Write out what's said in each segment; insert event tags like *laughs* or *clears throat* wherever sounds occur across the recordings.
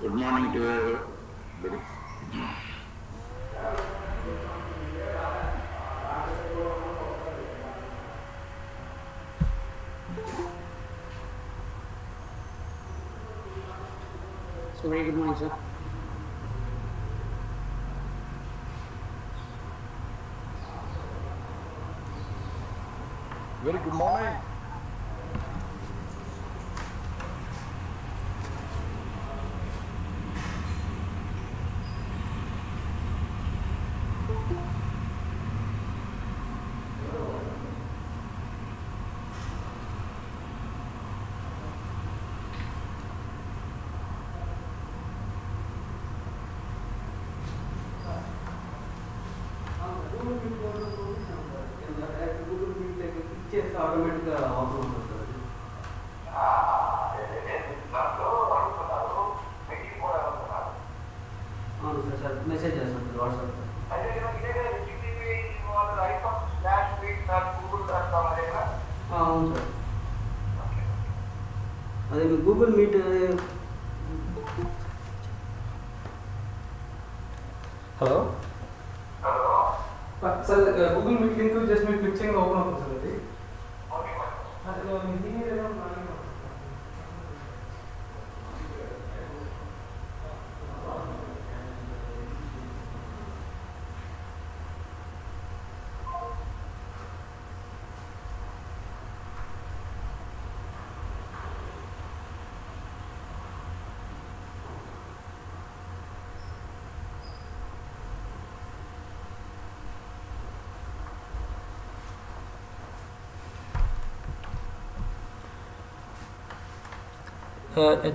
Good morning to everybody. So very good morning, sir. Google Meet hello sir Google Meet link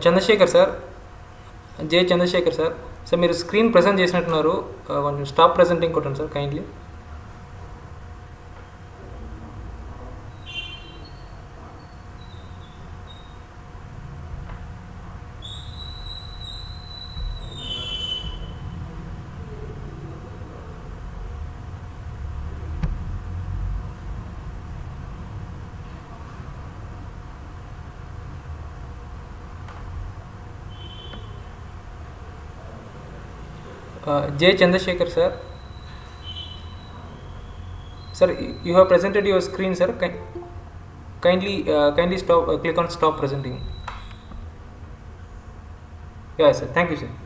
Chandrasekhar sir J Chandrasekhar sir. Sir మీరు screen present చేసినట్టున్నారు. కొంచెం stop presenting కొట్టండి sir kindly. J Chandrasekhar sir sir you have presented your screen sir kindly kindly stop click on stop presenting या sir thank you sir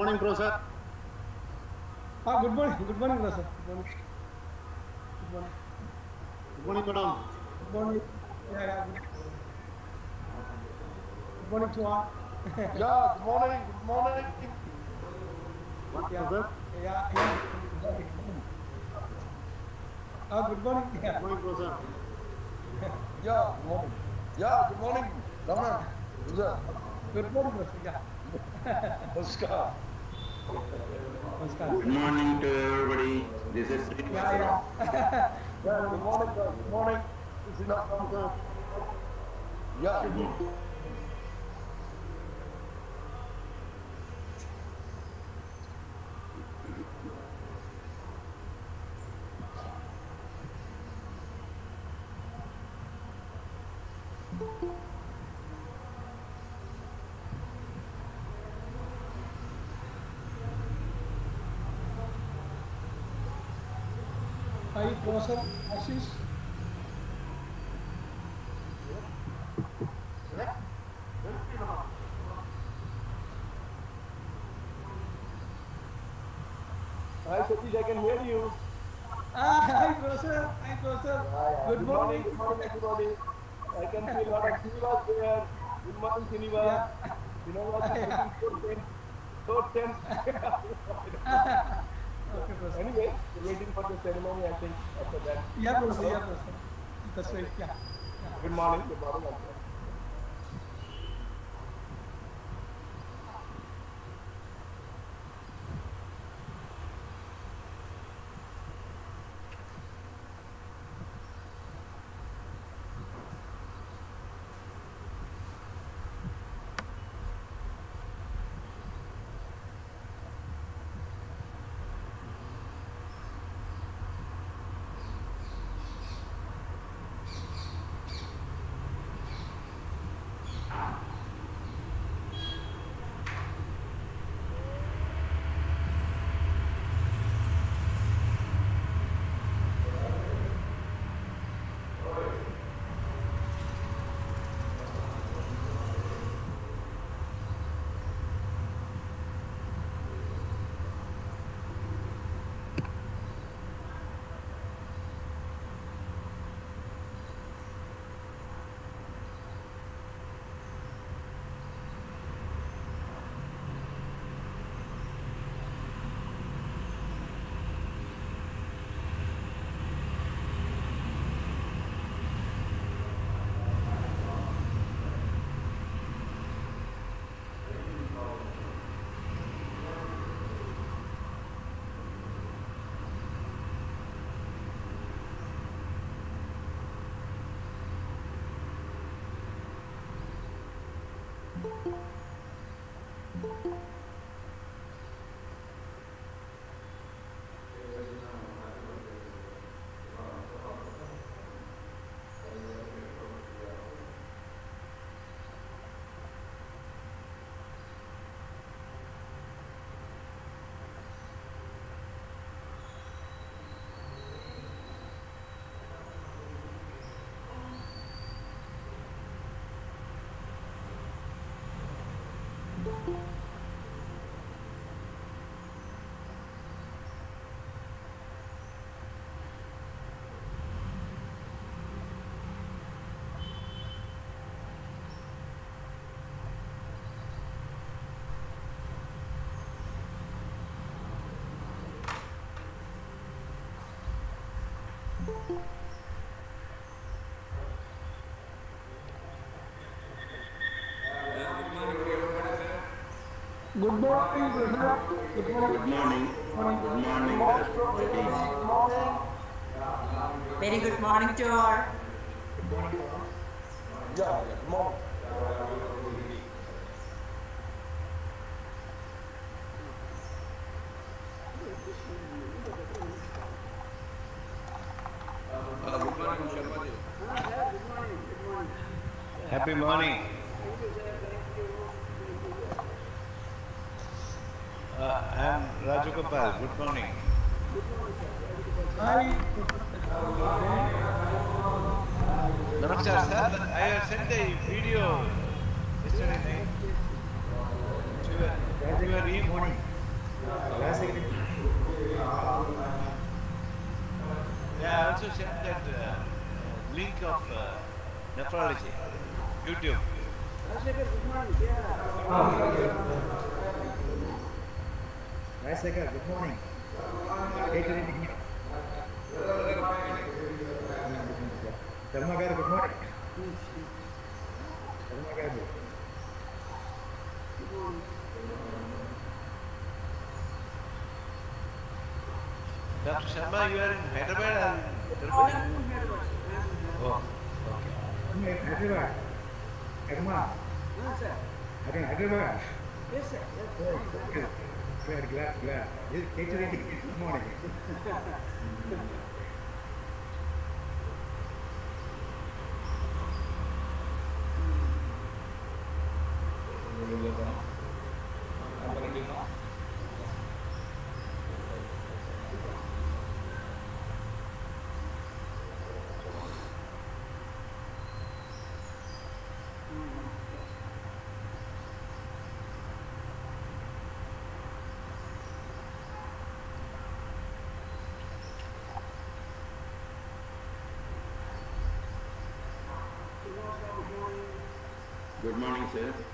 Good morning, Professor. ah good morning good morning sir good morning Good morning, madam. good morning yeah, yeah. good morning to all Yeah, good morning. Good morning. What, Yeah. Professor? yeah yeah ah good morning yeah Good morning, Professor. Yeah, good morning. Yeah, good morning. Ramana. Sir. good morning sir yeah Namaskar. Namaskar Good morning to everybody. This is Yeah, Srinivasa. yeah. yeah, *laughs* good morning, sir. Good morning. This is not sir. Yeah. Hi, Professor Ashish. Satish, I can hear you. Ah, hi, Professor. Hi, Professor. Good morning. Good morning, everybody. I can feel a lot of Srinivas there. Good morning, Srinivas. You know what? *laughs* I'm looking so tense. So tense. *laughs* *laughs* Okay, Professor. anyway, we're waiting for the ceremony, I think, after that. Yeah, Professor. Yeah, Professor. That's right. Yeah. Good morning. Good morning. Also. Good morning, Professor. Good morning. Good morning. Good morning, everybody. Very good morning to all. Yeah, yeah, good morning. Happy morning. Uh, I am Raju Gopal. Good morning. Hi. Namaskar, sir. I have sent a video yesterday night to your, email. Yeah, I also sent that uh, link of uh, nephrology, YouTube. Risegar, good morning. Hey, good evening. Dharma Garu, good morning. Dharma Garu. Dr. Sharma, you are in Hyderabad and Tirupati? I am in Hyderabad. Oh, okay. Hyderabad. Dharma. Yes, sir. Hyderabad. Yes, sir. Yes, sir. Okay. Glad, glad, glad. Yes, Catering. Good morning. Good morning, sir.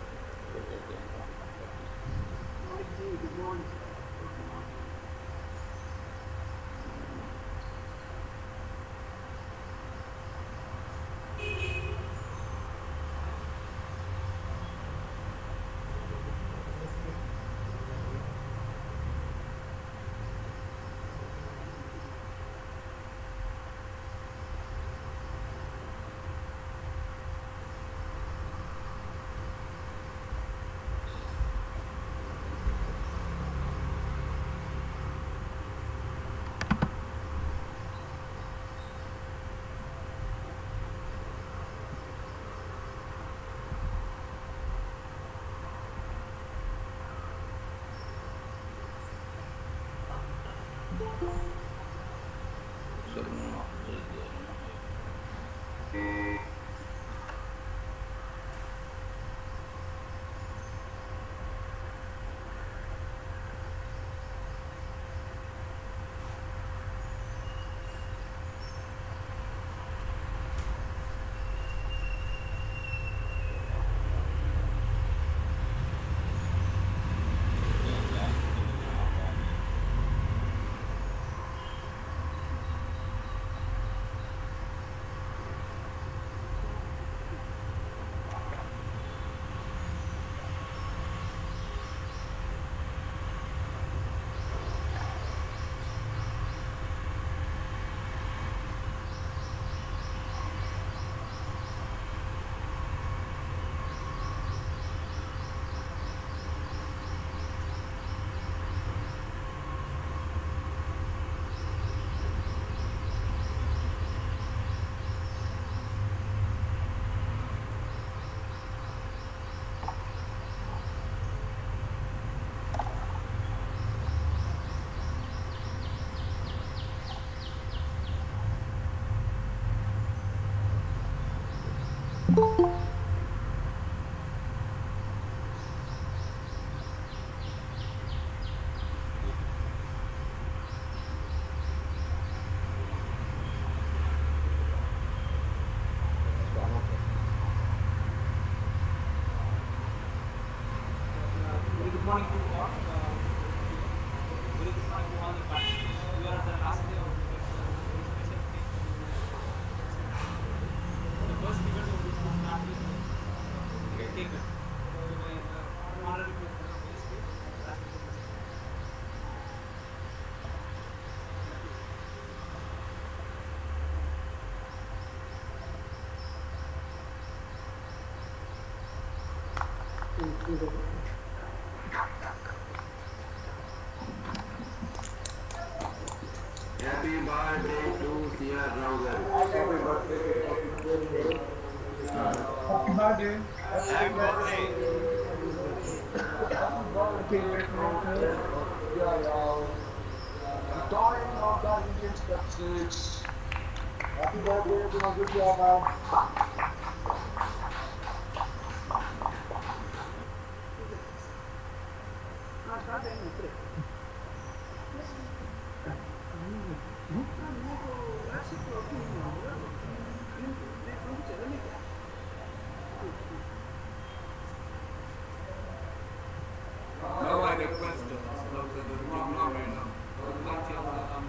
Happy birthday to. Rao garu. Happy birthday. Birthday. Happy birthday. Dying of the Indian. Happy birthday to my good job, Now I request Dr. Durgama Madam, Durgama Madam,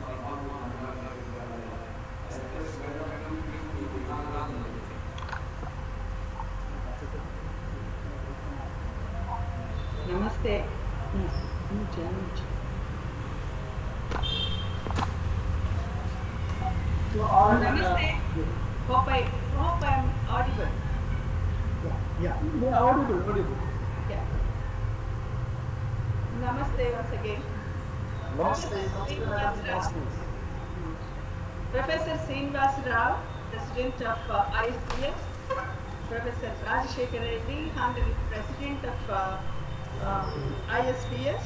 So all uh, Namaste. Hope I hope I am audible. Yeah. yeah, audible, audible. Yeah. Namaste once again. Professor Srinivas Rao, President of uh, ISPS, Professor Rajashekar Reddy, Honorary President of uh, um, ISPS,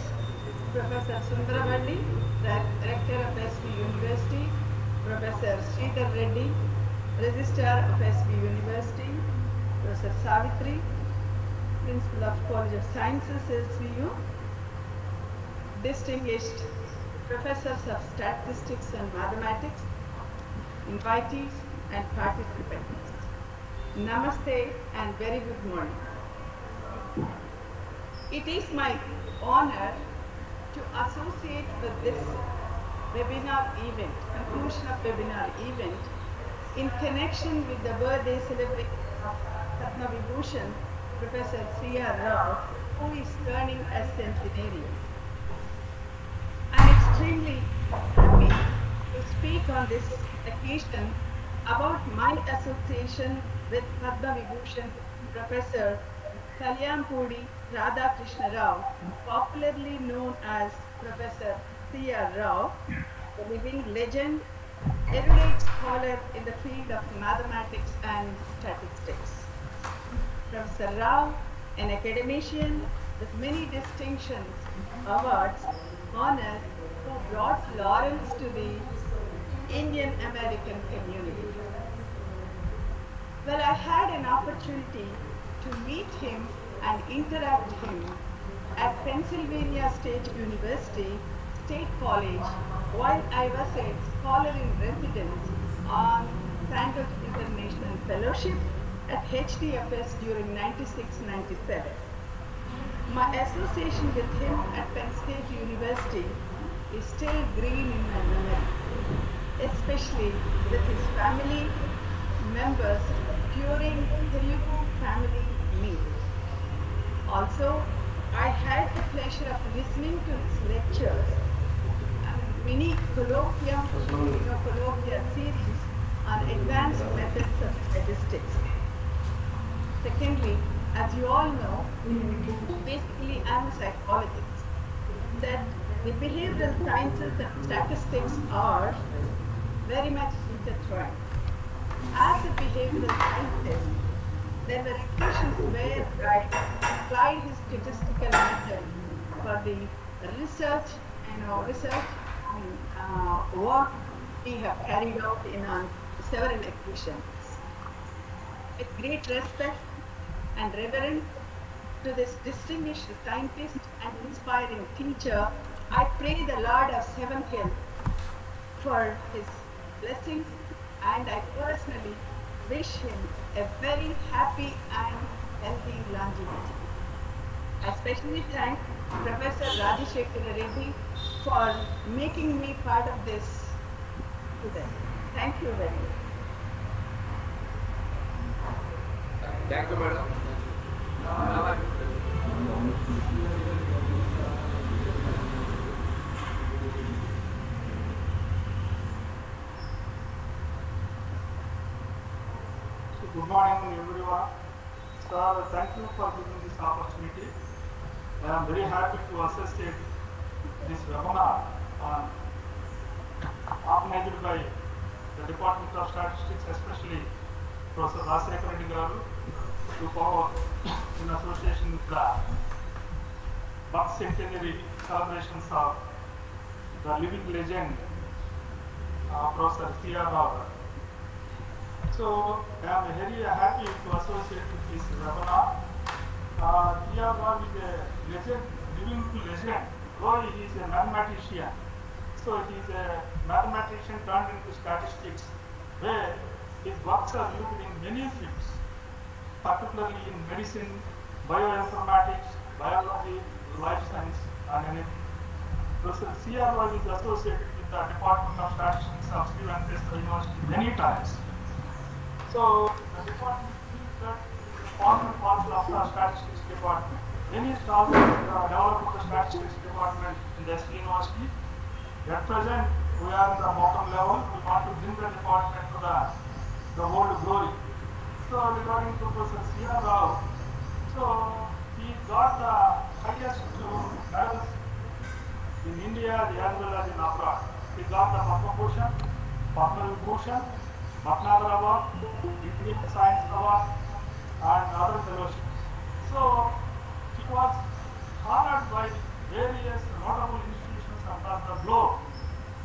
Professor Sundaravadi, Re- Rector of SV University, Professor Sridhar Reddy, Registrar of SV University, Professor Savitri, Principal of College of Sciences, SVU, distinguished professors of statistics and mathematics, invitees and participants. Namaste and very good morning. It is my honor to associate with this webinar event, conclusion of webinar event, in connection with the birthday celebration of Vibhushan, Professor C.R. Rao, who is turning a centenarian. Extremely happy to speak on this occasion about my association with Padma Vibhushan Professor Kalyampudi Radhakrishna Rao, popularly known as Professor C.R. Rao, the living legend, erudite scholar in the field of mathematics and statistics. Professor Rao, an academician with many distinctions, awards, honors, who brought Lawrence to the Indian American community. Well, I had an opportunity to meet him and interact him at Pennsylvania State University, State College, while I was a scholar in residence on Sandwich International Fellowship at HDFS during 96-97. My association with him at Penn State University is still green in my memory, especially with his family members during Telugu family meals. Also, I had the pleasure of listening to his lectures, a mini colloquium, you know, colloquia series on advanced methods of statistics. Secondly, as you all know, basically I'm a psychologist, that the behavioral sciences and statistics are very much intertwined. As a behavioral scientist, there were occasions where I applied his statistical method for the research, you know, research and uh, work we have carried out in on several occasions. With great respect and reverence to this distinguished scientist and inspiring teacher, I pray the Lord of Seventh Hill for his blessings and I personally wish him a very happy and healthy longevity. I especially thank Professor Rajashekar Reddy for making me part of this today. Thank you very much. Thank you, madam. So good morning everyone. Sir, thank you for giving this opportunity. I am very happy to associate this webinar on organized by the Department of Statistics, especially Professor Rajasekhar Reddy garu, to follow in association with the birth centenary celebrations of the living legend, uh, Professor C.R. Rao. So I am very happy to associate with this webinar. Uh, C.R. Rao is a legend, living legend, he is a mathematician. So he is a mathematician turned into statistics, where his works are used in many fields, particularly in medicine, bioinformatics, biology, life science, and anything. Professor C.R. Is associated with the Department of Statistics of Venkateswara University many times. So the department feels that part and parcel of the statistics department. Many staff uh, developed the statistics department in the SV University. At present, we are in the bottom level. We want to bring the department to the, the old glory. So regarding Professor C.R. Rao, so he got the highest medals in India as well as in abroad. He got the Padma Bhushan, Padma Vibhushan, Bhatnagar Award, Indian Science Award, and other fellowships. So he was honored by various notable institutions across the globe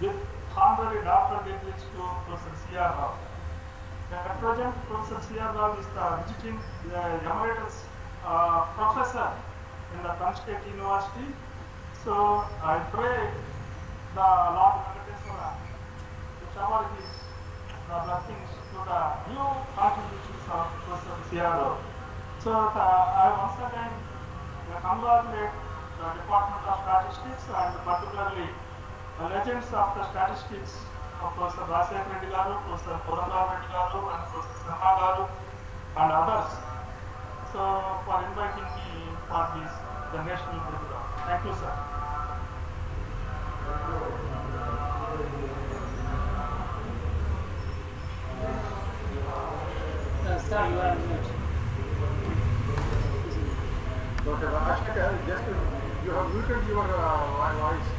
with honorary doctor degrees to Professor C.R. Rao. At present, Professor C.R. Rao is the visiting uh, emeritus uh, professor in the Penn State University. So I pray the Lord Venkateswara to shower his Nothing the new contributions of Professor C.R. Rao. So the, I once again congratulate the Department of Statistics and particularly the legends of the statistics of Professor Rasek Reddy Garu, Professor Purandrav Reddy and Professor Sarma Garu and others. So for inviting me for this the national program. Thank you sir. Thank you. Sir, you are just you have muted your uh, voice.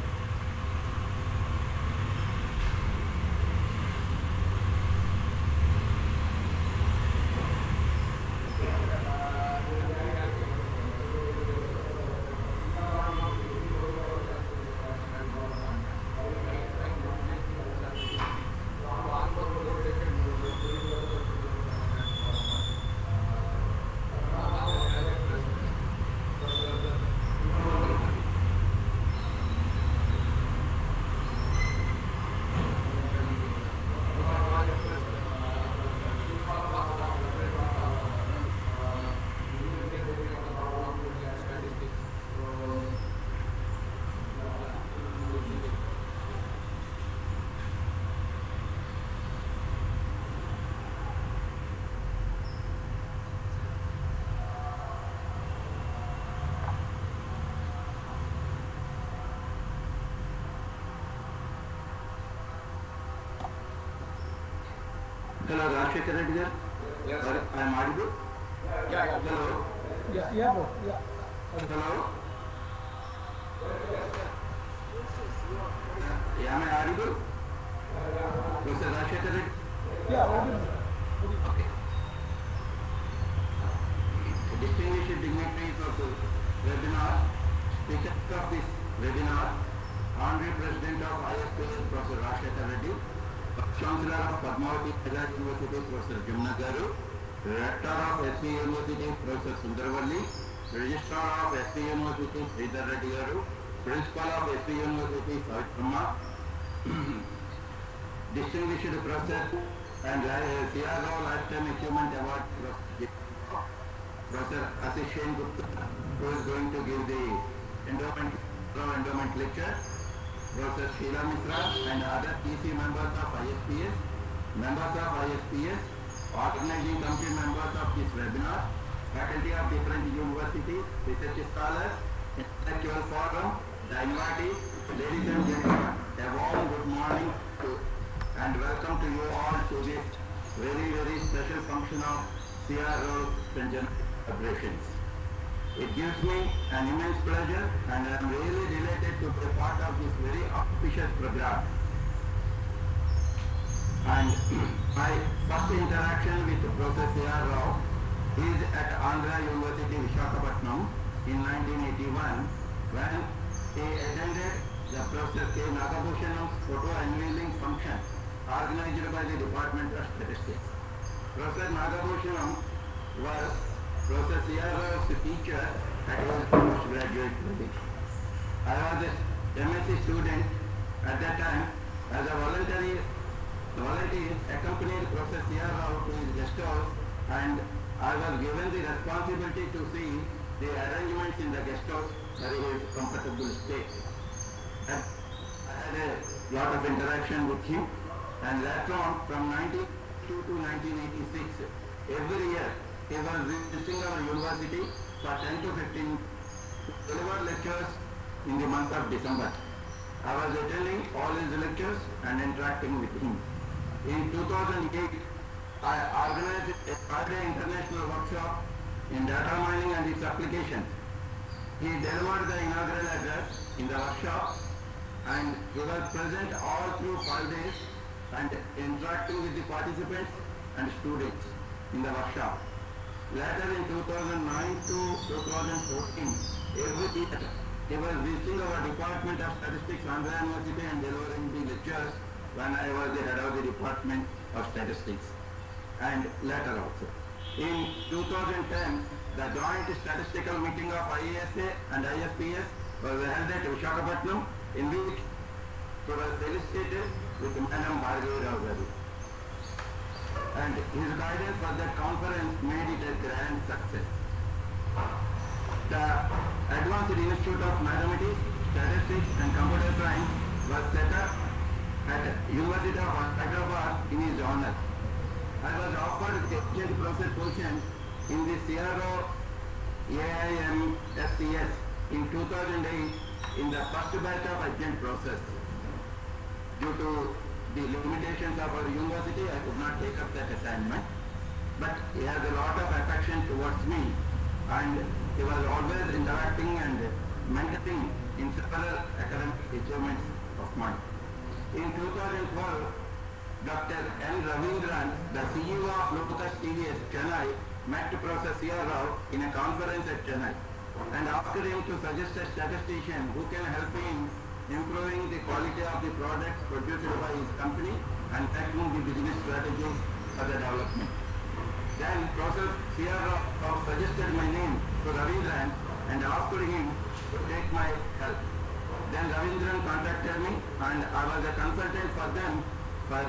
Rajshekar Reddy sir. Yes. Are- I am audible? Yeah, yeah. Hello? Yeah, yeah, bro. Yeah. Hello? Yeah, Am I audible? Mr. Rajshekar Reddy? Yeah, audible. Okay. Distinguished dignitaries of the webinar, speakers of this webinar, Honorary President of ISPS, Professor Rajshekar Reddy, Chancellor of Padmavati Mahila University, Professor Jamna Garu, Rector of SP University, Professor Sundarvalli, Registrar of SP University, Sridhar Reddy Garu, Principal of SP University, Savitramma, Distinguished Professor and uh, CRO Lifetime Achievement Award, Professor Ashish SenGupta, who is going to give the endowment, endowment lecture. Professor Sheila Misra and other PC members of ISPS, members of ISPS, organizing committee members of this webinar, faculty of different universities, research scholars, intellectual forum, the invitees, ladies and gentlemen, a warm good morning to, and welcome to you all to this very, very special function of CRO Centennial celebrations. It gives me an immense pleasure and I am really delighted to be part of this very auspicious program. And *clears throat* my first interaction with Professor C.R. Rao is at Andhra University, Visakhapatnam in 1981 when he attended the Professor K. Nagabhushanam's photo unveiling function organized by the Department of Statistics. Professor Nagabhushanam was Professor C.R. Rao's teacher at his postgraduate college. I was a MSc student at that time as a voluntary volunteer accompanied Professor. Rao to his guest house and I was given the responsibility to see the arrangements in the guest house is comfortable state. And I had a lot of interaction with him and later on from 1992 to 1986 every year he was visiting our university for 10 to 15 to deliver lectures in the month of December. I was attending all his lectures and interacting with him. In 2008, I organized a five-day international workshop in data mining and its applications. He delivered the inaugural address in the workshop and he was present all through five days and interacting with the participants and students in the workshop. Later in 2009 to 2014, every year he was visiting our Department of Statistics, Andhra University and delivering the lectures when I was the head of the Department of Statistics and later also. In 2010, the joint statistical meeting of IASA and ISPS was held at Visakhapatnam in which he was felicitated with Madam Bhargavi Rao. And his guidance for that conference made it a grand success. The Advanced Institute of Mathematics, Statistics and Computer Science was set up at University of Hyderabad in his honor. I was offered the professor position in the CRO AIMSCS in 2008 in the first batch of adjunct process. Due to the limitations of our university, I could not take up that assignment. But he has a lot of affection towards me and he was always interacting and mentoring in several academic achievements of mine. In 2012, Dr. N. Ravindran, the CEO of Lucas TVS Chennai, met Professor C. R. Rao in a conference at Chennai and asked him to suggest a statistician who can help him improving the quality of the products produced by his company and tracking the business strategies for the development. Then Professor. Rao suggested my name to Ravindran and asked him to take my help. Then Ravindran contacted me and I was a consultant for them for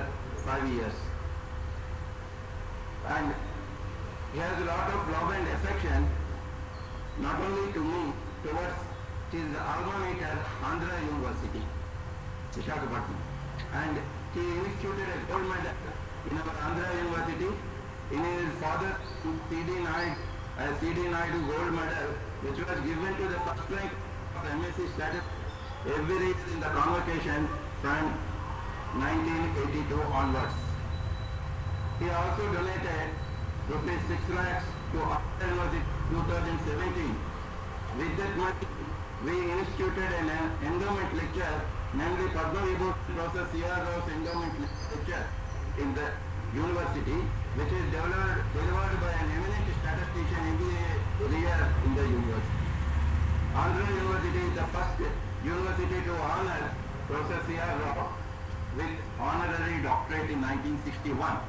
five years. And he has a lot of love and affection, not only to me, towards his alma mater, Andhra University, Visakhapatnam. And he instituted a gold medal in our Andhra University in his father's CD Naidu, uh, a CD Naidu gold medal, which was given to the first rank of MSc status every year in the convocation from 1982 onwards. He also donated rupees 6 lakhs to Andhra University 2017. With that money, we instituted an endowment lecture, namely Padma Vibhushan Professor C.R. Endowment lecture in the university, which is delivered, delivered by an eminent statistician MBA year in the university. Andhra University is the first university to honor Professor C.R. With honorary doctorate in 1961.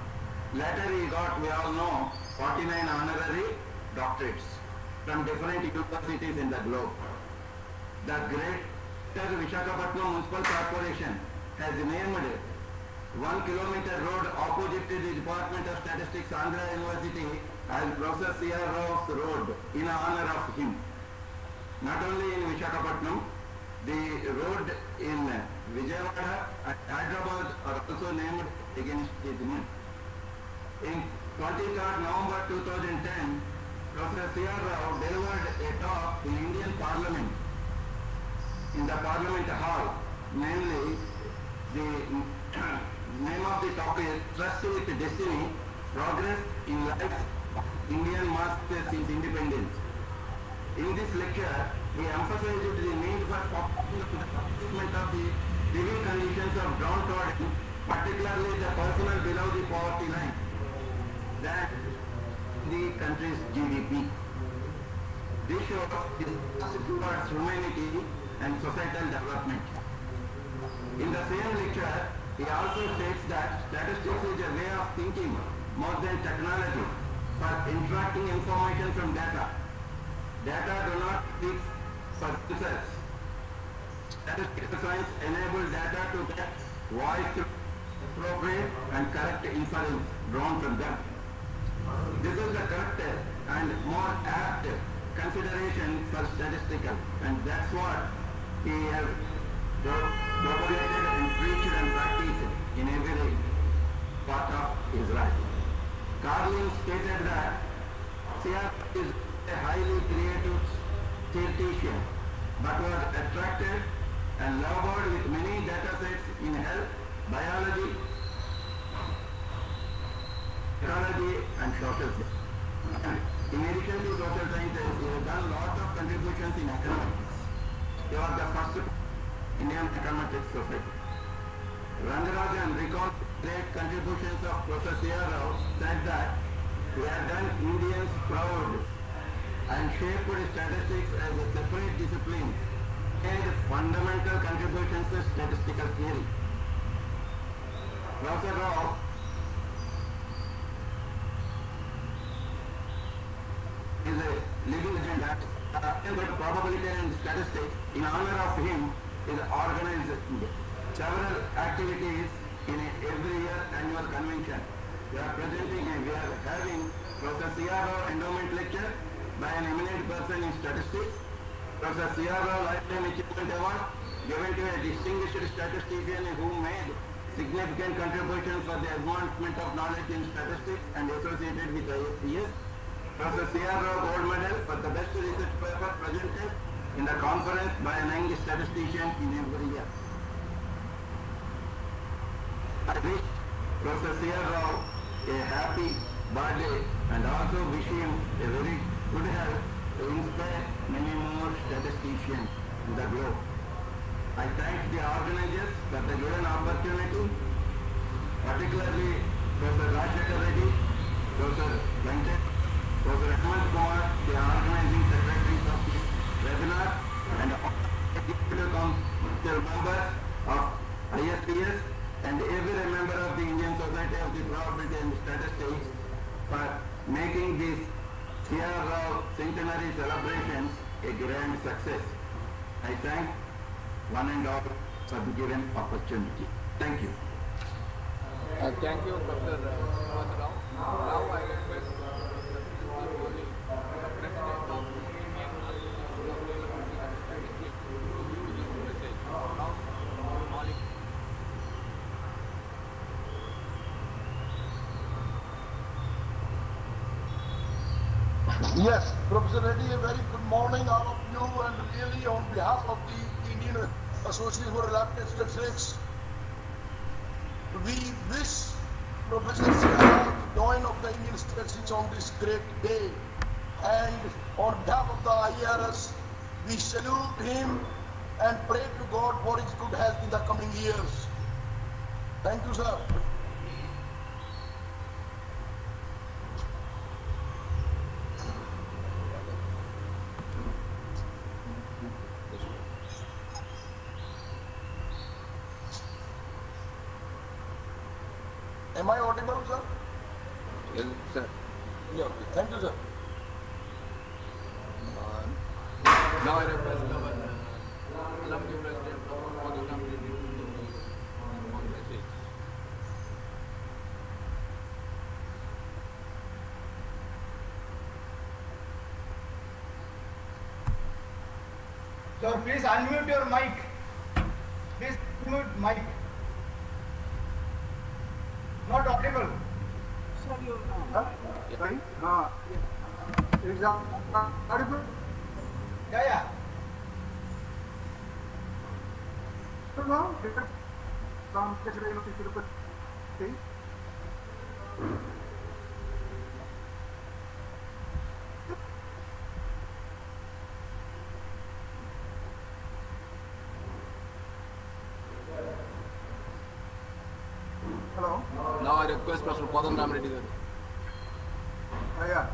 Later he got, we all know, 49 honorary doctorates from different universities in the globe. The Greater Visakhapatnam Municipal Corporation has named one kilometer road opposite to the Department of Statistics, Andhra University, as Professor C.R. Rao's road in honor of him. Not only in Visakhapatnam, the road in Vijayawada and Hyderabad are also named against his name. In 23rd November 2010, Professor C.R. Rao delivered a talk in Indian Parliament, in the Parliament Hall, namely the *clears throat* name of the is Tryst with Destiny, Progress in Life, Indian Masters since Independence. In this lecture, he emphasized the need for improvement of the living conditions of downtrodden, particularly the personal below the poverty line, that the country's GDP. This shows his towards humanity and societal development. In the same lecture, he also states that statistics is a way of thinking more than technology for interacting information from data. Data do not speak for themselves. Statistical science enable data to get voice to appropriate and correct inference drawn from them. This is the correct and more apt consideration for statistical and that's what he has propagated and preached and practiced in every part of his life. Stated that CR is a highly creative statistician but was attracted and loved with many data sets in health, biology, ecology, and social science. Social has done lot of contributions in economics. He was the first Indian Economic Society. Rangarajan recalled great contributions of Professor. Rao said that he had done Indians proud and shaped statistics as a separate discipline made fundamental contributions to statistical theory. Professor Rao is a living legend uh, but probability and statistics in honor of him is organized several activities in every year annual convention. We are presenting and we are having Professor C.R. Rao endowment lecture by an eminent person in statistics. Professor C.R. Rao Lifetime Achievement Award given to a distinguished statistician who made significant contributions for the advancement of knowledge in statistics and associated with ISPS. Professor C.R. Rao Gold Medal for the best research paper presented in the conference by an young statistician in every year. I wish Professor C.R. Rao a happy birthday and also wish him a very good health to inspire many more statisticians in the globe. I thank the organizers for the given opportunity, particularly Professor Rajshekar Reddy, Professor Venkat, Hemant Kumar, the organizing secretaries of this webinar, and all executive council members of ISPS and every member of the Indian Society of the Probability and Statistics for making this C.R. Rao centenary celebrations a grand success. I thank one and all for the given opportunity. Thank you. Uh, thank you, Dr. Rao. Now I request uh, Holy, the President of Indian Association of Statistics to give this message. Now, Malik. Yes, Professor Reddy, a very good morning all of you and really on behalf of the Indian Association for Relative Statistics, we wish Professor Sierra to join of the Indian statistics on this great day. And on behalf of the IRS, we salute him and pray to God for his good health in the coming years. Thank you, sir. Am I audible, sir? Yes, sir. Yeah, okay. Thank you, sir. Now I request uh, alumni president for the company this one message. So please unmute your mic. Please unmute mic. Not audible. Sorry? Uh, it's uh, audible? Yeah, yeah. Hello? From Kesara University, Tirupati. Hello? Now I request Professor Padan Ram Reddy. sir. Uh, yeah.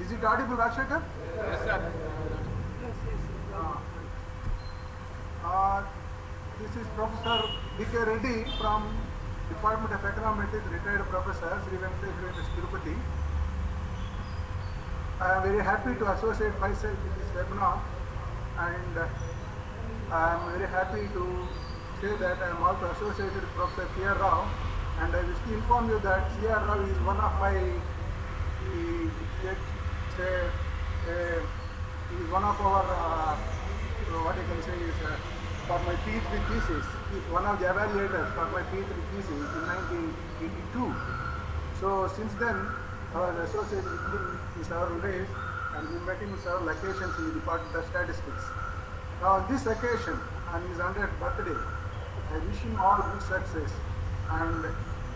Is it audible, Rajshekar? Yes, sir. Yes, yes. Uh, this is Professor D.K. Reddy from Department of Econometrics, retired professor, Sri University, Tirupati. I am very happy to associate myself with this webinar and uh, I am very happy to say that I am also associated with Professor C.R. Rao and I wish to inform you that C.R. Rao is one of my, uh, uh, is one of our, uh, what I can say is, uh, for my PhD thesis, one of the evaluators for my PhD thesis in 1982. So since then, I was associated with him several ways and we met him in several occasions in the Department of Statistics. Now on this occasion, on his 100th birthday, I wish him all good success and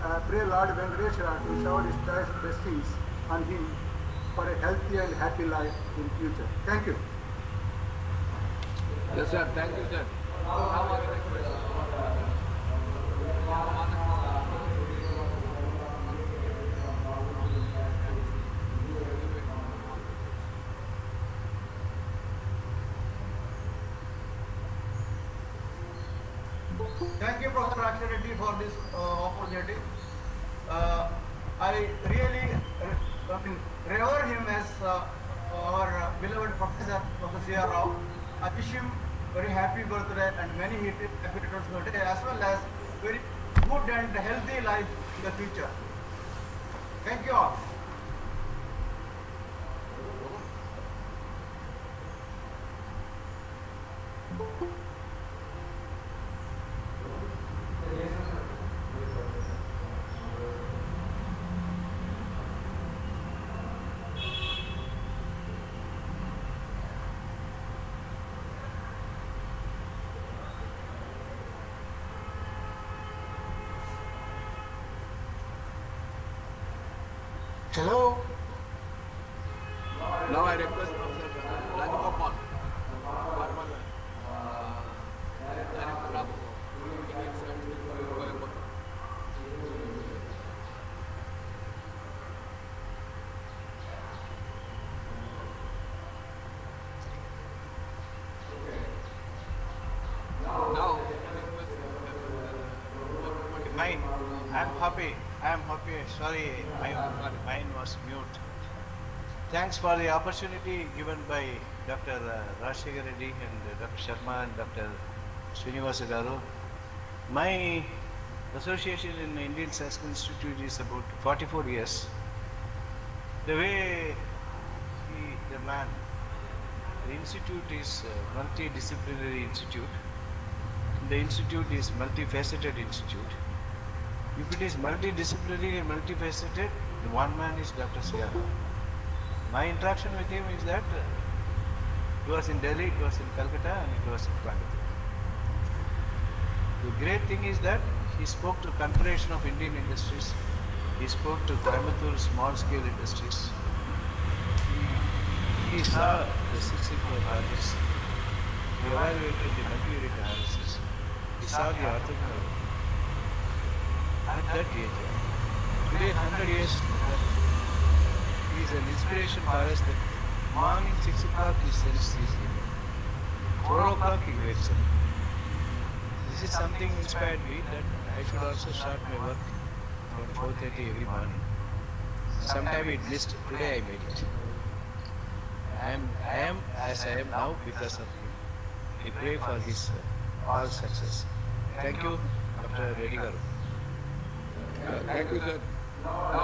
uh, pray Lord Venkateshwara to shower his choice blessings on him for a healthy and happy life in future. Thank you. Yes, sir. Thank you, sir. Now I request. Thank you, Professor Akshay Reddy, for this uh, opportunity. Uh, I really revere him as uh, our uh, beloved Professor, Professor Rao. I wish him very happy birthday and many happy returns of as well as very good and healthy life in the future. Thank you all. Hello? Now I request Professor Rajagopal, former uh, director of Indian Science Coimbatore. Now, Okay, mine. Happy. I'm happy. Sorry, my mine was mute. Thanks for the opportunity given by Dr. uh, Reddy and Dr. Sharma and Dr. Srinivasa Garu. My association in the Indian Science Institute is about 44 years. The way he, the man, the institute is a multidisciplinary institute. The institute is multifaceted institute. If it is multidisciplinary and multifaceted, the one man is Dr. Siyar. My interaction with him is that uh, it was in Delhi, it was in Calcutta, and it was in Coimbatore. The great thing is that he spoke to Confederation of Indian Industries. He spoke to Coimbatore small scale industries. He, saw the six sigma projects. He evaluated the multivariate analysis. He saw the orthogonal. At that age, today 100 years, is an inspiration for us that morning 6 o'clock he email. 4 o'clock he wakes up. This is something inspired me that I should also start my work from 4.30 every morning. Sometime it missed, today I made it. I am, I am as I am now because of him. I pray for his all success. Thank you, Dr. Reddy Garu. Uh, thank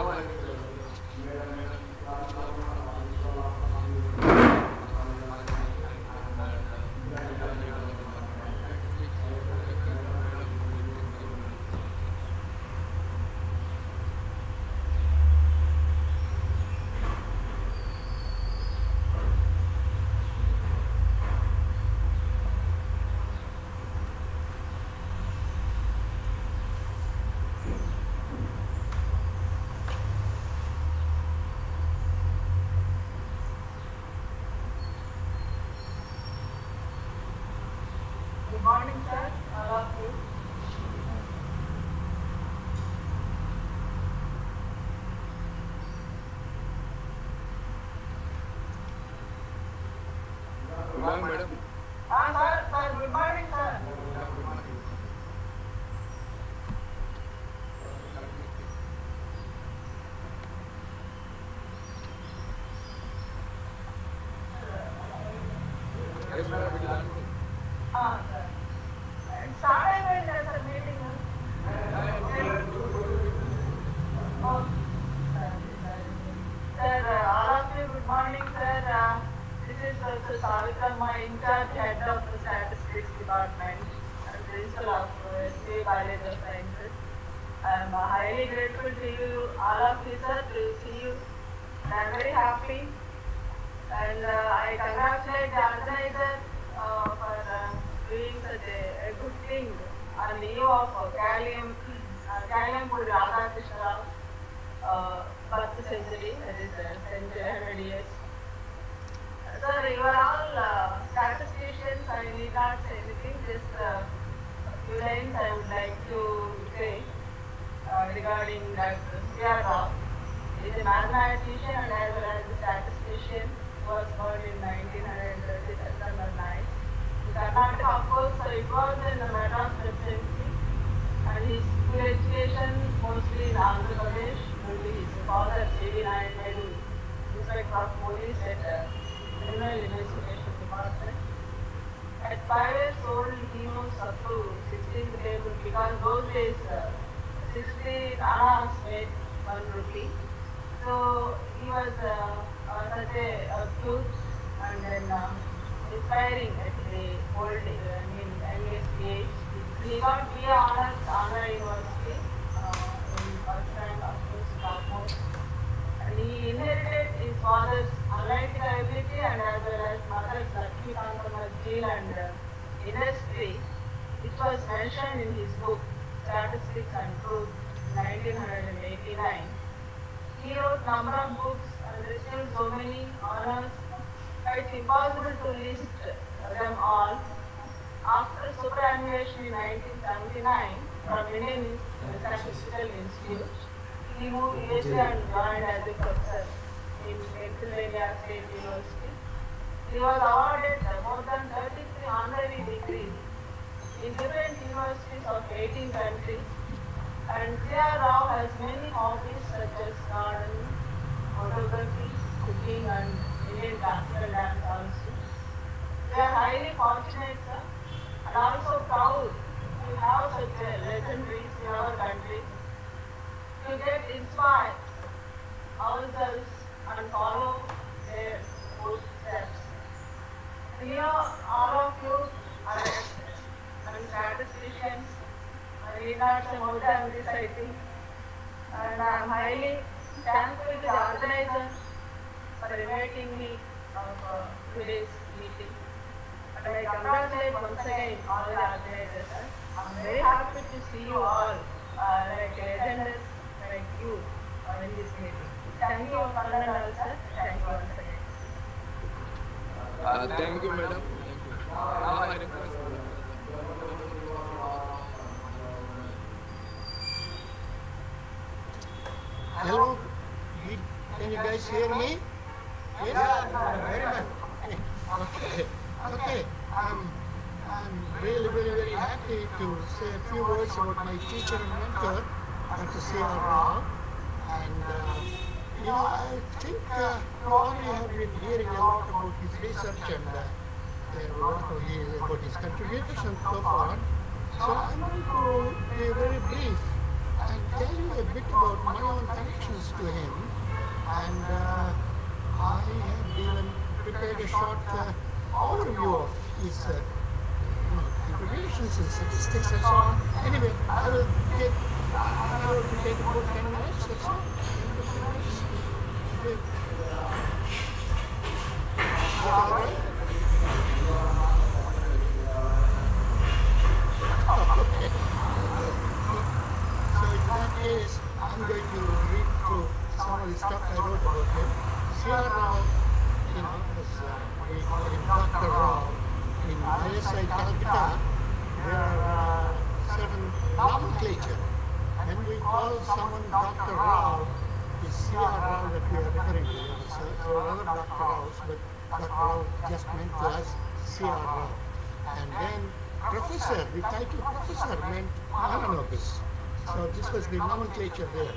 professor, the title professor meant Mahalanobis. So this was the nomenclature there.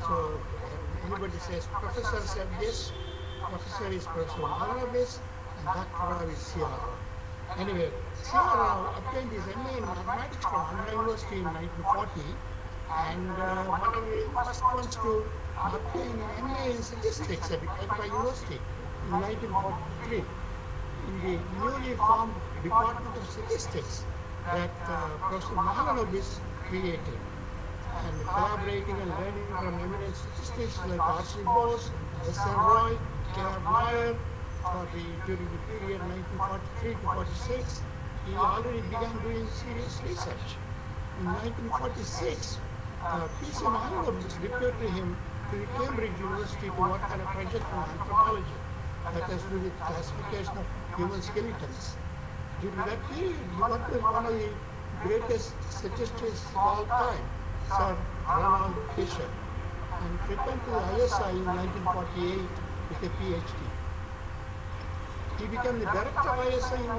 So uh, anybody says professor said this, professor is Professor Mahalanobis, and Dr. Is C.R. Rao. Anyway, C.R. Rao obtained his MA in mathematics from Andhra University in 1940, and uh, one of the first ones to obtain an MA in statistics at Calcutta University in 1943 in the newly formed Department of Statistics that uh, Professor Mahalanobis is creating and collaborating and learning from eminent statistics like R.C. Bose, S.N. Roy, K.R. Nair, the, during the period 1943 to 46, he already began doing serious research. In 1946, uh, P.C. Mahalanobis to him to Cambridge University to work on a project on anthropology that has to do with classification of human skeletons. With one of the greatest statistics of all time, Sir Ronald Fisher, and returned to ISI in 1948 with a PhD. He became the director of ISI in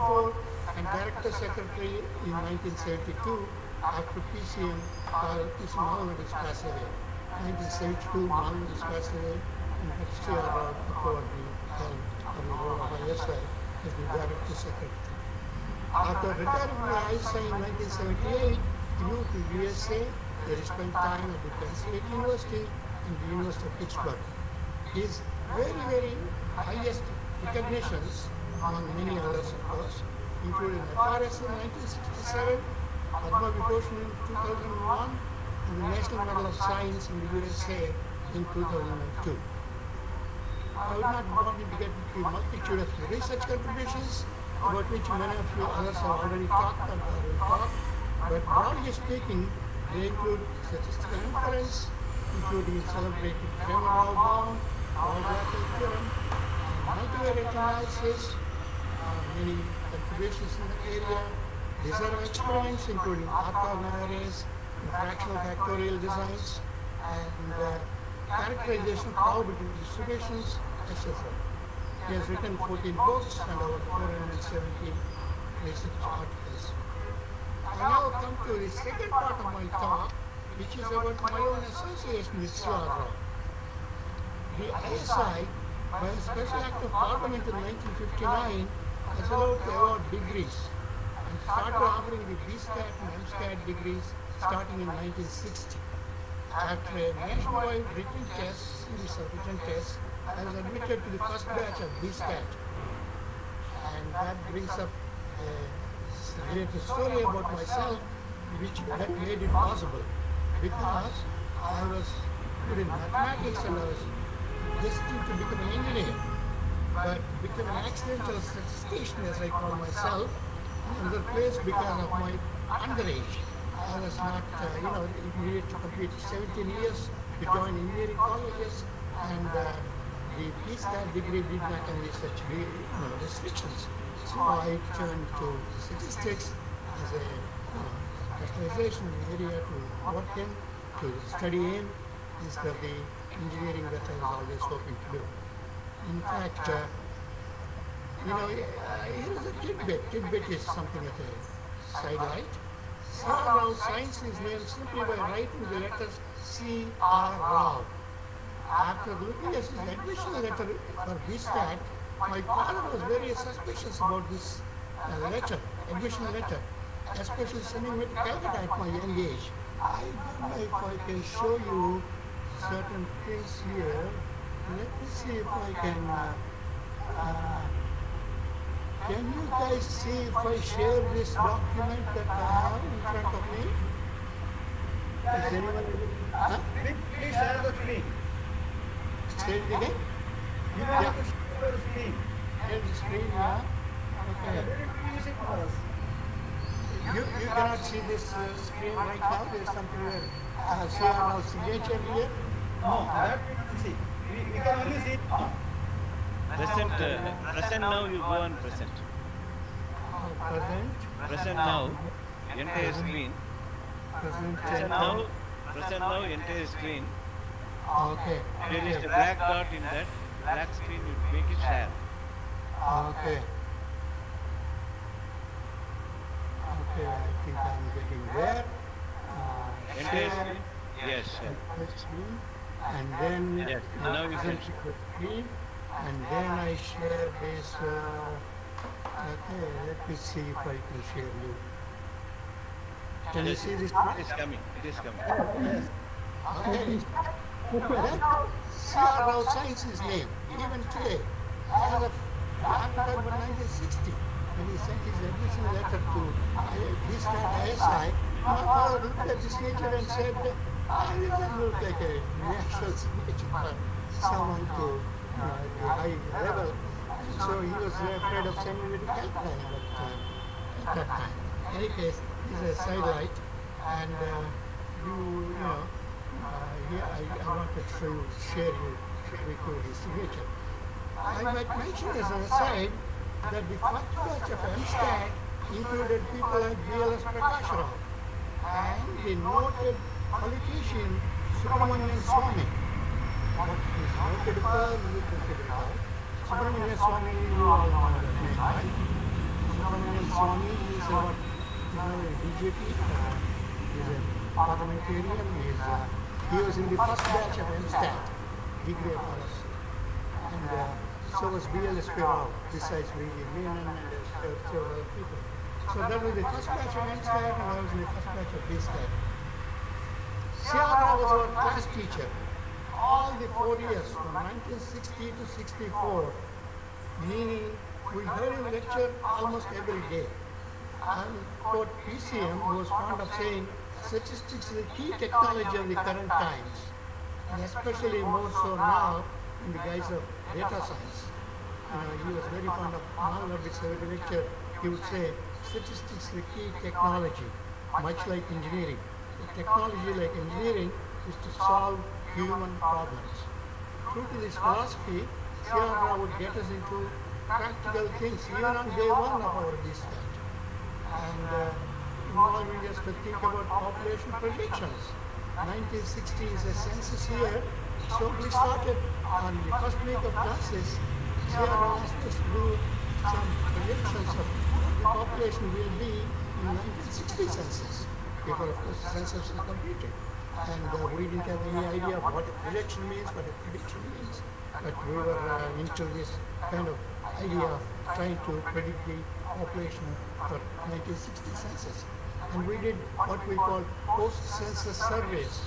1964 and director secretary in 1972 after PCM, uh, PC Mahalanobis passed away. 1972, Mahalanobis passed away, and HTR uh, Akbar the helm of the role of ISI secretary. After retiring from ISI in 1978, he moved to USA where he spent time at the Penn State University and the University of Pittsburgh. His very, very highest recognitions, among many others of course, including FRS in 1967, Padma Vibhushan in 2001, and the National Medal of Science in the USA in 2002. I would not want you to get into of research contributions about which many of you others have already talked and but broadly speaking, they include statistical inference, including celebrated Cramér-Rao bound, Rao-Blackwell theorem, and multivariate analysis, uh, many contributions in the area, design experiments, including orthogonal arrays, fractional factorial designs, and uh, characterization of probability distributions, He has written 14 books and over 417 research articles. I now come to the second part of my talk, which is about my own association with C.R. Rao. The ISI, by a special act of parliament in 1959, has allowed to award degrees and started offering the BStat and MStat degrees starting in 1960. After a nationwide written test, series of written tests, I was admitted to the first batch of BStat. And that brings up a little story about myself, which made it possible. Because I was good in mathematics and I was destined to become an engineer. But became an accidental statistician, as I call myself, in the place because of my underage. I was not, uh, you know, needed to complete 17 years to join engineering colleges, and uh, the BSTAT degree did not such you know, restrictions. So I turned to statistics as a specialization area to work in, to study in, instead of the engineering that I was always hoping to do. In fact, uh, you know, uh, here is a tidbit. Tidbit is something at a sidelight. C.R. Rao signs his name simply by writing the letters C.R. Rao. After looking at his admission letter for BStat, my father was very suspicious about this uh, letter, admission letter, especially sending me to Calcutta at my young age. I don't know if I can show you certain things here. Let me see if I can. Uh, uh, can you guys see if I share this document that I have in front of me? Is anyone? Huh? Please share the screen. Say it again? You have to share the screen. Share the screen, yeah? Okay. You, you cannot see this uh, screen right now. There's something where I have seen our signature here. No, that we can see. We, we can only see. Present, uh, present now, you go on present. Present. Present now, entire screen. Present, Present now, present now, entire screen. Okay. There is a black dot in that black screen, you make it share. Okay. Okay, I think I'm getting there. Uh, Entire screen? Yes, screen, And then Yes, now you can screen, and then I share this. Uh, okay, let me see if I can share you. Can you Yes, see this? It is coming, it is coming. Okay. Rao signs his name, even today. October 1960, when he sent his admission letter to looked at the signature and said, I look like a national signature someone to uh, high level. So he was afraid of sending me to Calcutta at that time. That. In any case, is a sidelight. And uh, you, you know, here I, I wanted to share you, with you his signature. I might mention as an aside that the first batch of MSTAT included people like B.L.S. Prakash Rao and the noted politician Subramanian Swamy. What is noted for, you can figure out. Subramanian Swamy, you all know the name, right? Subramanian Swamy is a, what, is now a BJP, uh, is a parliamentarian, is, uh, he was in the first batch of MSTAT, degree of us. And uh, so was B.L.S. Rao, besides William Menon and uh, several other people. So that was the first batch of MSTAT and I was in the first batch of BSTAT. CR was our class teacher. All the four years, from 1960 to 64, meaning we heard him lecture almost every day. And quote PCM was fond of saying, statistics is the key technology of the current times, and especially more so now in the guise of data science. He was very fond of every lecture, he would say, statistics is the key technology, much like engineering. Technology like engineering is to solve human problems. True to this philosophy, CR would get us into practical things even on day one of our research. And uh, us to think about population predictions. 1960 is a census year, so we started on the first week of classes. CR asked us to do some predictions of the population will be in 1960 census, before of course the census was completed. And uh, we didn't have any idea of what a projection means, what a prediction means. But we were uh, into this kind of idea of trying to predict the population for 1960 census. And we did what we call post-census surveys.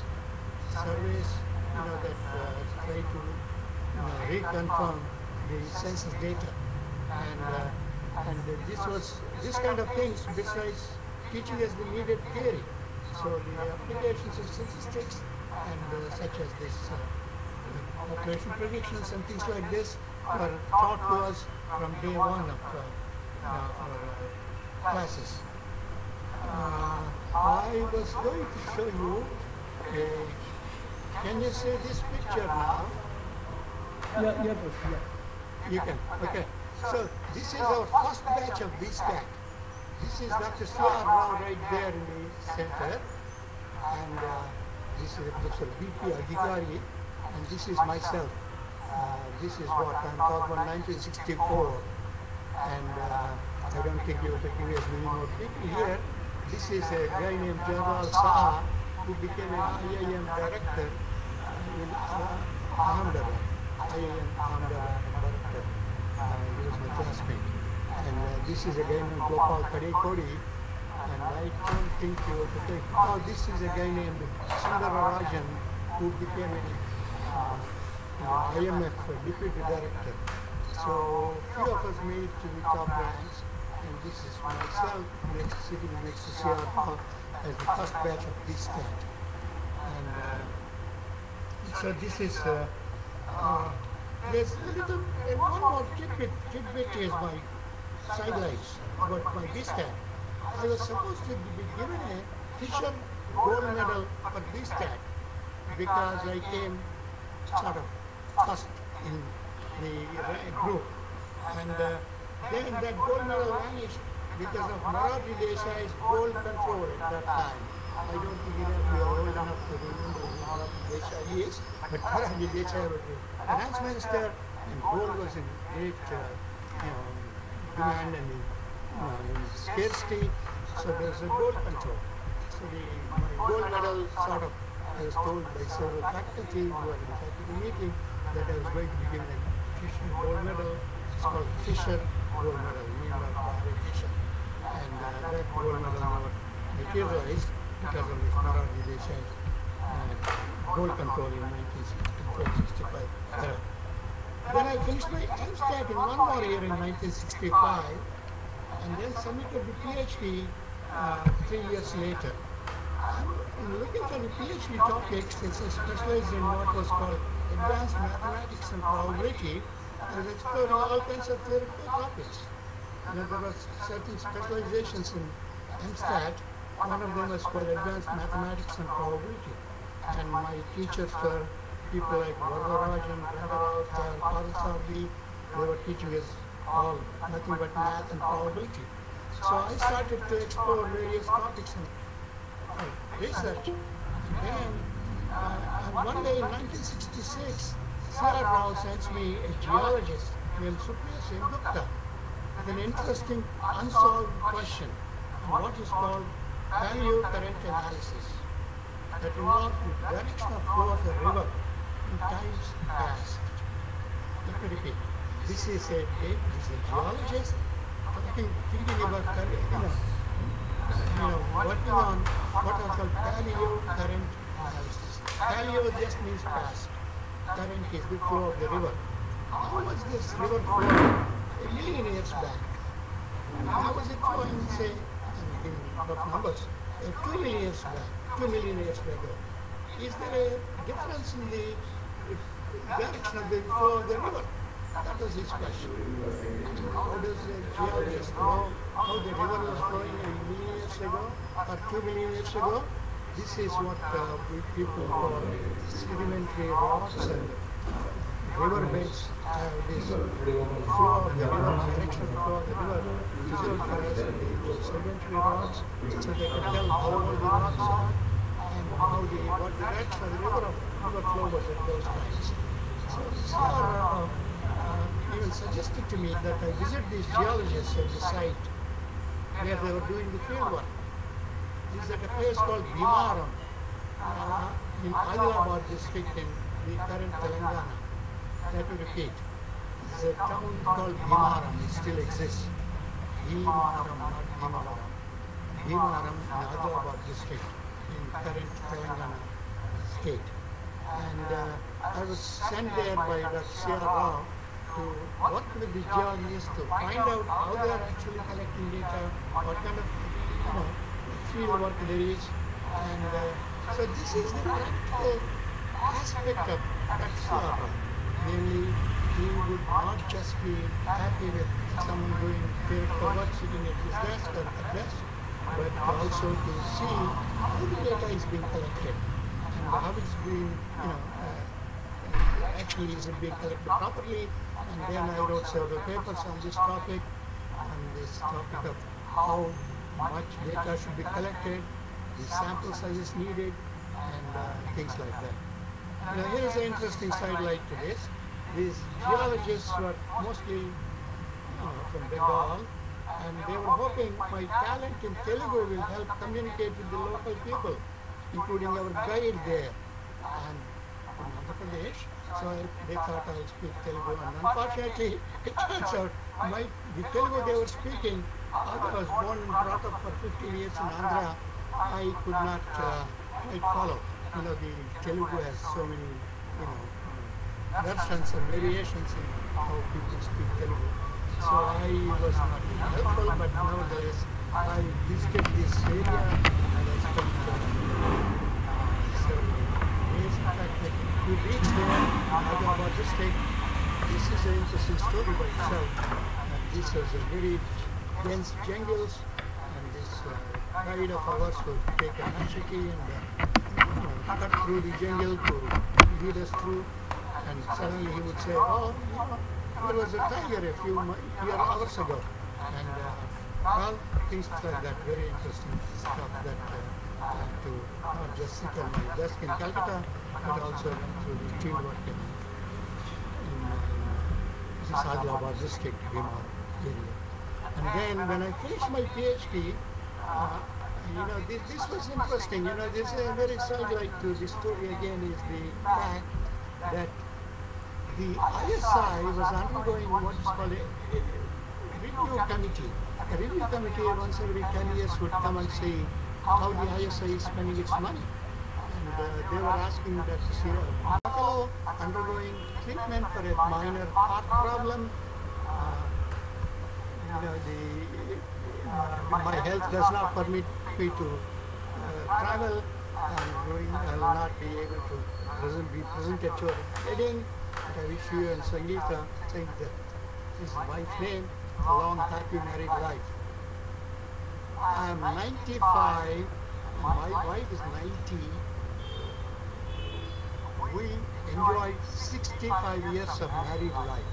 Surveys, you know, that uh, try to you know, reconfirm the census data. And, uh, and this was, this kind of things, besides teaching us the needed theory. So the applications of statistics and uh, such as this uh, population predictions and things like this were taught to us from day one of uh, our uh, classes. Uh, I was going to show you, a, can you see this picture now? Yeah, yeah, yeah. You can, okay. So this is our first batch of BSTAT. This is Dr. C.R. Rao right there in the center. And uh, this is Professor B.P. Adhikari. And this is myself. Uh, this is what I'm talking about 1964. And uh, I don't think you have to give us many more people here. This is a guy named Jawahar Saha who became an IIM director in Ahmedabad. IIM Ahmedabad director. Uh, he was my classmate. And uh, this is a guy named Gopal Kadekodi. And I don't think you to take. Oh, this is a guy named Sundararajan who became an uh, IMF deputy director. So few of us made to the top ranks, this is myself next sitting next to CR as the first batch of this stat. And uh, so this is uh, uh, there's a little and one more tidbit. Tidbit is my sidelights but my this stat. I was supposed to be given a Fisher gold medal for this stat because I came sort of first in the uh, group. And uh, then that gold medal vanished because of Morarji Desai's gold control at that time. I don't think we are old enough to remember who Morarji Desai is, but Morarji Desai was the finance minister and gold was in great uh, you know, demand and scarcity, so there's a gold control. So the my gold medal sort of, I was told by several faculty who were in faculty meeting that I was going to be given a Fisher gold medal. It's called Fisher gold medal, named after Harry And uh, that gold medal never materialized because of this Morarji Desai uh, gold control in 1964-65 era. Then I finished my MSTAT in one more year in 1965 and then submitted the PhD uh, three years later. I'm looking for the PhD topics I specialized in what was called advanced mathematics and probability. Exploring all kinds of theoretical topics. There were certain specializations in MSTAT one of them was called Advanced Mathematics and Probability. And my teachers were people like Varadarajan, Parthasarathy. They were teaching us all nothing but math and probability. So I started to explore various topics and uh, research. Then, uh, and one day in 1966, C.R. Rao sends me a geologist named Supriya Sen Gupta with an interesting unsolved question on what is called paleo current analysis that involved the direction of flow of a river in times past. Let me repeat. This is a, this is a geologist talking, thinking about, current, you know, you know, working on what are called paleo current analysis. Paleo just means past. Current is the flow of the river. How was this river flowing a million years back? How was it flowing, say, in rough numbers, uh, two million years back, two million years ago? Is there a difference in the direction of the flow of the river? That was his question. How does a geologist know how the river was flowing a million years ago or two million years ago? This is what uh, we people call sedimentary rocks and riverbeds have this flow of the river, direction the flow of the river. Reserved for sedimentary rocks, so they can tell how old the rocks are and how the what direction of the river of river flow was at those times. So Sir uh, uh, even suggested to me that I visit these geologists at the site where they were doing the field work. Is at a place called Bhimaram uh, in Adilabad district in the current Telangana. Let me repeat. This is a town called Bhimaram. It still exists. Bhimaram, not Bhimaram. Bhimaram in Adilabad district in current Telangana state. And uh, I was sent there by Dr. Rao to work with the geologists to find out how they are actually collecting data, what kind of you know, field work there is. And uh, so this is the practical aspect of. Rao. Namely, he would not just be happy with someone doing theoretical work sitting at his desk or at desk, but also to see how the data is being collected and how it's being, you know, uh, actually is it being collected properly. And then I wrote several papers on this topic, on this topic of how much data should be collected, the sample sizes needed, and uh, things like that. Now here is an interesting sidelight to this. These geologists were mostly you know, from Bengal, and they were hoping my talent in Telugu will help communicate with the local people, including our guide there, and from Andhra Pradesh. So they thought I'll speak Telugu, and unfortunately, *laughs* it turns out my the Telugu they were speaking, I was born and brought up for 15 years in Andhra, I could not uh, quite follow. You know, the Telugu has so many, you know, versions and variations in how people speak Telugu. So I was not helpful, but nevertheless, I visited this area and I spent uh, several days. In fact, we reached there, Hyderabad district. This is an interesting story by itself. And this was a very dense jungles, and this uh, of ours would take a machete and uh, you know, cut through the jungle to lead us through. And suddenly he would say, oh, you know, there was a tiger a few year hours ago. And uh, well, things like that, very interesting stuff that uh, had to not just sit on my desk in Calcutta, but also through the field work in, in uh, this Adilabad district, Bhimar area. And then when I finished my PhD, uh, you know, this, this was interesting. You know, this is a very sidelight to the story again is the fact that the ISI was undergoing what is called a, a review committee. A review committee once every 10 years would come and say how the ISI is spending its money. And uh, they were asking that see a fellow undergoing treatment for a minor heart problem. Uh, you know, the, uh, my health does not permit me to uh, travel. I'm going, I will not be able to present, be present at your wedding. But I wish you and Sangeeta think that his wife's name, a long, happy married life. I'm 95, my wife is 90. We enjoyed 65 years of married life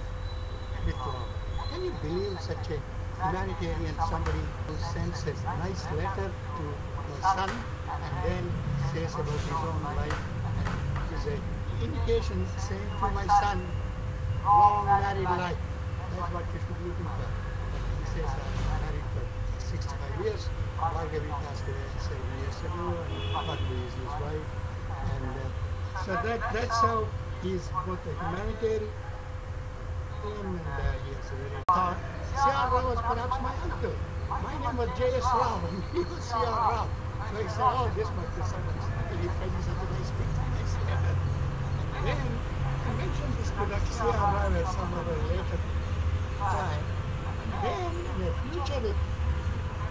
with love. Can you believe such a humanitarian somebody who sends a nice letter to the son and then says about his own life and is a indication saying to my son, long married life. That's what you should be looking for. But he says I'm married for 65 years. Bhargavi passed away seven years ago and Bhargavi is his wife. And uh, so that that's how he's both a humanitarian and uh, he a very. C.R. Was perhaps my uncle. My name was J.S. Rao and he was C.R. Rao. So he said, oh, this must be someone's really friend. He's such a nice then I mentioned this to Dr. C.R. Rao at some other later time. Then in a future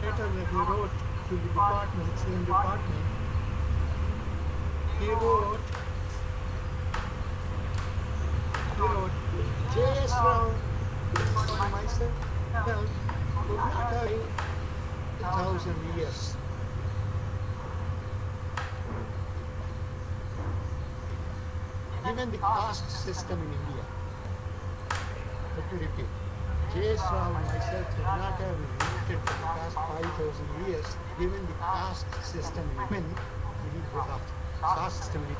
letter that he wrote to the department, same department, he wrote, he wrote, Years. Given the caste system in India, let me repeat, J.S. Rao myself could not have existed for the past 5,000 years given the caste system in women, caste system it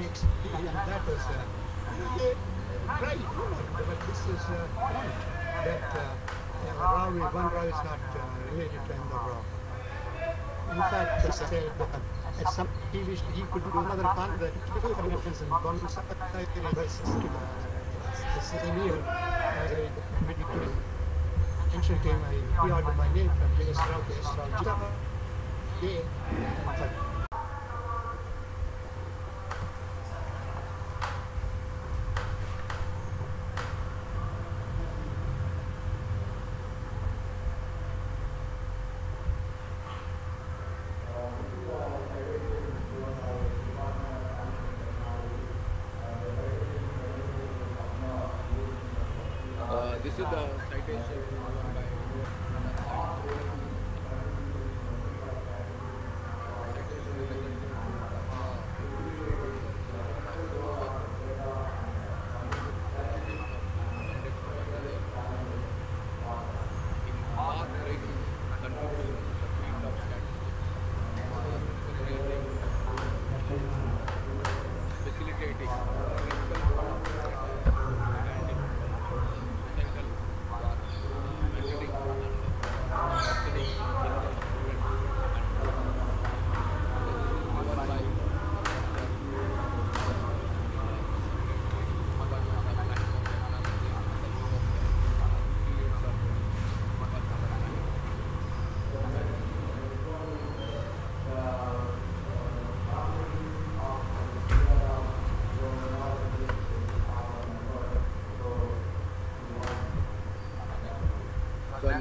makes, and that was uh, right but this is a point that uh, is- one Rao is not uh, related to another. In fact, that at some he wished he could do another con that people have difference in one society versus uh, the same year as a medical ancient time I reordered my name from J.S. Rao to S. Rao and but Uh, this is the citation given by facilitating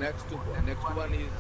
Next next one is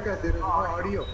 Rajshekar, there is no audio.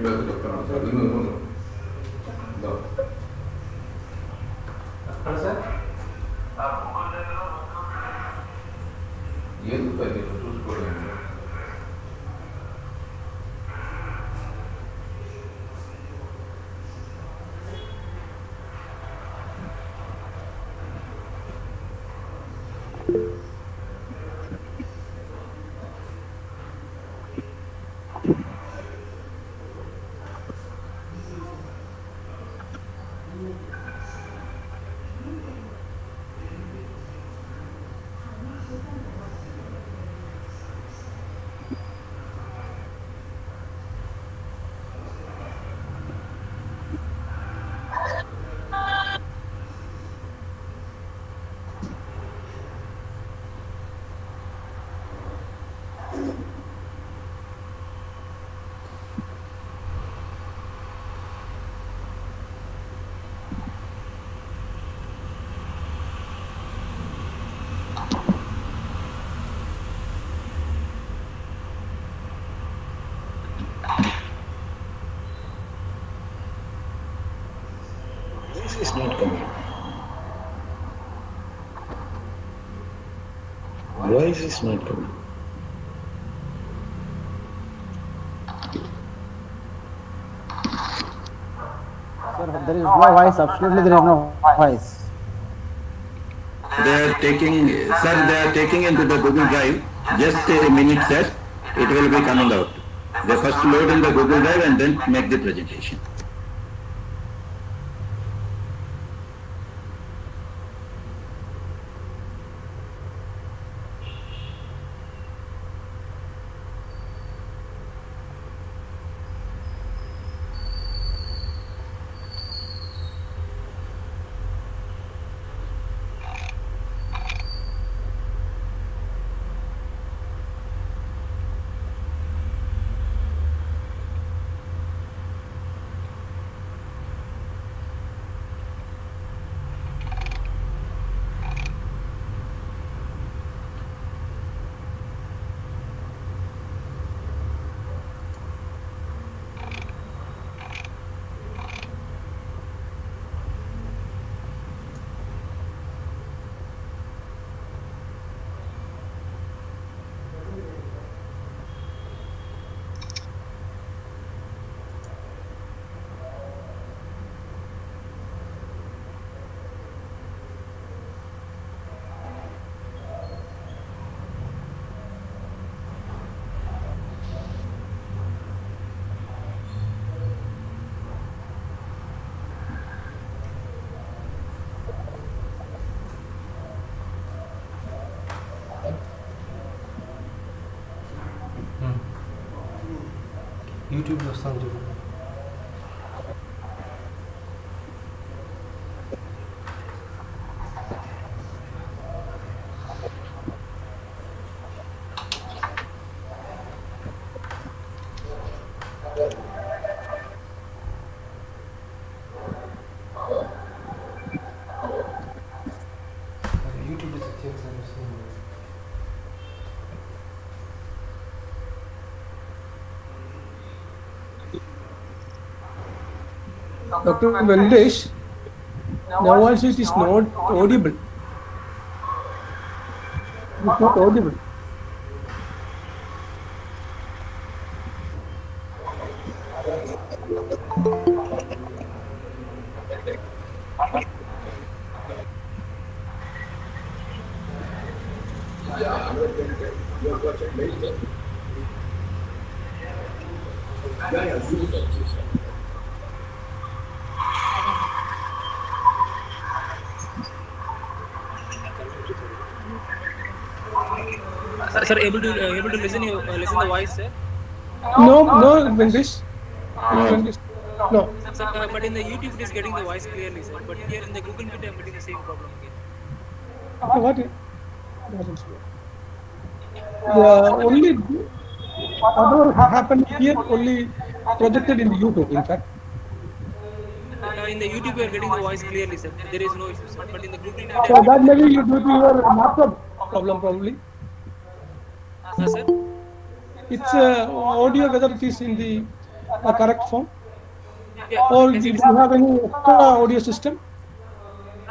method of is this not coming? Sir, there is no voice. Absolutely, there is no voice. They are taking, sir, they are taking into the Google Drive. Just a minute, sir. It will be coming out. They first load in the Google Drive and then make the presentation. Dr. Vendesh, now also it is not audible. It is not audible. Sir, sir, able to uh, able to listen you uh, listen the voice, sir. No, no, Vendesh. No, Vendesh. No. Sir, uh, but in the YouTube it is getting the voice clearly, sir. But here in the Google Meet I'm getting the same problem again. Uh, What? what is it? The only whatever happened here only projected in the YouTube, in fact. Uh, in the YouTube we are getting the voice clearly, sir. There is no issue, sir. But in the Google Meet, So that may be due to your laptop problem, probably. Uh, sir. It's uh, audio whether it is in the uh, correct form Yeah, or do you have any extra audio system?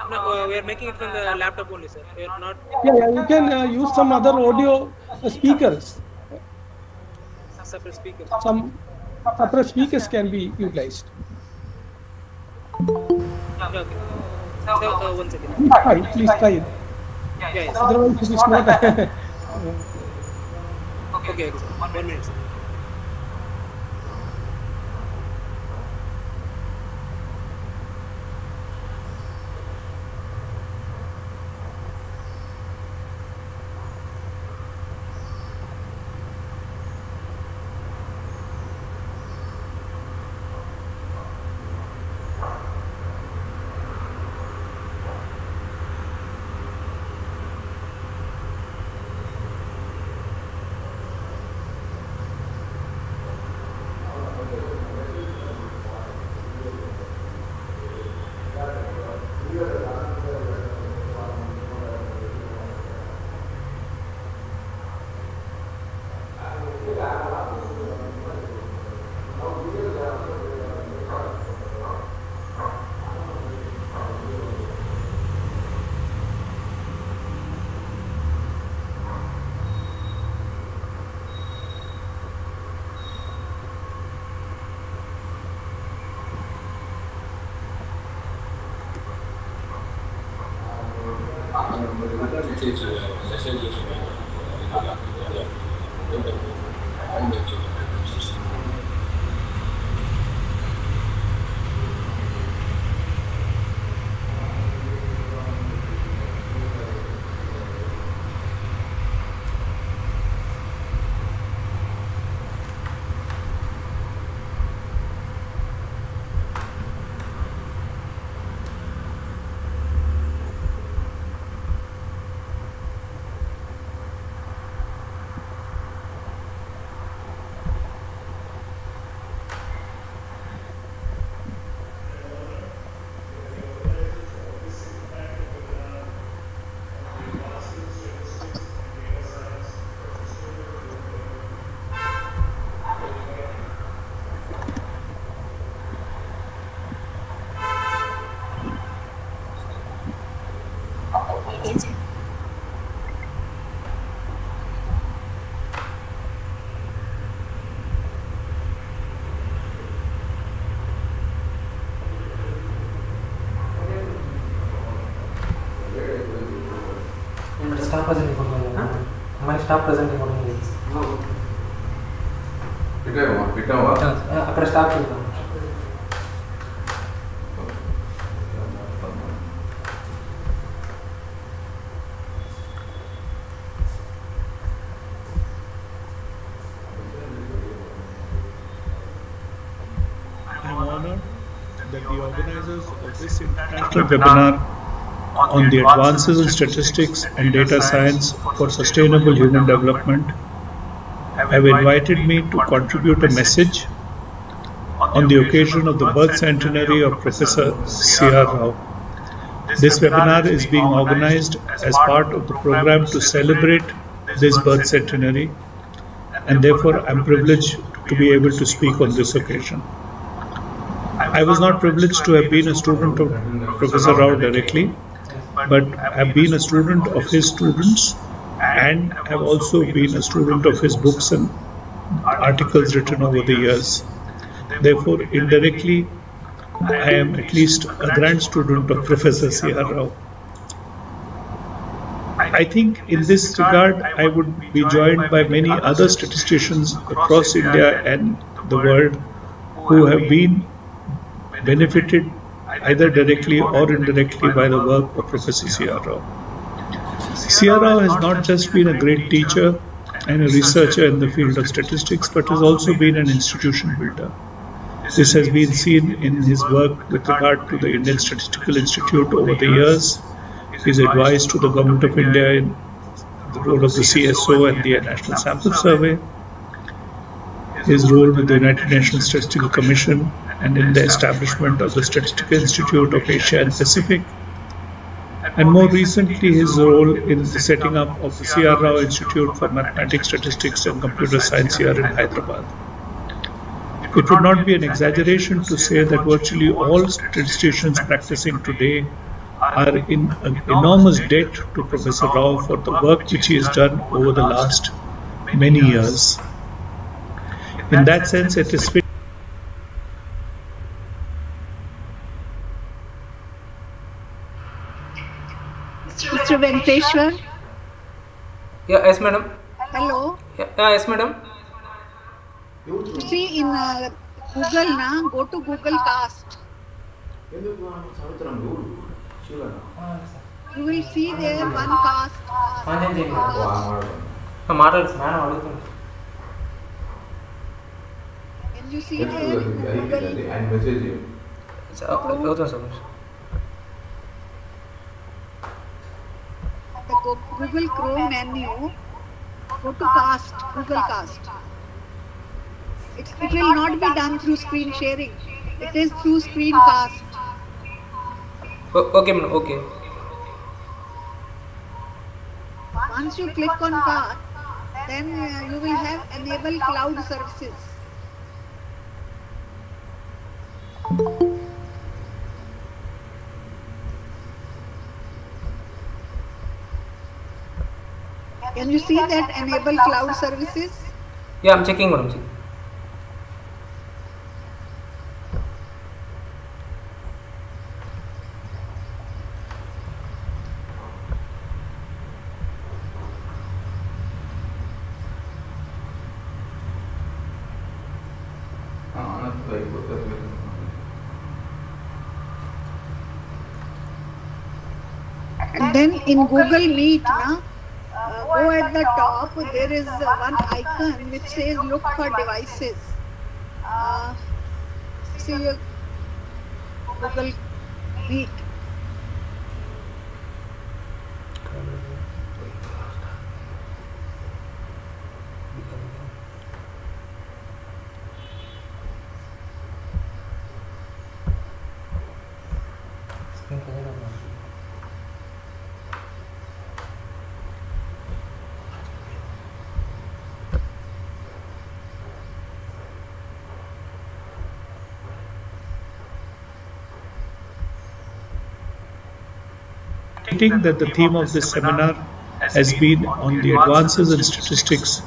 No, uh, we are making it from the laptop only, sir. We are not. Yeah, yeah you can uh, use some other audio uh, speakers. Separate speakers. Some separate speakers can be utilized. Yeah, okay. So, uh, one second. Please try, please try it. Yeah, yes. Otherwise, it is not. *laughs* *laughs* Okay, okay. One minute, prestar, por exemplo, em holandês. Perdão, perdão. Portanto, a prestar perdão. the organizers of on the advances in statistics and data science for sustainable human development have invited me to contribute a message on the occasion of the birth centenary of Professor C.R. Rao. This webinar is being organized as part of the program to celebrate this birth centenary and therefore I am privileged to be able to speak on this occasion. I was not privileged to have been a student of Professor Rao directly, but have been a student of his students and have also been a student of his books and articles written over the years. Therefore, indirectly, I am at least a grand student of Professor C.R. Rao. I think in this regard, I would be joined by many other statisticians across India and the world who have been benefited either directly or indirectly by the work of Professor C.R. Rao. C.R. Rao has not just been a great teacher and a researcher in the field of statistics, but has also been an institution builder. This has been seen in his work with regard to the Indian Statistical Institute over the years, his advice to the Government of India in the role of the CSO and the National Sample Survey, his role with the United Nations Statistical Commission and in the establishment of the Statistical Institute of Asia and Pacific, and more recently his role in the setting up of the C.R. Rao Institute for Mathematics, Statistics and Computer Science here in Hyderabad. It would not be an exaggeration to say that virtually all statisticians practicing today are in enormous debt to Professor Rao for the work which he has done over the last many years. In that sense, it is Sarveshwar? Yeah, yes, madam. Hello. Yeah, yeah yes, madam. See in uh, Google, na go to Google Cast. You will see there one cast. cast. And you see there Google. And message you. the Google Chrome menu, go to cast, Google cast. It will not be done through screen sharing. It is through screen cast. okay, okay. Once you click on cast, then uh, you will have enable cloud services. Can you see that enable cloud services? Yeah, I'm checking what I'm checking. And then in Google Meet, na, go at the top, there is one icon which says look for devices. Uh, see your Google Meet. That the theme of this seminar has been on the advances in statistics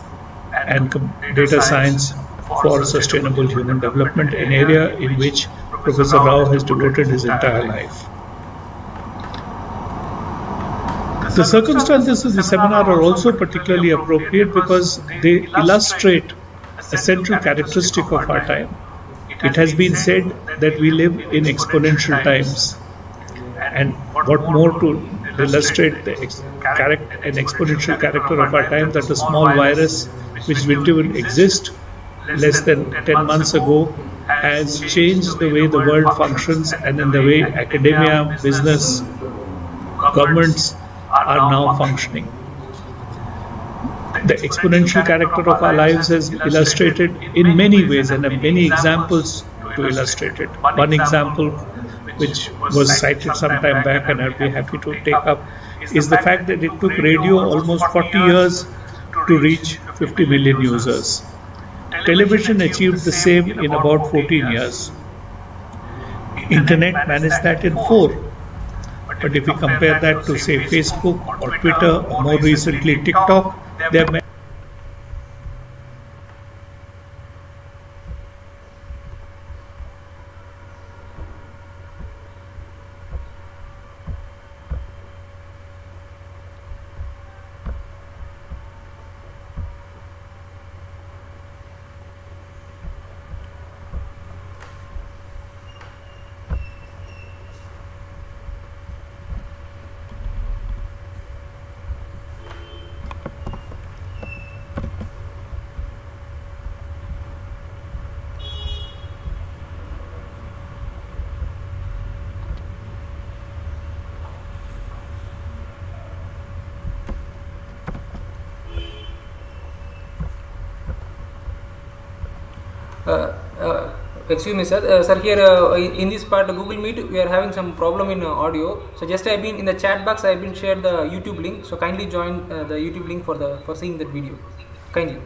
and data science for sustainable human development, an area in which Professor Rao has devoted his entire life. The circumstances of the seminar are also particularly appropriate because they illustrate a central characteristic of our time. It has been said that we live in exponential times. And what more to illustrate the character, an exponential character of our time that a small virus which didn't exist less than 10 months ago has changed the way the world functions and in the way academia, business, governments are now functioning. The exponential character of our lives is illustrated in many ways and have many examples to illustrate it. One example, which was cited some time back, and I'd be happy to take up, is the fact that it took radio almost 40 years to reach 50 million users. Television achieved the same in about 14 years. Internet managed that in four. But if we compare that to, say, Facebook or Twitter or more recently TikTok, they have Uh, uh, excuse me, sir. Uh, sir, here uh, in this part, Google Meet, we are having some problem in uh, audio. So just I've been in the chat box. I've been shared the YouTube link. So kindly join uh, the YouTube link for the for seeing that video. Kindly.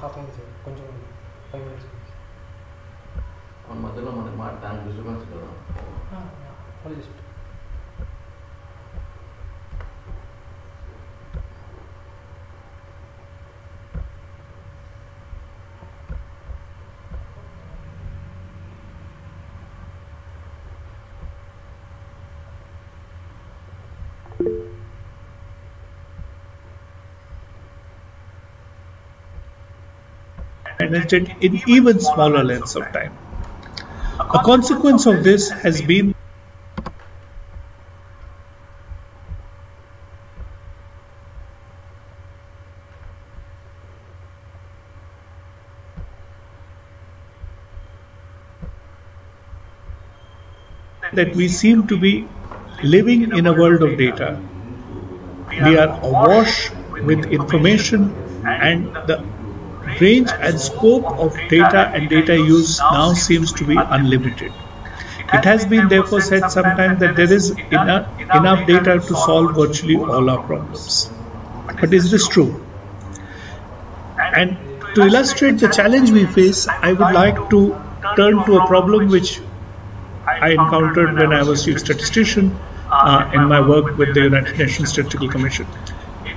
Half minute sir కొంచెం five minutes మన మధ్యలో మనకి మాట దానికి disturbance కదా in even smaller lengths of time. A consequence of this has been that we seem to be living in a world of data. We are awash with information and the range and scope of data and data use now seems to be unlimited. It has been therefore said sometimes that there is enough, enough data to solve virtually all our problems. But is this true? And to illustrate the challenge we face, I would like to turn to a problem which I encountered when I was chief statistician uh, in my work with the United Nations Statistical Commission.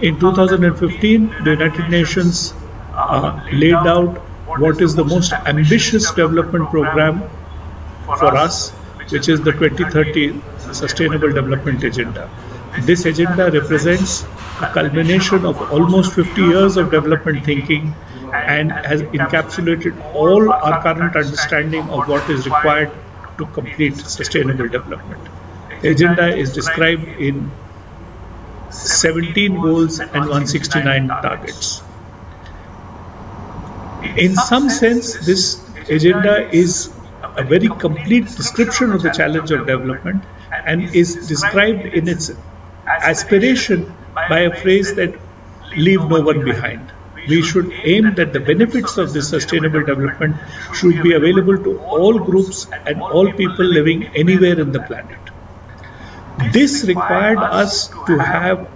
In 2015, the United Nations uh, laid out what is the most ambitious development program for us, which is the 2030 Sustainable Development Agenda. This agenda represents a culmination of almost 50 years of development thinking and has encapsulated all our current understanding of what is required to complete sustainable development. The agenda is described in 17 goals and 169 targets. In some sense, this agenda is a very complete description of the challenge of development and is described in its aspiration by a phrase that leave no one behind. We should aim that the benefits of this sustainable development should be available to all groups and all people living anywhere in the planet. This required us to have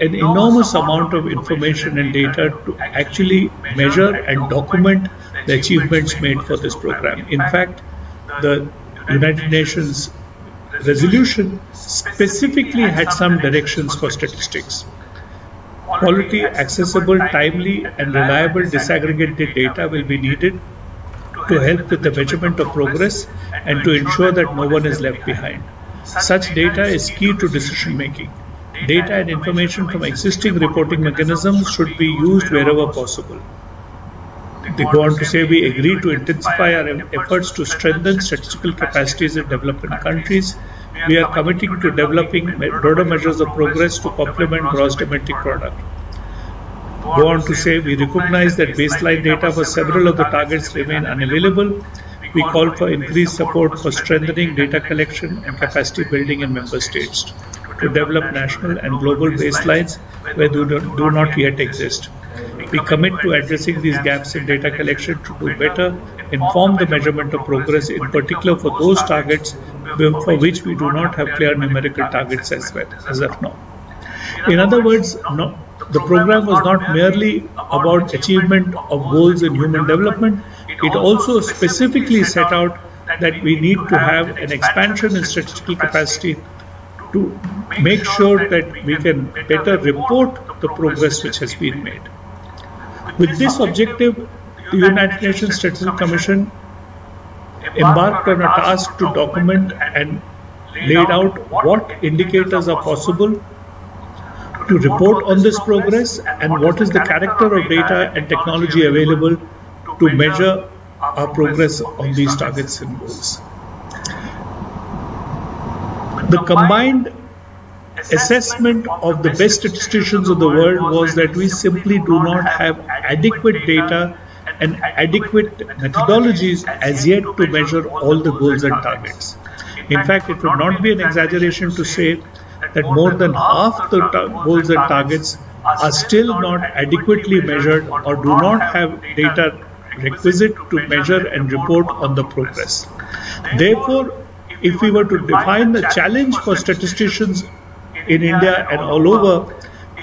an enormous amount of information and data to actually measure and document the achievements made for this program. In fact, the United Nations resolution specifically had some directions for statistics. Quality, accessible, timely, and reliable disaggregated data will be needed to help with the measurement of progress and to ensure that no one is left behind. Such data is key to decision making. Data and information from existing reporting mechanisms should be used wherever possible. They go on to say we agree to intensify our efforts to strengthen statistical capacities in developing countries. We are committing to developing broader measures of progress to complement gross domestic product. Go on to say we recognize that baseline data for several of the targets remain unavailable. We call for increased support for strengthening data collection and capacity building in member states to develop national and global baselines where do not, do not yet exist. we commit to addressing these gaps in data collection to do better, inform the measurement of progress, in particular for those targets for which we do not have clear numerical targets as well as of now. In other words, no, the program was not merely about achievement of goals in human development, it also specifically set out that we need to have an expansion in statistical capacity to make sure that we can better report the progress which has been made. With this objective, the United Nations Statistical Commission embarked on a task to document and laid out what indicators are possible to report on this progress and what is the character of data and technology available to measure our progress on these targets and goals. The combined assessment of the best statisticians of the world was that we simply do not have adequate data and adequate methodologies as yet to measure all the goals and targets. In fact, it would not be an exaggeration to say that more than half the goals and targets are still not adequately measured or do not have data requisite to measure and report on the progress. Therefore, if we were to define the challenge for statisticians in India and all over,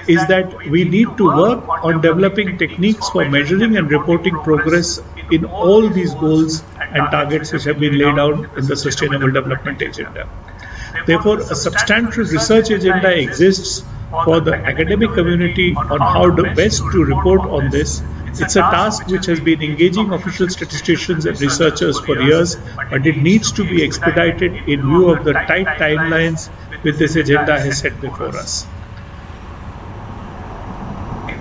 is that we need to work on developing techniques for measuring and reporting progress in all these goals and targets which have been laid out in the Sustainable Development Agenda. Therefore, a substantial research agenda exists for the academic community on how best to report on this. It's a task which has been engaging official statisticians and researchers for years, but it needs to be expedited in view of the tight timelines which this agenda has set before us.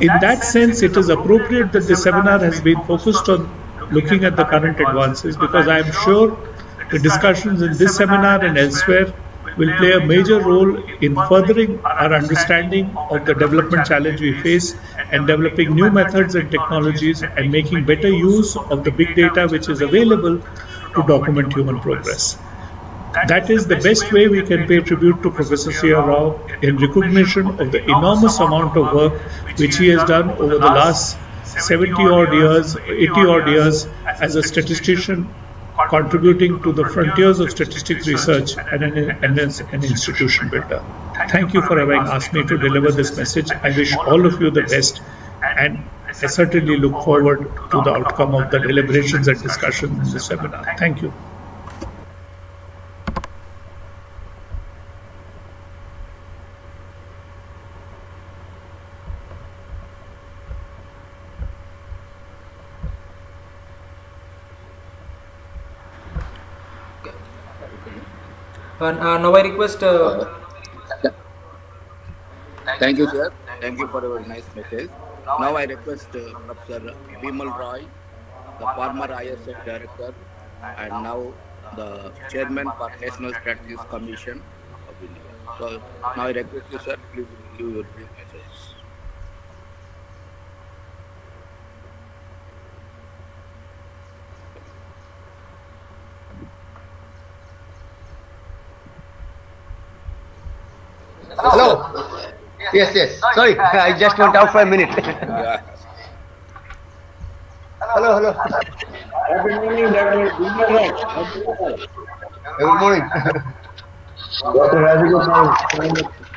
In that sense, it is appropriate that the seminar has been focused on looking at the current advances because I am sure the discussions in this seminar and elsewhere will play a major role in furthering our understanding of the development challenge we face and developing new methods and technologies and making better use of the big data which is available to document human progress. That is the best way we can pay tribute to Professor C.R. Rao in recognition of the enormous amount of work which he has done over the last 70 odd years, 80 odd years as a statistician contributing to the frontiers of statistics research and an, an institution builder. Thank you for having asked me to deliver this message. I wish all of you the best and I certainly look forward to the outcome of the deliberations and discussions in this seminar. Thank you. Now I request. Uh, Thank you, sir. Thank you for your nice message. Now I request uh, Professor Bimal Roy, the former ISF director, and now the chairman for National Statistics Commission of India. So now I request you, sir, please give your brief message. Hello. Yes, yes. Sorry, I just went out for a minute. hello, hello. Good morning, Dr. Good morning. Dr. Rajagopal.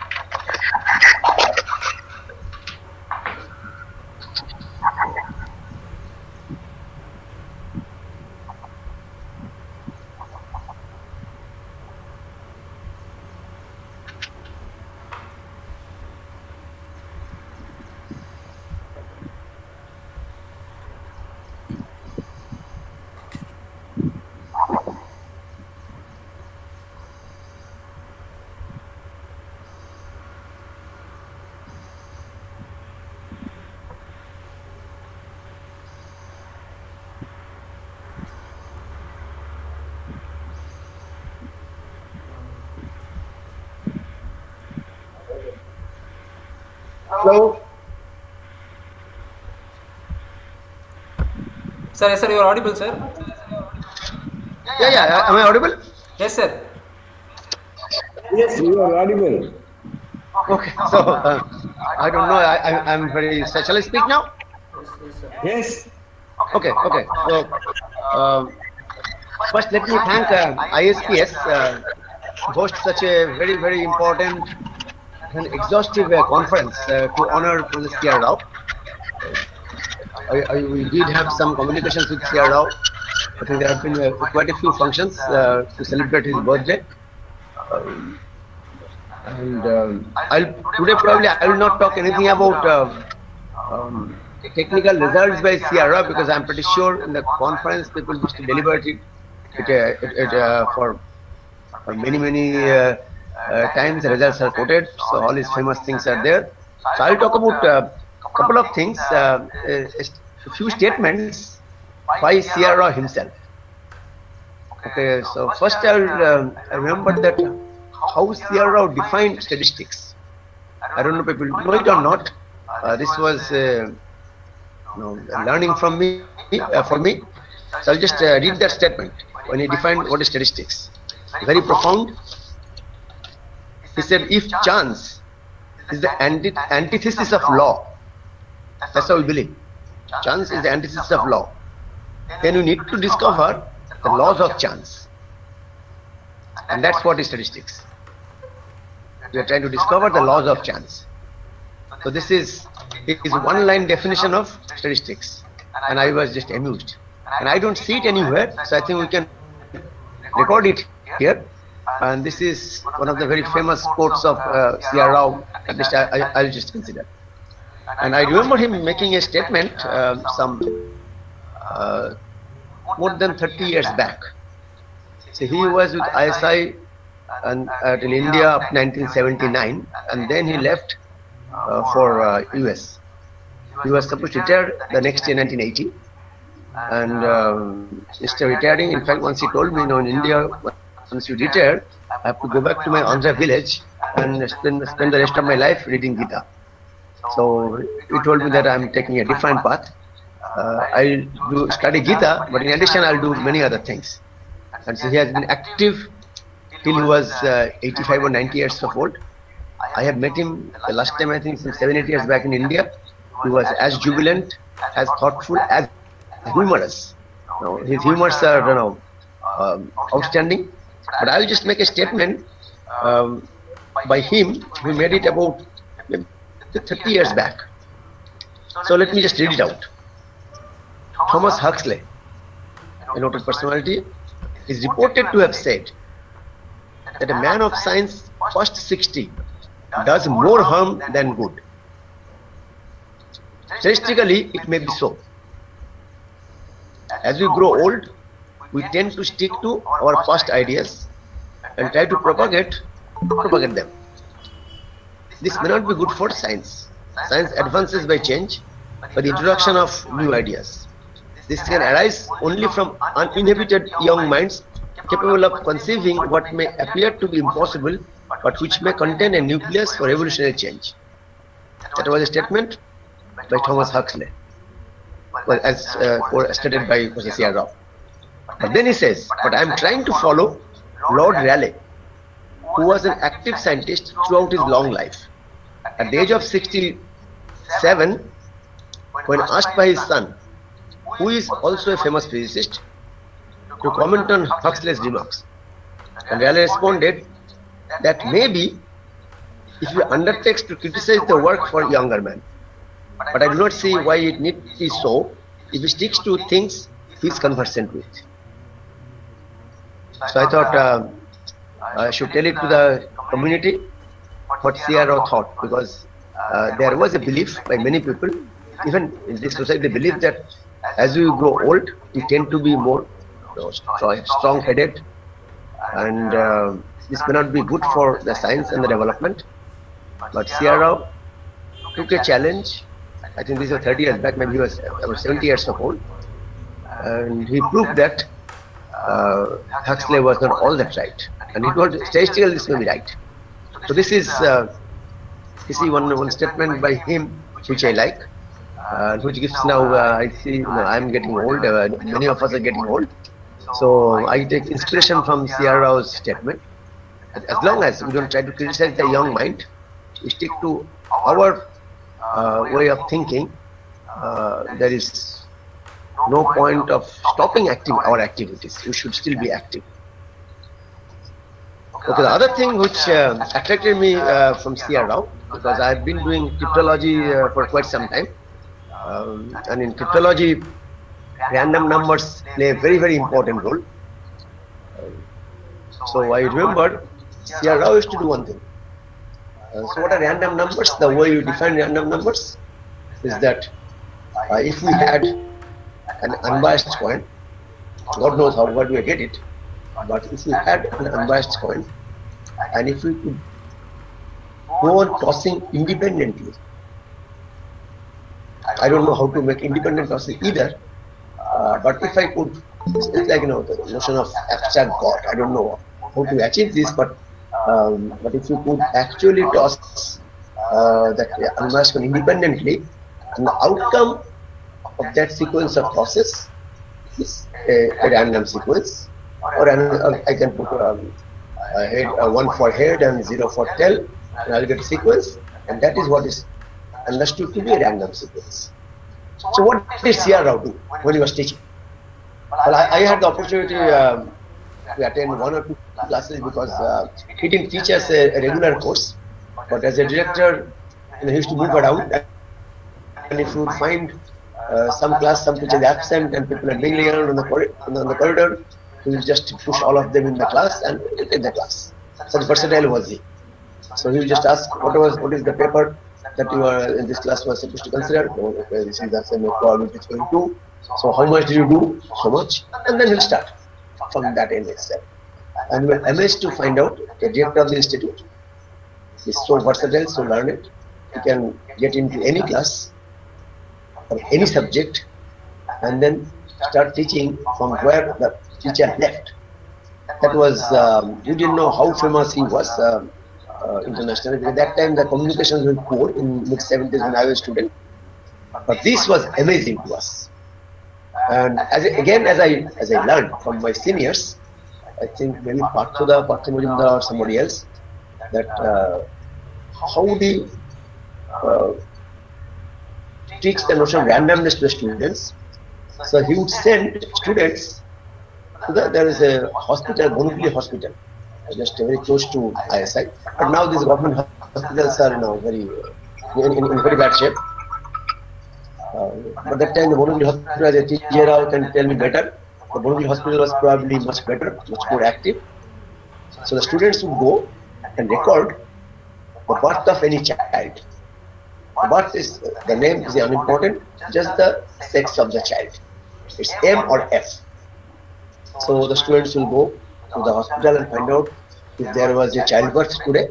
Hello. Sir, yes, sir, you are audible, sir. Yeah, yeah. Am I audible? Yes, sir. Yes, you are audible. Okay. So uh, I don't know. I, I I'm very. Shall I speak now? Yes, yes. Yes. Okay, okay. So, um, first let me thank uh, ISPS uh, host such a very, very important and exhaustive uh, conference uh, to honor Professor C.R. Rao. I, I, we did have some communications with C.R. Rao. I think there have been uh, quite a few functions uh, to celebrate his birthday. Um, and um, I'll today probably I will not talk anything about uh, um, technical results by. Rao because I'm pretty sure in the conference people used to deliberate it, it, uh, it, it uh, for, for many many uh, uh, times the results are quoted so all these famous things are there so I'll talk about a couple of things uh, a few statements by. Rao himself okay so first I'll um, remember that how. Rao defined statistics I don't know if people know it or not uh, this was uh, you know, learning from me uh, for me so I'll just uh, read that statement when he defined what is statistics very profound he said if chance is the anti antithesis of law that's how we believe. Chance is the antithesis of law. Then you need to discover the laws of chance. And that's what is statistics. We are trying to discover the laws of chance. So this is is one line definition of statistics. And I was just amused. And I don't see it anywhere so I think we can record it here. And this is one of the very famous quotes of uh, C.R. Rao. At least I, will just consider and I remember him making a statement uh, some uh, more than 30 years back. So he was with ISI and uh, in India up 1979 and then he left uh, for US uh, he was supposed to retire the next year 1980 and um, instead retiring in fact once he told me you know in India once you retire I have to go back to my Andhra village and spend, spend the rest of my life reading Gita so he told me that I am taking a different path. Uh, I'll do study Gita but in addition I'll do many other things. And so he has been active till he was uh, 85 or 90 years of old. I have met him the last time I think some 7 8 years back in India. He was as jubilant as thoughtful as humorous. His humors are you know um, outstanding. But I'll just make a statement. Um, by him who made it about 30 years back. So let me just read it out. Thomas Huxley, a noted personality, is reported to have said that a man of science past 60 does more harm than good. Statistically, it may be so. As we grow old, we tend to stick to our past ideas and try to propagate propagate them. This may not be good for science. Science advances by change, by the introduction of new ideas. This can arise only from uninhibited young minds capable of conceiving what may appear to be impossible but which may contain a nucleus for evolutionary change. That was a statement by Thomas Huxley, well, as uh, stated by Professor. Rao. But then he says, but I am trying to follow Lord Rayleigh, who was an active scientist throughout his long life. At the age of 67, when asked by his son, who is also a famous physicist, to comment on Huxley's remarks, and Rayleigh responded that maybe if he undertakes to criticize the work for younger men, but I do not see why it need be so if he sticks to things he is conversant with. So I thought uh, I should tell it to the community what. Rao thought because uh, there was a belief by many people, even in this society, they believe that as we grow old, we tend to be more you know, strong-headed and uh, this may not be good for the science and the development. But. Rao took a challenge. I think this was 30 years back, maybe he was about 70 years old. And he proved that uh, Huxley was not all that right. And he told statistically this may be right. So this is, uh, you see one, one statement by him which I like. Uh, which gives now, uh, I see, you know, I'm getting old, uh, many of us are getting old. So I take inspiration from. Rao's statement. As long as we don't try to criticize the young mind, we stick to our uh, way of thinking, uh, there is no point of stopping active our activities. We should still be active. Okay, the other thing which uh, attracted me uh, from CR Rao, because I've been doing cryptology uh, for quite some time, um, and in cryptology, random numbers play a very, very important role. so I remember CR Rao used to do one thing. Uh, so what are random numbers? The way you define random numbers is that uh, if we had an unbiased coin, God knows how where do we get it, but if we had an unbiased coin, and if we could go on tossing independently, I don't know how to make independent tossing either, uh, but if I could, it's like you know the notion of abstract God. I don't know how to achieve this, but um, but if you could actually toss uh, that unbiased coin independently, and the outcome of that sequence of tosses is a, a random sequence, or an, uh, I can put a head, uh, one for head and zero for tail, and I'll get a sequence, and that is what is understood to be a random sequence. So what did CR Rao do when he was teaching? Well, I, I had the opportunity um, to attend one or two classes because uh, he didn't teach us a, a, regular course, but as a director, you know, he used to move around, and if you find uh, some class, some teacher is absent, and people are mingling around on the, on the corridor, he will just push all of them in the class and in the class. Such versatile was he. So he will just ask, what was, what is the paper that you are in this class was supposed to consider? Oh, okay, this is the same problem it's going to. So how much did you do? So much, and then he'll start from that end itself. And we are amazed to find out the director of the institute is so versatile, so learned. He can get into any class or any subject and then start teaching from where the teacher left. That was, um, you didn't know how famous he was uh, uh, internationally. At that time, the communications were poor in mid 70s when I was a student. But this was amazing to us. And as again, as I as I learned from my seniors, I think maybe Parthuda, Parthu or somebody else, that uh, how the uh, teach the notion of randomness to the students. So he would send students there is a hospital, Bonhooghly Hospital, just very close to ISI. But now these government hospitals are you know, very in, in, in very bad shape. Uh, but that time the Bonhooghly Hospital, as a teacher can tell me better, the Bonhooghly Hospital was probably much better, much more active. So the students would go and record the birth of any child. The birth is, the name is unimportant, just the sex of the child. It's M or F. So the students will go to the hospital and find out if there was a childbirth today,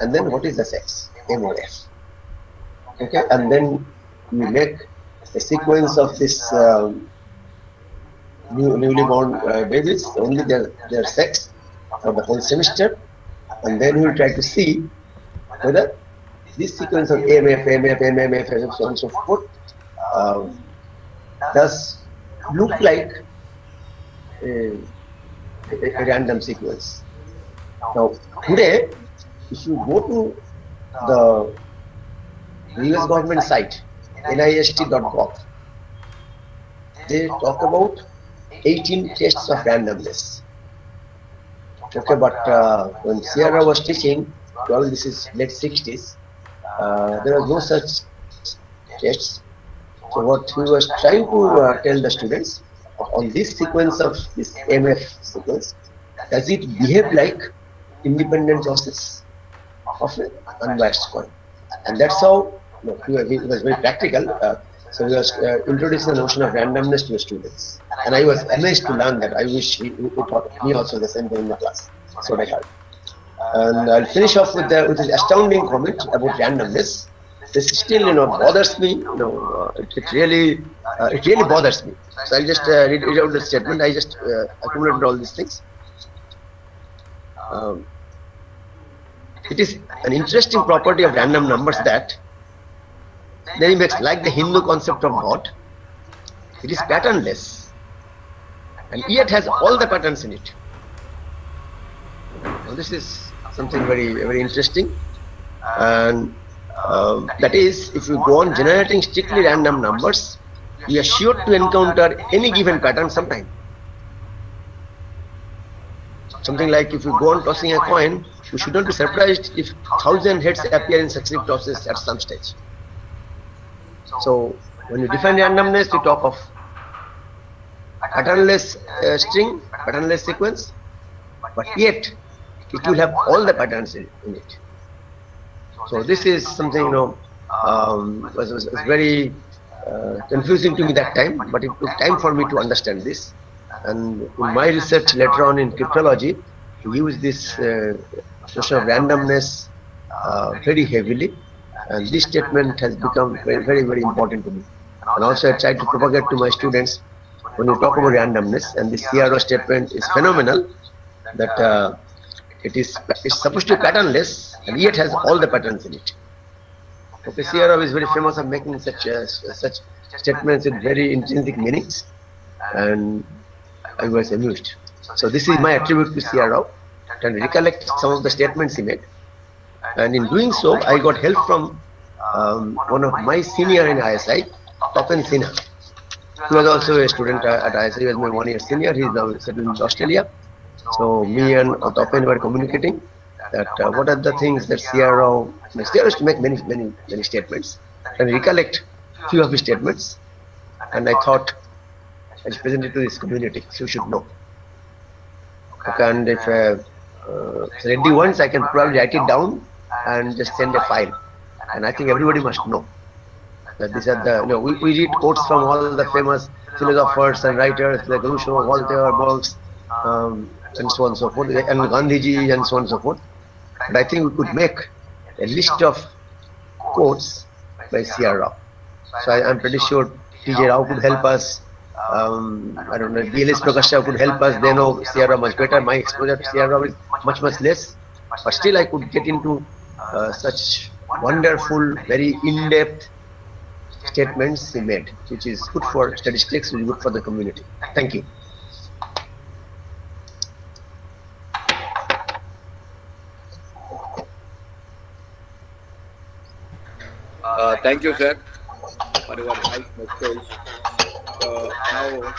and then what is the sex, M or F. Okay, and then we make a sequence of this um, new, newly born uh, babies, only their, their sex for the whole semester, and then we will try to see whether this sequence of AMF, AMF, MMF, and so on and so forth um, does look like a, a, a, random sequence. Now, today, if you go to the US government site, nist.gov, they talk about 18 tests of randomness. Okay, but uh, when CR was teaching, well, this is late 60s, uh, there was no such tests. So what he was trying to uh, tell the students, on this sequence of this MF sequence, does it behave like independent process of an unbiased coin? And that's how you know, he, was very practical. Uh, so he was uh, introducing the notion of randomness to the students. And I was amazed to learn that. I wish he, he taught me also the same thing in the class. That's what I heard. And I'll finish off with, the, with this astounding comment about randomness. This still, you know, bothers me. You know, uh, it, it, really, uh, it really bothers me. So I'll just uh, read, read out the statement. I just uh, accumulated all these things. Um, it is an interesting property of random numbers that they makes like the Hindu concept of God. It is patternless, and yet has all the patterns in it. Now, this is something very very interesting, and Um, that is, if you go on generating strictly random numbers, you are sure to encounter any given pattern sometime. Something like if you go on tossing a coin, you should not be surprised if thousand heads appear in successive tosses at some stage. So when you define randomness, you talk of patternless uh, string, patternless sequence, but yet it will have all the patterns in, in it. So this is something you know um, was, was, was very uh, confusing to me that time, but it took time for me to understand this. And in my research later on in cryptology, we use this uh, notion of randomness uh, very heavily, and this statement has become very, very, very important to me. And also, I try to propagate to my students when you talk about randomness, and this CRO statement is phenomenal. That uh, it is it's supposed to be patternless, and yet has all the patterns in it. Okay, CRO is very famous of making such uh, such statements with very intrinsic meanings, and I was amused. So this is my attribute to CRO, and recollect some of the statements he made. And in doing so, I got help from um, one of my senior in ISI, Tapan Sinha. He was also a student at ISI, he was my one year senior, he is now settled in Australia. So me and Tapan were communicating that uh, what are the things that CRO, CRO used to make many, many, many statements and recollect few of his statements. And I thought I should present it to this community, so you should know. Okay, and if uh, uh, Reddy wants, I can probably write it down and just send a file. And I think everybody must know that these are the, you know, we, we read quotes from all the famous philosophers and writers like Rousseau, Voltaire, Marx, um, and so on and so forth, and Gandhiji and so on and so forth. But I think we could make a list of quotes by C.R. Rao. So I, am pretty sure T.J. Rao could help us. Um, I don't know, B.L.S. Prakash Rao could help us. They know C.R. Rao much better. My exposure to C.R. Rao is much, much less. But still, I could get into uh, such wonderful, very in-depth statements he made, which is good for statistics, which is good for the community. Thank you. Uh, thank you, sir, for your nice message. Uh, now,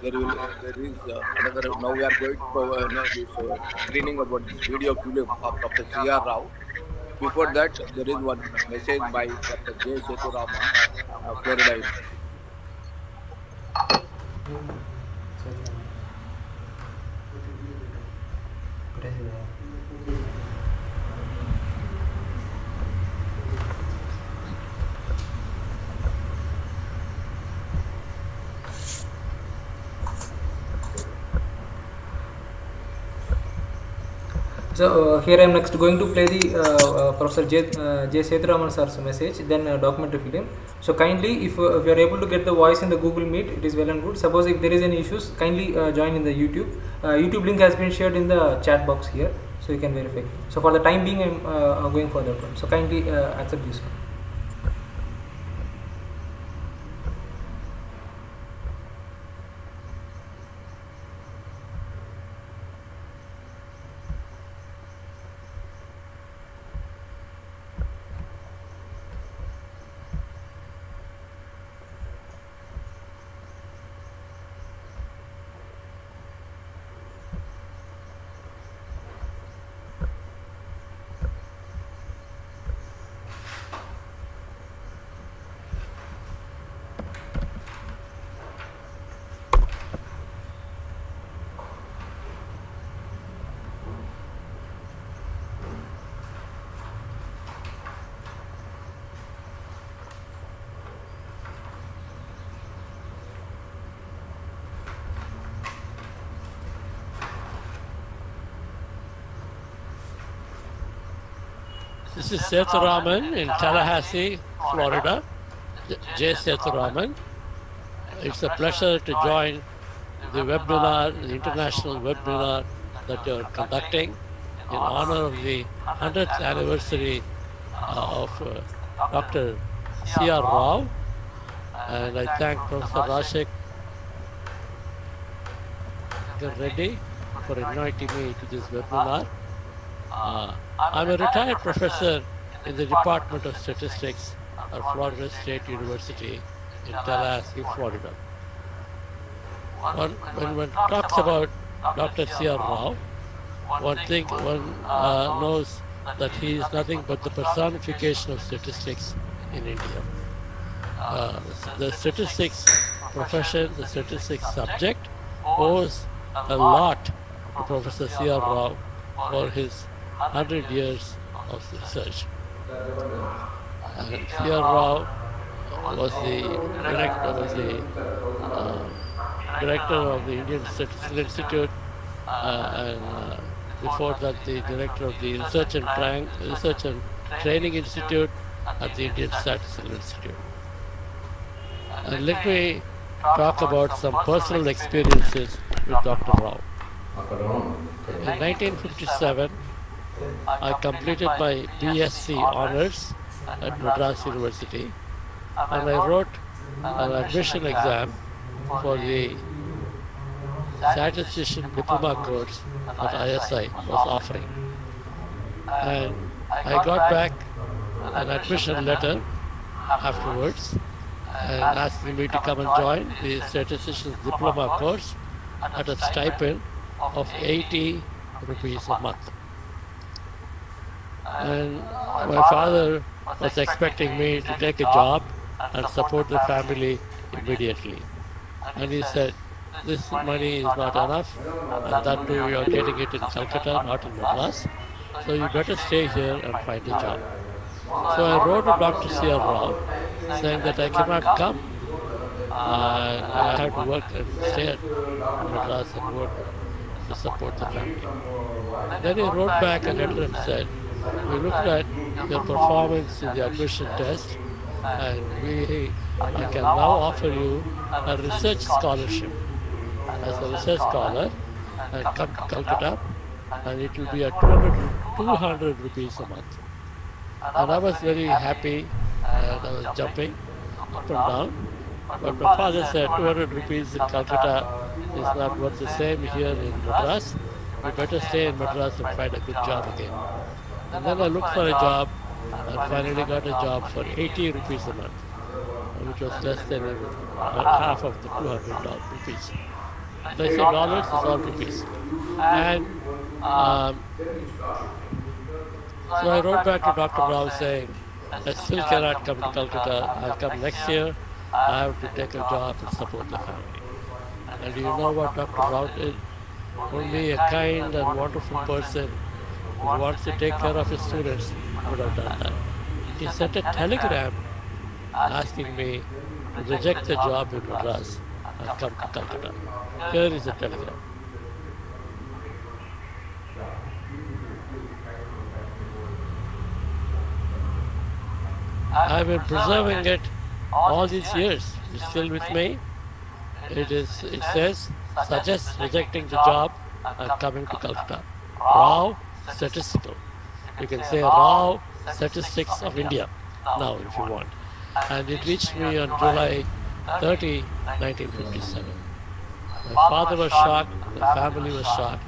there, will, there is uh, another, now we are going to uh, know this uh, screening about this video clip of Dr. C.R. Rao. Before that, there is one message by Dr. J. Sethuraman, uh, Florida. So uh, here I am next going to play the uh, uh, Professor J. J. Sethuraman sir's message, then documentary film. So kindly, if, if you are able to get the voice in the Google Meet, it is well and good. Suppose if there is any issues, kindly join in the YouTube. YouTube link has been shared in the chat box here, so you can verify. So for the time being, I am uh, going for that one. So kindly uh, accept this one. This is Sethuraman in Tallahassee, Florida. J. Sethuraman. It's a pleasure to join the webinar, the international webinar that you're conducting in honor of the 100th anniversary uh, of uh, Dr. C.R. Rao. And I thank Professor Rashek Reddy for inviting me to this webinar. Uh, I'm a retired professor in the Department of Statistics at Florida State University in Tallahassee, Florida. One, when one talks about Dr. C.R. Rao, one thing one uh, knows that he is nothing but the personification of statistics in India. Uh, the statistics profession, the statistics subject owes a lot to Professor C.R. Rao for his 100 years of research. And. Rao was the director, was the uh, director of the Indian Statistical Institute, uh, and uh, before that the director of the Research and, Tra- Research and Training Institute at the Indian Statistical Institute. And let me talk about some personal experiences with Dr. Rao. In 1957, I completed my BSc honors at Madras University and I wrote an admission exam for the statistician diploma course that ISI was offering. And I got back an admission letter afterwards and asking me to come and join the statistician's diploma course at a stipend of 80 rupees a month. And my father was expecting me to take a job and support the family immediately. And he said, this money is not enough, and that too you are getting it in Calcutta, not in Madras. So you better stay here and find a job. So I wrote to Dr. C.R. Rao saying that I cannot come. Uh, I have to work and stay at Madras and work to support the family. Then he wrote back a letter and said, we looked at your performance in the admission test and we I can now offer you a research scholarship as a research scholar and come to Calcutta and it will be at 200, 200 rupees a month. And I was very happy and I was jumping up and down. But my father said 200 rupees in Calcutta is not worth the same here in Madras. We better stay in Madras and find a good job again. And then I looked for a job and finally got a job for 80 rupees a month, which was less than half of the 200 rupees. They say dollars is all rupees. And um, so I wrote back to Dr. Rao saying, I still cannot come to Calcutta. I'll come next year. I have to take a job and support the family. And do you know what Dr. Rao did? Only a kind and wonderful person wants to take care of his students would have done that. He sent a telegram asking me to reject the job in Madras and come to Calcutta. Here is the telegram. I've been preserving it all these years. It's still with me. It is. It says, suggests rejecting the job and coming to Calcutta. Rao Statistical. You can say raw Statistics of India now if you want. And it reached me on July 30, 1957. My father was shocked, the family was shocked,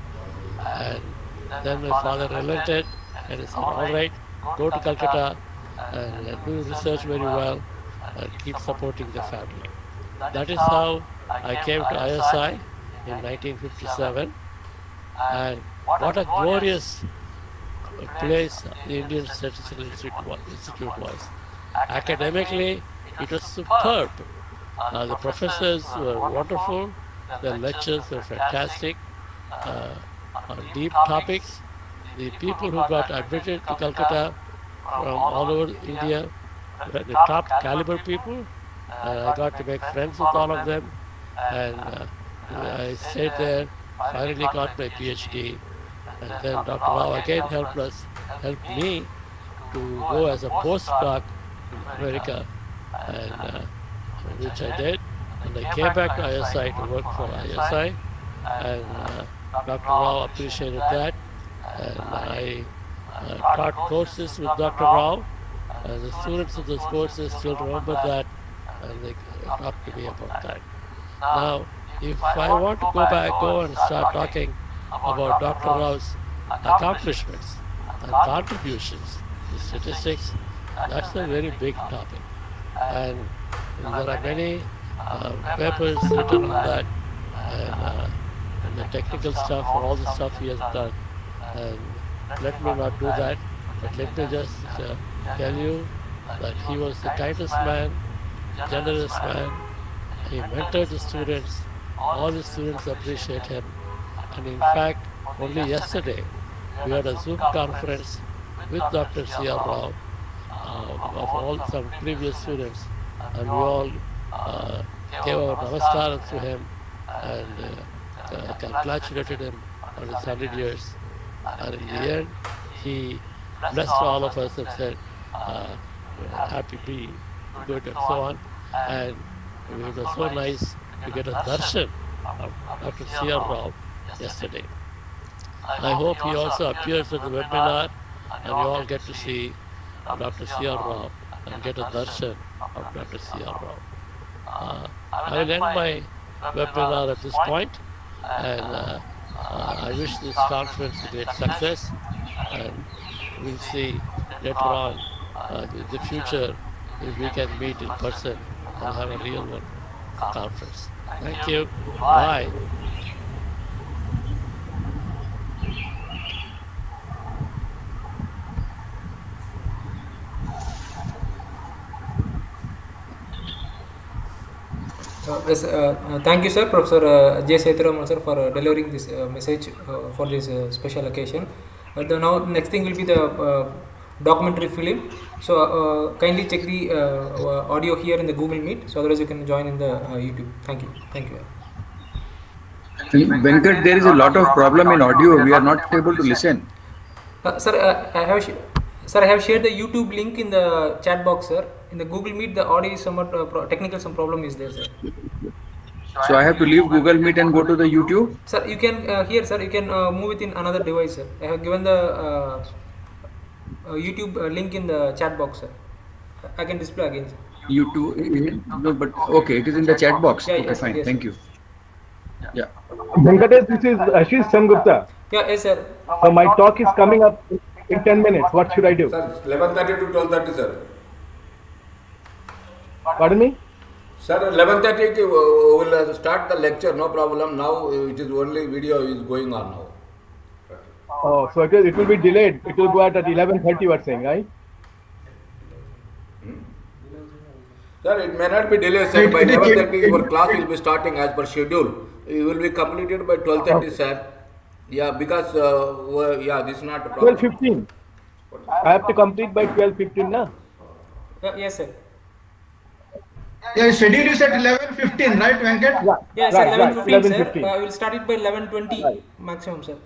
and then my father relented and he said, all right, go to Calcutta and uh, do research very well and keep supporting the family. That is how I came to ISI in 1957 and what a glorious place the Indian Statistical Institute was. Academically, it was superb. Uh, the professors were wonderful, the lectures were fantastic, uh, on deep topics. The people who got admitted to Calcutta from all over India were the top caliber people. Uh, I got to make friends with all of them, and uh, I stayed there, finally got my PhD, and then Dr. Rao again helped us, helped me to go as a postdoc in America, and uh, which I did. And I came back to ISI to work for ISI, and uh, Dr. Rao appreciated that, and I uh, taught courses with Dr. Rao, and the students of those courses still remember that, and they talk to me about that. Now, if I want to go back, go and start talking about Dr. Rao's accomplishments and contributions the statistics, that's a very big topic. And there are many uh, papers written on that and, uh, and the technical stuff and all the stuff he has done. And let me not do that, but let me just uh, tell you that he was the kindest man, generous man. He mentored the students. All the students appreciate him. And in fact, only yesterday, we had a Zoom conference with Dr. C.R. Rao uh, of all some previous students, and we all uh, gave our namaskaram to him and uh, uh, congratulated him on his 100 years. And in the end, he blessed all of us and said, uh, happy be good and so on. And it was so nice to get a darshan of Dr. C.R. Rao yesterday. I hope he also appears at the webinar and you all get to see Dr. C.R. Rao and get a darshan of Dr. C.R. Rao. Uh, I will end my webinar at this point and uh, uh, I wish this conference a great success and we'll see later on uh, the, the future if we can meet in person and have a real one conference. Thank you. Bye. Yes, uh, uh, thank you, sir, Professor uh, J. Sir, for uh, delivering this uh, message uh, for this uh, special occasion. The now next thing will be the uh, documentary film. So uh, kindly check the audio here in the Google Meet. So otherwise you can join in the uh, YouTube. Thank you. Thank you. Venkat, there is a lot of problem in audio. We are not able to listen. Uh, sir, uh, I have sir, I have shared the YouTube link in the chat box, sir. In the Google Meet, the audio is somewhat uh, pro- technical. Some problem is there, sir. So I have to leave Google Meet and go to the YouTube. Sir, you can uh, here, sir. You can uh, move it in another device, sir. I have given the uh, uh, YouTube uh, link in the chat box, sir. I can display again. Sir. YouTube. No, but okay, it is in the chat box. Yeah, Okay, yes, fine. yes, Thank you. Yeah. Venkatesh, this is Ashish SenGupta. Yeah, yes, sir. So my talk is coming up in 10 minutes. What should I do? Sir, 11.30 to 12.30, sir. Pardon me? Sir, 11.30 ki, uh, will uh, start the lecture, no problem. Now uh, it is only video is going on now. Oh, so it will, it will be delayed. It will go out at 11.30 you are saying, right? Sir, it may not be delayed, sir. By 11.30 your class will be starting as per schedule. You will be completed by 12.30, sir. Yeah, because, uh, well, yeah, this is not a problem. 12.15. I have to complete by 12.15, na? Yeah, yes, sir. Yeah, schedule is at 11.15, right, Venkat? Yeah, Yes, right, sir. right, 11.15, sir. 11:15. Uh, we'll start it by 11.20 maximum, sir.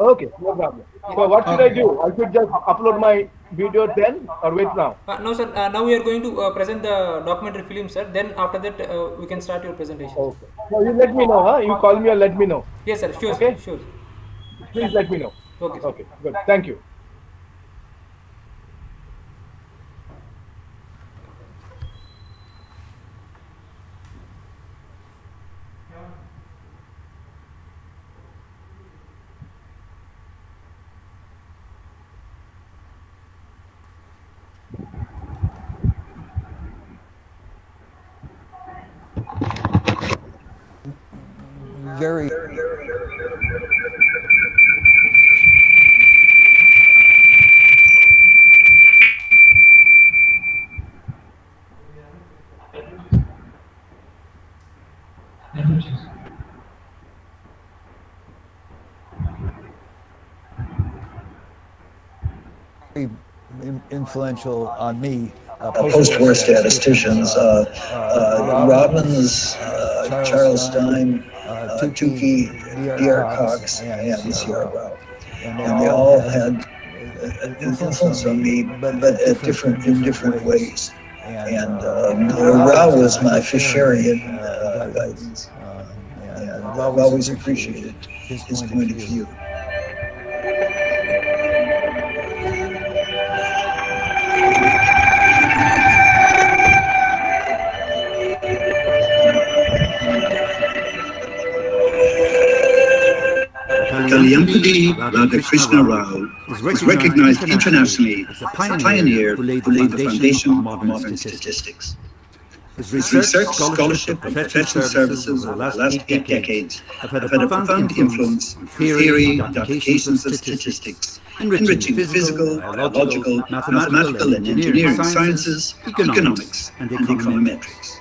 Okay, no problem. So what should I do? I should just upload my video then or wait now? Uh, no, sir. Uh, now we are going to uh, present the documentary film, sir. Then after that, uh, we can start your presentation. Okay. So you let me know, huh? You call me or let me know. Yes, sir. Sure, Okay. sir. Sure. Please let me know. Okay. Okay, good. Thank you. Very influential on me. Uh, post-war statisticians, uh, uh, Robbins, uh, Charles Stein, uh, Tukey, D.R. Cox, and C.R. Rao. And they all had uh, influence on me, but at different, in different ways. And um, Rao was my Fisherian uh, guidance. And I've always appreciated his point of view. Tell Calyampudi Radhakrishna Rao was recognized internationally as a pioneer who laid the foundation of modern statistics. His His research, scholarship, and professional services over the last eight decades have had a profound influence on theory and applications of statistics, enriching physical, biological, mathematical, and engineering sciences, economics, and econometrics.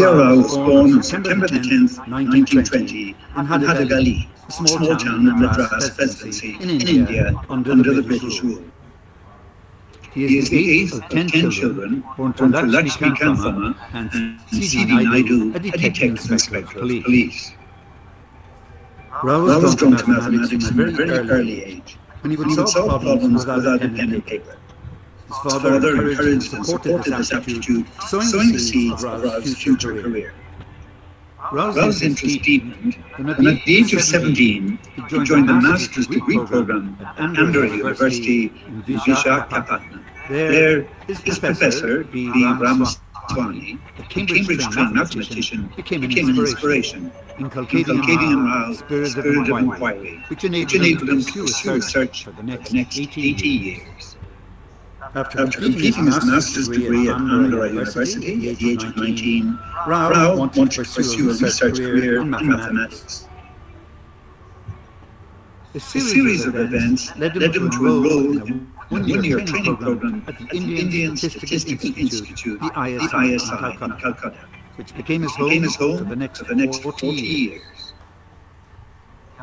CR was born on September 10, 1920, in Hadagali, a small town in Madras Presidency in India under the British rule. He is the eighth of ten children born to Lakshmi Kanthama and C.D. Naidu, a detective inspector of police. Rao was drawn to mathematics from a very early age, when he would solve problems without a pen and paper. His father father encouraged encouraged and supported supported his his aptitude, sowing the seeds of Rao's Rao's future career. Rao's Rao's interest deepened and at the age of 17, he joined the master's degree program at Andhra University in Visakhapatnam. There, his professor, V. Ramaswamy, a Cambridge-trained mathematician, became an inspiration, inculcating in in Rao Rao spirit of inquiry, which enabled him to pursue research for the next next 80 80 years. After After completing his master's degree at Andhra University at the age of 19, Rao Rao wanted wanted to pursue a research career in mathematics. A series of events led him to enroll in a one-year training program at the Indian Statistical Institute, the ISI in Calcutta, which became his became his home home for the next for the next 40 40 years.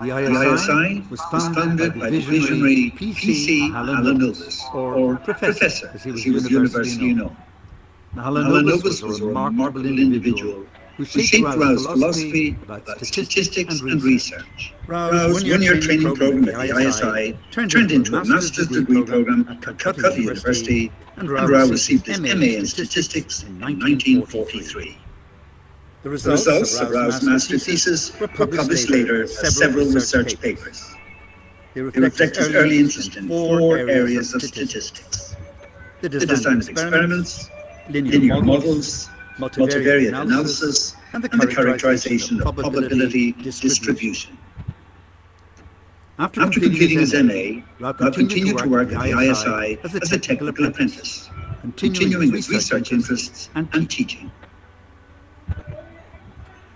The ISI was founded by the visionary P.C. Mahalanobis, or Professor, as he was universally known. Mahalanobis was a remarkable individual who shaped Rao's philosophy about statistics and research. Rao's one-year training program at the ISI turned into a master's degree program at Calcutta University, and Rao received his MA in statistics in 1943. The The results of Rao's master thesis were published later as several research papers. They They reflect his early interest in four areas of statistics. The design of experiments, linear models, multivariate analysis, and the characterization of probability distribution. After, completing his MA, Rao continued to work at the ISI as a technical apprentice, continuing his research interests and teaching.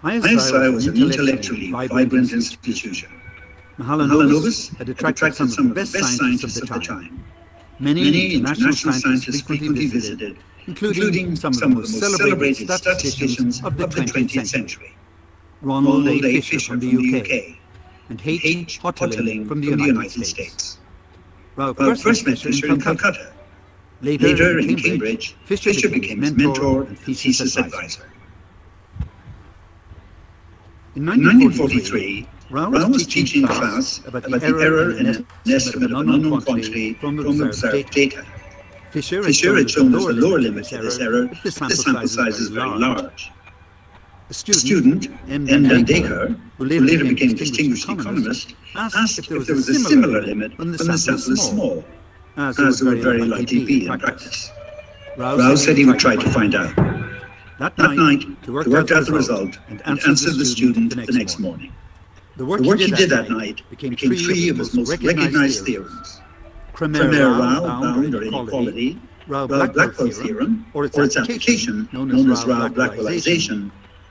ISI was an intellectually vibrant institution. Mahalanobis had attracted some of the best scientists of the time. Many Many international scientists frequently visited, including some of the most celebrated statisticians of the 20th century. Ronald A. Fisher from the UK and H. Hotelling from the United States. Well, first met Fisher in Calcutta. Later, in Cambridge, Fisher, became his mentor and thesis advisor. In In 1943, 1943, Rao was was teaching class about the error in an estimate of an unknown quantity from the observed data. Fisher had shown us the lower limit to this error if the sample size is very large. A A student, M. M. Dan Dandekar, who later became became distinguished economist, asked if there was a a similar limit when the sample sample is small, as as ah, ah, it it would very likely be in practice. Rao said he would try to find out. That That night, night, he he worked, worked out the result and and answered the student the next morning. morning. The work, The work he he did did that night became three of his most recognized theorems. Cramér Cramér Rao Rao boundary boundary inequality, inequality, Rao Rao Blackwell Blackwell theorem, or its or application known as as Rao Rao Blackwellization,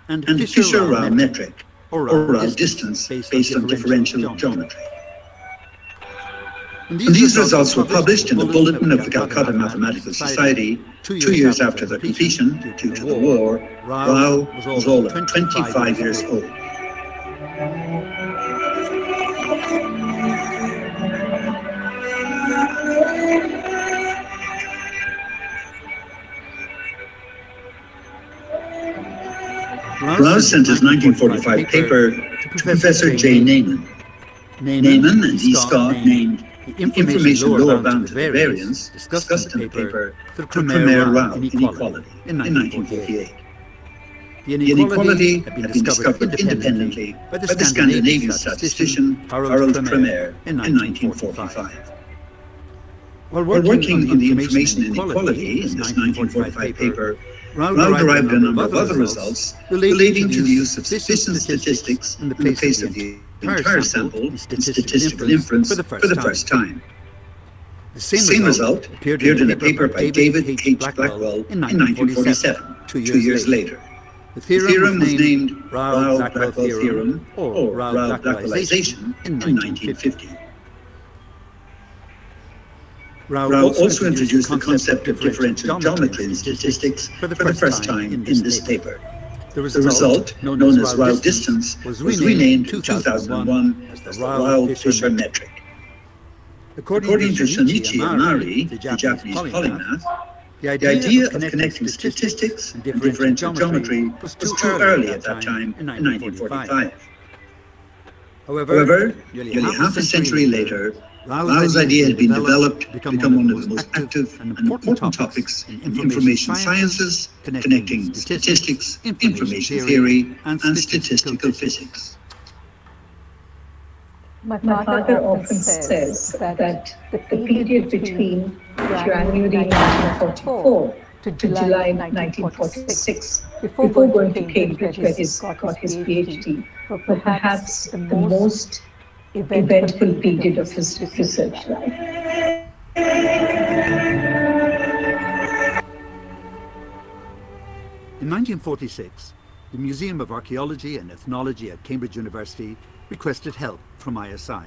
Blackwellization, and Fisher-Rao metric, or or Rao distance based on differential geometry. These results were published in the Bulletin of the Calcutta Mathematical Society two years after their completion due to the war. Rao was of 25 years old. Rao sent his 1945 paper to Professor J. Neyman. Neyman and E. Scott named information lower bound to the variance discussed in the paper the Cramér Rao inequality in 1948. The inequality had been discovered independently by the Scandinavian statistician Harald Cramér in 1945. While working on the information inequality in this 1945 paper, Rao derived a number of other results relating to the use of sufficient statistics in the place of the entire sample in statistical inference for the first time. The Same result appeared in a paper by David H. Blackwell in 1947, two years later. The The theorem was named Rao-Blackwell theorem theorem or Rao-Blackwellization in 1950. Rao Rao also also introduced the concept of differential geometry in statistics for the first time in this paper. The The result, known as Rao distance, was renamed in 2001 as the Rao-Fisher metric. According to Shun-ichi Amari, the Japanese polymath, the idea of connecting statistics and differential geometry was too early at that time in 1945. However, nearly half a century later, Rao's idea had been developed, to become one of the most active and important topics in information sciences, connecting statistics, information theory, and statistical physics. My father often says that the period between January 1944 to July 1946, before going to Cambridge where he got his PhD, were perhaps the most eventful period of his research life. In 1946, the Museum of Archaeology and Ethnology at Cambridge University requested help from ISI.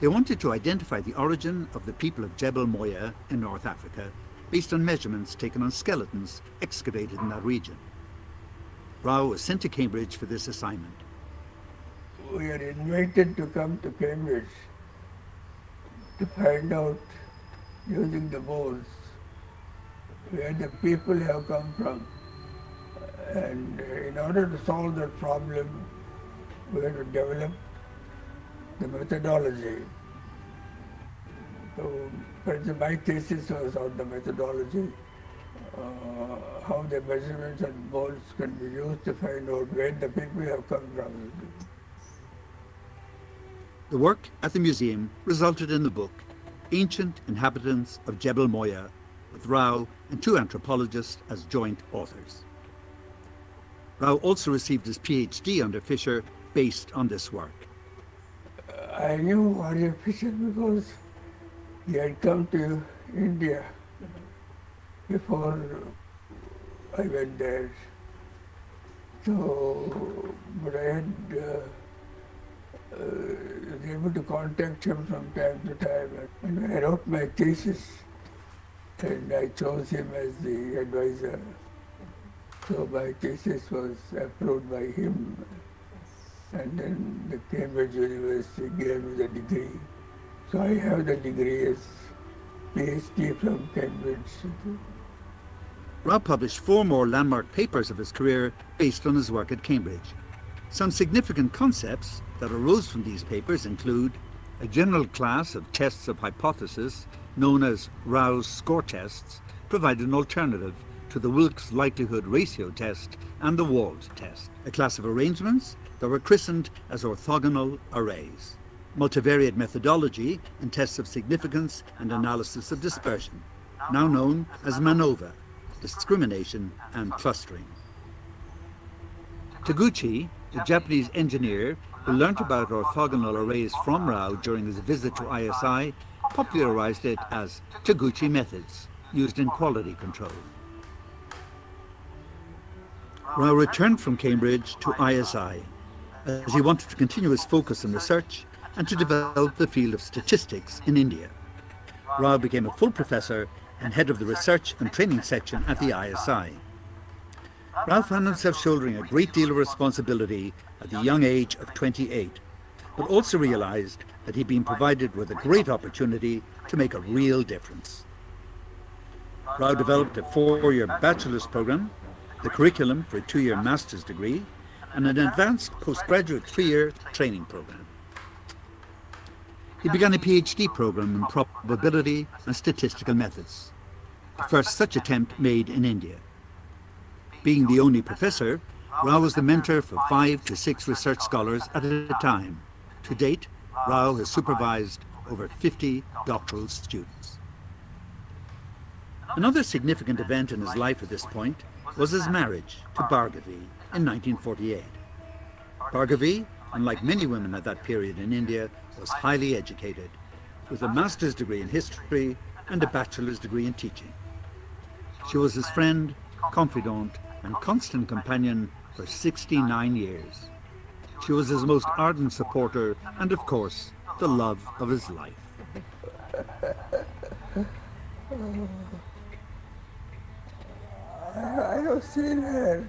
They wanted to identify the origin of the people of Jebel Moya in North Africa based on measurements taken on skeletons excavated in that region. Rao was sent to Cambridge for this assignment. We are invited to come to Cambridge to find out, using the bones, where the people have come from. And in order to solve that problem, we had to develop the methodology. So, my thesis was on the methodology, uh, how the measurements and bones can be used to find out where the people have come from. The work at the museum resulted in the book Ancient Inhabitants of Jebel Moya, with Rao and two anthropologists as joint authors. Rao also received his PhD under Fisher based on this work. I knew R.A. Fisher because he had come to India before I went there. So, but I had uh, Uh, able to contact him from time to time. And I wrote my thesis, and I chose him as the advisor. So my thesis was approved by him. And then the Cambridge University gave me the degree. So I have the degree as PhD from Cambridge. Rao published four more landmark papers of his career based on his work at Cambridge. Some significant concepts that arose from these papers include a general class of tests of hypothesis known as Rao's score tests provide an alternative to the Wilks likelihood ratio test and the Wald test, a class of arrangements that were christened as orthogonal arrays, multivariate methodology and tests of significance and analysis of dispersion, now known as MANOVA, discrimination and clustering. Taguchi, the Japanese engineer who learnt about orthogonal arrays from Rao during his visit to ISI, popularized it as Taguchi methods, used in quality control. Rao returned from Cambridge to ISI, as he wanted to continue his focus on research and to develop the field of statistics in India. Rao became a full professor and head of the research and training section at the ISI. Rao found himself shouldering a great deal of responsibility at the young age of 28, but also realized that he'd been provided with a great opportunity to make a real difference. Rao developed a four-year bachelor's program, the curriculum for a two-year master's degree, and an advanced postgraduate three-year training program. He began a PhD program in probability and statistical methods, the first such attempt made in India. Being the only professor, Rao was the mentor for five to six research scholars at a time. To date, Rao has supervised over 50 doctoral students. Another significant event in his life at this point was his marriage to Bhargavi in 1948. Bhargavi, unlike many women at that period in India, was highly educated, with a master's degree in history and a bachelor's degree in teaching. She was his friend, confidant, and constant companion for 69 years. She was his most ardent supporter and, of course, the love of his life. I have seen her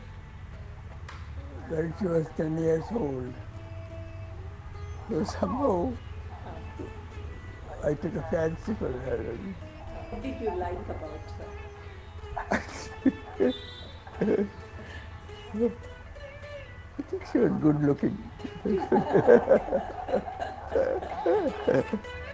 when she was 10 years old. So somehow I took a fancy for her. What did you like about her? *laughs* I think she was good looking. *laughs*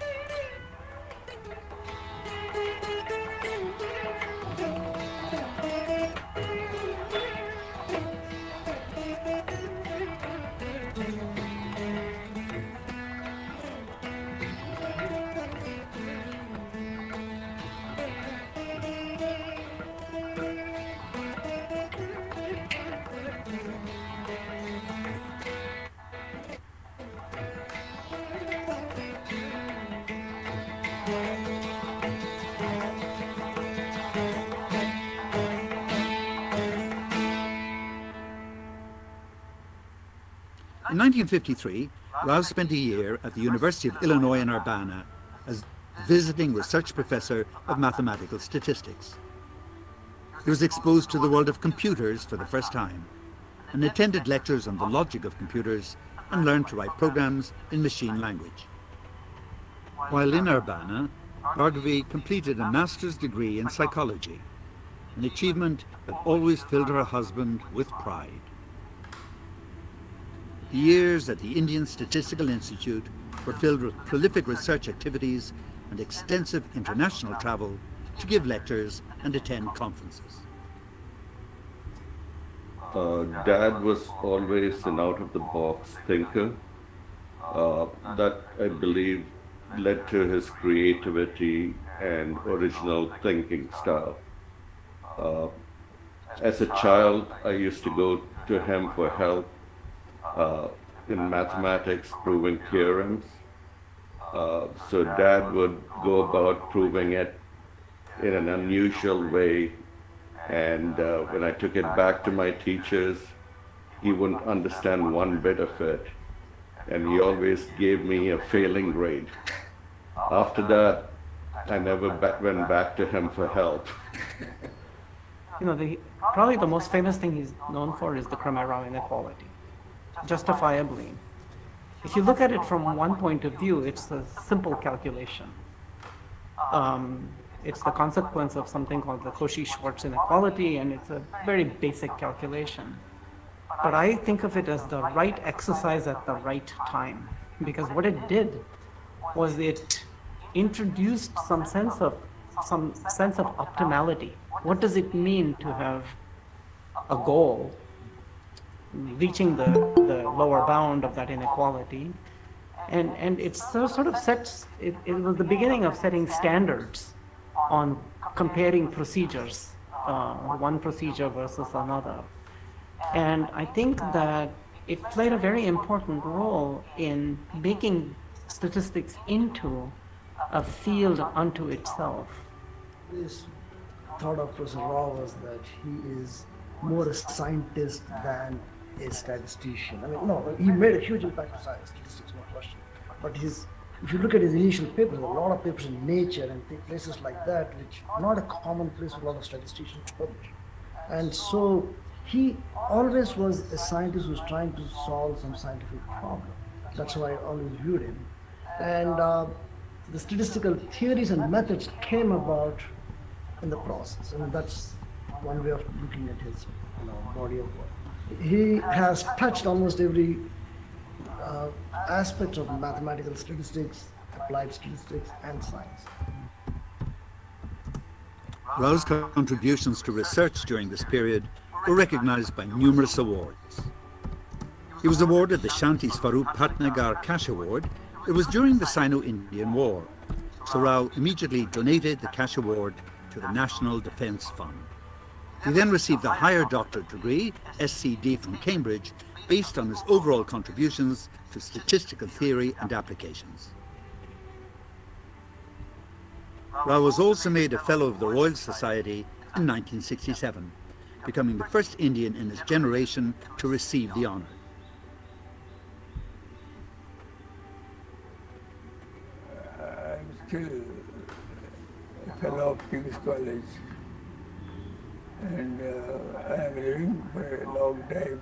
In 1953, Rao spent a year at the University of Illinois in Urbana as visiting research professor of mathematical statistics. He was exposed to the world of computers for the first time and attended lectures on the logic of computers and learned to write programs in machine language. While in Urbana, Bhargavi completed a master's degree in psychology, an achievement that always filled her husband with pride. The years at the Indian Statistical Institute were filled with prolific research activities and extensive international travel to give lectures and attend conferences. Uh, Dad was always an out-of-the-box thinker. Uh, that, I believe, led to his creativity and original thinking style. Uh, as a child, I used to go to him for help uh, in mathematics, proving theorems. Uh, so Dad would go about proving it in an unusual way. And uh, when I took it back to my teachers, he wouldn't understand one bit of it. And he always gave me a failing grade. After that, I never went back to him for help. You know, the, probably the most famous thing he's known for is the Cramér-Rao inequality, justifiably. If you look at it from one point of view, it's a simple calculation. Um, it's the consequence of something called the Cauchy-Schwarz inequality, and it's a very basic calculation. But I think of it as the right exercise at the right time, because what it did was it introduced some sense of some sense of optimality. What does it mean to have a goal reaching the, the lower bound of that inequality? And, and it so- sort of sets, it, it was the beginning of setting standards on comparing procedures, uh, one procedure versus another. And I think that it played a very important role in making statistics into a field unto itself. This thought of Professor Rao was that he is more a scientist than a statistician. I mean, no, he made a huge impact on science, statistics, no question. But his, if you look at his initial papers, a lot of papers in Nature and places like that, which not a common place for a lot of statisticians to publish. And so he always was a scientist who was trying to solve some scientific problem. That's how I always viewed him. And uh, the statistical theories and methods came about in the process, and that's one way of looking at his you know, body of work. He has touched almost every uh, aspect of mathematical statistics, applied statistics, and science. Rao's contributions to research during this period were recognized by numerous awards. He was awarded the Shanti Swarup Bhatnagar Cash Award. It was during the Sino-Indian War, so Rao immediately donated the Cash Award to the National Defence Fund. He then received a higher doctorate degree, SCD from Cambridge, based on his overall contributions to statistical theory and applications. Rao was also made a Fellow of the Royal Society in 1967, becoming the first Indian in his generation to receive the honour. Uh, I'm still fellow of King's College and uh, I am living for a long time.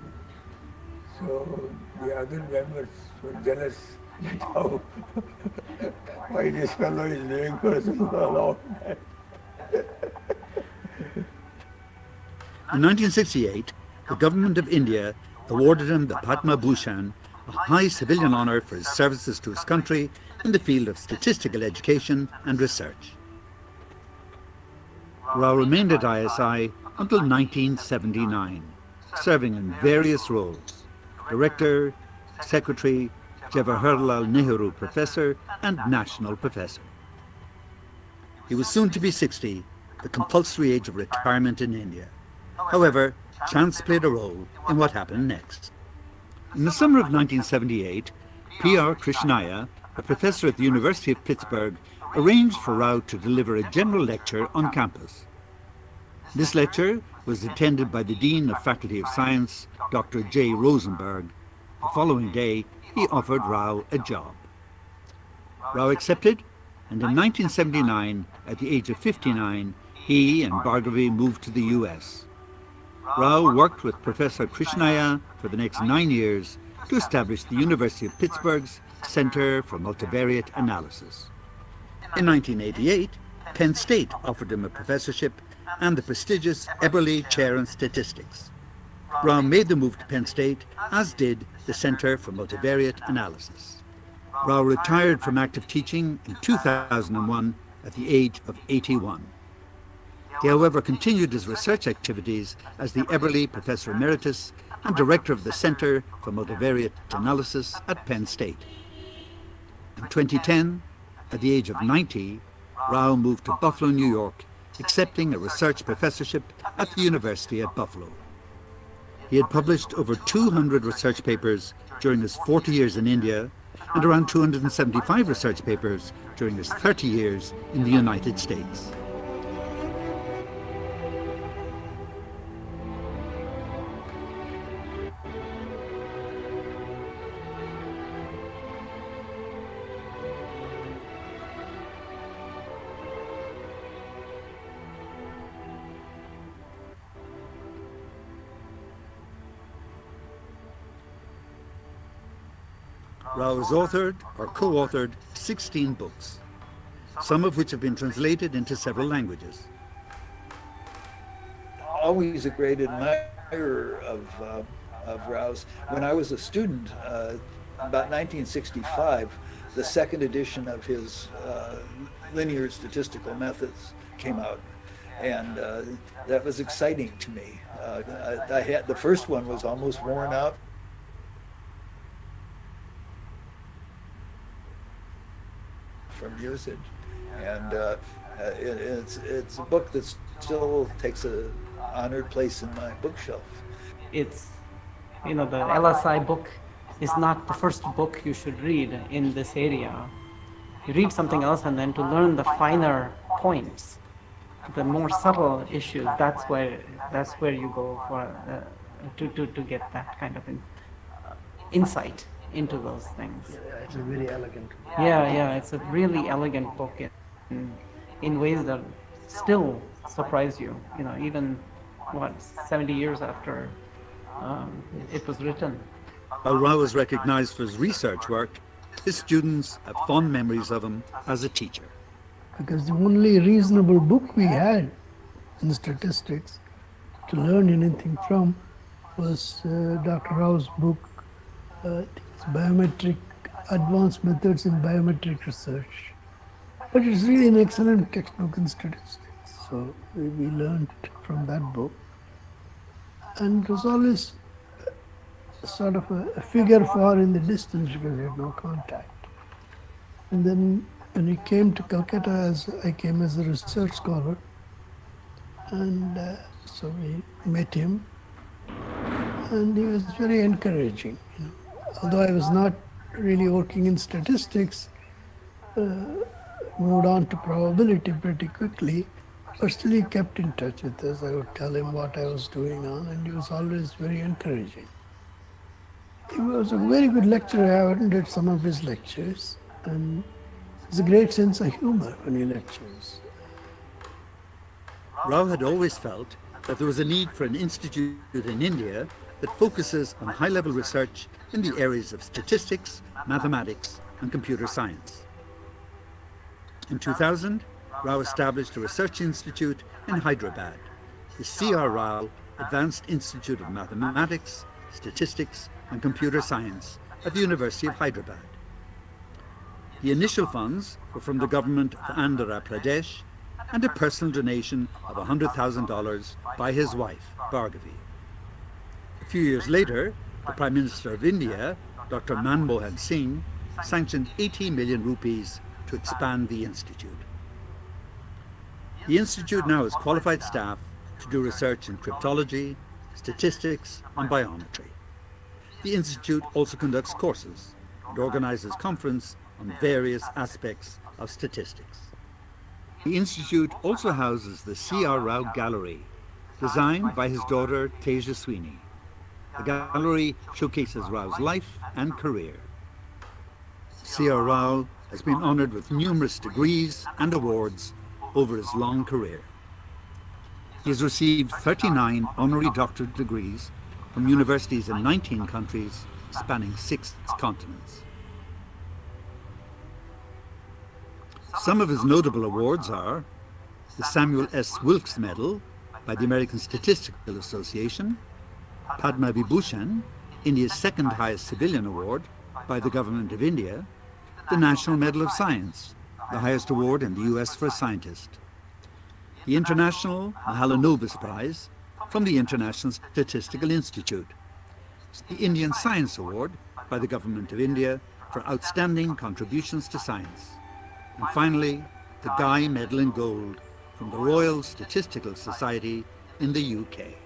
So the other members were jealous that how *laughs* why this fellow is living for so long time. In 1968, the government of India awarded him the Padma Bhushan, a high civilian honour for his services to his country in the field of statistical education and research. Rao remained at ISI until 1979, serving in various roles, director, secretary, Jawaharlal Nehru Professor and National Professor. He was soon to be 60, the compulsory age of retirement in India. However, chance played a role in what happened next. In the summer of 1978, P.R. Krishnaiah, a professor at the University of Pittsburgh, arranged for Rao to deliver a general lecture on campus. This lecture was attended by the Dean of Faculty of Science, Dr. J. Rosenberg. The following day, he offered Rao a job. Rao accepted, and in 1979, at the age of 59, he and Bhargavi moved to the US. Rao worked with Professor Krishnaiah for the next nine years to establish the University of Pittsburgh's Center for Multivariate Analysis. In 1988, Penn State offered him a professorship and the prestigious Eberly Chair in Statistics. Rao made the move to Penn State, as did the Center for Multivariate Analysis. Rao retired from active teaching in 2001 at the age of 81. He, however, continued his research activities as the Eberly Professor Emeritus and Director of the Center for Multivariate Analysis at Penn State. In 2010, at the age of 90, Rao moved to Buffalo, New York, accepting a research professorship at the University at Buffalo. He had published over 200 research papers during his 40 years in India and around 275 research papers during his 30 years in the United States. Has authored or co-authored 16 books, some of which have been translated into several languages. Always a great admirer of, uh, of Rao's. When I was a student, uh, about 1965, the second edition of his uh, linear statistical methods came out. And uh, that was exciting to me. Uh, I, I had the first one was almost worn out. from usage. And uh, it, it's, it's a book that still takes a honored place in my bookshelf. It's, you know, the LSI book is not the first book you should read in this area. You read something else and then to learn the finer points, the more subtle issues, that's where, that's where you go for, uh, to, to, to get that kind of in, uh, insight into those things. Yeah, it's a very elegant. Yeah, yeah, it's a really elegant book in, in ways that still surprise you. You know, even what 70 years after um, it was written. While Rao is recognized for his research work, his students have fond memories of him as a teacher. Because the only reasonable book we had in statistics to learn anything from was uh, Dr. Rao's book, uh, Biometric Advanced Methods in Biometric Research. But it's really an excellent textbook in statistics. So we learned from that book. and it was always sort of a, figure far in the distance because we had no contact. And then when he came to Calcutta, as I came as a research scholar, and uh, so we met him, and he was very encouraging. Although I was not really working in statistics, uh, moved on to probability pretty quickly, but still he kept in touch with us. I would tell him what I was doing on, and he was always very encouraging. He was a very good lecturer. I attended some of his lectures, and has a great sense of humor when he lectures. Rao had always felt that there was a need for an institute in India that focuses on high-level research in the areas of statistics, mathematics, and computer science. In 2000, Rao established a research institute in Hyderabad, the C.R. Rao Advanced Institute of Mathematics, Statistics, and Computer Science at the University of Hyderabad. The initial funds were from the government of Andhra Pradesh and a personal donation of $100,000 by his wife, Bhargavi. Few years later, the Prime Minister of India, Dr. Manmohan Singh, sanctioned 80 million rupees to expand the institute. The institute now has qualified staff to do research in cryptology, statistics, and biometry. The institute also conducts courses and organizes conferences on various aspects of statistics. The institute also houses the C.R. Rao Gallery, designed by his daughter Tejaswini. The gallery showcases Rao's life and career. C.R. Rao has been honored with numerous degrees and awards over his long career. He has received 39 honorary doctorate degrees from universities in 19 countries spanning six continents. Some of his notable awards are the Samuel S. Wilks Medal by the American Statistical Association, Padma Vibhushan, India's second highest civilian award by the Government of India, the National Medal of Science, the highest award in the US for a scientist, the International Mahalanobis Prize from the International Statistical Institute, the Indian Science Award by the Government of India for outstanding contributions to science, and finally, the Guy Medal in Gold from the Royal Statistical Society in the UK.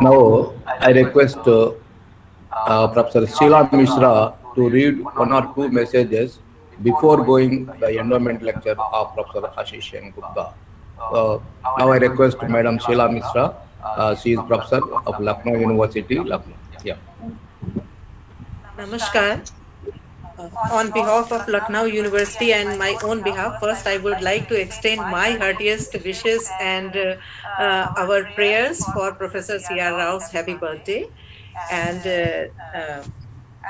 Now, I request uh, uh, Professor Sheila Mishra to read one or two messages before going the endowment lecture of Professor Ashish Sen Gupta. Uh, now I request Madam Sheila Mishra. Uh, she is professor of Lucknow University, Lucknow. Yeah. Namaskar. Uh, on behalf of Lucknow University and my own behalf, first I would like to extend my heartiest wishes and uh, uh, our prayers for Professor C.R. Rao's happy birthday. And uh, uh,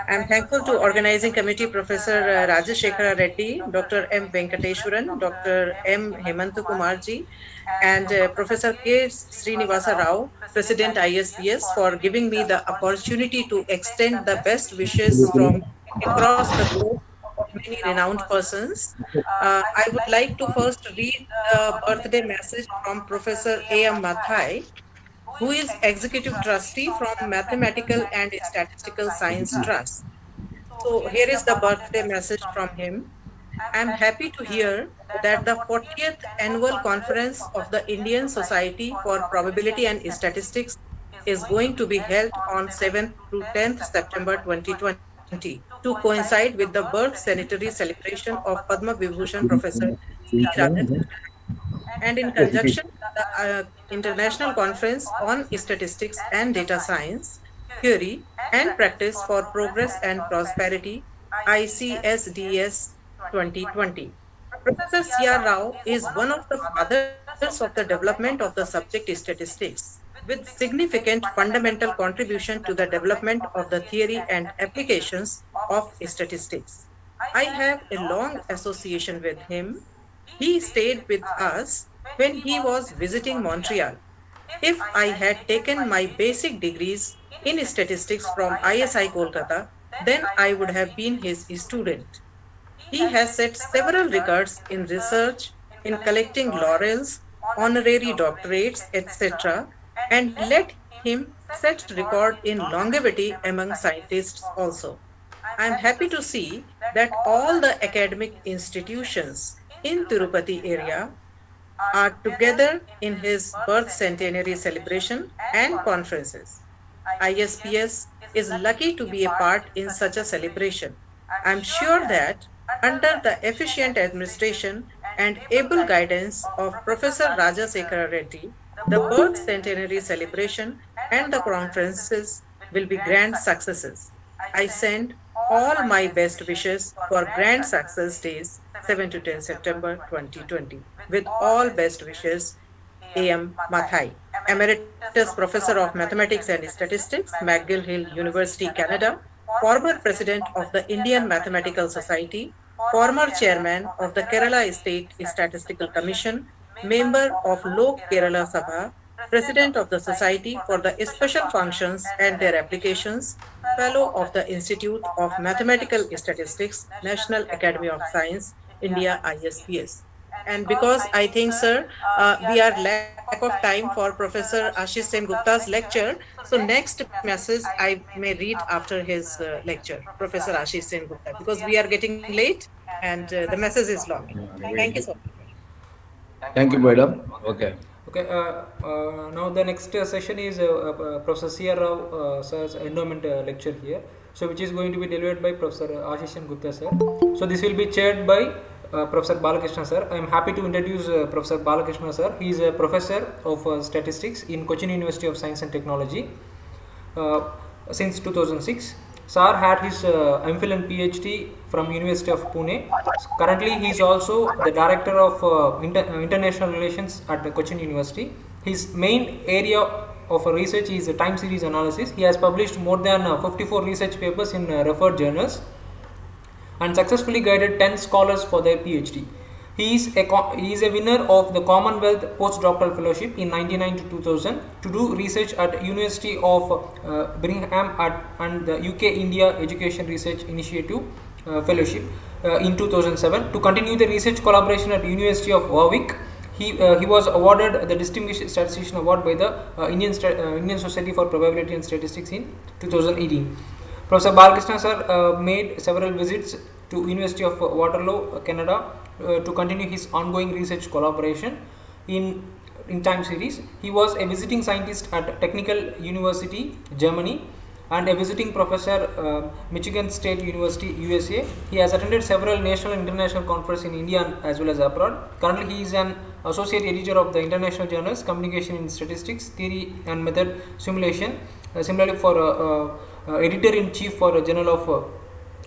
I'm thankful to organizing committee Professor uh, Rajashekara Reddy, Dr. M. Venkateshwaran, Dr. M. Hemantu Kumarji, and uh, Professor K. Srinivasa Rao, President ISPS, for giving me the opportunity to extend the best wishes from across the globe many renowned persons. Uh, I would like to first read the birthday message from Professor A. M. Mathai, who is Executive Trustee from Mathematical and Statistical Science Trust. So here is the birthday message from him. I'm happy to hear that the 40th annual conference of the Indian Society for Probability and Statistics is going to be held on 7th to 10th September 2020 to coincide with the birth centenary celebration of Padma Vibhushan Professor and in conjunction with the uh, International Conference on Statistics and Data Science, Theory and Practice for Progress and Prosperity, ICSDS 2020. Professor C.R. Rao is one of the fathers of the development of the subject statistics, with significant fundamental contribution to the development of the theory and applications of statistics. I have a long association with him he stayed with us when he was visiting Montreal. If I had taken my basic degrees in statistics from ISI Kolkata, then I would have been his student. He has set several records in research, in collecting laurels, honorary doctorates, etc., and let him set record in longevity among scientists also. I am happy to see that all the academic institutions in Tirupati area are together in his birth centenary celebration and conferences. ISPS is lucky to be a part in such a celebration. I'm sure that under the efficient administration and able guidance of Professor Raja Sekara Reddy, the birth centenary celebration and the conferences will be grand successes. I send all my best wishes for grand success days 7 to 10 September 2020. With all best wishes, A.M. Mathai, Emeritus Professor of Mathematics and Statistics, McGill Hill University, Canada, former President of the Indian Mathematical Society, former Chairman of the Kerala State Statistical Commission, member of Lok Kerala Sabha, President of the Society for the Special Functions and Their Applications, Fellow of the Institute of Mathematical Statistics, National Academy of Science, India ISPS. And because I think, sir, uh, we are lack of time for Professor Ashish Sen Gupta's lecture. So next message I may read after his uh, lecture, Professor Ashish Sen Gupta, because we are getting late and uh, the message is long. Thank you so much. Thank you, madam. Okay. Okay, uh, uh, now the next uh, session is uh, uh, Professor C.R. Rao uh, sir's endowment uh, lecture here. So which is going to be delivered by Professor Ashish Sen Gupta sir. So this will be chaired by uh, Professor Balakrishna sir. I am happy to introduce uh, Professor Balakrishna sir. He is a professor of uh, statistics in Cochin University of Science and Technology uh, since 2006. Sir had his uh, MPhil and PhD from University of Pune. Currently, he is also the director of uh, inter uh, international relations at the Cochin University. His main area of research is time series analysis. He has published more than uh, 54 research papers in uh, referred journals and successfully guided 10 scholars for their PhD. He is a he is a winner of the Commonwealth Postdoctoral Fellowship in 99 to 2000 to do research at University of uh, Birmingham at, and the UK India Education Research Initiative uh, Fellowship uh, in 2007 to continue the research collaboration at University of Warwick. He, uh, he was awarded the Distinguished Statistician Award by the uh, Indian, uh, Indian Society for Probability and Statistics in 2018. Professor Balakrishna sir made several visits to University of Waterloo, Canada, to continue his ongoing research collaboration. In in time series. He was a visiting scientist at Technical University, Germany, and a visiting professor, uh, Michigan State University, USA. He has attended several national and international conferences in India as well as abroad. Currently, he is an associate editor of the international journals Communication in Statistics, Theory and Method Simulation. Uh, similarly, for uh, uh, editor in chief for a Journal of uh,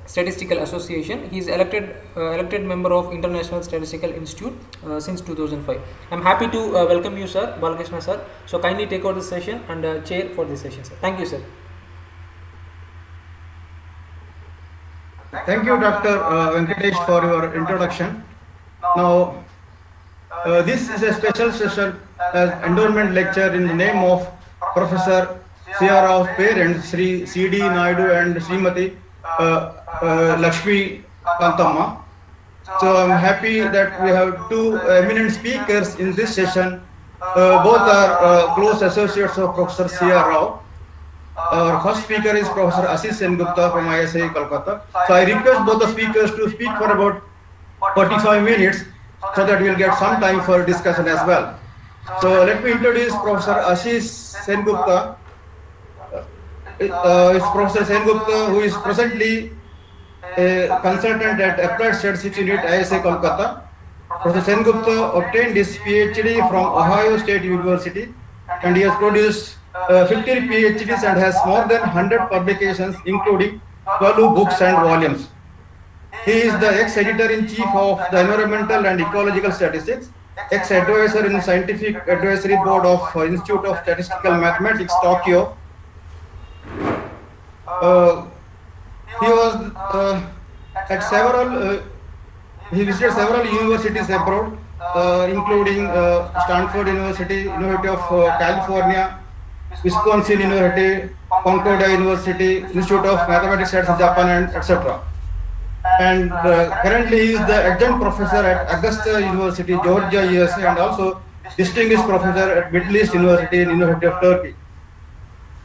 Statistical Association. He is elected uh, elected member of International Statistical Institute uh, since 2005. I'm happy to uh, welcome you, sir, Balakrishna sir. So kindly take over the session and uh, chair for this session, sir. Thank you, sir. Thank you, Dr. Uh, Venkatesh, for your introduction. Now, uh, this is a special session as endowment lecture in the name of Professor C.R. Rao's parents, Sri C.D. Naidu and Srimati Lakshmi Kantamma. So I'm happy that we have two eminent speakers in this session. Uh, both are uh, close associates of Professor C.R. Rao. Our first speaker is Professor Ashish Sen Gupta from ISI Kolkata. So I request both the speakers to speak for about 45 minutes so that we'll get some time for discussion as well. So let me introduce Professor Ashish Sen Gupta. Uh, it's Professor Sen Gupta who is presently a consultant at Applied Statistics Unit ISI Kolkata. Professor Sen Gupta obtained his PhD from Ohio State University and he has produced uh, 15 PhDs and has more than 100 publications including 12 books and volumes. He is the ex-editor-in-chief of the Environmental and Ecological Statistics, ex-advisor in Scientific Advisory Board of uh, Institute of Statistical Mathematics, Tokyo. Uh, he was uh, at several, uh, he visited several universities abroad, including Stanford University, University of California, Wisconsin University, Concordia University, Institute of Mathematics at Japan, and etc. And uh, currently he is the adjunct professor at Augusta University, Georgia, USA, and also distinguished professor at Middle East University in University of Turkey.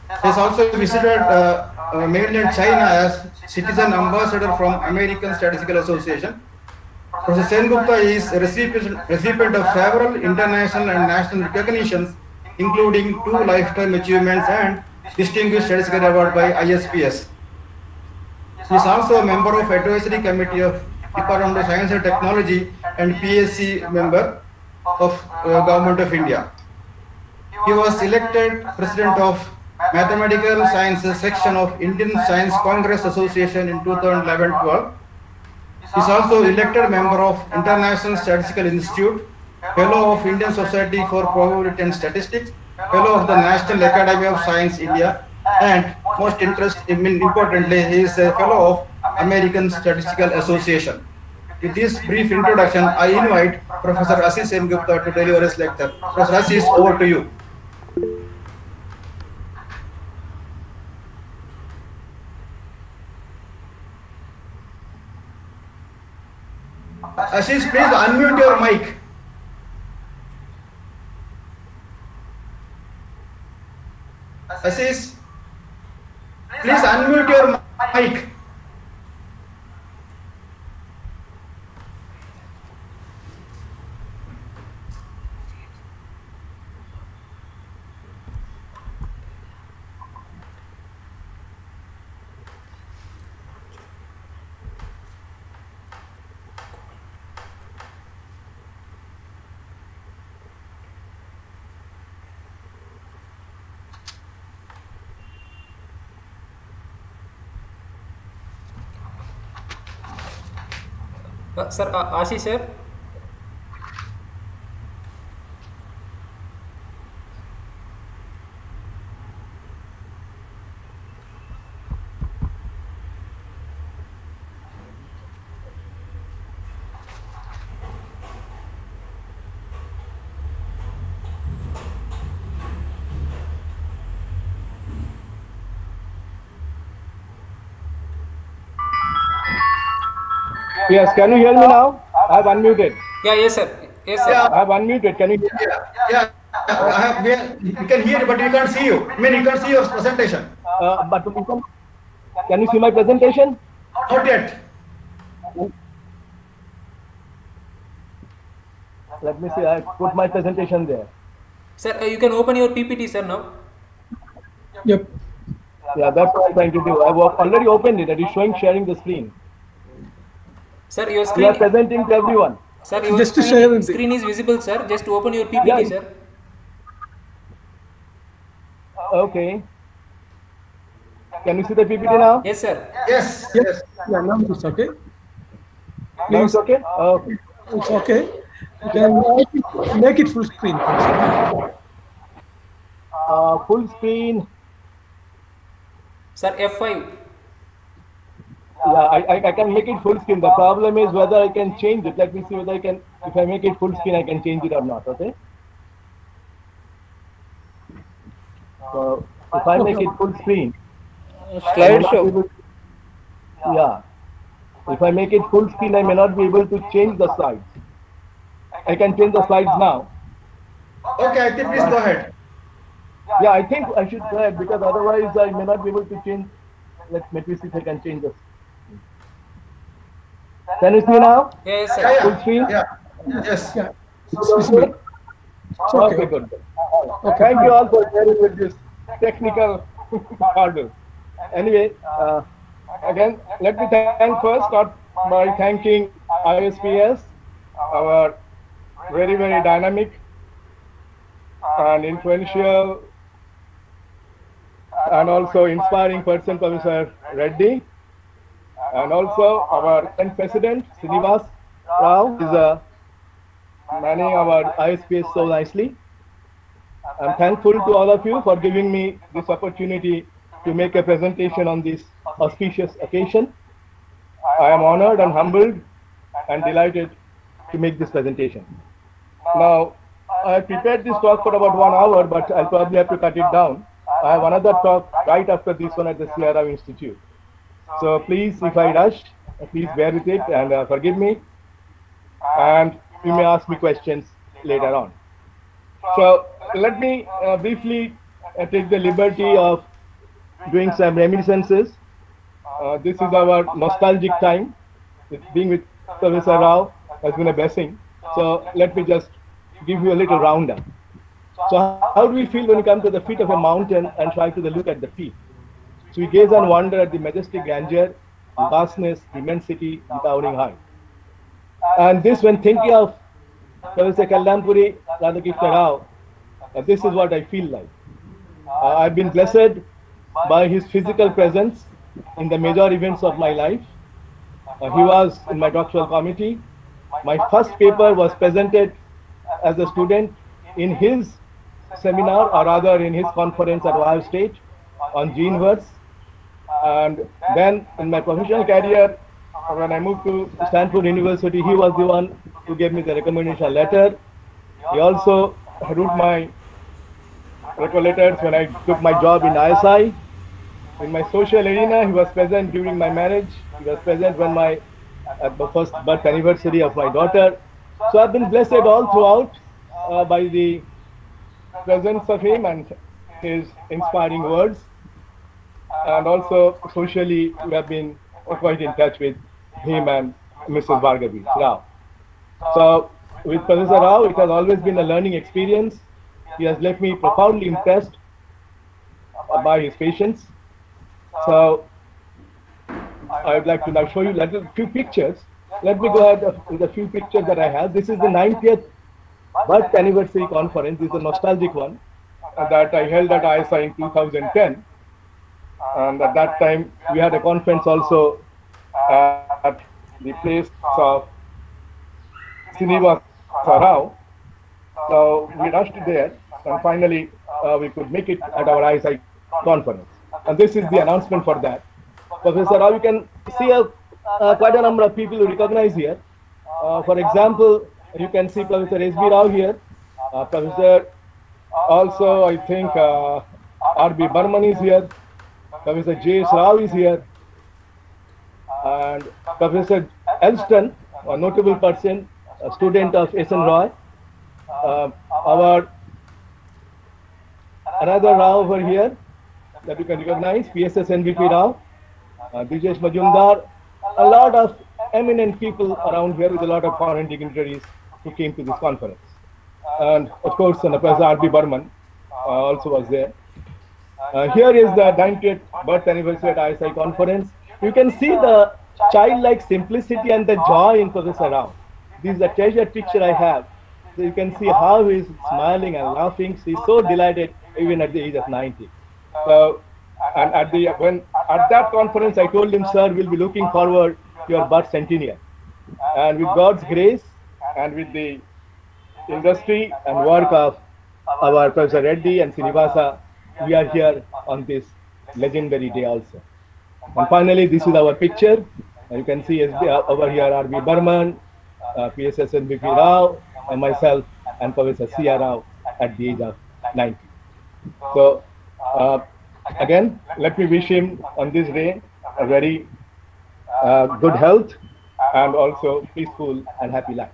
He has also visited uh, uh, mainland China as citizen ambassador from American Statistical Association. Professor Sen Gupta is a recipient, of several international and national recognitions, including two lifetime achievements and distinguished statistical award by ISPS. He is also a member of advisory committee of Department of Science and Technology and PSC member of uh, Government of India. He was elected president of Mathematical Sciences section of Indian Science Congress Association in 2011-12. He is also elected member of International Statistical Institute, fellow of Indian Society for Probability and Statistics, fellow of the National Academy of Science India, and most interest, I mean, importantly, he is a fellow of American Statistical Association. With this brief introduction, I invite Professor Ashish Sen Gupta to deliver his lecture. Professor Ashish, over to you. Ashish, please unmute your mic. Ashish, please unmute your mic. Uh, sir, uh, Yes, can you hear me now? I've unmuted. Yeah, yes, sir. Yes, sir. I've unmuted. Can you hear me? Yeah, I have, we, we can hear, but we can't see you. I mean, you can't see your presentation. Uh, but we can, can you see my presentation? Not yet. Let me see. I put my presentation there. Sir, uh, you can open your PPT, sir, now. Yep. Yeah, that's what I'm trying to do. I've already opened it. It is showing sharing the screen. Sir, your We are presenting to everyone. Sir, your Just to screen, share screen is visible, sir. Just to open your PPT, Yeah. sir. Okay. Can you see the PPT now? Yes, sir. Yes. Yes. Yeah, now it's okay. Now it's okay? Okay. It's okay. You can make it, full screen. please. Uh, full screen. Sir, F5. Yeah, I, I, I can make it full screen. The problem is whether I can change it. Let me see whether I can, if I make it full screen, I can change it or not, okay? So, if I make it full screen. Uh, I may not be able to- Yeah. If I make it full screen, I may not be able to change the slides. I can change the slides now. Okay, I think please go ahead. Yeah, I think I should go ahead because otherwise I may not be able to change. Let, let me see if I can change this. Can you see now? Yes, sir. Yeah, yeah. Full screen? Yeah. Yes. Yeah. It's okay? okay. Okay, good. Thank you all for sharing with this technical hurdle. Anyway, uh, again, let me thank first, start by thanking ISPS, our very, very dynamic and influential and also inspiring person, Professor Reddy, and also our current president, Srinivas Rao, is uh, managing our ISPS so nicely. I'm thankful to all of you for giving me this opportunity to make a presentation on this auspicious occasion. I am honored and humbled and delighted to make this presentation. Now, I prepared this talk for about one hour, but I'll probably have to cut it down. I have another talk right after this one at the Sierra Institute. So please, if I rush, please bear with it and uh, forgive me. And you may ask me questions later on. So let me uh, briefly uh, take the liberty of doing some reminiscences. Uh, this is our nostalgic time. Being with Professor Rao has been a blessing. So let me just give you a little roundup. So how do we feel when we come to the feet of a mountain and try to look at the peak? We gaze and wonder at the majestic grandeur, vastness, immensity, the towering height. And this, when thinking of Professor Calyampudi Radhakrishna Rao, uh, this is what I feel like. Uh, I've been blessed by his physical presence in the major events of my life. Uh, he was in my doctoral committee. My first paper was presented as a student in his seminar, or rather in his conference at Ohio State on gene verse. And then in my professional career, when I moved to Stanford University, he was the one who gave me the recommendation letter. He also wrote my letters when I took my job in ISI. In my social arena, he was present during my marriage. He was present when my at the first birth anniversary of my daughter. So I've been blessed all throughout uh, by the presence of him and his inspiring words. And also socially, we have been quite in touch with him and Mrs. Bhargavi Rao. So with Professor Rao, it has always been a learning experience. He has left me profoundly impressed by his patience. So I would like to now show you a few pictures. Let me go ahead with a few pictures that I have. This is the 90th birth anniversary conference. This is a nostalgic one that I held at ISI in 2010. And at that time, we had a conference also at the place of Srinivas Rao. So we rushed there, and finally uh, we could make it at our ISI conference. And this is the announcement for that. Professor Rao, you can see a, uh, quite a number of people who recognize here. Uh, for example, you can see Professor S.B. Rao here. Uh, Professor, also I think uh, R.B. Burman is here. Professor J.S. Rao is here. And Professor Elston, a notable person, a student of S.N. Roy. Uh, our another Rao over here that you can recognize, PSS NVP Rao, uh, Majumdar, a lot of eminent people around here with a lot of foreign dignitaries who came to this conference. and of course, Professor R.B. Burman uh, also was there. Uh, here is the 90th birth anniversary at ISI conference. You can see the childlike simplicity and the joy in Professor Rao. This is a treasured picture I have. So you can see how he's smiling and laughing. He's so delighted even at the age of 90. So, and at the when at that conference, I told him, sir, we'll be looking forward to your birth centennial. And with God's grace and with the industry and work of our Professor Reddy and Srinivasa, we are here on this legendary day also. And finally, this is our picture. You can see over here R.B. Burman, uh, PSS NVP Rao, and myself, and Professor C.R. Rao at the age of 90. So, uh, again, let me wish him on this day a very uh, good health and also peaceful and happy life.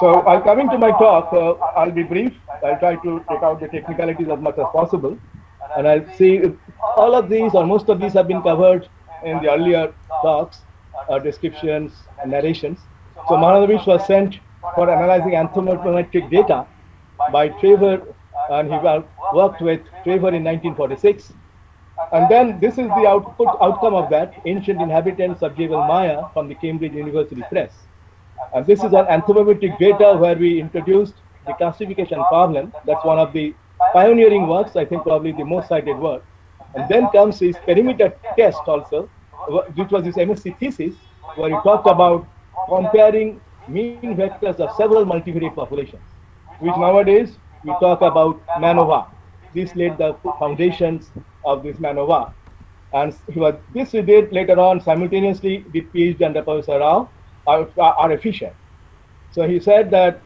So, while coming to my talk, uh, I'll be brief. I'll try to take out the technicalities as much as possible. And I'll see all of these or most of these have been covered in the earlier talks, uh, descriptions, and narrations. So Mahalanobis was sent for analyzing anthropometric data by Trevor, and he worked with Trevor in 1946. And then this is the output outcome of that, Ancient Inhabitants of Jebel Maya from the Cambridge University Press. And this is an anthropometric data where we introduced the classification problem. That's one of the pioneering works, I think probably the most cited work. And then comes his perimeter test also, which was his MSc thesis, where he talked about comparing mean vectors of several multivariate populations, which nowadays we talk about MANOVA. This laid the foundations of this MANOVA. And this he did later on simultaneously with PhD under Professor Rao are, are efficient. So he said that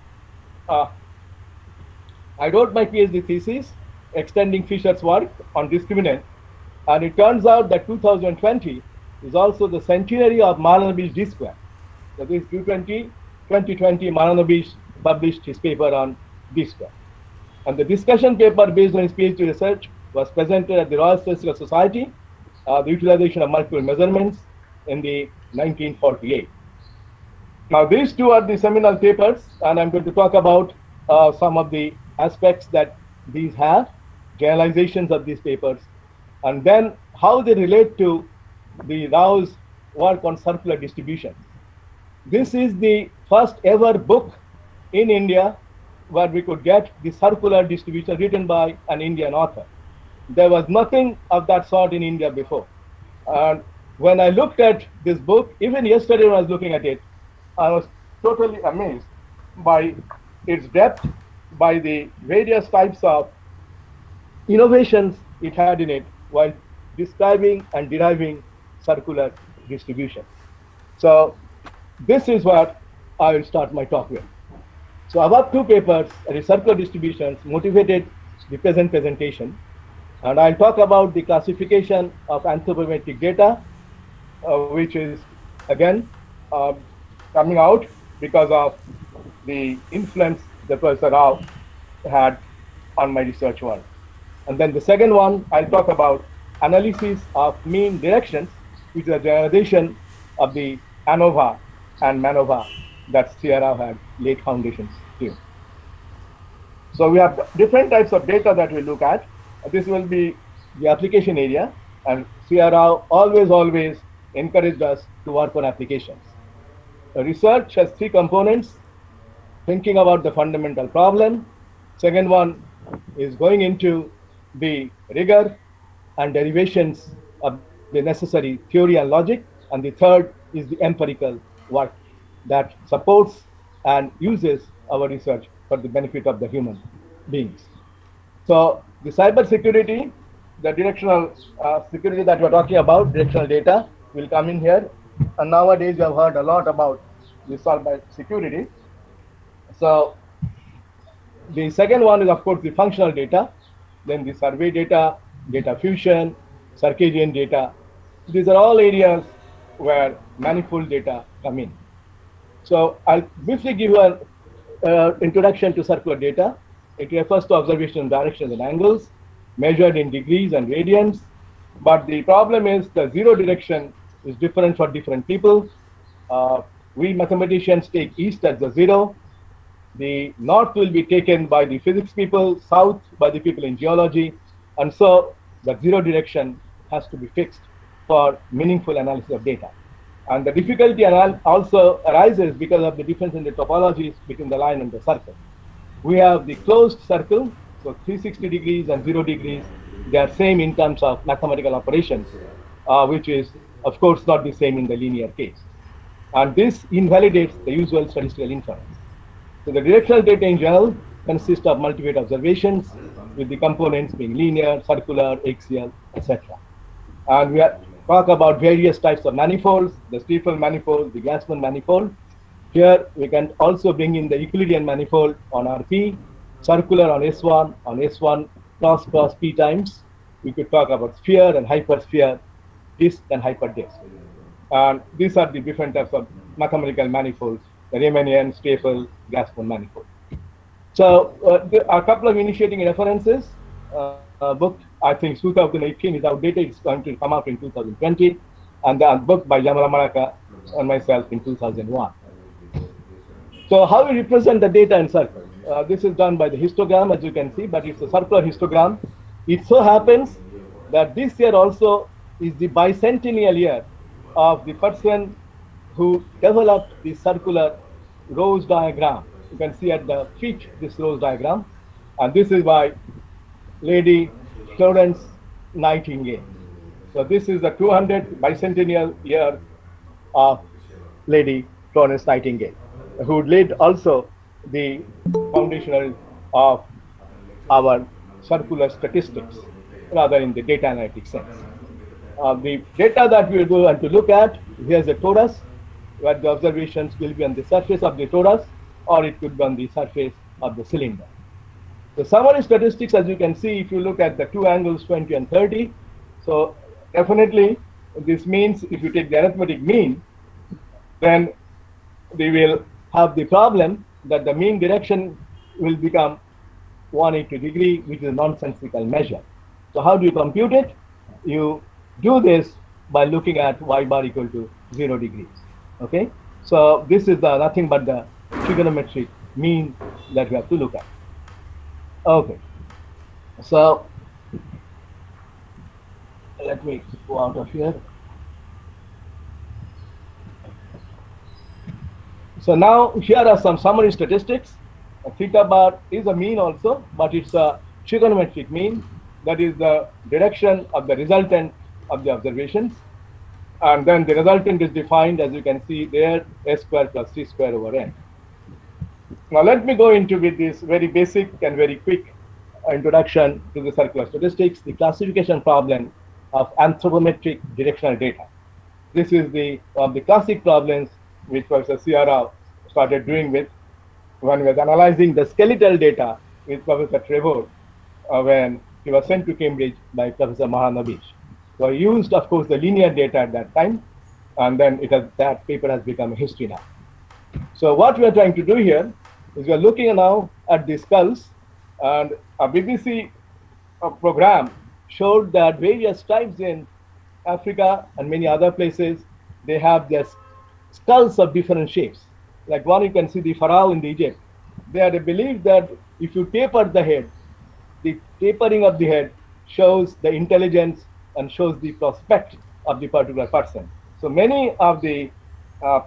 uh, I wrote my PhD thesis extending Fisher's work on discriminant, and it turns out that 2020 is also the centenary of Mahalanobis D square. That is 220, 2020, Mahalanobis published his paper on D square. And the discussion paper based on his PhD research was presented at the Royal Statistical Society, uh, the utilization of multiple measurements in the 1948. Now, these two are the seminal papers, and I'm going to talk about uh, some of the aspects that these have, generalizations of these papers, and then how they relate to the Rao's work on circular distribution. This is the first ever book in India where we could get the circular distribution written by an Indian author. There was nothing of that sort in India before. And when I looked at this book, even yesterday when I was looking at it, I was totally amazed by its depth, by the various types of innovations it had in it while describing and deriving circular distribution. So this is what I will start my talk with. So above two papers, the circular distributions motivated the present presentation. And I'll talk about the classification of anthropometric data, uh, which is again uh, coming out because of the influence that Professor Rao had on my research work. And then the second one, I'll talk about analysis of mean directions, which is a generalization of the ANOVA and MANOVA that CR had laid foundations to. So we have different types of data that we look at. This will be the application area, and CR always, always encouraged us to work on applications. Research has three components, thinking about the fundamental problem. Second one is going into the rigor and derivations of the necessary theory and logic. And the third is the empirical work that supports and uses our research for the benefit of the human beings. So the cyber security, the directional uh, security that we're talking about, directional data, will come in here. And nowadays you have heard a lot about the cyber security. So the second one is of course the functional data, then the survey data, data fusion, circadian data. These are all areas where manifold data come in. So I'll briefly give you an uh, introduction to circular data. It refers to observation directions and angles measured in degrees and radians. But the problem is the zero direction is different for different people. Uh, we mathematicians take east as the zero, the north will be taken by the physics people, south by the people in geology, and so the zero direction has to be fixed for meaningful analysis of data. And the difficulty also arises because of the difference in the topologies between the line and the circle. We have the closed circle, so 360 degrees and 0 degrees, they are same in terms of mathematical operations, uh, which is, of course, not the same in the linear case. And this invalidates the usual statistical inference. So the directional data in general consists of multivariate observations, with the components being linear, circular, axial, etc. And we talk about various types of manifolds, the Stiefel manifold, the Grassmann manifold. Here we can also bring in the Euclidean manifold on RP, circular on S1, on S1 cross cross P times. We could talk about sphere and hypersphere, disk and hyperdisk. And these are the different types of mathematical manifolds, the Riemannian, Stiefel, Grassmann manifold. So uh, there are a couple of initiating references. Uh, book, I think 2018 is outdated. It's going to come out in 2020. And the book by Jammalamadaka and myself in 2001. So how we represent the data in circle? Uh, this is done by the histogram, as you can see, but it's a circular histogram. It so happens that this year also is the bicentennial year of the person who developed the circular rose diagram. You can see at the feet this rose diagram. And this is by Lady Florence Nightingale. So this is the 200th bicentennial year of Lady Florence Nightingale, who laid also the foundational of our circular statistics, rather in the data analytics sense. Uh, the data that we are going to look at, here's a torus, where the observations will be on the surface of the torus, or it could be on the surface of the cylinder. The summary statistics, as you can see, if you look at the two angles 20 and 30, so definitely this means if you take the arithmetic mean, then we will have the problem that the mean direction will become 180 degree, which is a nonsensical measure. So how do you compute it? You do this by looking at y bar equal to 0 degrees. Okay, so this is the nothing but the trigonometric mean that we have to look at. Okay, so let me go out of here. So now here are some summary statistics. A theta bar is a mean also, but it's a trigonometric mean. That is the direction of the resultant of the observations. And then the resultant is defined as you can see there, s square plus c square over n. Now let me go into with this very basic and very quick introduction to the circular statistics, the classification problem of anthropometric directional data. This is the of the classic problems which Professor. Rao started doing with when he was analyzing the skeletal data with Professor Trevor uh, when he was sent to Cambridge by Professor Mahalanobis. So I used, of course, the linear data at that time, and then it has that paper has become a history now. So what we are trying to do here is we are looking now at the skulls, and a BBC uh, program showed that various tribes in Africa and many other places, they have their skulls of different shapes. Like one, you can see the pharaoh in the Egypt. They had a belief that if you taper the head, the tapering of the head shows the intelligence and shows the prospect of the particular person. So many of the uh,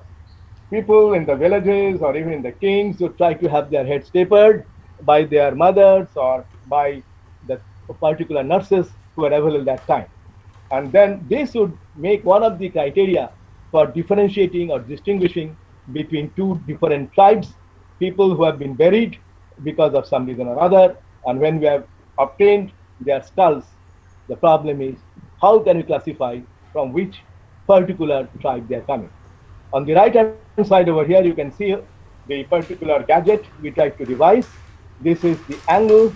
people in the villages or even in the kings would try to have their heads tapered by their mothers or by the particular nurses who were available at that time. And then this would make one of the criteria for differentiating or distinguishing between two different tribes, people who have been buried because of some reason or other. And when we have obtained their skulls, the problem is how can we classify from which particular tribe they are coming. On the right hand side over here, you can see the particular gadget we try to devise. This is the angle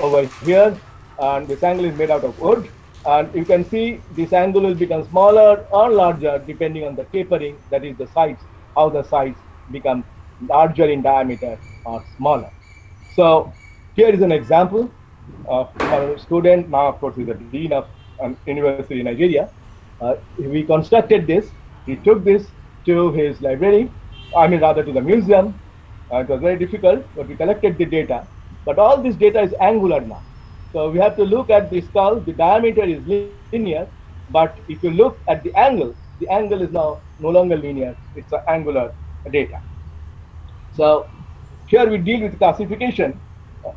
over here, and this angle is made out of wood. And you can see this angle will become smaller or larger depending on the tapering, that is the sides, how the sides become larger in diameter or smaller. So here is an example of a student, now of course is the dean of um, university in Nigeria. Uh, we constructed this, he took this to his library, I mean rather to the museum, Uh, it was very difficult, but we collected the data. But all this data is angular now. So we have to look at the skull. The diameter is linear, but if you look at the angle, the angle is now no longer linear. It's an angular data. So here we deal with classification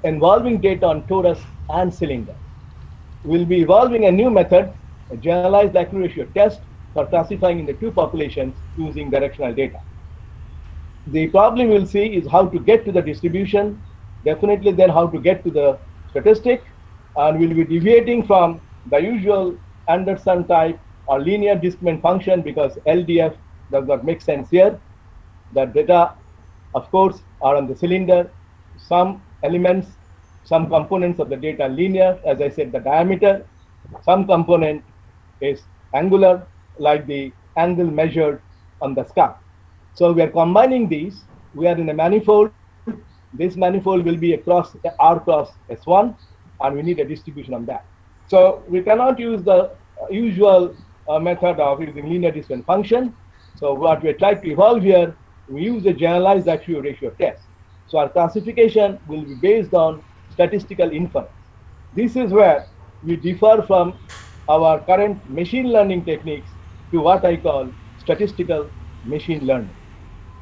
involving data on torus and cylinder. We'll be evolving a new method, a generalized likelihood ratio test for classifying in the two populations using directional data. The problem we'll see is how to get to the distribution, definitely then how to get to the statistic, and we'll be deviating from the usual Anderson type or linear discriminant function because LDF does not make sense here. The data, of course, are on the cylinder. Some elements, some components of the data linear, as I said, the diameter. Some component is angular, like the angle measured on the skull. So we are combining these. We are in a manifold. This manifold will be across R cross S1, and we need a distribution on that. So we cannot use the usual uh, method of using linear discriminant function. So what we trying to evolve here, we use a generalized likelihood ratio test. So our classification will be based on statistical inference. This is where we differ from our current machine learning techniques to what I call statistical machine learning.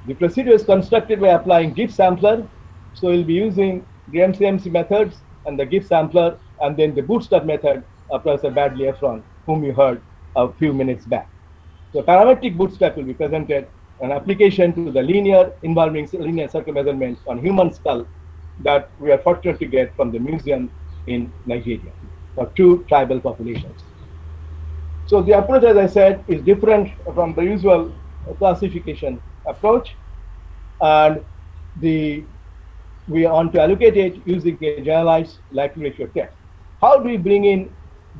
The procedure is constructed by applying Gibbs sampler. So we'll be using the MCMC methods and the Gibbs sampler, and then the bootstrap method of Professor Bradley Efron, whom you heard a few minutes back. So parametric bootstrap will be presented, an application to the linear involving linear circle on human skull that we are fortunate to get from the museum in Nigeria for two tribal populations. So the approach, as I said, is different from the usual classification approach, and the we want to allocate it using a generalized likelihood ratio test. How do we bring in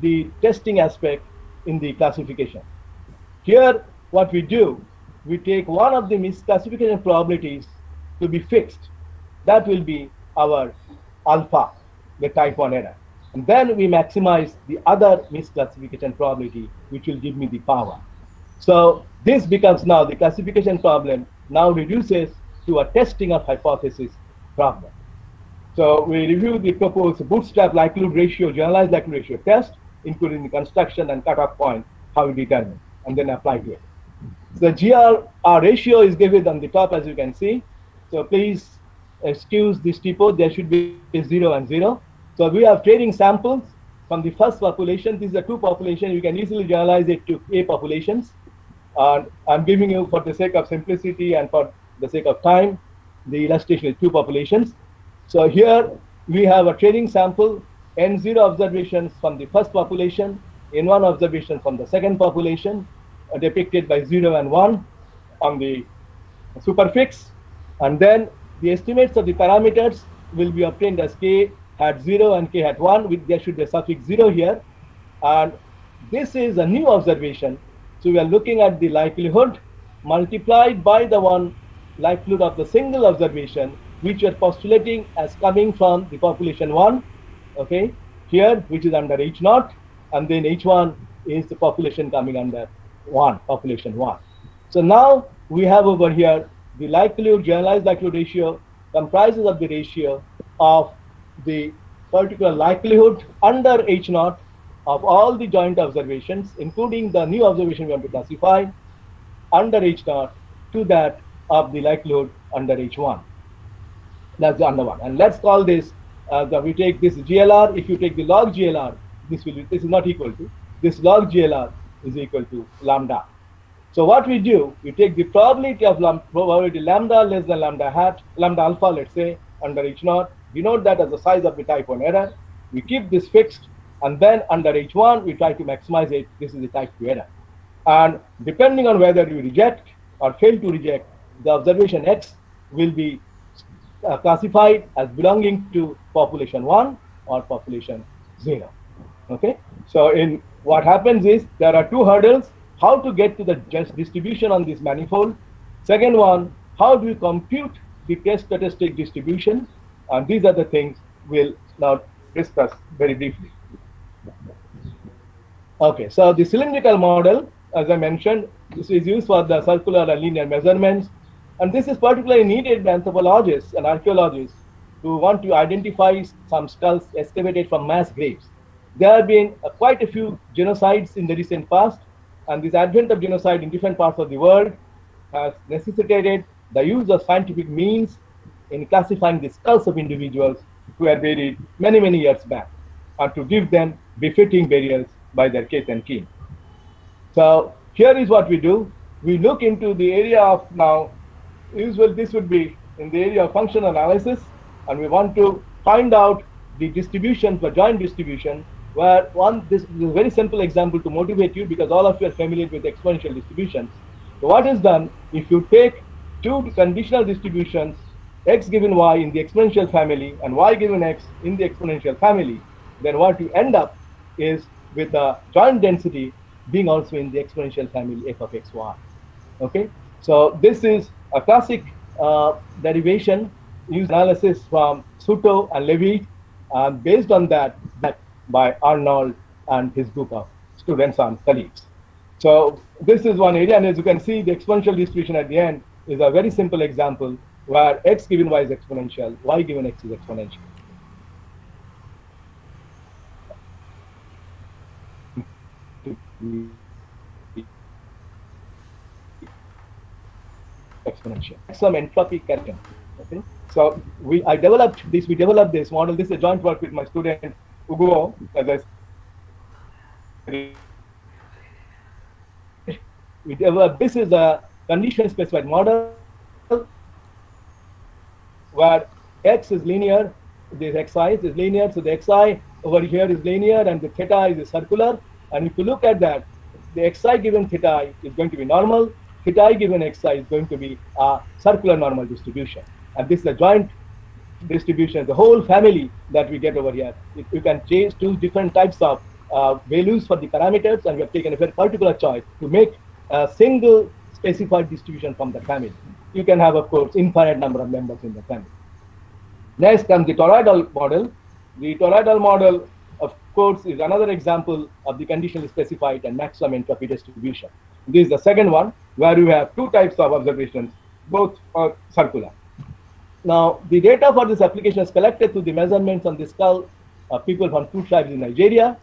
the testing aspect in the classification? Here, what we do, we take one of the misclassification probabilities to be fixed. That will be our alpha, the type 1 error. And then we maximize the other misclassification probability, which will give me the power. So this becomes now the classification problem now reduces to a testing of hypothesis problem. So we review the proposed bootstrap likelihood ratio, generalized likelihood ratio test, including the construction and cutoff point, how we determine, and then apply to it. So the GR ratio is given on the top, as you can see. So please excuse this typo, there should be zero and zero. So we have training samples from the first population. These are two populations. You can easily generalize it to A populations. And I'm giving you, for the sake of simplicity and for the sake of time, the illustration is two populations. So here we have a training sample, N0 observations from the first population, N1 observation from the second population, uh, depicted by 0 and 1 on the superfix. And then the estimates of the parameters will be obtained as k hat 0 and k hat 1, with there should be a suffix 0 here. And this is a new observation. So we are looking at the likelihood multiplied by the one likelihood of the single observation, which we are postulating as coming from the population 1, okay, here, which is under H naught, and then H1 is the population coming under 1, population 1. So now we have over here the likelihood, generalized likelihood ratio comprises of the ratio of the particular likelihood under H naught of all the joint observations, including the new observation we want to classify under H naught to that of the likelihood under H1. That's the under one. And let's call this, uh, we take this GLR, if you take the log GLR, this will this is not equal to, this log GLR is equal to lambda. So what we do, we take the probability of lam probability lambda less than lambda hat, lambda alpha, let's say, under H naught, denote that as the size of the type 1 error. We keep this fixed, and then under H1, we try to maximize it. This is the type 2 error. And depending on whether you reject or fail to reject, the observation X will be uh, classified as belonging to population 1 or population 0. Okay, so in what happens is there are two hurdles how to get to the just distribution on this manifold. Second one, how do you compute the test statistic distribution? And these are the things we'll now discuss very briefly. Okay, so the cylindrical model, as I mentioned, this is used for the circular and linear measurements. And this is particularly needed by anthropologists and archaeologists who want to identify some skulls excavated from mass graves. There have been uh, quite a few genocides in the recent past, and this advent of genocide in different parts of the world has necessitated the use of scientific means in classifying the skulls of individuals who were buried many, many years back, and to give them befitting burials by their kith and kin. So here is what we do. We look into the area of now, usually this would be in the area of functional analysis, and we want to find out the distribution for joint distribution where one this is a very simple example to motivate you because all of you are familiar with exponential distributions. So what is done if you take two conditional distributions x given y in the exponential family and y given x in the exponential family, then what you end up is with the joint density being also in the exponential family f of xy. Okay, so this is a classic uh, derivation use analysis from Suto and Levy, and based on that, that by Arnold and his group of students and colleagues. So this is one area, and as you can see, the exponential distribution at the end is a very simple example where x given y is exponential, y given x is exponential. exponential. Some entropy character. Okay. So we I developed this, we developed this model. This is a joint work with my student Ugo, as I said. This is a condition specified model where x is linear, this xi is linear, so the xi over here is linear and the theta is a circular. And if you look at that, the xi given theta is going to be normal, theta given xi is going to be a circular normal distribution. And this is a joint distribution, the whole family that we get over here. You can change two different types of uh, values for the parameters, and we have taken a very particular choice to make a single specified distribution from the family. You can have, of course, infinite number of members in the family. Next comes the toroidal model. The toroidal model, of course, is another example of the conditionally specified and maximum entropy distribution. This is the second one, where you have two types of observations, both are circular. Now, the data for this application is collected through the measurements on the skull of people from two tribes in Nigeria.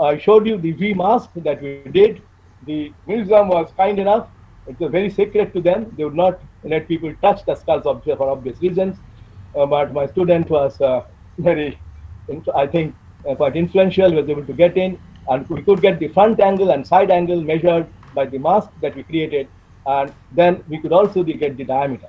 I showed you the V mask that we did. The museum was kind enough. It was very secret to them. They would not let people touch the skulls for obvious reasons. Uh, but my student was uh, very, I think, uh, quite influential, was able to get in. And we could get the front angle and side angle measured by the mask that we created. And then we could also get the diameter.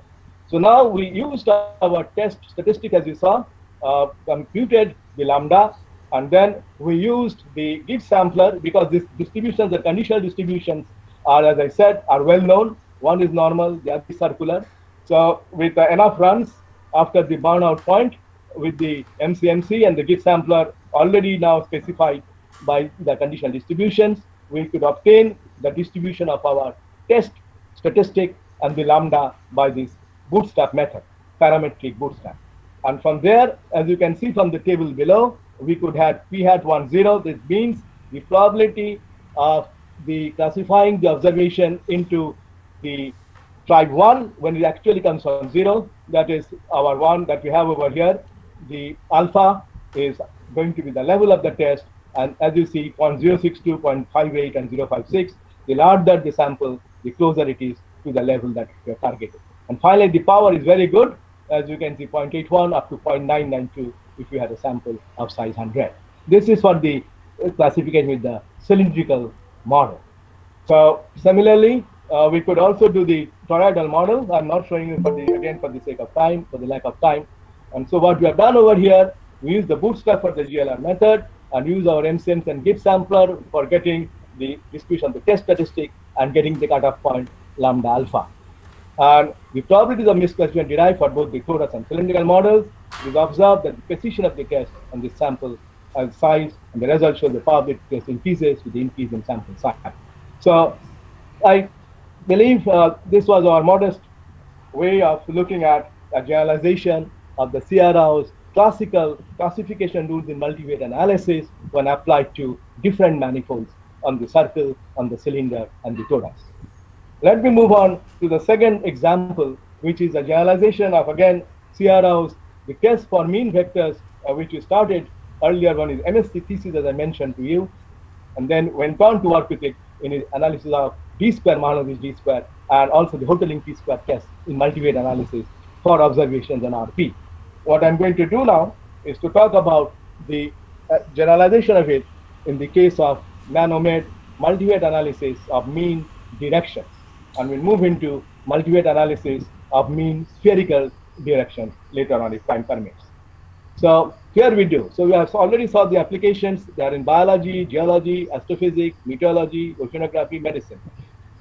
So now we used our test statistic as you saw, uh, computed the lambda, and then we used the Gibbs sampler because these distributions, the conditional distributions are, as I said, are well known. One is normal, the other is circular. So with uh, enough runs after the burnout point, with the MCMC and the Gibbs sampler already now specified by the conditional distributions, we could obtain the distribution of our test statistic and the lambda by this bootstrap method, parametric bootstrap. And from there, as you can see from the table below, we could have p hat 1 0. This means the probability of the classifying the observation into the tribe 1 when it actually comes from 0. That is our one that we have over here. The alpha is going to be the level of the test. And as you see, 0.062, 0.58, and 0.56, the larger the sample, the closer it is to the level that we are targeting. And finally, the power is very good. As you can see, 0.81 up to 0.992 if you had a sample of size 100. This is for the classification with the cylindrical model. So similarly, uh, we could also do the toroidal model. I'm not showing you for the again for the sake of time, for the lack of time. And so what we have done over here, we use the bootstrap for the GLR method and use our MCMs and Gibbs sampler for getting the distribution of the test statistic and getting the cutoff point lambda alpha. And the probabilities of misclassification derived for both the torus and cylindrical models is observed that the precision of the test and the sample uh, size and the result shows the probability test increases with the increase in sample size. So I believe uh, this was our modest way of looking at a generalization of the CRO's classical classification rules in multivariate analysis when applied to different manifolds on the circle, on the cylinder, and the torus. Let me move on to the second example which is a generalization of again CRO's the test for mean vectors, uh, which we started earlier one is MSc thesis as I mentioned to you, and then went on to work with it in his analysis of d square Mahalanobis d square and also the Hotelling t square test in multivariate analysis for observations and RP. What I'm going to do now is to talk about the uh, generalization of it in the case of nanomed multivariate analysis of mean directions. And we'll move into multivariate analysis of mean spherical directions later on if time permits. So here we do. So we have already saw the applications. They are in biology, geology, astrophysics, meteorology, oceanography, medicine.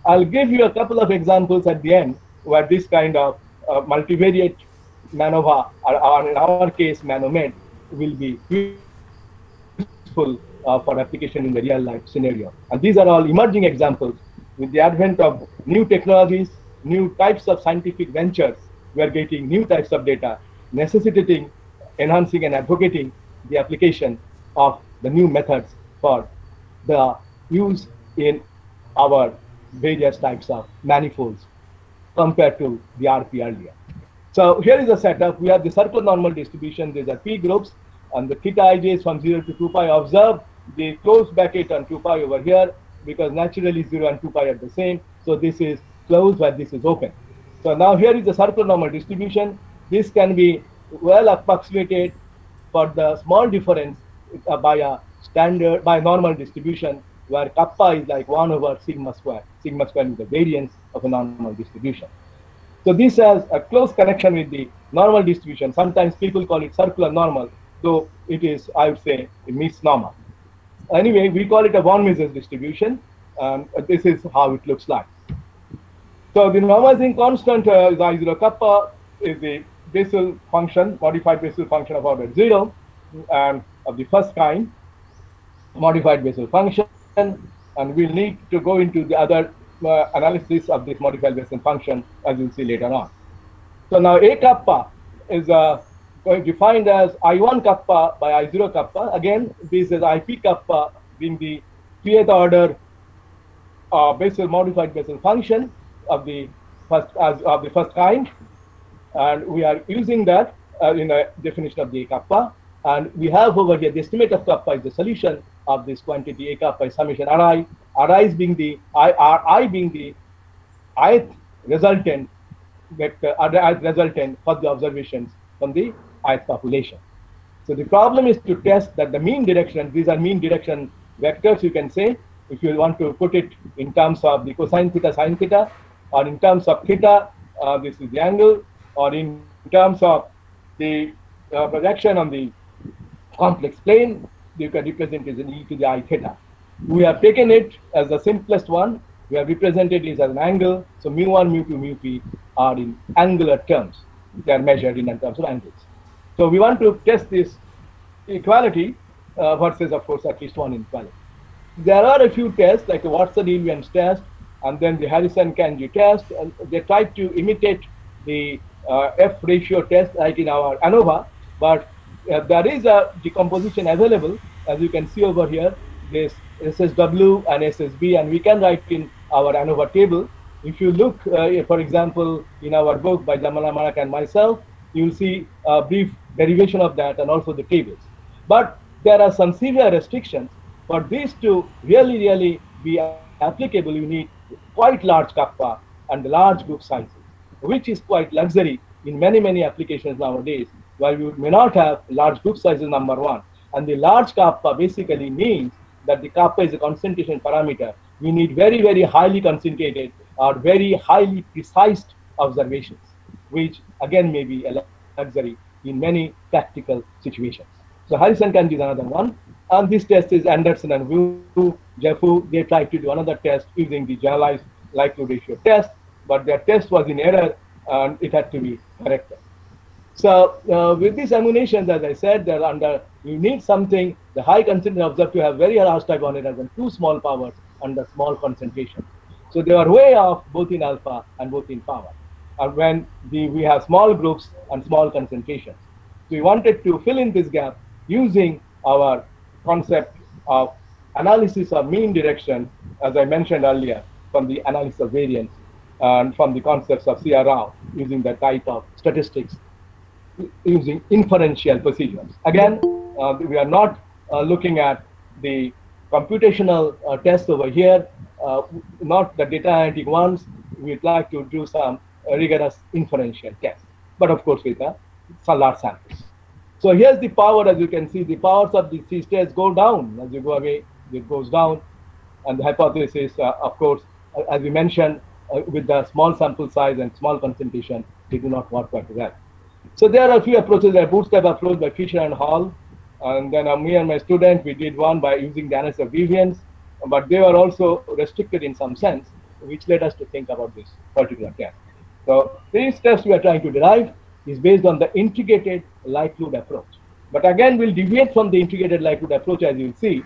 I'll give you a couple of examples at the end where this kind of uh, multivariate MANOVA, or, or in our case, MANOMET, will be useful uh, for application in the real life scenario. And these are all emerging examples with the advent of new technologies, new types of scientific ventures, we are getting new types of data, necessitating, enhancing and advocating the application of the new methods for the use in our various types of manifolds compared to the RP earlier. So here is the setup. We have the circular normal distribution. These are P groups and the theta ij is from 0 to 2 pi. Observe the closed bracket on 2 pi over here because naturally 0 and 2 pi are the same. So this is closed while this is open. So now here is the circular normal distribution. This can be well approximated for the small difference uh, by a standard, by normal distribution where kappa is like 1 over sigma square. Sigma square is the variance of a normal distribution. So this has a close connection with the normal distribution. Sometimes people call it circular normal, though it is, I would say, a misnomer. Anyway, we call it a von Mises distribution. Um, this is how it looks like. So the normalizing constant uh, is I zero kappa is the Bessel function, modified Bessel function of order zero, and of the first kind, modified Bessel function, and we'll need to go into the other uh, analysis of this modified Bessel function as you'll see later on. So now A kappa is going defined as I1 kappa by I0 kappa. Again, this is IP kappa being the kth order uh, Bessel modified Bessel function of the first as of the first kind, and we are using that uh, in a definition of the kappa. And we have over here the estimate of kappa is the solution of this quantity a kappa is summation ri, ri being the i, ri being the ith resultant vector, ith resultant for the observations from the population. So the problem is to test that the mean direction, these are mean direction vectors, you can say, if you want to put it in terms of the cosine theta, sine theta, or in terms of theta, uh, this is the angle, or in terms of the uh, projection on the complex plane, you can represent it as an e to the i theta. We have taken it as the simplest one. We have represented it as an angle. So mu1, mu2, mu3 are in angular terms. They are measured in terms of angles. So we want to test this equality uh, versus, of course, at least one inequality. There are a few tests like the Watson-Williams test and then the Harrison-Kanji test. And they try to imitate the uh, F ratio test like in our ANOVA, but uh, there is a decomposition available, as you can see over here, this SSW and SSB, and we can write in our ANOVA table. If you look, uh, for example, in our book by Jammalamadaka and myself, you will see a brief derivation of that and also the tables. But there are some severe restrictions. For these to really, really be applicable, you need quite large kappa and large group sizes, which is quite luxury in many, many applications nowadays, where you may not have large group sizes, number one. And the large kappa basically means that the kappa is a concentration parameter. We need very, very highly concentrated or very highly precise observations, which again may be a luxury in many practical situations. So Harrison-Kanji is another one. And this test is Anderson and Wu, Jeffu. They tried to do another test using the generalized likelihood ratio test, but their test was in error and it had to be corrected. So uh, with these emulations, as I said, they're under, you need something, the high concentration observed to have very large type on it and two small powers under small concentration. So they are way off both in alpha and both in power. And when the, we have small groups and small concentrations. So we wanted to fill in this gap using our concept of analysis of mean direction, as I mentioned earlier, from the analysis of variance and from the concepts of C.R. Rao using the type of statistics using inferential procedures. Again, uh, we are not uh, looking at the computational uh, over here, uh, not the data analytic ones. We'd like to do some rigorous inferential test, but of course with a large samples. So here's the power, as you can see, the powers of the C tests go down as you go away, it goes down. And the hypothesis, uh, of course, uh, as we mentioned, with the small sample size and small concentration, they do not work quite well. So there are a few approaches. Are bootstrap approach by Fisher and Hall. And then uh, me and my student, we did one by using the analysis of but they were also restricted in some sense, which led us to think about this particular test. So these tests we are trying to derive is based on the integrated likelihood approach. But again, we'll deviate from the integrated likelihood approach as you'll see.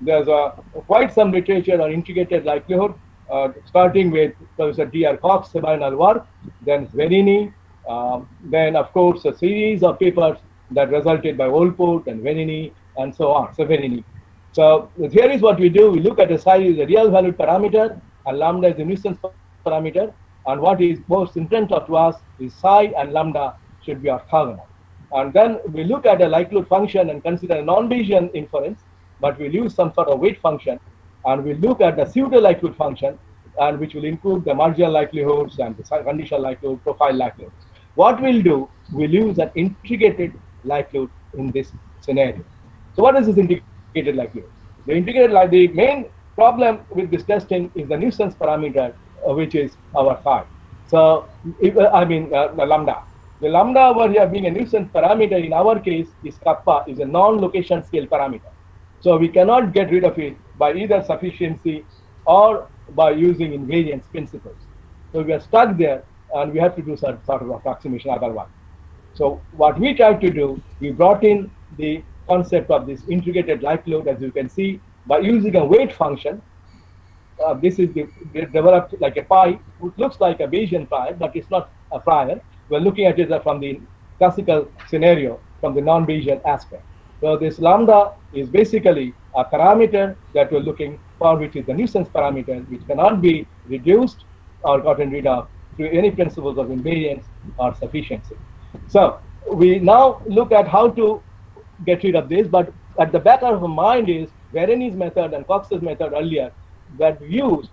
There's uh, quite some literature on integrated likelihood, uh, starting with Professor D.R. Cox seminal work, then Venini, um, then of course a series of papers that resulted by Wolpert and Venini and so on, so Venini. So here is what we do, we look at the size is a real valued parameter and lambda is the nuisance parameter and what is most important to us is psi and lambda should be orthogonal. And then we look at a likelihood function and consider a non-Bayesian inference, but we'll use some sort of weight function and we look at the pseudo likelihood function and which will include the marginal likelihoods and the conditional likelihood, profile likelihood. What we'll do, we'll use an integrated likelihood in this scenario. So what is this integrated likelihood? The integrated like the main problem with this testing is the nuisance parameter, which is our phi. So if, uh, I mean uh, the lambda. The lambda over here being a nuisance parameter in our case is kappa is a non-location scale parameter. So we cannot get rid of it by either sufficiency or by using invariance principles. So we are stuck there and we have to do some sort of approximation otherwise. So what we tried to do, we brought in the concept of this integrated likelihood, as you can see, by using a weight function. Uh, this is the, developed like a pi, which looks like a Bayesian prior, but it's not a prior. We're looking at it from the classical scenario, from the non-Bayesian aspect. So this lambda is basically a parameter that we're looking for, which is the nuisance parameter, which cannot be reduced or gotten rid of through any principles of invariance or sufficiency. So we now look at how to get rid of this, but at the back of our mind is Vereni's method and Cox's method earlier that we used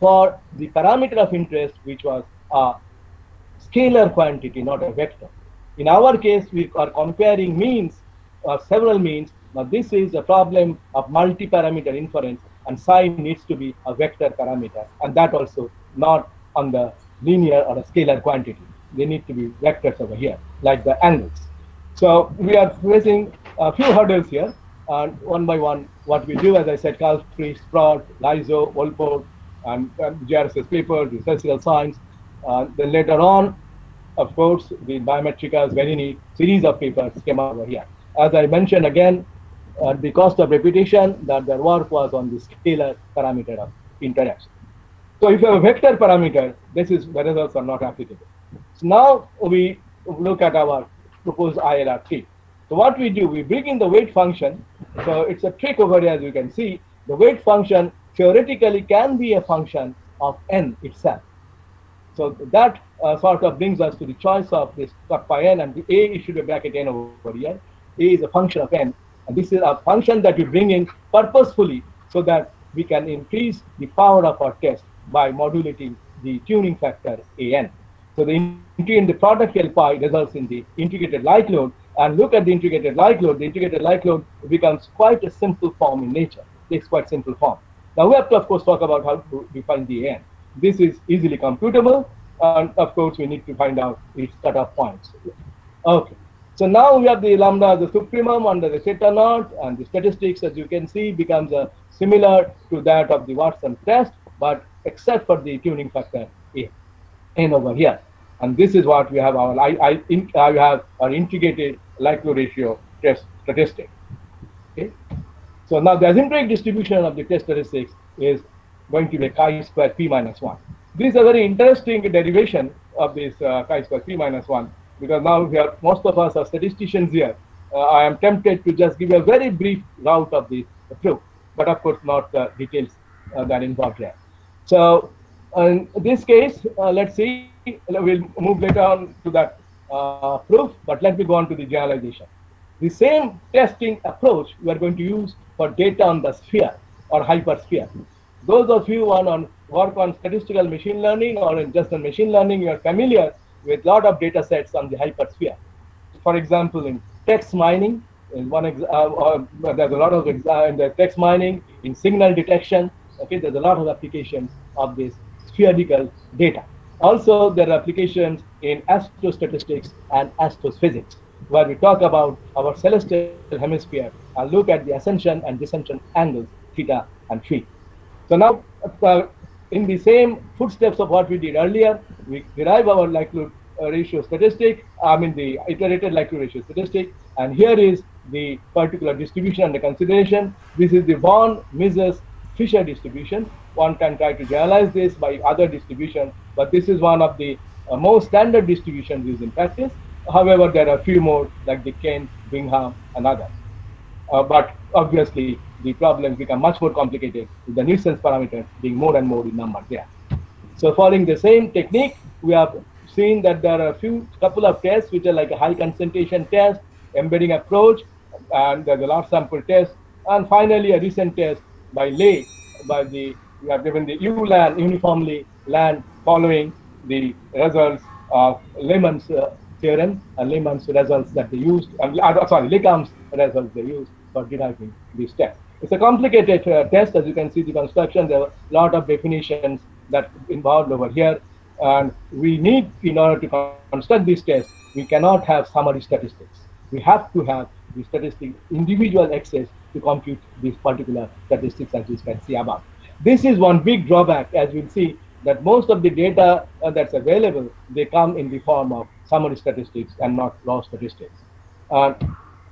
for the parameter of interest, which was a scalar quantity, not a vector. In our case, we are comparing means, or uh, several means, but this is a problem of multi-parameter inference, and psi needs to be a vector parameter, and that also not on the linear or a scalar quantity. They need to be vectors over here, like the angles. So we are facing a few hurdles here, and one by one, what we do, as I said, Calfrey, Sprott, Liseo, Wolpert, and, and papers, the statistical science. Uh, then later on, of course, the Biometrika's Venini series of papers came over here. As I mentioned again, uh, the cost of repetition, that their work was on the scalar parameter of interaction. So if you have a vector parameter, this is the results are not applicable. So now we look at our proposed ILR tree. So what we do, we bring in the weight function. So it's a trick over here, as you can see. The weight function theoretically can be a function of n itself. So that uh, sort of brings us to the choice of this kappa n, and the a should be bracket n over here. A is a function of n, and this is a function that we bring in purposefully so that we can increase the power of our test by modulating the tuning factor an. So the in the product L pi results in the integrated likelihood. And look at the integrated likelihood. The integrated likelihood becomes quite a simple form in nature. Takes quite simple form. Now we have to, of course, talk about how to define the n. This is easily computable, and of course, we need to find out its cutoff points. Okay. So now we have the lambda, the supremum under the theta naught, and the statistics, as you can see, becomes uh, similar to that of the Watson test, but except for the tuning factor A, n over here. And this is what we have our I, I, in, I have our integrated likelihood ratio test statistic. Okay. So now the asymptotic distribution of the test statistics is going to be chi square p minus 1. This is a very interesting derivation of this uh, chi square p minus 1 because now we are, most of us are statisticians here. Uh, I am tempted to just give a very brief route of the, proof, but of course not the details uh, that involved here. So in this case, uh, let's see, we'll move later on to that uh, proof, but let me go on to the generalization. The same testing approach we are going to use for data on the sphere or hypersphere. Those of you who want on work on statistical machine learning or in just on machine learning, you are familiar with a lot of data sets on the hypersphere. For example, in text mining, in one ex uh, there's a lot of in the text mining, in signal detection, okay, there's a lot of applications of this spherical data. Also, there are applications in astrostatistics and astrophysics, where we talk about our celestial hemisphere and look at the ascension and descension angles, theta and phi. So now, uh, in the same footsteps of what we did earlier, we derive our likelihood uh, ratio statistic, I mean the integrated likelihood ratio statistic, and here is the particular distribution under consideration. This is the von Mises Fisher distribution. One can try to generalize this by other distribution, but this is one of the uh, most standard distributions used in practice. However, there are a few more like the Kent, Bingham, and others. Uh, but obviously, the problems become much more complicated with the nuisance parameters being more and more in number there. So following the same technique, we have seen that there are a few couple of tests which are like a high concentration test, embedding approach, and there's a large sample test, and finally a recent test by Ley, by the we have given the uniformly land following the results of Lehmann's uh, theorem and Lehmann's results that they used, uh, sorry, Le Cam's results they used for deriving this test. It's a complicated uh, test, as you can see the construction, there are a lot of definitions that involved over here. And we need, in order to construct this test, we cannot have summary statistics. We have to have the statistic individual access to compute these particular statistics as you can see above. This is one big drawback, as we'll see, that most of the data uh, that's available, they come in the form of summary statistics and not raw statistics. Uh,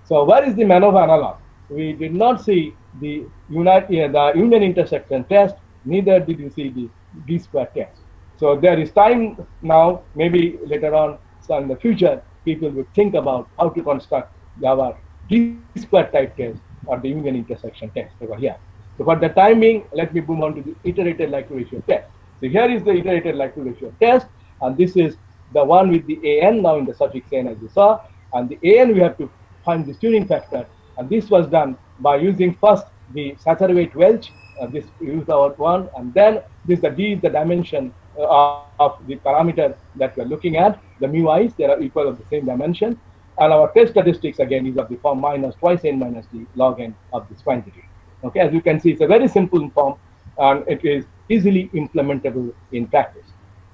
so where is the MANOVA analog? We did not see the, unit, the union intersection test, neither did you see the d-square test. So there is time now, maybe later on so in the future, people will think about how to construct our d-square type test or the union intersection test over here. So for the timing, let me move on to the integrated likelihood ratio test. So here is the integrated likelihood ratio test, and this is the one with the AN now in the suffix n as you saw. And the AN we have to find the tuning factor, and this was done by using first the Satterthwaite-Welch, uh, this used our one, and then this the D is the dimension uh, of the parameter that we're looking at. The mu i's, they are equal of the same dimension. And our test statistics again is of the form minus twice n minus the log n of this quantity. Okay, as you can see, it's a very simple form and it is easily implementable in practice.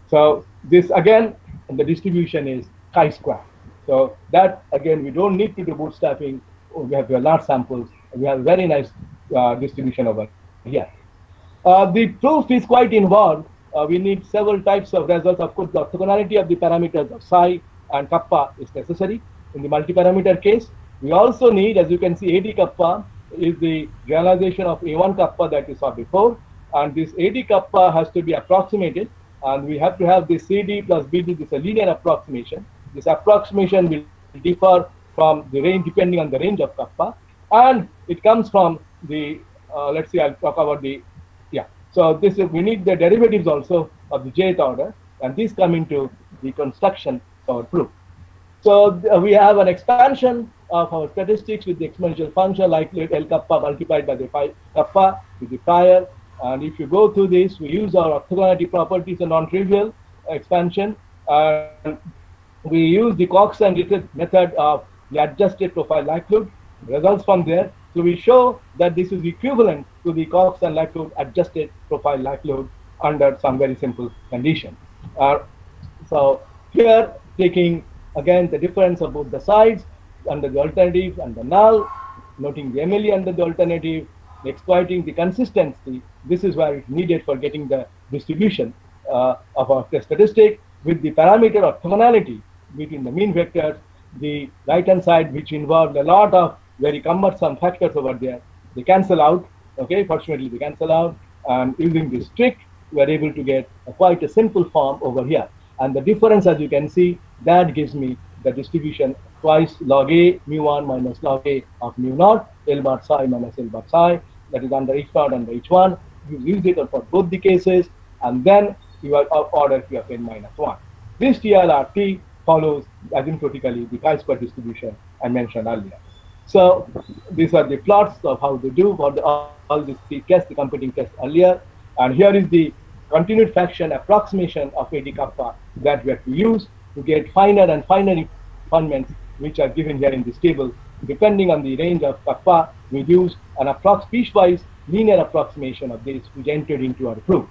So this again, the distribution is chi-square. So that again, we don't need to do bootstrapping. We have large samples. We have very nice uh, distribution over here. Uh, the proof is quite involved. Uh, we need several types of results. Of course, the orthogonality of the parameters of psi and kappa is necessary in the multi-parameter case. We also need, as you can see, AD kappa is the generalization of A1 kappa that we saw before. And this AD kappa has to be approximated. And we have to have this CD plus BD, this is a linear approximation. This approximation will differ from the range, depending on the range of kappa. And it comes from the, uh, let's see, I'll talk about the, yeah. So this is, we need the derivatives also of the jth order. And these come into the construction of proof. So uh, we have an expansion of our statistics with the exponential function like L kappa multiplied by the phi kappa with the prior. And if you go through this, we use our orthogonality properties a non-trivial expansion. And we use the Cox and Little method of the adjusted profile likelihood, results from there. So we show that this is equivalent to the Cox and likelihood adjusted profile likelihood under some very simple condition. Uh, so here taking again the difference of both the sides under the alternative and the null, noting the MLE under the alternative, exploiting the consistency. This is where it's needed for getting the distribution uh, of our statistic with the parameter orthogonality between the mean vectors, the right hand side, which involved a lot of very cumbersome factors over there, they cancel out. Okay, fortunately, they cancel out. And using this trick, we are able to get a quite a simple form over here. And the difference, as you can see, that gives me the distribution twice log a mu1 minus log a of mu naught, L bar psi minus L bar psi, that is under h naught under h1. You use it for both the cases, and then you are of order P of n minus 1. This TLRT follows asymptotically the chi-square distribution I mentioned earlier. So these are the plots of how they do for the, all, all these three tests, the competing tests earlier. And here is the continued fraction approximation of AD kappa that we have to use to get finer and finer refinements which are given here in this table. Depending on the range of kappa, we use an piecewise linear approximation of this which entered into our proof.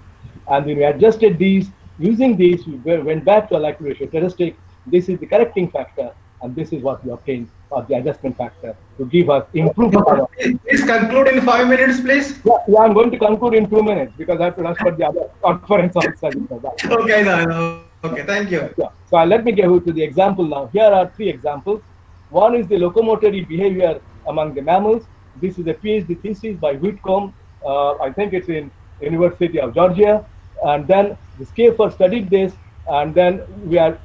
And when we adjusted these, using these, we went back to a likelihood ratio statistic. This is the correcting factor, and this is what we obtained of the adjustment factor to give us improved. *laughs* Please conclude in five minutes, please. Yeah, yeah, I'm going to conclude in two minutes because I have to rush for the other *laughs* conference also. *laughs* okay, no, no. okay, thank you. Yeah. So uh, let me go to the example now. Here are three examples. One is the locomotory behavior among the mammals. This is a PhD thesis by Whitcomb. Uh, I think it's in University of Georgia. And then the Schaefer studied this, and then we are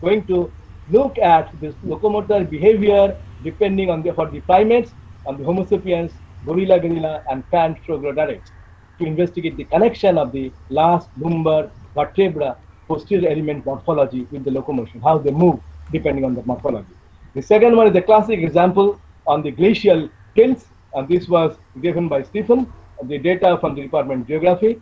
going to look at this locomotor behavior depending on the for the primates, on the Homo sapiens, gorilla gorilla, and Pan troglodytes to investigate the connection of the last lumbar vertebra posterior element morphology with the locomotion, how they move depending on the morphology. The second one is a classic example on the glacial kilns, and this was given by Stephen, the data from the Department of Geography,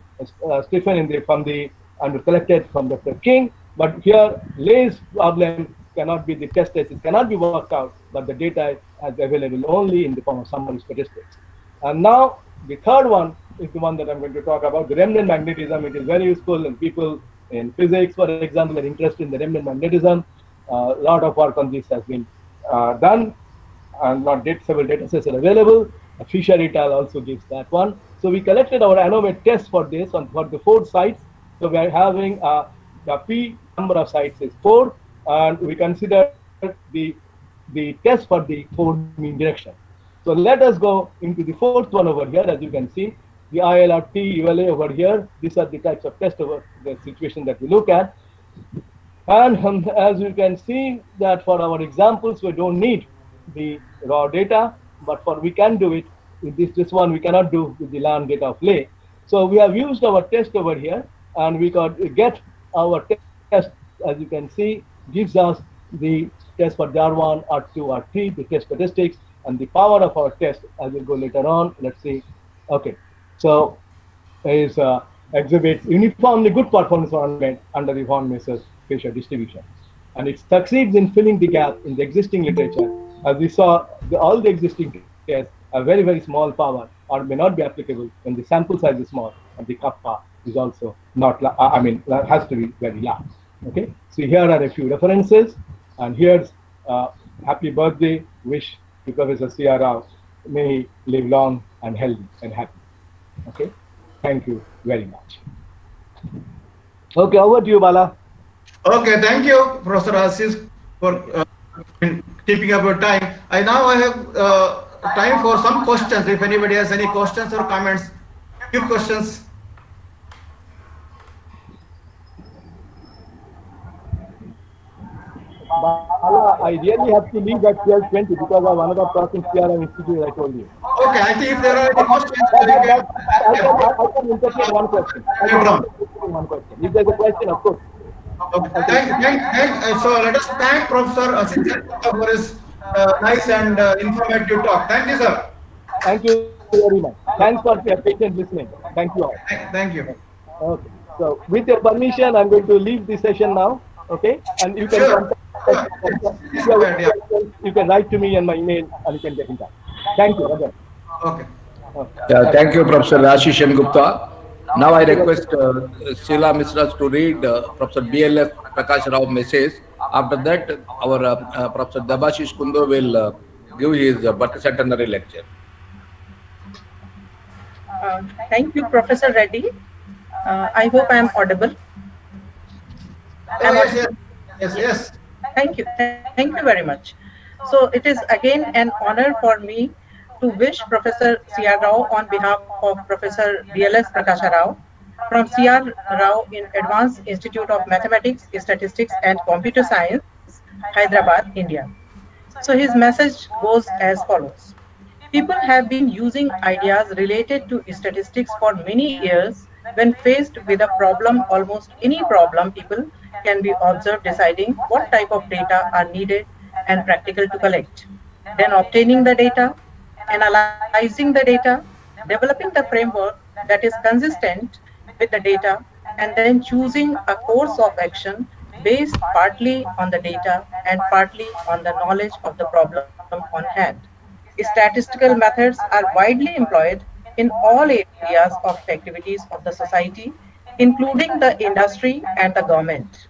uh, Stephen in the, from the, and collected from Dr. King, but here Ley's problem cannot be the test cases cannot be worked out, but the data is available only in the form of summary statistics. And now the third one is the one that I'm going to talk about, the remnant magnetism. It is very useful and people in physics, for example, are interested in the remnant magnetism. A uh, lot of work on this has been uh, done and not data, several data sets are available. Fisher et al. also gives that one. So we collected our ANOVATE test for this on for the four sites. So we are having uh, the P number of sites is four and we consider the the test for the four mean direction. So let us go into the fourth one over here. As you can see, the ILRT, ULA over here. These are the types of test over the situation that we look at. And um, as you can see that for our examples, we don't need the raw data, but for we can do it with this, this one we cannot do with the LAN data of Ley. So we have used our test over here and we got get our test, as you can see, gives us the test for the R1, R2, R3, the test statistics, and the power of our test as we'll go later on. Let's see. Okay, so is uh, exhibits uniformly good performance under the von Mises Fisher distribution. And it succeeds in filling the gap in the existing literature. As we saw, the, all the existing tests are very, very small power or may not be applicable when the sample size is small and the kappa is also not, I mean, has to be very large. Okay, so here are a few references, and here's uh, happy birthday wish to Professor C.R. Rao. May he live long and healthy and happy. Okay, thank you very much. Okay, over to you, Bala. Okay, thank you, Professor Ashish, for uh, keeping up your time. I now I have uh, time for some questions. If anybody has any questions or comments, few questions. Bala, I really have to leave at 12.20 because I of another talk in CRM Institute, I told you. Okay, I think if there are any questions, I, can, I, can, I can interpret one question. I can one question. If there's a question, of course. Okay. Thank, thank, thank, so let us thank Professor Asitya for his uh, nice and uh, informative talk. Thank you, sir. Thank you very much. Thanks for your patient listening. Thank you all. Thank, thank you. Okay. So, with your permission, I'm going to leave the session now. Okay, and you can sure. contact, you can write to me and my email, and you can get in touch. Thank you. Okay. okay. Yeah, thank you, Professor Ashish Sen Gupta. Now I request uh, Sheila Mishra to read uh, Professor B.L.S. Prakash Rao message. After that, our uh, uh, Professor Debashish Kundu will uh, give his uh, birth lecture. Uh, thank you, Professor Reddy. Uh, I hope I am audible. Yes, yes, yes, yes. Thank you. Thank you very much. So it is again an honor for me to wish Professor C.R. Rao on behalf of Professor B.L.S. Prakasha Rao from C.R. Rao in Advanced Institute of Mathematics, Statistics and Computer Science, Hyderabad, India. So his message goes as follows. People have been using ideas related to statistics for many years when faced with a problem, almost any problem, people can be observed deciding what type of data are needed and practical to collect. Then obtaining the data, analyzing the data, developing the framework that is consistent with the data, and then choosing a course of action based partly on the data and partly on the knowledge of the problem on hand. Statistical methods are widely employed in all areas of activities of the society, including the industry and the government.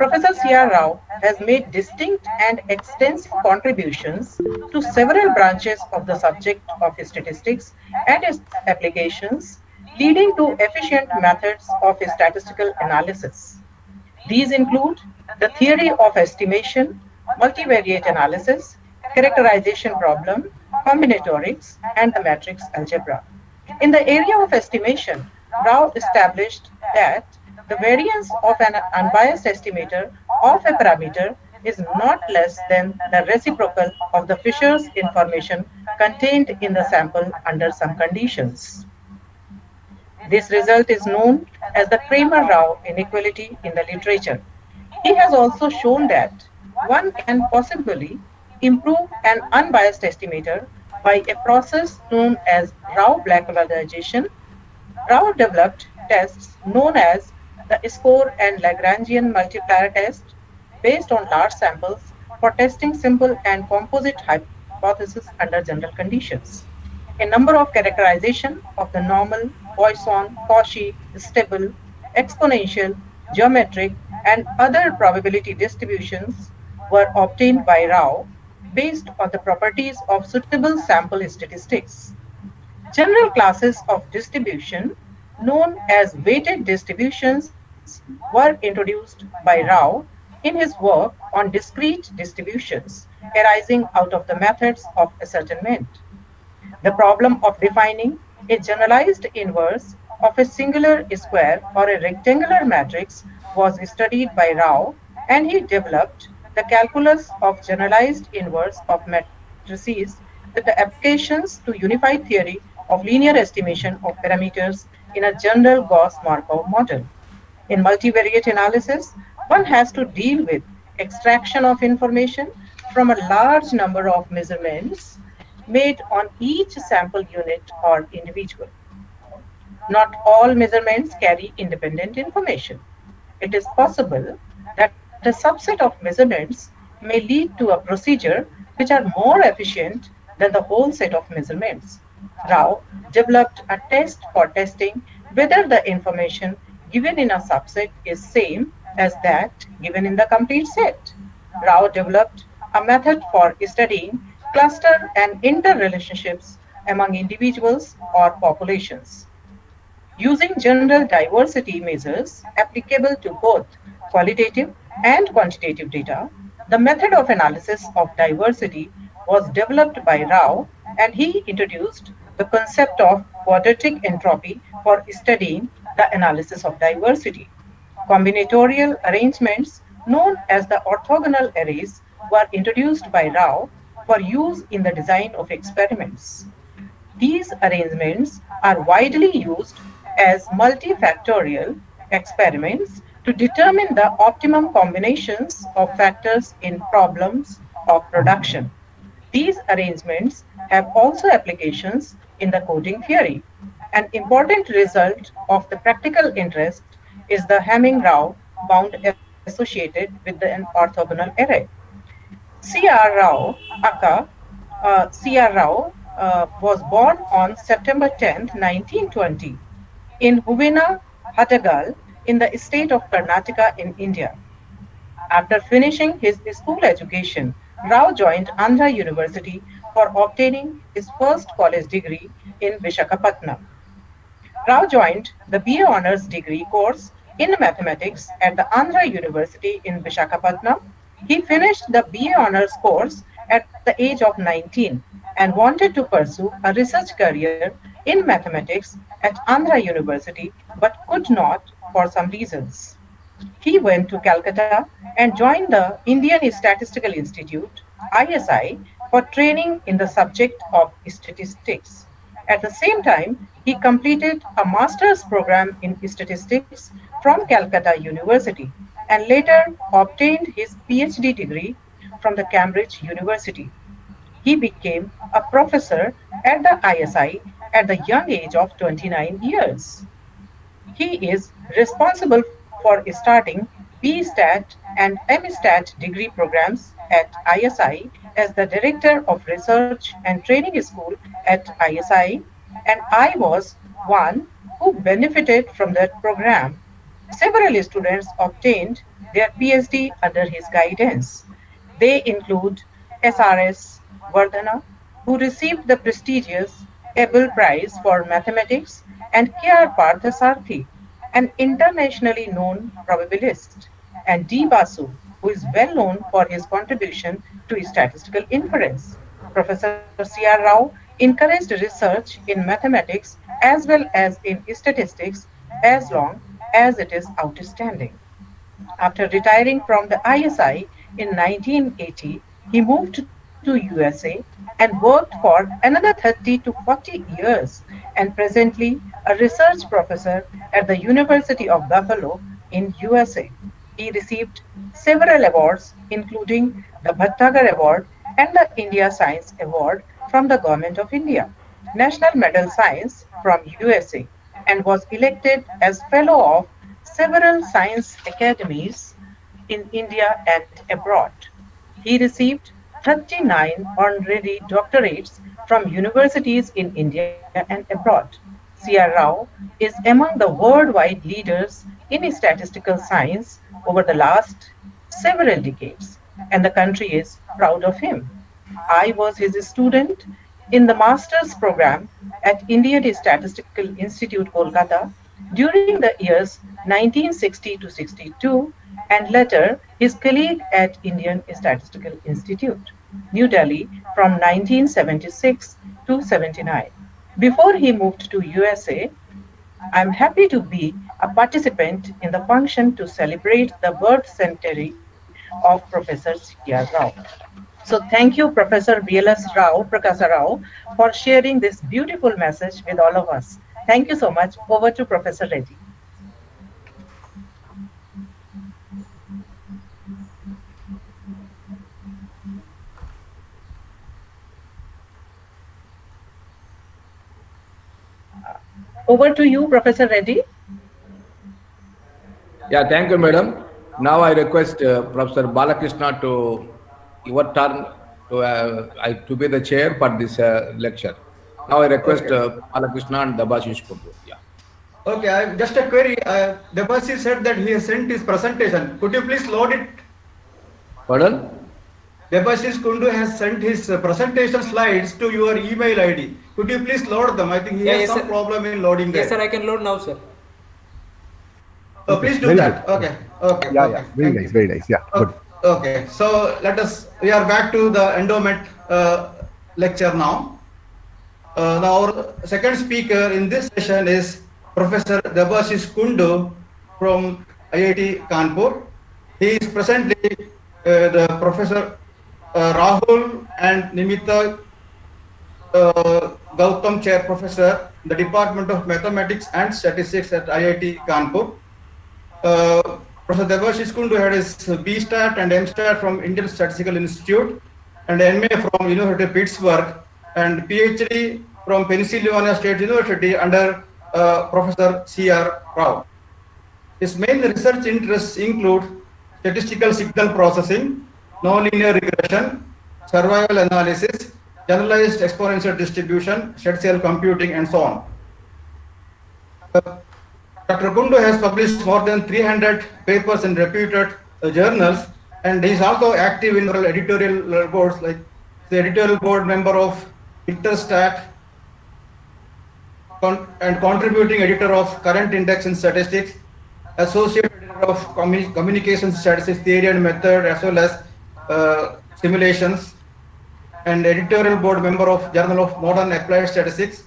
Professor C.R. Rao has made distinct and extensive contributions to several branches of the subject of statistics and its applications, leading to efficient methods of statistical analysis. These include the theory of estimation, multivariate analysis, characterization problem, combinatorics, and the matrix algebra. In the area of estimation, Rao established that the variance of an unbiased estimator of a parameter is not less than the reciprocal of the Fisher's information contained in the sample under some conditions. This result is known as the Cramér-Rao inequality in the literature. He has also shown that one can possibly improve an unbiased estimator by a process known as Rao-Blackwellization. Rao developed tests known as the score and Lagrangian multiplier test based on large samples for testing simple and composite hypotheses under general conditions. A number of characterization of the normal, Poisson, Cauchy, stable, exponential, geometric, and other probability distributions were obtained by Rao based on the properties of suitable sample statistics. General classes of distribution, known as weighted distributions, were introduced by Rao in his work on discrete distributions arising out of the methods of ascertainment. The problem of defining a generalized inverse of a singular square or a rectangular matrix was studied by Rao and he developed the calculus of generalized inverse of matrices with the applications to unified theory of linear estimation of parameters in a general Gauss-Markov model. In multivariate analysis, one has to deal with extraction of information from a large number of measurements made on each sample unit or individual. Not all measurements carry independent information. It is possible that a subset of measurements may lead to a procedure which are more efficient than the whole set of measurements. Rao developed a test for testing whether the information given in a subset is same as that given in the complete set. Rao developed a method for studying cluster and interrelationships among individuals or populations. Using general diversity measures applicable to both qualitative and quantitative data, the method of analysis of diversity was developed by Rao and he introduced the concept of quadratic entropy for studying the analysis of diversity. Combinatorial arrangements known as the orthogonal arrays were introduced by Rao for use in the design of experiments. These arrangements are widely used as multifactorial experiments to determine the optimum combinations of factors in problems of production. These arrangements have also applications in the coding theory. An important result of the practical interest is the Hamming-Rao bound associated with an orthogonal array. C.R. Rao, uh, C.R. Rao, uh, was born on September 10, 1920, in Huvina, Hadagali, in the state of Karnataka in India. After finishing his school education, Rao joined Andhra University for obtaining his first college degree in Vishakhapatnam. Rao joined the BA Honours degree course in mathematics at the Andhra University in Vishakhapatnam. He finished the BA Honours course at the age of 19 and wanted to pursue a research career in mathematics at Andhra University but could not for some reasons. He went to Calcutta and joined the Indian Statistical Institute, ISI, for training in the subject of statistics. At the same time, he completed a master's program in statistics from Calcutta University and later obtained his PhD degree from the Cambridge University. He became a professor at the ISI at the young age of 29 years. He is responsible for starting BStat and MStat degree programs at ISI as the Director of Research and Training School at ISI, and I was one who benefited from that program. Several students obtained their PhD under his guidance. They include S.R.S. Varadhan, who received the prestigious Abel Prize for Mathematics, and K.R. Parthasarathy, an internationally known probabilist, and D. Basu, who is well known for his contribution to statistical inference. Professor C.R. Rao encouraged research in mathematics as well as in statistics as long as it is outstanding. After retiring from the ISI in 1980, he moved to USA and worked for another 30 to 40 years and presently a research professor at the University of Buffalo in USA. He received several awards including the Bhatnagar Award and the India Science Award from the Government of India, National Medal Science from USA and was elected as fellow of several science academies in India and abroad. He received 39 honorary doctorates from universities in India and abroad. C.R. Rao is among the worldwide leaders in statistical science over the last several decades, and the country is proud of him. I was his student in the master's program at Indian Statistical Institute, Kolkata, during the years 1960 to 62 and later his colleague at Indian Statistical Institute, New Delhi from 1976 to 79. Before he moved to USA, I'm happy to be a participant in the function to celebrate the birth centenary of Professor C.R. Rao. So thank you, Professor B.L.S. Rao, Prakasa Rao, for sharing this beautiful message with all of us. Thank you so much. Over to Professor Reddy. Over to you, Professor Reddy. Yeah, thank you, madam. Now I request uh, Professor Balakrishna to your turn to, uh, I, to be the chair for this uh, lecture. Now I request uh, Balakrishna and Debashish Kundu. Yeah. Okay, I, just a query. Uh, Debasi said that he has sent his presentation. Could you please load it? Pardon? Debashish Kundu has sent his presentation slides to your email ID. Could you please load them? I think he Yeah, has yes, some sir. problem in loading them. Yes, sir, I can load now, sir. Oh, please do Very that. good. Okay. Okay. Yeah, okay. yeah. Very nice, very nice. Yeah, good. Okay, so let us, we are back to the endowment uh, lecture now. Uh, now our second speaker in this session is Professor Debashish Kundu from IIT Kanpur. He is presently uh, the Professor uh, Rahul and Namita uh, Gautam Chair Professor, the Department of Mathematics and Statistics at IIT Kanpur. Uh, Professor Debashish Kundu had his BStat and MStat from Indian Statistical Institute and MA from University of Pittsburgh and PhD from Pennsylvania State University under uh, Professor C.R. Rao. His main research interests include statistical signal processing, nonlinear regression, survival analysis, generalized exponential distribution, statistical computing, and so on. Dr. Kundu has published more than 300 papers in reputed uh, journals, and he is also active in editorial boards, like the editorial board member of Interstat con- and contributing editor of Current Index in Statistics, associate editor of Commu- Communication Statistics Theory and Method, as well as uh, simulations, and editorial board member of Journal of Modern Applied Statistics.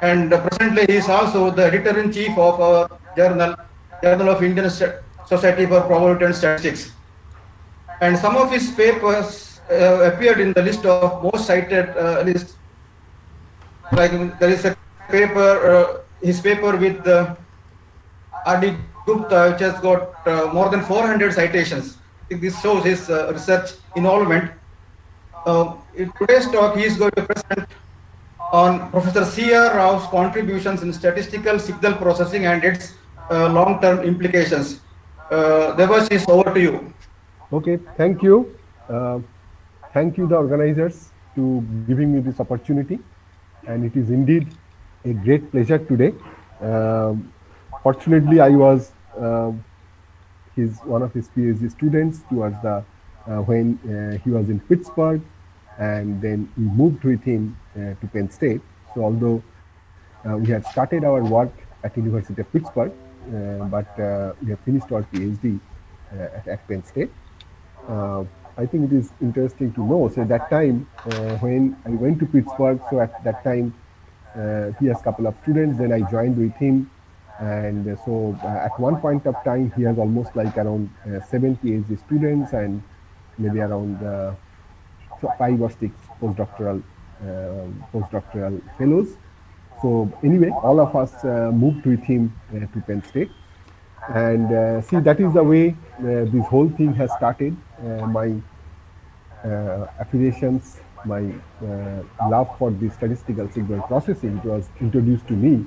And presently, he is also the editor-in-chief of our journal, Journal of Indian Society for Probability and Statistics. And some of his papers uh, appeared in the list of most cited uh, list. Like there is a paper, uh, his paper with uh, R.D. Gupta, which has got uh, more than 400 citations. This shows his uh, research involvement. Uh, in today's talk, he is going to present on Professor C.R. Rao's contributions in statistical signal processing and its long-term implications. Uh, Devash over to you. Okay, thank you. Uh, thank you, the organizers, to giving me this opportunity. And it is indeed a great pleasure today. Um, fortunately, I was uh, his one of his PhD students towards the uh, when uh, he was in Pittsburgh, and then we moved with him uh, to Penn State. So although uh, we had started our work at University of Pittsburgh, uh, Uh, but uh, we have finished our PhD uh, at, at, Penn State. I think it is interesting to know. So at that time, when I went to Pittsburgh, so at that time he has a couple of students. Then I joined with him and so uh, at one point of time he has almost like around uh, seven phd students and maybe around uh, five or six postdoctoral postdoctoral fellows so anyway all of us moved with him to penn state. And see that is the way this whole thing has started. My affiliations my uh, love for the statistical signal processing it was introduced to me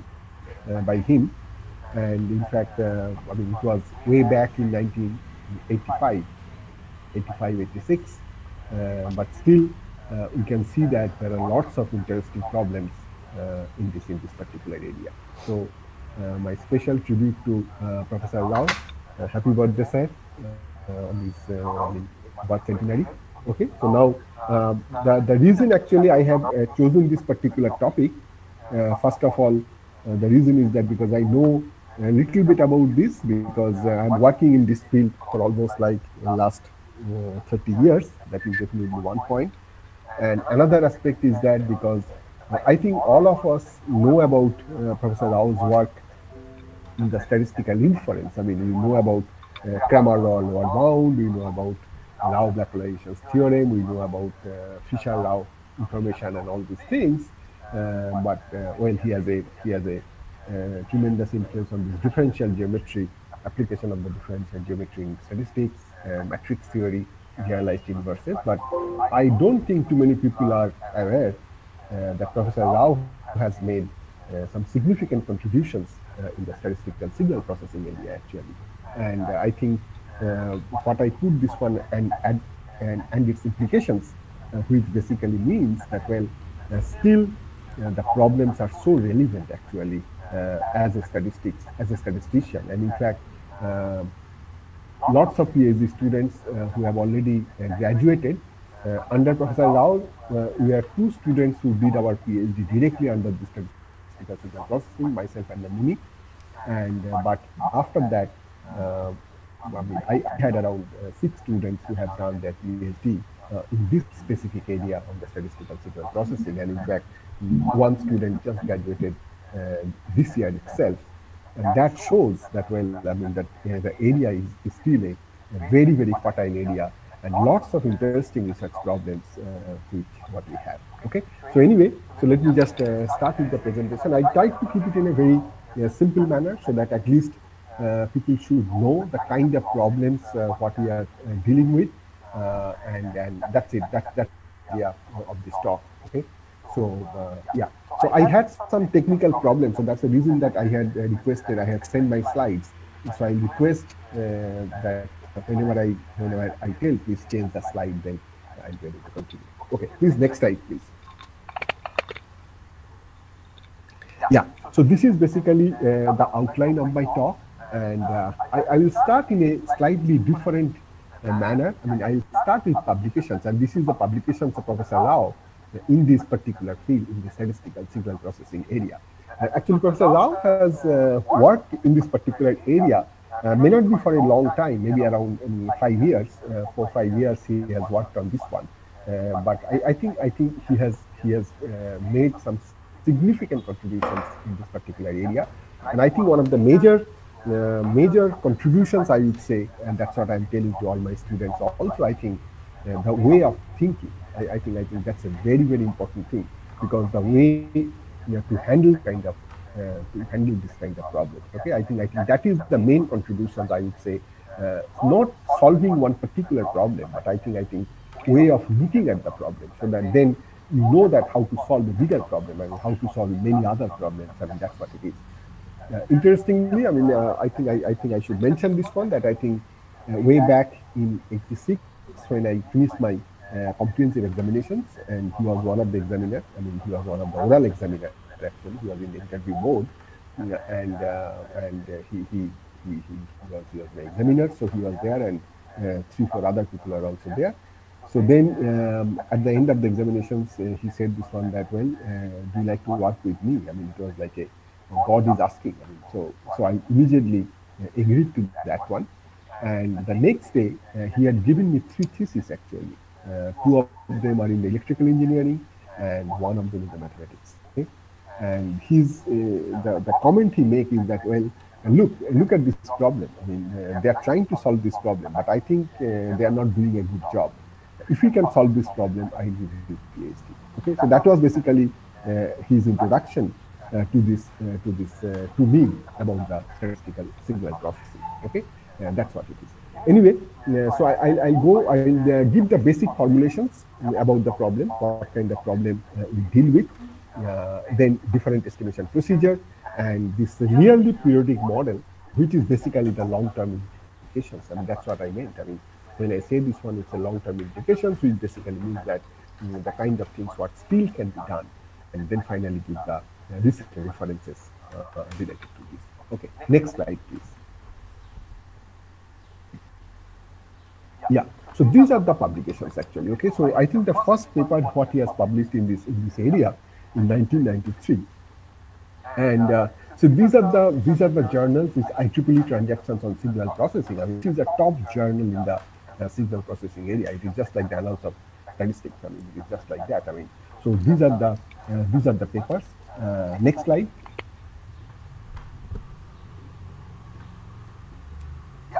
uh, by him. And in fact, uh, I mean, it was way back in 1985, 85, 86. Uh, but still, uh, we can see that there are lots of interesting problems uh, Uh, in this in this particular area. So, uh, my special tribute to uh, Professor Rao. Uh, happy birthday, sir, uh, on his birth centenary. Okay, so now the, the reason actually I have chosen this particular topic, first of all, the reason is that because I know a little bit about this because uh, I'm working in this field for almost like last uh, 30 years. That is definitely one point. And another aspect is that because I think all of us know about uh, Professor Rao's work in the statistical inference. I mean, we know about uh, Cramér-Rao lower bound, we know about Rao-Blackwellizations theorem, we know about uh, Fisher-Rao information and all these things. Uh, but uh, well, he has a he has a uh, tremendous influence on the differential geometry, application of the differential geometry in statistics, uh, matrix theory, generalized inverses. But I don't think too many people are aware that Professor Rao has made some significant contributions in the statistical signal processing area actually. And I think what I put this one and, and, and, its implications, which basically means that, well, still uh, the problems are so relevant actually uh, as a statistics, as a statistician. And in fact, uh, lots of PhD students uh, who have already graduated Uh, under Professor Rao, uh, we have two students who did our PhD directly under the statistical signal processing, myself and the Muni. And uh, but after that, I mean, I had around six students who have done their PhD uh, in this specific area of the statistical signal processing. And in fact, one student just graduated uh, this year itself. And that shows that, well, I mean, that the area is, is still a, a, very, very fertile area and lots of interesting research problems uh, which what we have. Okay. So anyway, so let me just uh, start with the presentation. I tried to keep it in a very uh, simple manner so that at least uh, people should know the kind of problems uh, what we are dealing with, and and that's it. That's that's the idea of this talk. Okay. So yeah. So I had some technical problems, so that's the reason that I had uh, requested, I had sent my slides. So I request uh, that whenever I whenever I tell, please change the slide, then I'll be able to continue. Okay, please next slide, please. Yeah, so this is basically uh, the outline of my talk, and uh, I, I, will start in a slightly different uh, manner. I mean, I'll start with publications, and this is the publications of Professor Rao in this particular field, in the statistical signal processing area. Uh, actually, Professor Rao has uh, worked in this particular area, uh, may not be for a long time, maybe around um, five years, uh, four five years he has worked on this one. Uh, but I, I, think I think he has he has uh, made some significant contributions in this particular area, and I think one of the major major contributions I would say, and that's what I'm telling to all my students also. I think the way of thinking I, I, think I think that's a very very important thing because the way you have to handle kind of uh, handle this kind of problems. Okay, I think I think that is the main contributions I would say. Uh, not solving one particular problem, but I think I think way of looking at the problem so that then you know that how to solve the bigger problem and how to solve many other problems. I mean that's what it is. Uh, interestingly, I mean uh, I think I, I think I should mention this one that I think uh, way back in '86 when I finished my uh, comprehensive examinations and he was one of the examiners. I mean he was one of the oral examiners He was in the interview board and uh, and he, he he, he, was, he was my examiner, so he was there, and uh, three, four other people are also there. So then, um, at the end of the examinations, uh, he said this one that, well, uh, do you like to work with me? I mean, it was like a, God is asking. I mean, so, so I immediately uh, agreed to that one. And the next day, uh, he had given me three theses actually. Uh, two of them are in the electrical engineering, and one of them is the mathematics. And his the, the comment he makes is that, well, look look at this problem. I mean uh, they are trying to solve this problem but i think uh, they are not doing a good job. If we can solve this problem i will you phd. Okay? So that was basically uh, his introduction uh, to this uh, to this uh, to me about the statistical signal processing. Okay? That's what it is. Anyway so I, will go i'll give the basic formulations about the problem what kind of problem we deal with then different estimation procedure and this nearly periodic model, which is basically the long-term implications. I mean, that's what I meant. I mean, when I say this one, it's a long-term implications, which basically means that you know, the kind of things what still can be done, and then finally give the uh, references uh, uh, related to this. Okay, next slide, please. Yeah, so these are the publications actually. Okay, so I think the first paper what he has published in this in this area in 1993 and uh, so these are the these are the journals, these IEEE transactions on signal processing. I mean, it is a top journal in the uh, signal processing area. It is just like the annals of statistics. I mean, it is just like that. I mean, so these are the uh, these are the papers. Uh, next slide.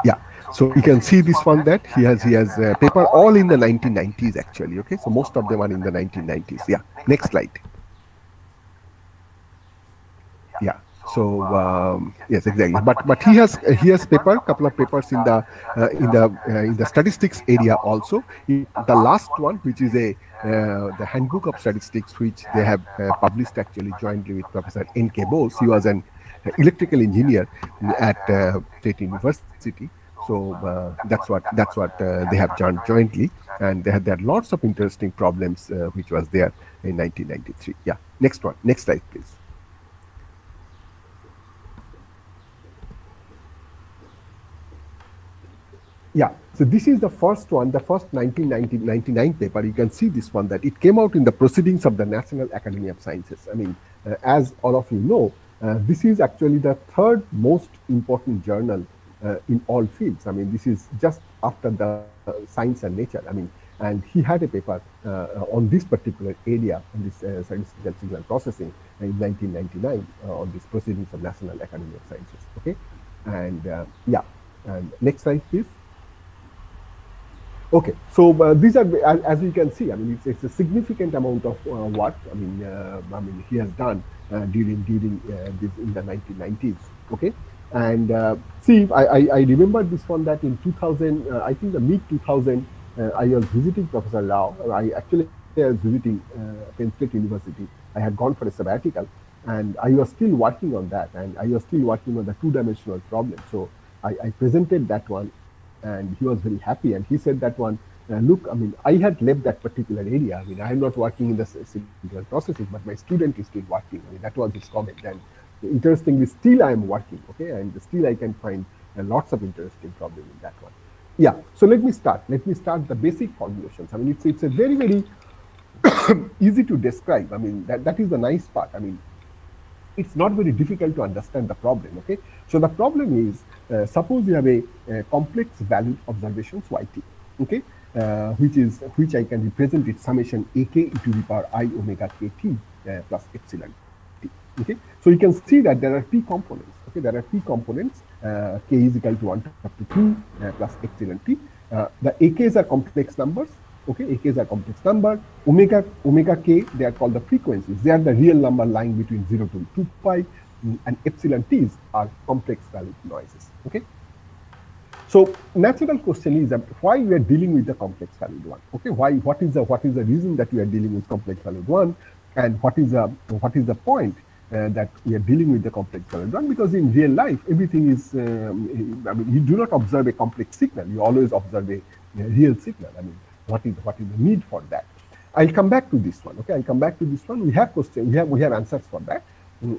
Yeah. So you can see this one that he has he has a paper all in the 1990s actually. Okay, so most of them are in the 1990s. Yeah. Next slide. Yeah. So um, yes, exactly. But but he has he has paper, couple of papers in the uh, in the uh, in the statistics area also. He, the last one, which is a uh, the handbook of statistics, which they have uh, published actually jointly with Professor N. K. Bose. He was an electrical engineer at uh, State University. So uh, that's what that's what they have done jointly, and they had there lots of interesting problems which was there in 1993. Yeah. Next one. Next slide, please. Yeah, so this is the first one, the first 1999 paper. You can see this one that it came out in the Proceedings of the National Academy of Sciences. I mean, uh, as all of you know, uh, this is actually the third most important journal uh, in all fields. I mean, this is just after the uh, science and nature. I mean, and he had a paper uh, on this particular area, on this uh, statistical signal processing in 1999 on this Proceedings of National Academy of Sciences. Okay, and yeah, and next slide, please. Okay, so uh, these are, as, you can see, I mean, it's, it's a significant amount of uh, work. I mean, uh, I mean, he has done uh, during during uh, this in the 1990s. Okay, and uh, see, I, I, I remember this one that in 2000, I think the mid 2000, I was visiting Professor Rao. I actually was visiting Penn State University. I had gone for a sabbatical, and I was still working on that, and I was still working on the two-dimensional problem. So I, I presented that one and he was very happy. And he said that one, uh, look, I mean, I had left that particular area. I mean, I'm not working in the signal processing, but my student is still working. I mean, that was his comment. And interestingly, still I am working, okay? And still I can find uh, lots of interesting problems in that one. Yeah, so let me start. Let me start the basic formulations. I mean, it's, it's a very, very *coughs* easy to describe. I mean, that, that is the nice part. I mean, it's not very difficult to understand the problem, okay? So the problem is uh, suppose you have a, a, complex valued observations yt, okay, uh, which is which I can represent it summation ak e to the power i omega kt uh, plus epsilon t. Okay, so you can see that there are p components. Okay, there are p components. Uh, k is equal to one up to two uh, plus epsilon t. Uh, the ak's are complex numbers, Okay, AKs are complex number. Omega, omega k, they are called the frequencies. They are the real number lying between 0 to 2 pi, and epsilon t's are complex valued noises. Okay. So natural question is why we are dealing with the complex valued one? Okay, why? What is the what is the reason that we are dealing with complex valued one, and what is the what is the point uh, that we are dealing with the complex valued one? Because in real life, everything is. Um, I mean, you do not observe a complex signal. You always observe a, a real signal. I mean, what is what is the need for that? I'll come back to this one. Okay, I'll come back to this one. We have questions. We have we have answers for that.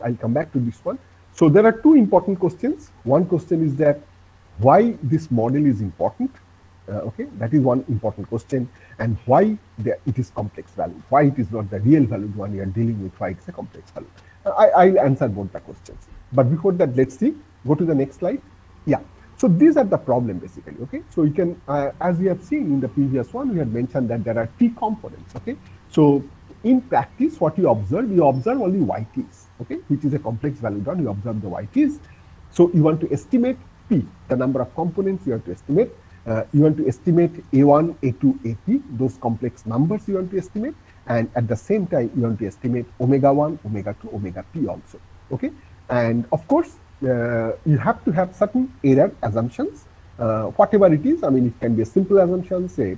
I'll come back to this one. So there are two important questions. One question is that why this model is important? Uh, okay that is one important question. And why the, it is complex value? Why it is not the real valued one you are dealing with why it's a complex value? Uh, I, i'll answer both the questions. But before that let's see. Go to the next slide. Yeah. So these are the problem basically okay? So you can uh, as we have seen in the previous one we had mentioned that there are t components okay? So in practice what you observe you observe only yt's okay which is a complex valued one you observe the yt's so you want to estimate P, the number of components you have to estimate. Uh, you want to estimate A1, A2, AP, those complex numbers you want to estimate. And at the same time, you want to estimate omega 1, omega 2, omega P also. Okay. And of course, uh, you have to have certain error assumptions. Uh, whatever it is, I mean, it can be a simple assumption, say,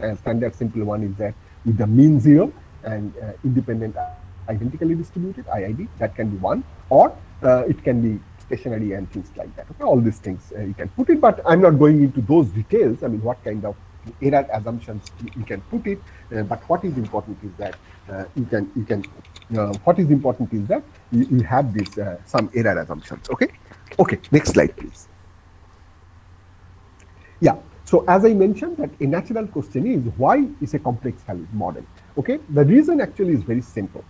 a standard simple one is that with the mean zero and uh, independent identically distributed, IID, that can be one, or uh, it can be stationary and things like that. Okay, all these things uh, you can put it, but I'm not going into those details. I mean, what kind of error assumptions you, can put it, uh, but what is important is that uh, you can you can uh, what is important is that you, you have these uh, some error assumptions. Okay, okay. Next slide, please. Yeah. So as I mentioned, that a natural question is why is a complex model? Okay, the reason actually is very simple.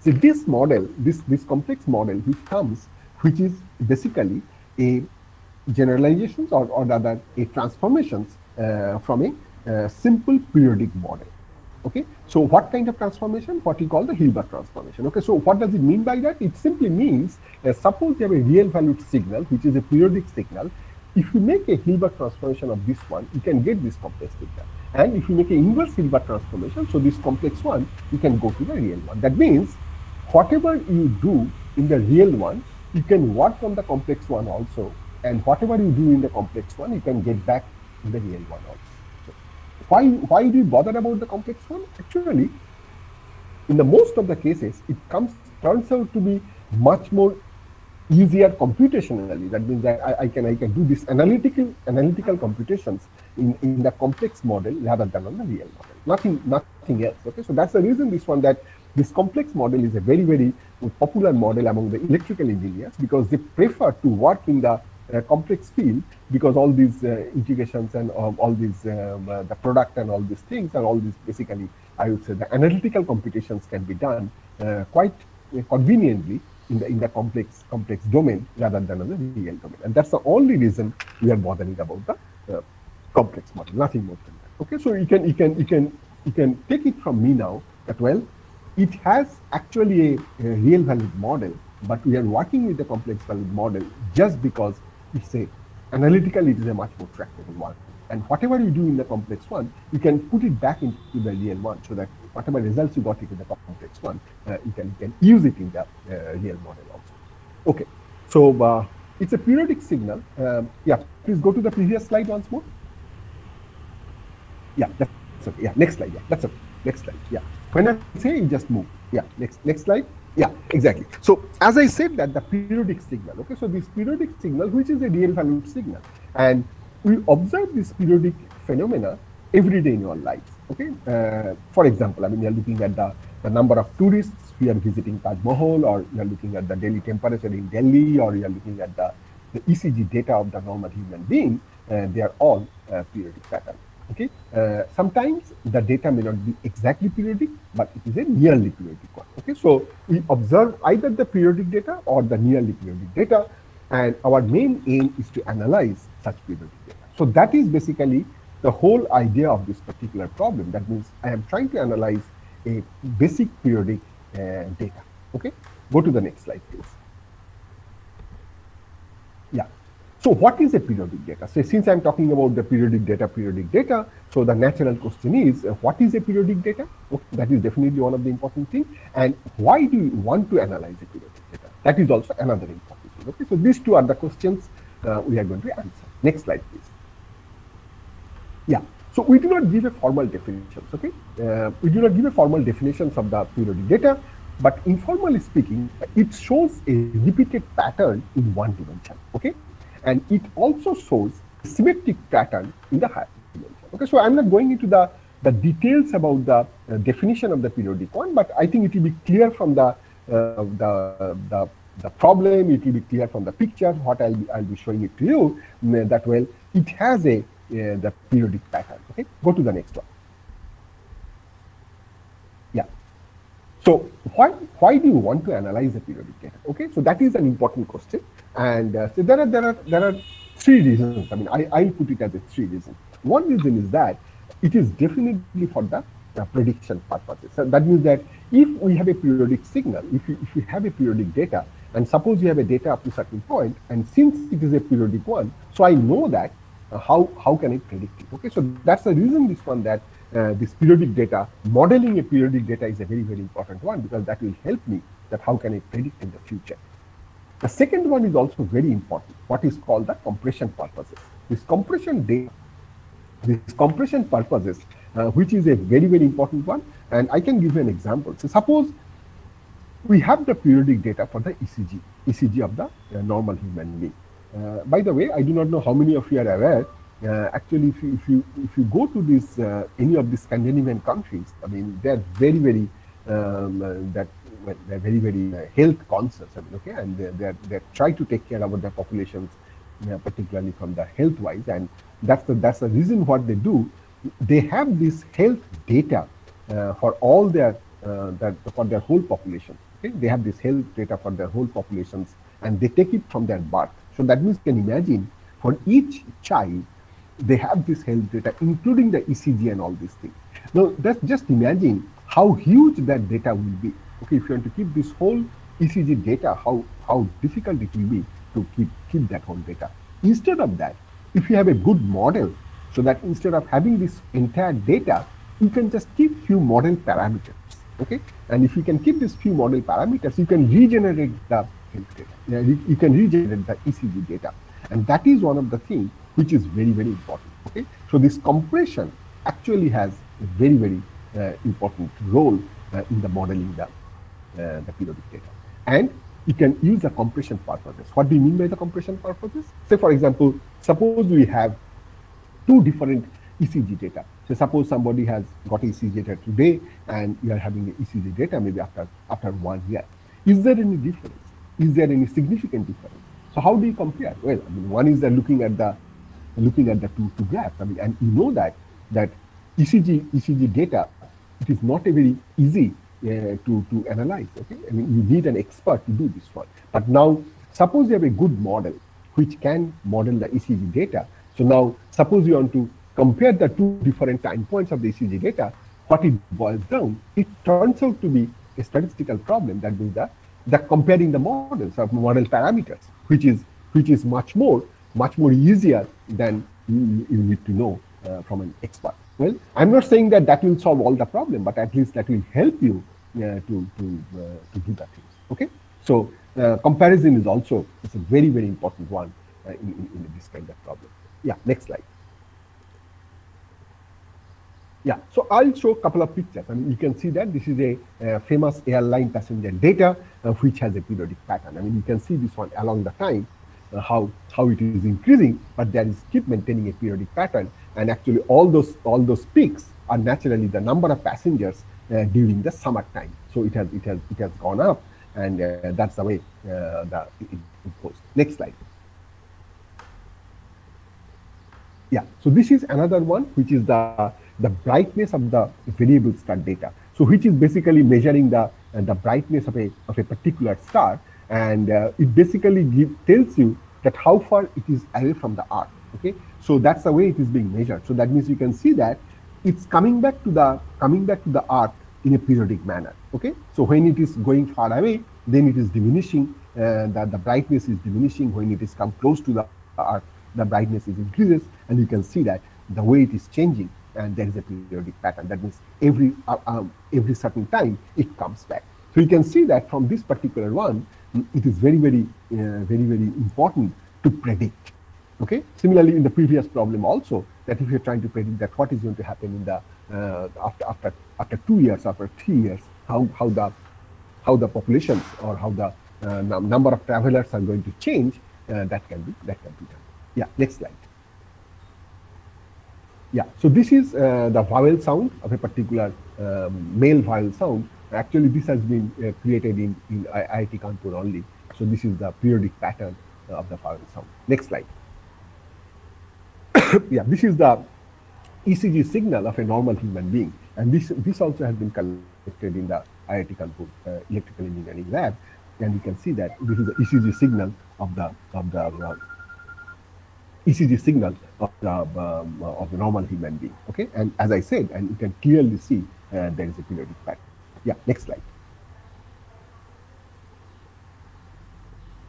So this model, this this complex model, which comes which is basically a generalizations or, or rather a transformations uh, from a uh, simple periodic model. Okay, so what kind of transformation? What we call the Hilbert transformation. Okay, so what does it mean by that? It simply means uh, suppose you have a real valued signal, which is a periodic signal. If you make a Hilbert transformation of this one, you can get this complex signal. And if you make an inverse Hilbert transformation, so this complex one, you can go to the real one. That means whatever you do in the real one, you can work on the complex one also. And whatever you do in the complex one you can get back in the real one also. So why why do you bother about the complex one? Actually in the most of the cases it comes turns out to be much more easier computationally. That means that I, I can i can do this analytical analytical computations in, in the complex model rather than on the real model. Nothing nothing else okay? So that's the reason this one that this complex model is a very, very popular model among the electrical engineers because they prefer to work in the uh, complex field because all these uh, integrations and um, all these um, uh, the product and all these things and all these basically I would say the analytical computations can be done uh, quite conveniently in the in the complex complex domain rather than in the real domain. And that's the only reason we are bothering about the uh, complex model nothing more than that okay so you can you can you can you can take it from me now that well it has actually a, a, real valued model, but we are working with the complex valued model just because it's a analytically it is a much more tractable one. And whatever you do in the complex one, you can put it back into the real one so that whatever results you got in the complex one, uh, you, can, you can use it in the uh, real model also. Okay, so uh, it's a periodic signal. Um, yeah, please go to the previous slide once more. Yeah, that's okay. Yeah, next slide. Yeah, that's okay. Next slide. Yeah. When I say you just move. Yeah, next next slide. Yeah, exactly. So as I said that the periodic signal, okay, so this periodic signal, which is a real valued signal, and we observe this periodic phenomena every day in your life. Okay, uh, for example, I mean, you're looking at the, the number of tourists who are visiting Taj Mahal, or you're looking at the daily temperature in Delhi, or you're looking at the, the ECG data of the normal human being, uh, they are all uh, periodic patterns. Okay, uh, sometimes the data may not be exactly periodic, but it is a nearly periodic one. Okay, so we observe either the periodic data or the nearly periodic data, and our main aim is to analyze such periodic data. So that is basically the whole idea of this particular problem. That means I am trying to analyze a basic periodic uh, data. Okay, go to the next slide, please. Yeah. So what is a periodic data? So since I'm talking about the periodic data, periodic data, so the natural question is, uh, what is a periodic data? Okay, that is definitely one of the important things. And why do you want to analyze a periodic data? That is also another important thing. Okay, so these two are the questions uh, we are going to answer. Next slide, please. Yeah, so we do not give a formal definitions, okay? Uh, we do not give a formal definitions of the periodic data, but informally speaking, it shows a repeated pattern in one dimension, okay? And it also shows symmetric pattern in the higher dimension. Okay, so I'm not going into the, the details about the uh, definition of the periodic one, but I think it will be clear from the, uh, the, the, the problem, it will be clear from the picture, what I'll be, I'll be showing it to you, that well, it has a uh, the periodic pattern. Okay, go to the next one. Yeah. So why why do you want to analyze the periodic data? Okay, so that is an important question, and uh, so there are there are there are three reasons. I mean, I I put it as a three reasons. One reason is that it is definitely for the uh, prediction purposes. So that means that if we have a periodic signal, if you, if you have a periodic data, and suppose you have a data up to a certain point, and since it is a periodic one, so I know that uh, how, how can I predict it? Okay, so that's the reason this one that uh, this periodic data, modeling a periodic data is a very, very important one because that will help me that how can I predict in the future. The second one is also very important, what is called the compression purposes. This compression data, this compression purposes, uh, which is a very, very important one. And I can give you an example. So suppose we have the periodic data for the ECG, ECG of the uh, normal human being. Uh, by the way, I do not know how many of you are aware. Uh, actually, if you, if you if you go to this uh, any of the Scandinavian countries, I mean, they're very very um, that well, they're very very health conscious. I mean, okay, and they they try to take care about their populations, particularly from the health wise, and that's the that's the reason what they do. They have this health data uh, for all their uh, that for their whole population. Okay? They have this health data for their whole populations, and they take it from their birth. So that means you can imagine for each child, they have this health data, including the ECG and all these things. Now, that's just imagine how huge that data will be. Okay, if you want to keep this whole ECG data, how, how difficult it will be to keep, keep that whole data. Instead of that, if you have a good model, so that instead of having this entire data, you can just keep few model parameters. Okay, and if you can keep these few model parameters, you can regenerate the health data. You, you can regenerate the ECG data. And that is one of the things which is very, very important. Okay. So this compression actually has a very, very uh, important role uh, in the modeling the, uh, the periodic data. And you can use the compression purposes. What do you mean by the compression purposes? Say, for example, suppose we have two different ECG data. So suppose somebody has got ECG data today and you are having ECG data maybe after, after one year. Is there any difference? is there any significant difference? So how do you compare? Well, I mean, one is looking at the looking at the two, two graphs. I mean, and you know that that ECG ECG data it is not a very easy uh, to to analyze. Okay, I mean, you need an expert to do this one. But now, suppose you have a good model which can model the ECG data. So now, suppose you want to compare the two different time points of the ECG data. What it boils down, it turns out to be a statistical problem. That means that the comparing the models of model parameters, which is which is much more much more easier than you, you need to know uh, from an expert. Well, I'm not saying that that will solve all the problem, but at least that will help you uh, to to uh, to do that things. Okay, so uh, comparison is also it's a very very important one uh, in, in, in this kind of problem. Yeah, next slide. Yeah, so I'll show a couple of pictures. I mean, you can see that this is a, famous airline passenger data uh, which has a periodic pattern. I mean, you can see this one along the time, uh, how how it is increasing, but there is keep maintaining a periodic pattern. And actually, all those all those peaks are naturally the number of passengers uh, during the summer time. So it has it has it has gone up, and uh, that's the way uh, the it, it goes. Next slide. Yeah, so this is another one, which is the the brightness of the variable star data. So which is basically measuring the the brightness of a of a particular star, and uh, it basically give, tells you that how far it is away from the Earth. Okay, so that's the way it is being measured. So that means you can see that it's coming back to the coming back to the Earth in a periodic manner. Okay, so when it is going far away, then it is diminishing. Uh, that the brightness is diminishing when it is come close to the are the brightness is increases and you can see that the way it is changing and there is a periodic pattern that means every uh, um, every certain time it comes back so you can see that from this particular one it is very very uh, very very important to predict. Okay? Similarly in the previous problem also that if you're trying to predict that what is going to happen in the uh, after after after two years after three years how how the how the populations or how the uh, number of travelers are going to change uh, that can be that can be done. Yeah next slide. Yeah so this is uh, the vowel sound of a particular um, male vowel sound actually this has been uh, created in in IIT Kanpur only so this is the periodic pattern of the vowel sound next slide *coughs* yeah, this is the ECG signal of a normal human being. And this, this also has been collected in the IIT Kanpur uh, electrical engineering lab. And you can see that this is the ECG signal of the, of the uh, ECG signal of the, um, of the normal human being. Okay. And as I said, and you can clearly see uh, there is a periodic pattern. Yeah, next slide.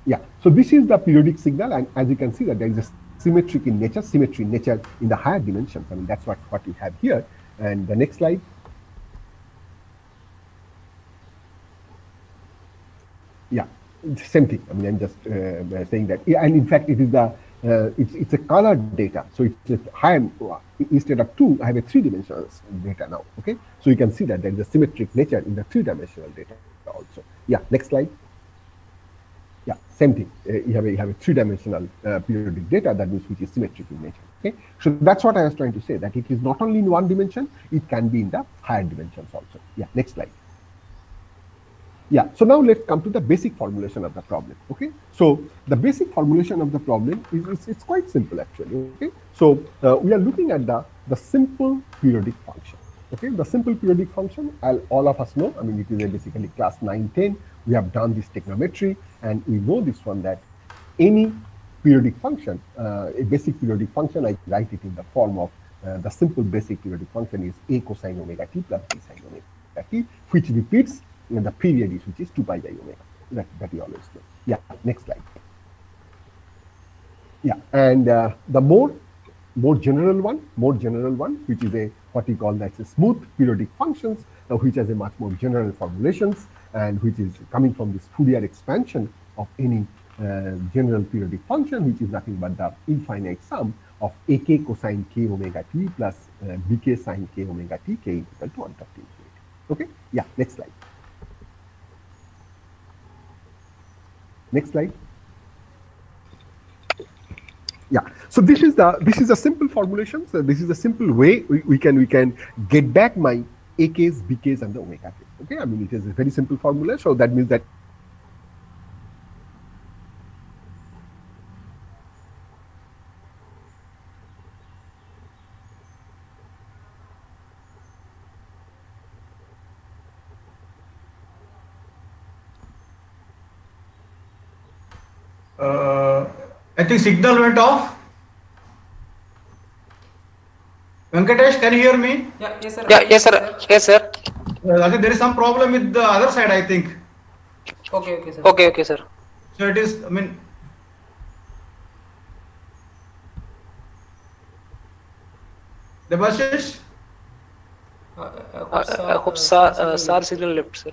Yeah, so this is the periodic signal, and as you can see that there is a symmetric in nature, symmetry in nature in the higher dimensions. I mean, that's what, what we have here. And the next slide. Yeah, same thing. I mean, I'm just uh, saying that. Yeah, And in fact, it is the uh, it's, it's a colored data. So it's a higher, instead of two, I have a three dimensional data now. Okay. So you can see that there is a symmetric nature in the three dimensional data also. Yeah. Next slide. Yeah, same thing. Uh, you have a, you have a three-dimensional uh, periodic data that means which is symmetric in nature. Okay, so that's what I was trying to say that it is not only in one dimension, it can be in the higher dimensions also. Yeah, next slide. Yeah, so now let's come to the basic formulation of the problem. Okay, so the basic formulation of the problem is, it's quite simple actually. Okay, so uh, we are looking at the the simple periodic function. Okay, the simple periodic function, I'll, all of us know. I mean, it is a basically class 9, 10. We have done this trigonometry, and we know this one that any periodic function, uh, a basic periodic function, I write it in the form of uh, the simple basic periodic function is a cosine omega t plus b sine omega t, which repeats in the period is which is 2 pi i omega. That, that you always know. Yeah, next slide. Yeah, and uh, the more more general one, more general one, which is a what we call that's a smooth periodic functions, uh, which has a much more general formulations and which is coming from this Fourier expansion of any uh, general periodic function, which is nothing but the infinite sum of ak cosine k omega t plus uh, bk sine k omega t k equal to 1 to infinity. Okay, yeah, next slide. Next slide. Yeah, so this is the this is a simple formulation. So this is a simple way we, we can we can get back my AKs, BKs, and the omega. Okay, I mean it is a very simple formula. So that means that I think signal went off. Venkatesh, can you hear me? Yeah, yes, sir. Yeah, yes, sir. Yes, sir. Uh, I think there is some problem with the other side, I think. Okay, okay, sir. Okay, okay, sir. So it is, I mean, Debashish? Uh, Uh, I hope SAR, uh, SAR signal left, sir.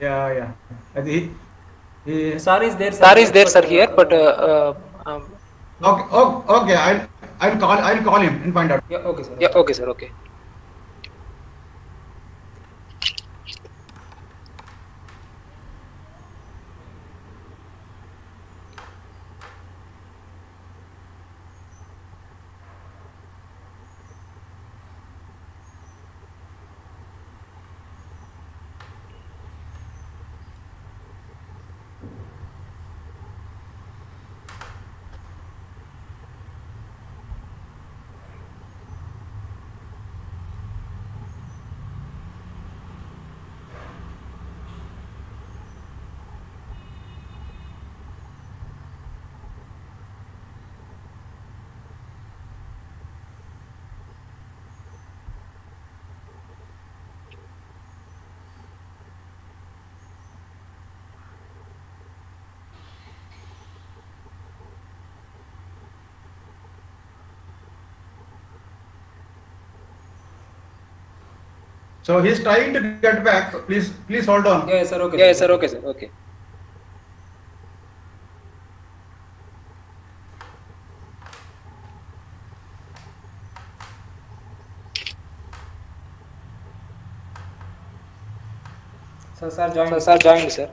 Yeah, yeah. I think he, he, SAR is there, sir. SAR is there, sir, here, but uh, uh, um, Okay, oh, okay. I'll I'll call I'll call him and find out. Yeah, okay, sir. yeah, okay, sir, okay. So he's trying to get back. Please, please hold on. Yeah, sir. Okay. Yeah, sir. Okay, sir. Okay. Sir, sir, join. Sir, sir, joined, sir.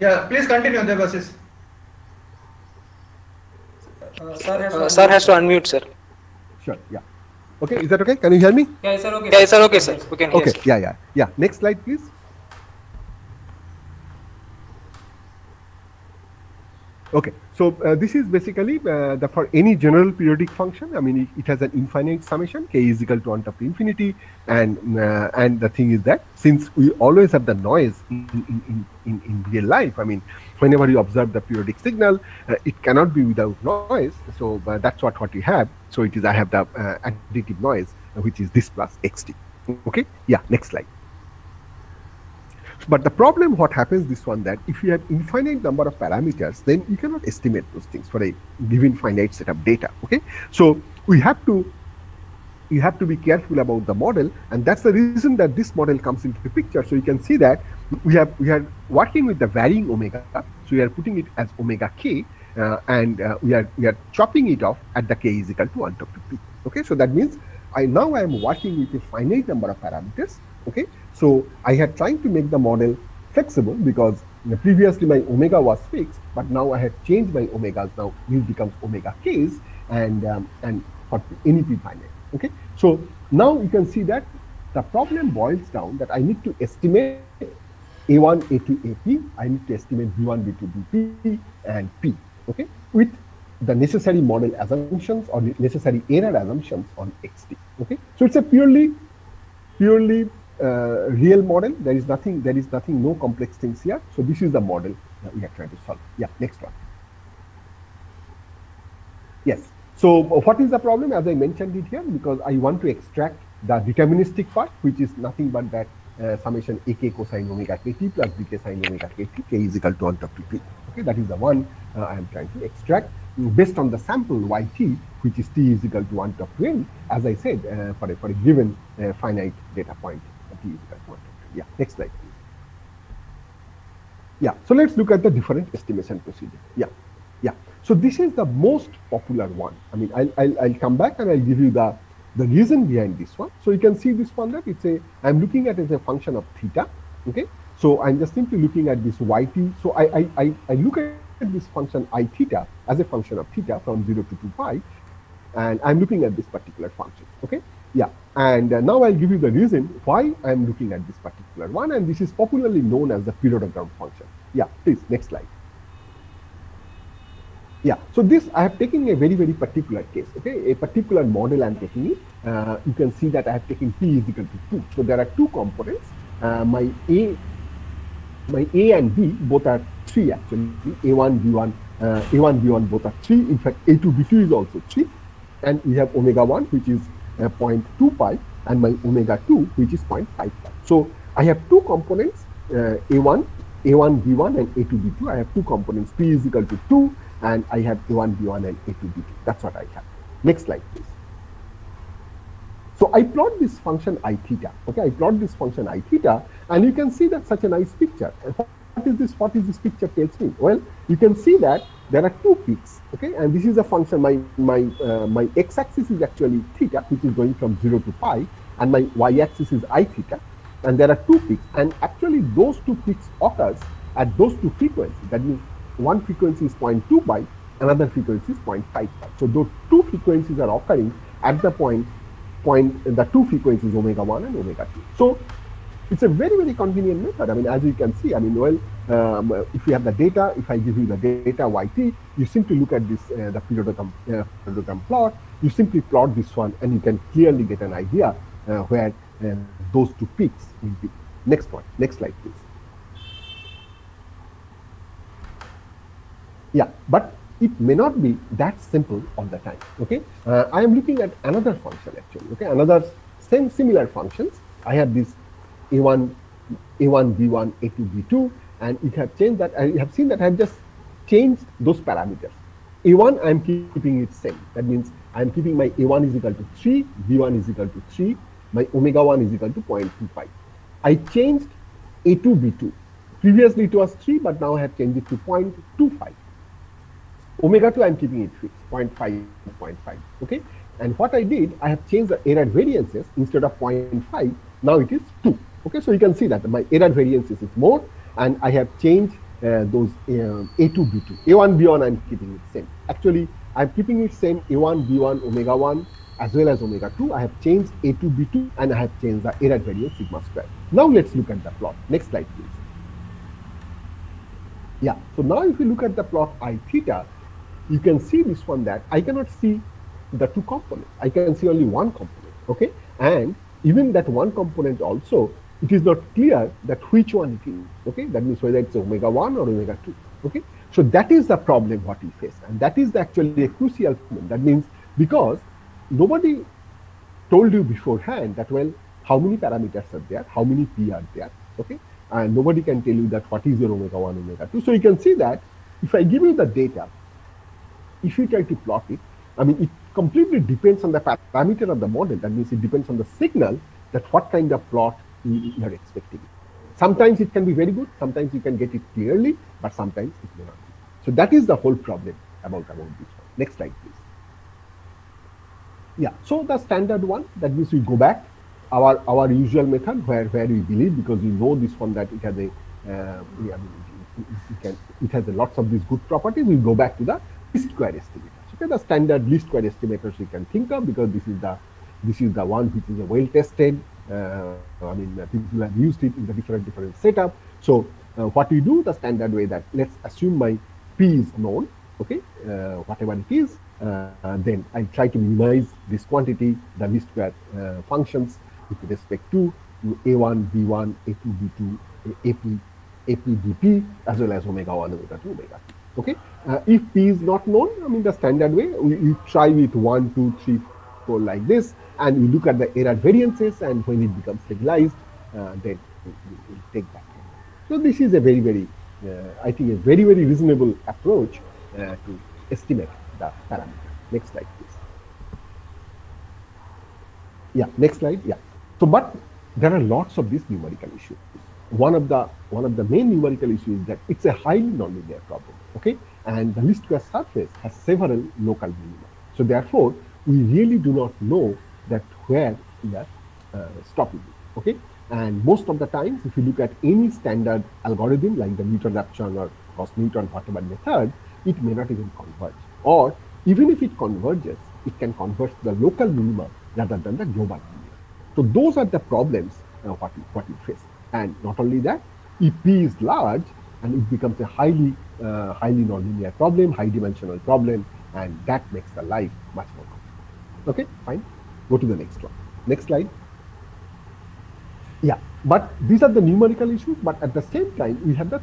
Yeah, please continue, Debashish. Uh, sir has Uh, sir has to unmute, sir. Sure, yeah. Okay, is that okay? Can you hear me? Yeah, sir. Okay. Yeah, sir. Okay, sir. We can hear. Okay, sir. yeah, yeah, yeah. Next slide, please. Okay, so uh, this is basically uh, the for any general periodic function. I mean, it, it has an infinite summation k is equal to 1 to infinity, and uh, and the thing is that since we always have the noise in in, in, in, real life, I mean, whenever you observe the periodic signal, uh, it cannot be without noise. So uh, that's what what we have. So it is I have the uh, additive noise, which is this plus xt. Okay, yeah. Next slide. But the problem, what happens this one that if you have infinite number of parameters, then you cannot estimate those things for a given finite set of data. Okay, so we have to you have to be careful about the model, and that's the reason that this model comes into the picture. So you can see that we have we are working with the varying omega, so we are putting it as omega k, uh, and uh, we are we are chopping it off at the k is equal to 1 to p Okay, so that means I now I am working with a finite number of parameters. Okay, so I had trying to make the model flexible because previously my omega was fixed, but now I have changed my omegas. Now this becomes omega k's and um, and for any p finite. Okay, so now you can see that the problem boils down that I need to estimate a1, a2, ap. I need to estimate b1, b2, bp, and p. Okay, with the necessary model assumptions or necessary error assumptions on xt. Okay, so it's a purely purely uh, real model. There is nothing, there is nothing, no complex things here. So this is the model that we are trying to solve. Yeah, next one. Yes. So what is the problem? As I mentioned it here, because I want to extract the deterministic part, which is nothing but that uh, summation ak cosine omega kt plus bk sine omega kt, k is equal to 1 to p. Okay, that is the one uh, I am trying to extract based on the sample yt, which is t is equal to 1 to n, as I said, uh, for, a, for a given uh, finite data point, t is equal to 1 to Yeah, next slide, please. Yeah, so let's look at the different estimation procedure. Yeah, yeah. So this is the most popular one. I mean, I'll, I'll, I'll come back and I'll give you the, the reason behind this one. So you can see this one that it's a, I'm looking at as a function of theta, okay? So I'm just simply looking at this yt. So I, I, I, I look at this function i theta as a function of theta from 0 to 2 pi and I'm looking at this particular function okay yeah. And uh, now I'll give you the reason why I'm looking at this particular one and this is popularly known as the periodogram function. Yeah please next slide. Yeah so this I have taken a very very particular case okay? A particular model I'm taking it uh, you can see that I have taken p is equal to 2 so there are two components. Uh, my a my a and b both are 3 actually. A1 b1 uh, a1 b1 both are 3 in fact a2 b2 is also 3 and we have omega 1 which is uh, 0.2 pi and my omega 2 which is 0.5 pi so i have two components uh, a1 a1 b1 and a2 b2 i have two components p is equal to 2 and i have a1 b1 and a2 b2 that's what i have. Next slide please. So I plot this function i theta. Okay, I plot this function i theta, and you can see that such a nice picture. What is this? What is this picture tells me? Well, you can see that there are two peaks. Okay, and this is a function. My my uh, my x-axis is actually theta, which is going from zero to pi, and my y-axis is i theta, and there are two peaks. And actually, those two peaks occurs at those two frequencies. That means one frequency is 0.2 pi, another frequency is 0.5 pi. So those two frequencies are occurring at the point point the two frequencies omega 1 and omega 2 so it's a very very convenient method. I mean as you can see i mean well um, if you have the data if i give you the data yt you simply look at this uh, the periodogram, uh, plot. You simply plot this one and you can clearly get an idea uh, where uh, those two peaks will be. Next one next slide please. Yeah but it may not be that simple all the time okay? Uh, i am looking at another function actually okay? Another same similar functions. I have this a1 a1 b1 a2 b2 and you have changed that i have seen that i have just changed those parameters a1 i am keeping it same that means i am keeping my a1 is equal to 3 b1 is equal to 3 my omega 1 is equal to 0.25. I changed A2, B2. Previously it was 3, but now I have changed it to 0.25. Omega 2, I'm keeping it fixed, 0.5, 0.5, okay? And what I did, I have changed the error variances instead of 0.5, now it is 2. Okay, so you can see that my error variances is more, and I have changed uh, those uh, A2, B2. A1, B1, I'm keeping it same. Actually, I'm keeping it same A1, B1, omega 1, as well as omega 2. I have changed A2, B2, and I have changed the error variance sigma square. Now let's look at the plot. Next slide, please. Yeah, so now if you look at the plot I theta, you can see this one that I cannot see the two components. I can see only one component, okay? And even that one component also, it is not clear that which one it is, okay? That means whether it's omega 1 or omega 2, okay? So that is the problem what we face. And that is actually a crucial problem. That means because nobody told you beforehand that, well, how many parameters are there, how many P are there, okay? And nobody can tell you that what is your omega 1, omega 2. So you can see that if I give you the data, if you try to plot it, I mean, it completely depends on the parameter of the model. That means it depends on the signal that what kind of plot you are expecting. it. Sometimes it can be very good, sometimes you can get it clearly, but sometimes it may not be. So that is the whole problem about, about this one. Next slide, please. Yeah, so the standard one, that means we go back, our our usual method where, where we believe, because we know this one that it has a, uh, mean, it, it, can, it has a lots of these good properties, we go back to the least square estimators. Okay, the standard least square estimators we can think of because this is the this is the one which is a well tested. Uh, I mean, people have used it in the different different setup. So uh, what we do the standard way that let's assume my p is known. Okay, uh, whatever it is, then I try to minimize this quantity, the least square functions with respect to, to a1, b1, a2, b2, ap, ap, dp, as well as omega 1, omega 2, omega 2. Okay, uh, if p is not known, I mean the standard way, we, we try with 1, 2, 3, 4 like this, and we look at the error variances, and when it becomes stabilized, uh, then we, we, we take that. So this is a very, very, uh, I think, a very, very reasonable approach uh, to estimate the parameter. Next slide, please. Yeah, next slide. Yeah. So, but there are lots of these numerical issues. One of the one of the main numerical issues is that it's a highly nonlinear problem. Okay, and the least square surface has several local minima. So therefore, we really do not know that where we are uh, stopping. Okay, and most of the times, if you look at any standard algorithm like the Newton-Raphson or Gauss-Newton, whatever method, it may not even converge. Or even if it converges, it can converge to the local minima rather than the global minima. So those are the problems uh, what, we, what we face. And not only that, if P is large, and it becomes a highly, uh, highly nonlinear problem, high dimensional problem, and that makes the life much more complicated. Okay, fine. Go to the next one. Next slide. Yeah, but these are the numerical issues, but at the same time, we have the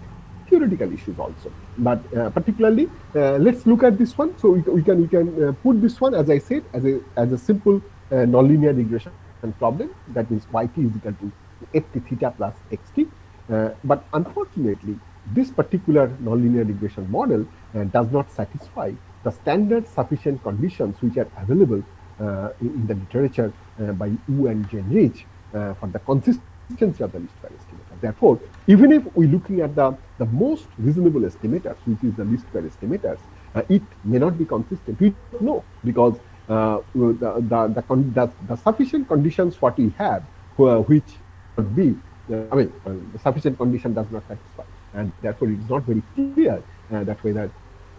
theoretical issues also. But uh, particularly, uh, let's look at this one. So we, we can we can uh, put this one, as I said, as a as a simple uh, nonlinear regression and problem. That means yt is equal to ft theta plus xt. Uh, but unfortunately, this particular nonlinear regression model uh, does not satisfy the standard sufficient conditions which are available Uh, in, in, the literature uh, by Wu and Jennrich uh, for the consistency of the least square estimator. Therefore, even if we're looking at the, the most reasonable estimators, which is the least square estimators, uh, it may not be consistent. We don't know because uh, the, the, the, the, sufficient conditions what we have, uh, which would be, I mean, the sufficient condition does not satisfy. And therefore, it is not very clear that whether,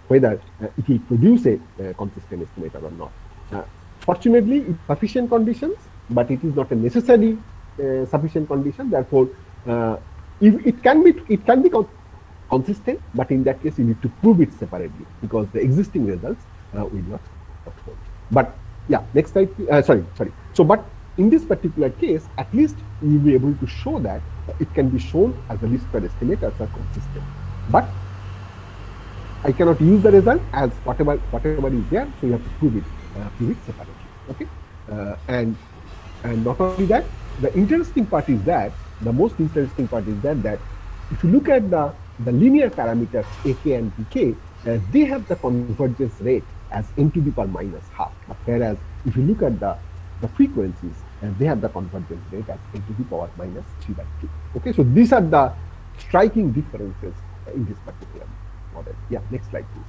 whether it will produce a, consistent estimator or not. Fortunately, it's sufficient conditions, but it is not a necessary sufficient condition. Therefore, if it can be it can be con consistent, but in that case you need to prove it separately because the existing results uh, will not hold. But yeah, next slide. Uh, sorry, sorry. So, but in this particular case, at least we will be able to show that it can be shown as the least square estimators are consistent. But I cannot use the result as whatever whatever is there, so you have to prove it uh, prove it separately. Okay, uh, and and not only that, the interesting part is that the most interesting part is that that if you look at the the linear parameters ak and bk, uh, they have the convergence rate as n to the power minus half. Whereas if you look at the the frequencies, and they have the convergence rate as n to the power minus 3 by 2. Okay, so these are the striking differences in this particular model. Yeah, next slide, please.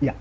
Yeah.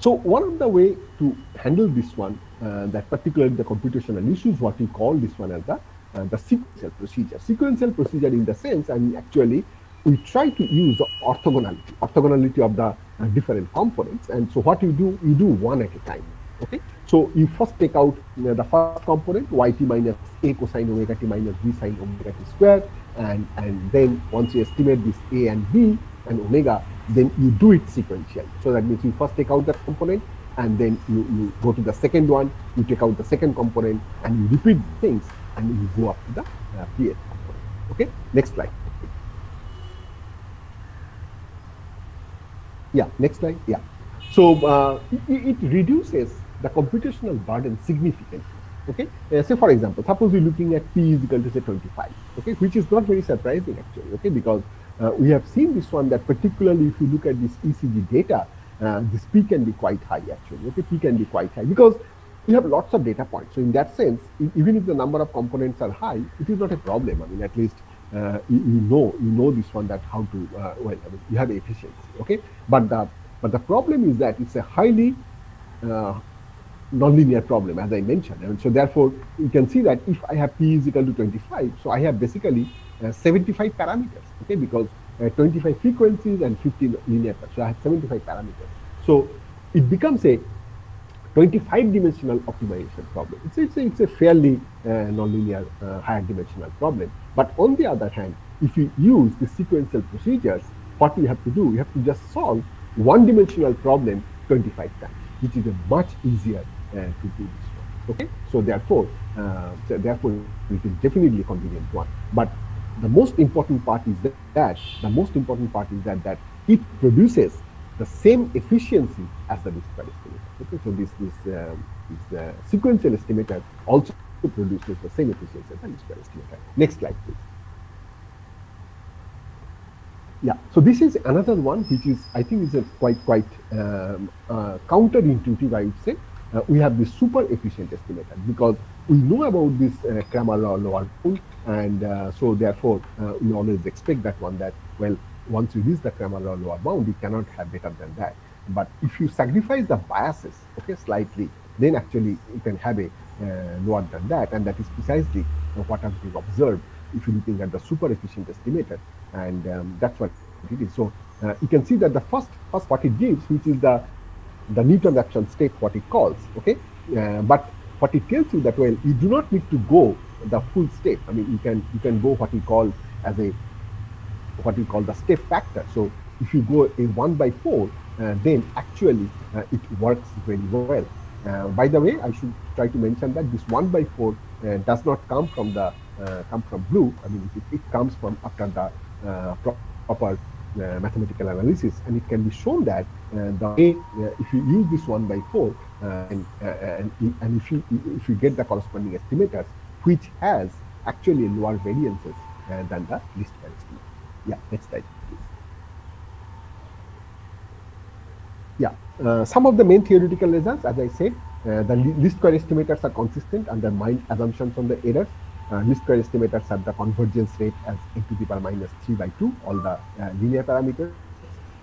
So one of the way to handle this one, uh, that particularly the computational issues, what we call this one as the uh, the sequential procedure. Sequential procedure in the sense, and actually we try to use orthogonality, orthogonality of the uh, different components. And so what you do, you do one at a time. Okay. So you first take out the first component, yt minus a cosine omega t minus b sine omega t square, and and then once you estimate this a and b and omega, then you do it sequentially. So that means you first take out that component, and then you, you go to the second one, you take out the second component, and you repeat things, and you go up to the uh, component. Okay. Next slide. Yeah, next slide. Yeah. So uh, it, it, reduces the computational burden significantly. Okay. Uh, say for example, suppose we're looking at p is equal to say 25. Okay, which is not very surprising actually. Okay, because uh, we have seen this one that particularly if you look at this ECG data, uh, this p can be quite high actually. Okay, p can be quite high because you have lots of data points. So in that sense, even if the number of components are high, it is not a problem. I mean, at least uh, you, you, know you know this one that how to uh, well I mean, you have efficiency okay but the but the problem is that it's a highly uh, nonlinear problem as I mentioned and so therefore you can see that if I have p is equal to 25 so I have basically 75 parameters okay because uh, 25 frequencies and 15 linear so I have 75 parameters so it becomes a 25 dimensional optimization problem. It's, it's, a, it's a fairly uh, nonlinear uh, higher dimensional problem. But on the other hand, if you use the sequential procedures, what we have to do, we have to just solve one dimensional problem 25 times, which is a much easier uh, to do this one. Okay, so therefore, uh, so therefore, it is definitely a convenient one. But the most important part is that, the most important part is that that it produces the same efficiency as the square estimator. Okay, so this this, uh, this uh, sequential estimator also produces the same efficiency as the square estimator. Next slide, please. Yeah, so this is another one which is I think is a quite quite um, uh, counterintuitive. I would say uh, we have this super efficient estimator because we know about this uh, lower bound, and uh, so therefore uh, we always expect that one that well once you reach the Cramér-Rao lower bound, you cannot have better than that. But if you sacrifice the biases, okay, slightly, then actually you can have a uh, lower than that, and that is precisely what has been observed if you're looking at the super efficient estimator, and um, that's what it is. So uh, you can see that the first first what it gives, which is the the Newton-Raphson state, what it calls, okay, uh, but what it tells you that well, you do not need to go the full state. I mean, you can you can go what we call as a what we call the step factor. So if you go a 1 by 4, uh, then actually uh, it works very well. Uh, by the way, I should try to mention that this 1 by 4 uh, does not come from the uh, come from blue. I mean, it, it comes from after the uh, proper mathematical analysis, and it can be shown that the way if you use this 1 by 4 and, and and if you if you get the corresponding estimators, which has actually lower variances than the least square estimate. Yeah, next slide. Yeah, uh, some of the main theoretical results, as I said, uh, the least square estimators are consistent under mild assumptions on the errors. Uh, least square estimators have the convergence rate as n to the power minus 3 by 2, all the uh, linear parameters.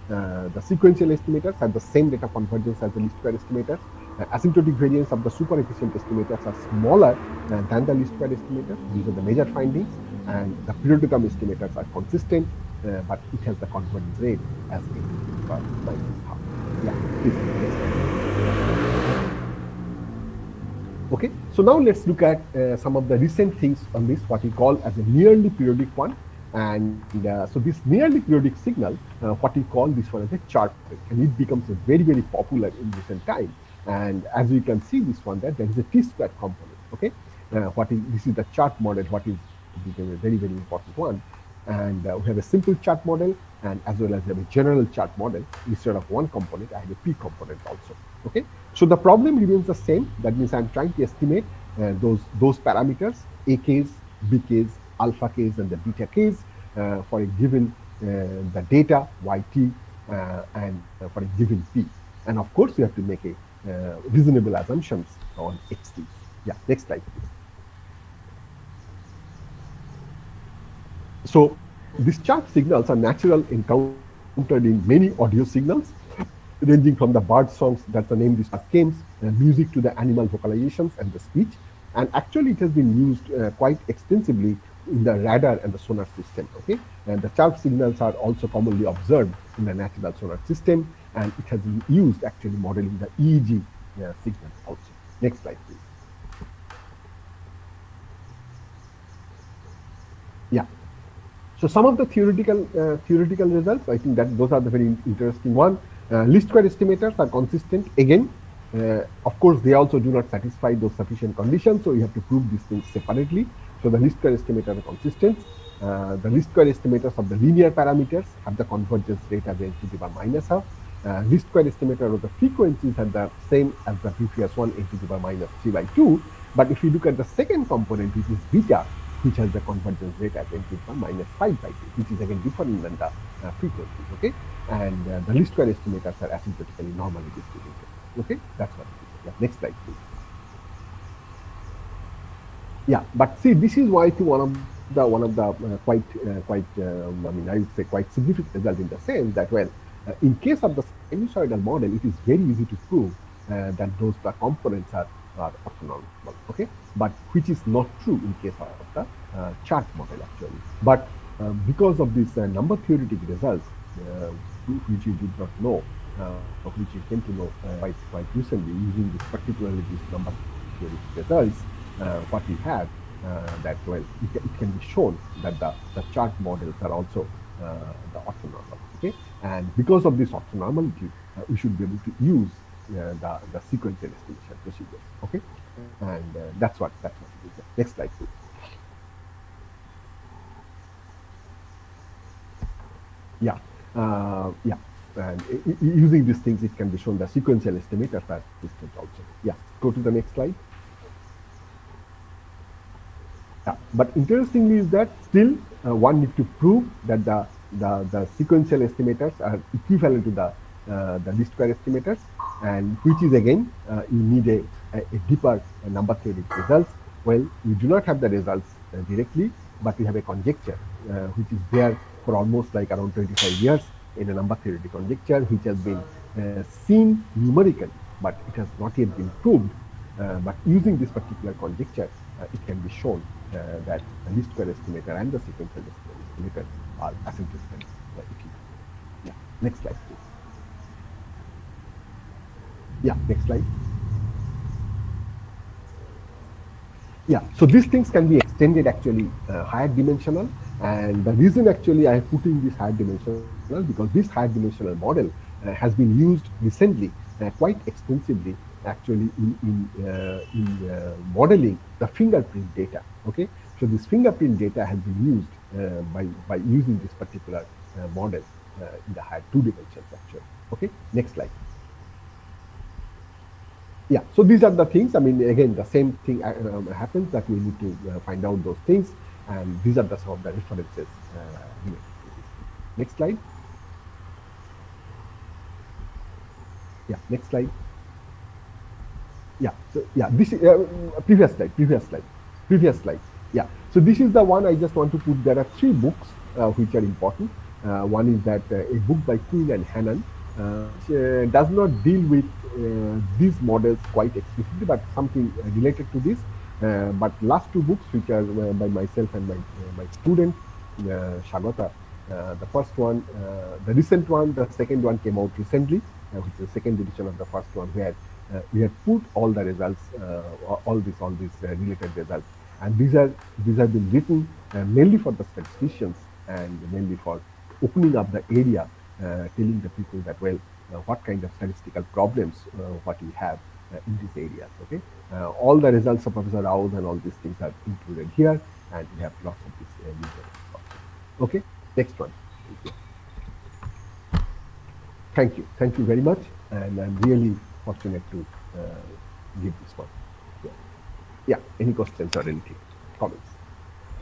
Uh, the sequential estimators have the same rate of convergence as the least square estimators. Uh, asymptotic variance of the super efficient estimators are smaller uh, than the least square estimators. These are the major findings. And the periodogram estimators are consistent, uh, but it has the convergence rate as a minus half. Yeah, please. Okay, so now let's look at uh, some of the recent things on this, what we call as a nearly periodic one. And uh, so this nearly periodic signal, uh, what we call this one as a chirp, and it becomes a very, very popular in recent time. And as you can see this one, that there is a t-squared component, okay? Uh, what is, this is the chirp model, what is a very, very important one. And uh, we have a simple chirp model, and as well as we have a general chirp model. Instead of one component, I have a p component also, okay? So the problem remains the same. That means I'm trying to estimate uh, those those parameters, a k's, b k's, alpha k's, and the beta k's uh, for a given uh, the data yt uh, and uh, for a given p. And of course, you have to make a uh, reasonable assumptions on xt. Yeah, next slide, please. So these chirp signals are natural encountered in many audio signals, ranging from the bird songs, that's the name this came, uh, music to the animal vocalizations and the speech. And actually it has been used uh, quite extensively in the radar and the sonar system, okay? And the chirp signals are also commonly observed in the natural sonar system, and it has been used actually modeling the EEG uh, signal also. Next slide, please. Yeah. So some of the theoretical uh, theoretical results, I think that those are the very interesting one. Uh, least square estimators are consistent. Again, uh, of course, they also do not satisfy those sufficient conditions, so you have to prove these things separately. So the least square estimators are consistent. Uh, the least square estimators of the linear parameters have the convergence rate as n to the power minus half. Uh, least square estimator of the frequencies are the same as the previous one, n to the power minus 3 by 2. But if you look at the second component, which is beta, which has the convergence rate as n to the power minus 5 by 2, which is again different than the uh, frequencies, okay? And uh, the least square estimators are asymptotically normally distributed, okay? That's what it is. Yeah, next slide, please. Yeah, but see, this is why I think one of the one of the uh, quite uh, quite um, I mean I would say quite significant result in the sense that well, in case of the sinusoidal model, it is very easy to prove uh, that those components are are orthonormal, okay? But which is not true in case of the uh, chirp model actually. But uh, because of these number theoretic results, which you did not know, of which you came to know quite quite recently using this particularly these number theoretic results uh, what we have uh, that well it, it, can be shown that the, the chirp models are also uh, the orthonormal okay and because of this orthonormality we should be able to use the, the sequential estimation procedure. okay and that's what that's what it is next slide please yeah uh, yeah and using these things it can be shown the sequential estimators are distant also yeah go to the next slide yeah. But interestingly is that still uh, one need to prove that the, the, the sequential estimators are equivalent to the, uh, the least square estimators and which is again uh, you need a, a, a deeper number theory results. Well, we do not have the results uh, directly, but we have a conjecture uh, which is there for almost like around 25 years in a number theory conjecture which has been uh, seen numerically, but it has not yet been proved. but using this particular conjecture, it can be shown uh, that the least square estimator and the sequential estimator are asymptotically equivalent. Yeah, next slide, please. Yeah, next slide. Yeah, so these things can be extended actually uh, higher dimensional and the reason actually I am putting this higher dimensional because this higher dimensional model uh, has been used recently uh, quite extensively actually in, in, uh, in uh, modeling the fingerprint data. Okay, so this fingerprint data has been used by, by using this particular model in the higher two dimensions actually. Okay, next slide. Yeah, so these are the things. I mean, again, the same thing um, happens that we need to uh, find out those things, and these are the some of the references. Uh, next slide. Yeah, next slide. Yeah, so yeah, this is uh, previous slide, previous slide, previous slide. Yeah, so this is the one I just want to put. There are three books uh, which are important. Uh, one is that uh, a book by Quinn and Hannan, uh, uh, does not deal with these models quite explicitly, but something related to this. but last two books, which are by myself and my my student Swagata, the first one, the recent one, the second one came out recently, which is the second edition of the first one, where uh, we have put all the results, uh, all these, all these uh, related results, and these are these have been written uh, mainly for the statisticians and mainly for opening up the area, uh, telling the people that well, uh, what kind of statistical problems what we have in these areas. Okay, all the results of Professor Rao's and all these things are included here, and we have lots of these uh, Okay, next one. Thank you. Thank you very much. And I'm really fortunate to uh, give this one. Yeah. any questions or anything, comments?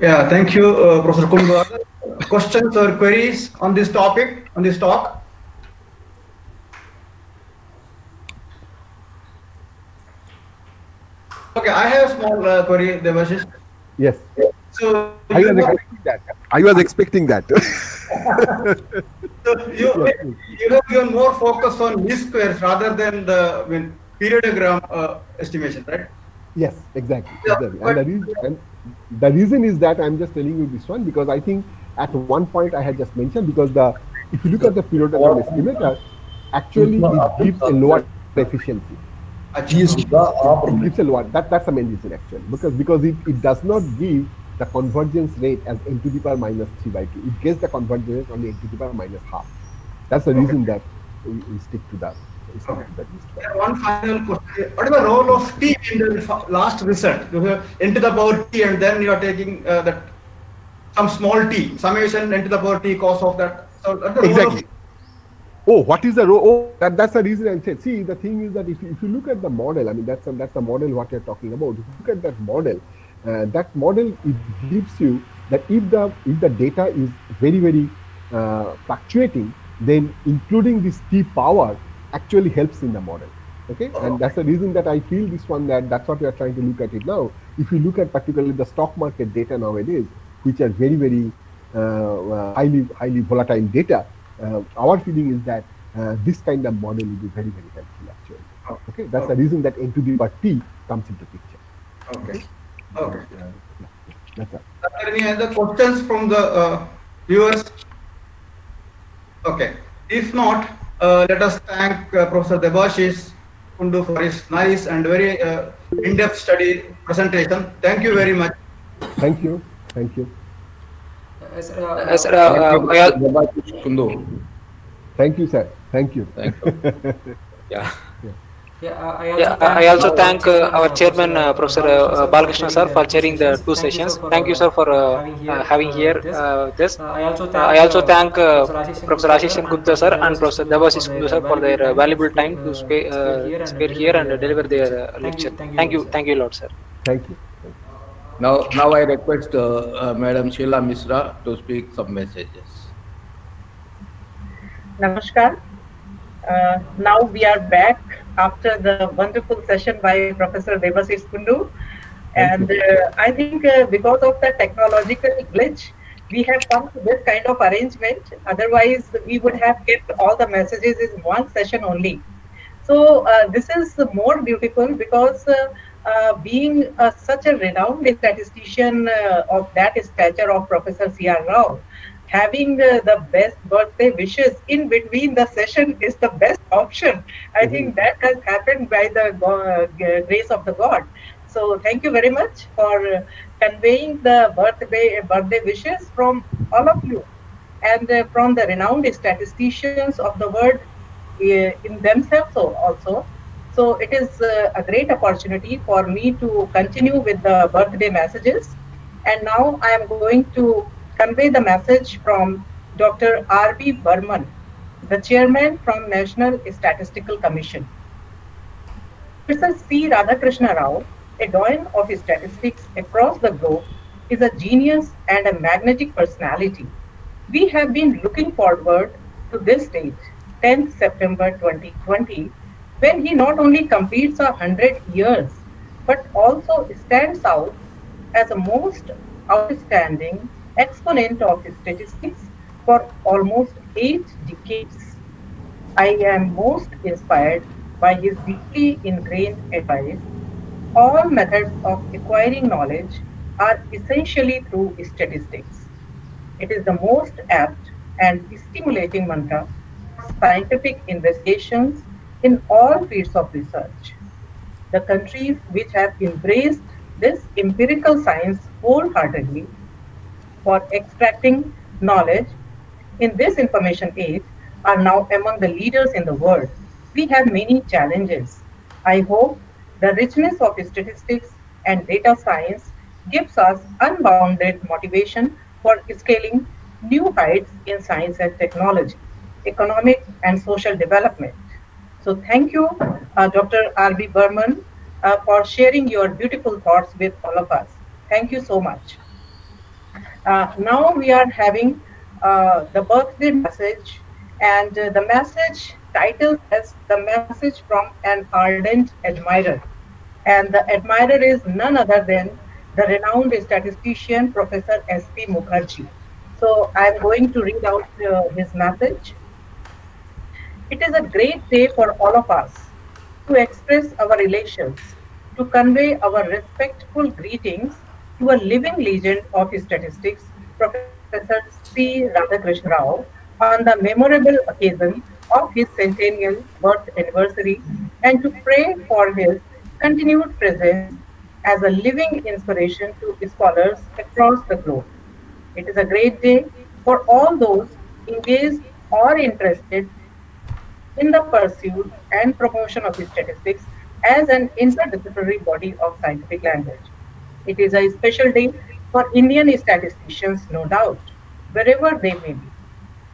Yeah, thank you, uh, Professor Kumar. questions or queries on this topic, on this talk? Okay, I have small uh, query, Devashish. Yes. So I you was know- expecting that. I was expecting that. *laughs* So you, you have given more focus on least squares rather than the I mean, periodogram uh, estimation, right? Yes, exactly. exactly. And, the reason, and the reason is that I'm just telling you this one because I think at one point I had just mentioned because the if you look at the period periodogram estimator, actually it gives a lower efficiency. It gives a lower. That, that's the main reason actually because because it, it does not give the convergence rate as n to the power minus 3 by 2. It gets the convergence rate only n to the power minus half. That's the reason that we, we stick to that. And one final question. What is the role of t in the last result? You the power t and then you are taking uh, that some small t, summation n to the power t cos of that. So Exactly. Oh, what is the role? Oh, that, that's the reason I'm saying. See, the thing is that if you, if you look at the model, I mean, that's that's the model what you're talking about. If you look at that model, uh, that model it gives you that if the if the data is very very uh, fluctuating, then including this t power actually helps in the model. Okay, and that's the reason that I feel this one that that's what we are trying to look at it now. If you look at particularly the stock market data nowadays, which are very very uh, uh, highly highly volatile data, uh, our feeling is that uh, this kind of model will be very very helpful actually. Okay, that's the reason that n to the power t comes into picture. Okay. Okay. That's all. Are there any other questions from the uh, viewers? Okay. If not, uh, let us thank uh, Professor Debashis Kundu for his nice and very uh, in-depth study presentation. Thank you very much. Thank you. Thank you. Sir, uh, sir, I al- Thank you, sir. Thank you. Thank you. *laughs* Yeah. Yeah, uh, I also Yeah, thank, I also thank uh, our chairman, uh, Professor uh, uh, Balakrishna sir, for chairing the two sessions. Thank you, sir, for uh, uh, having here uh, this. Uh, I also Uh, thank, I also uh, thank uh, Professor Professor Ashish Ashish Gupta sir and Professor Devashish Kundu sir for their uh, valuable time to spa- uh, spare here and deliver their uh, lecture. Thank you, thank you, Lord sir. Thank you. Now, now I request uh, uh, Madam Sheila Misra to speak some messages. Namaskar. Uh, now we are back after the wonderful session by Professor Devashish Kundu. And uh, I think uh, because of the technological glitch, we have come to this kind of arrangement. Otherwise, we would have kept all the messages in one session only. So uh, this is more beautiful because uh, uh, being uh, such a renowned statistician uh, of that stature of Professor C.R. Rao, having uh, the best birthday wishes in between the session is the best option. I think that has happened by the go- grace of the God. So thank you very much for uh, conveying the birthday birthday wishes from all of you and uh, from the renowned statisticians of the world uh, in themselves al- also. So it is uh, a great opportunity for me to continue with the birthday messages. And now I am going to convey the message from Dr. R.B. Barman, the chairman from National Statistical Commission. Professor C. Radhakrishna Rao, a doyen of statistics across the globe, is a genius and a magnetic personality. We have been looking forward to this date, 10th September 2020, when he not only completes a hundred years, but also stands out as a most outstanding exponent of statistics for almost eight decades. I am most inspired by his deeply ingrained advice. All methods of acquiring knowledge are essentially through statistics. It is the most apt and stimulating mantra for scientific investigations in all fields of research. The countries which have embraced this empirical science wholeheartedly for extracting knowledge in this information age are now among the leaders in the world. We have many challenges. I hope the richness of statistics and data science gives us unbounded motivation for scaling new heights in science and technology, economic and social development. So thank you, uh, Dr. R.B. Barman, uh, for sharing your beautiful thoughts with all of us. Thank you so much. Uh, now we are having uh, the birthday message, and uh, the message titled as The Message from an Ardent Admirer. And the admirer is none other than the renowned statistician, Professor S.P. Mukherjee. So I'm going to read out uh, his message. It is a great day for all of us to express our relations, to convey our respectful greetings to a living legend of statistics, Professor C. Radhakrishna Rao, on the memorable occasion of his centennial birth anniversary and to pray for his continued presence as a living inspiration to scholars across the globe. It is a great day for all those engaged or interested in the pursuit and promotion of statistics as an interdisciplinary body of scientific language. It is a special day for Indian statisticians, no doubt, wherever they may be.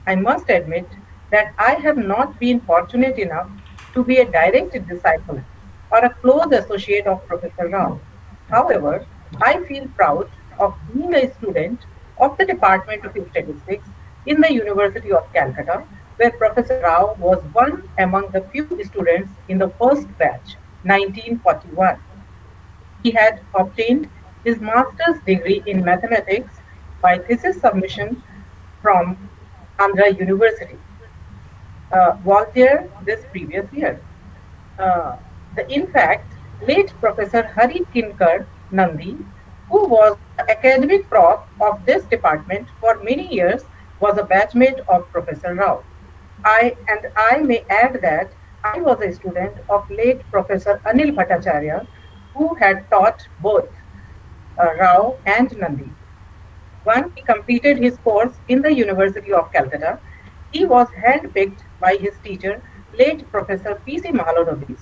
I must admit that I have not been fortunate enough to be a direct disciple or a close associate of Professor Rao. However, I feel proud of being a student of the Department of Statistics in the University of Calcutta, where Professor Rao was one among the few students in the first batch, 1941. He had obtained his master's degree in mathematics by thesis submission from Andhra University, uh, Waltair this previous year. Uh, the, in fact, late Professor Hari Kinkar Nandi, who was academic prop of this department for many years, was a batchmate of Professor Rao. I and I may add that I was a student of late Professor Anil Bhattacharya, who had taught both uh, Rao and Nandi. When he completed his course in the University of Calcutta, he was handpicked by his teacher, late Professor P.C. Mahalanobis,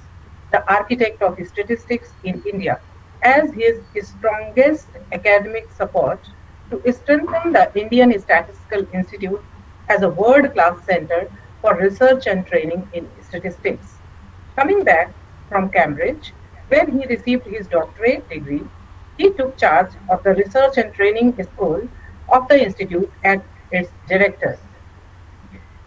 the architect of statistics in India, as his, his strongest academic support to strengthen the Indian Statistical Institute as a world-class center for research and training in statistics. Coming back from Cambridge, where he received his doctorate degree, he took charge of the research and training school of the institute and its directors.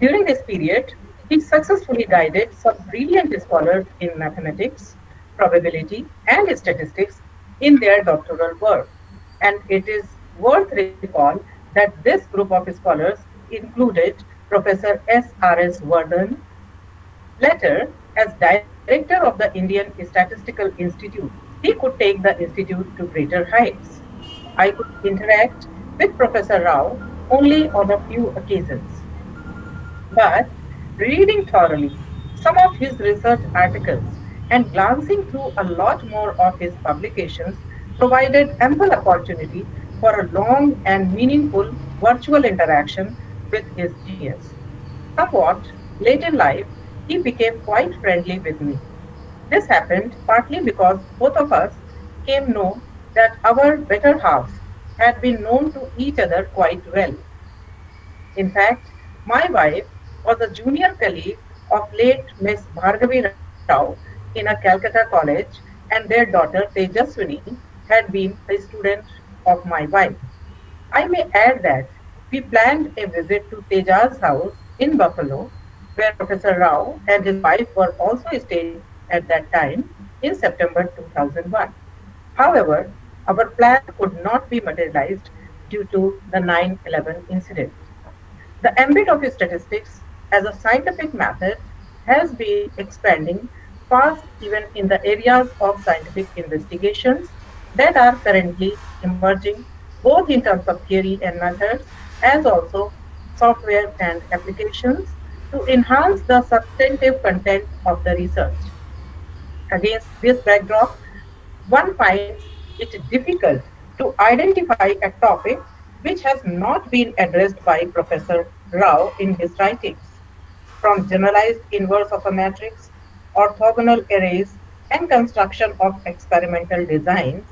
During this period, he successfully guided some brilliant scholars in mathematics, probability, and statistics in their doctoral work. And it is worth recall that this group of scholars included Professor S. R. S. Varadhan, later as director of the Indian Statistical Institute. He could take the institute to greater heights. I could interact with Professor Rao only on a few occasions. But reading thoroughly some of his research articles and glancing through a lot more of his publications provided ample opportunity for a long and meaningful virtual interaction with his genius. Somewhat late in life, he became quite friendly with me. This happened partly because both of us came to know that our better halves had been known to each other quite well. In fact, my wife was a junior colleague of late Miss Bhargavi Rao in a Calcutta college and their daughter Tejaswini had been a student of my wife. I may add that we planned a visit to Teja's house in Buffalo, where Professor Rao and his wife were also staying at that time in September 2001. However, our plan could not be materialized due to the 9-11 incident. The ambit of statistics as a scientific method has been expanding fast even in the areas of scientific investigations that are currently emerging both in terms of theory and methods as also software and applications to enhance the substantive content of the research. Against this backdrop, one finds it difficult to identify a topic which has not been addressed by Professor Rao in his writings, from generalized inverse of a matrix, orthogonal arrays, and construction of experimental designs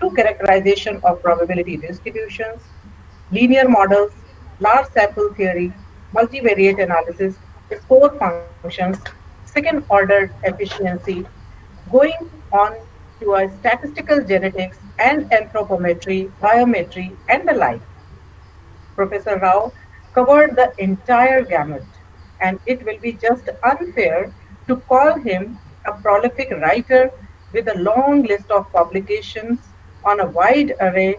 to characterization of probability distributions, linear models, large sample theory, multivariate analysis, score functions, second order efficiency, going on to our statistical genetics and anthropometry, biometry, and the like. Professor Rao covered the entire gamut, and it will be just unfair to call him a prolific writer with a long list of publications on a wide array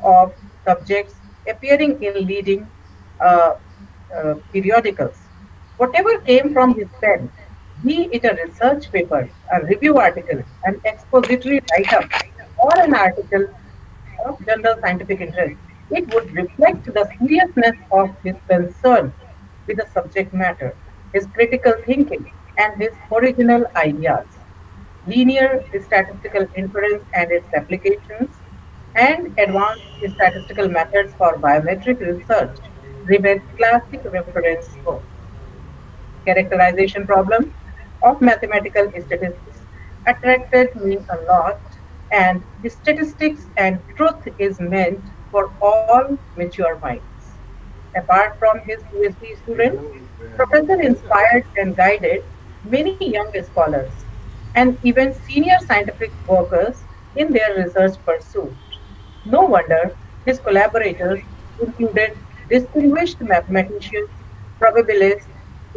of subjects appearing in leading uh, uh, periodicals. Whatever came from his pen, be it a research paper, a review article, an expository write-up, or an article of general scientific interest, it would reflect the seriousness of his concern with the subject matter, his critical thinking, and his original ideas. Linear statistical inference and its applications, and advanced statistical methods for biometric research remain classic reference books. Characterization problem of mathematical statistics attracted me a lot and statistics and truth is meant for all mature minds. Apart from his PhD students, Professor inspired and guided many young scholars and even senior scientific workers in their research pursuit. No wonder his collaborators included distinguished mathematicians, probabilists,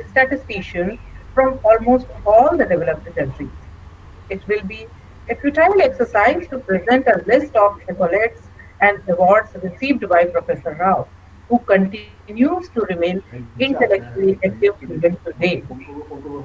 statisticians from almost all the developed countries. It will be a futile exercise to present a list of accolades and awards received by Professor Rao, who continues to remain intellectually active even today.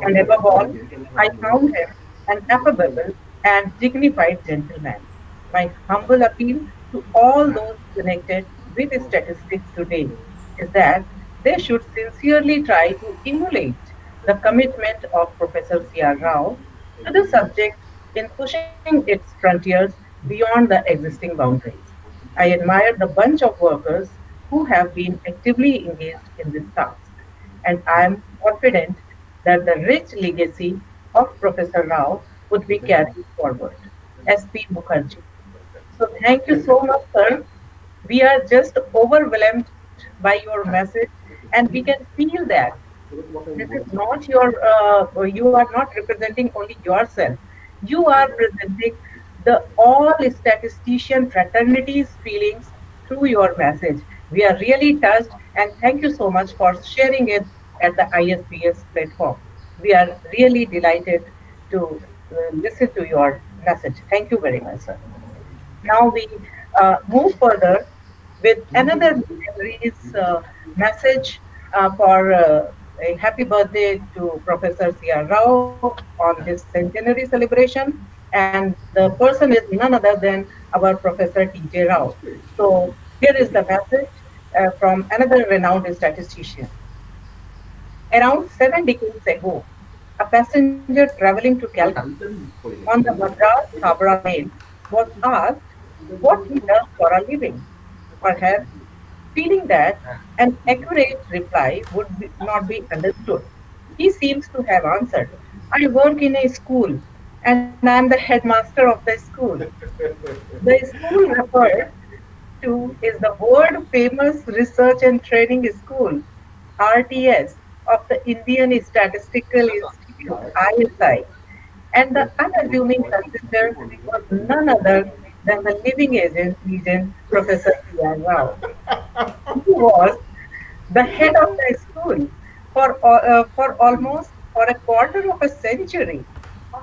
And above all, I found him an affable and dignified gentleman. My humble appeal to all those connected with statistics today is that they should sincerely try to emulate the commitment of Professor C.R. Rao to the subject in pushing its frontiers beyond the existing boundaries. I admire the bunch of workers who have been actively engaged in this task, and I am confident that the rich legacy of Professor Rao would be carried forward. S.P. Mukherjee. So thank you so much, sir. We are just overwhelmed by your message, and we can feel that this is not your, uh, you are not representing only yourself. You are presenting the all statistician fraternity's feelings through your message. We are really touched, and thank you so much for sharing it at the ISPS platform. We are really delighted to uh, listen to your message. Thank you very much, sir. Now we uh, move further with another uh, message uh, for uh, a happy birthday to Professor C.R. Rao on his centenary celebration. And the person is none other than our Professor T.J. Rao. So here is the message uh, from another renowned statistician. Around seven decades ago, a passenger traveling to Calcutta on the Madras Howrah Mail was asked what he does for a living. Perhaps feeling that ah. an accurate reply would be, not be understood. He seems to have answered, I work in a school and I am the headmaster of the school. *laughs* the school referred to is the world famous research and training school, RTS, of the Indian Statistical Institute, ISI. And the unassuming passenger was none other than the living agent, agent Professor C.R. Rao. he was the head of the school for, uh, for almost for a quarter of a century,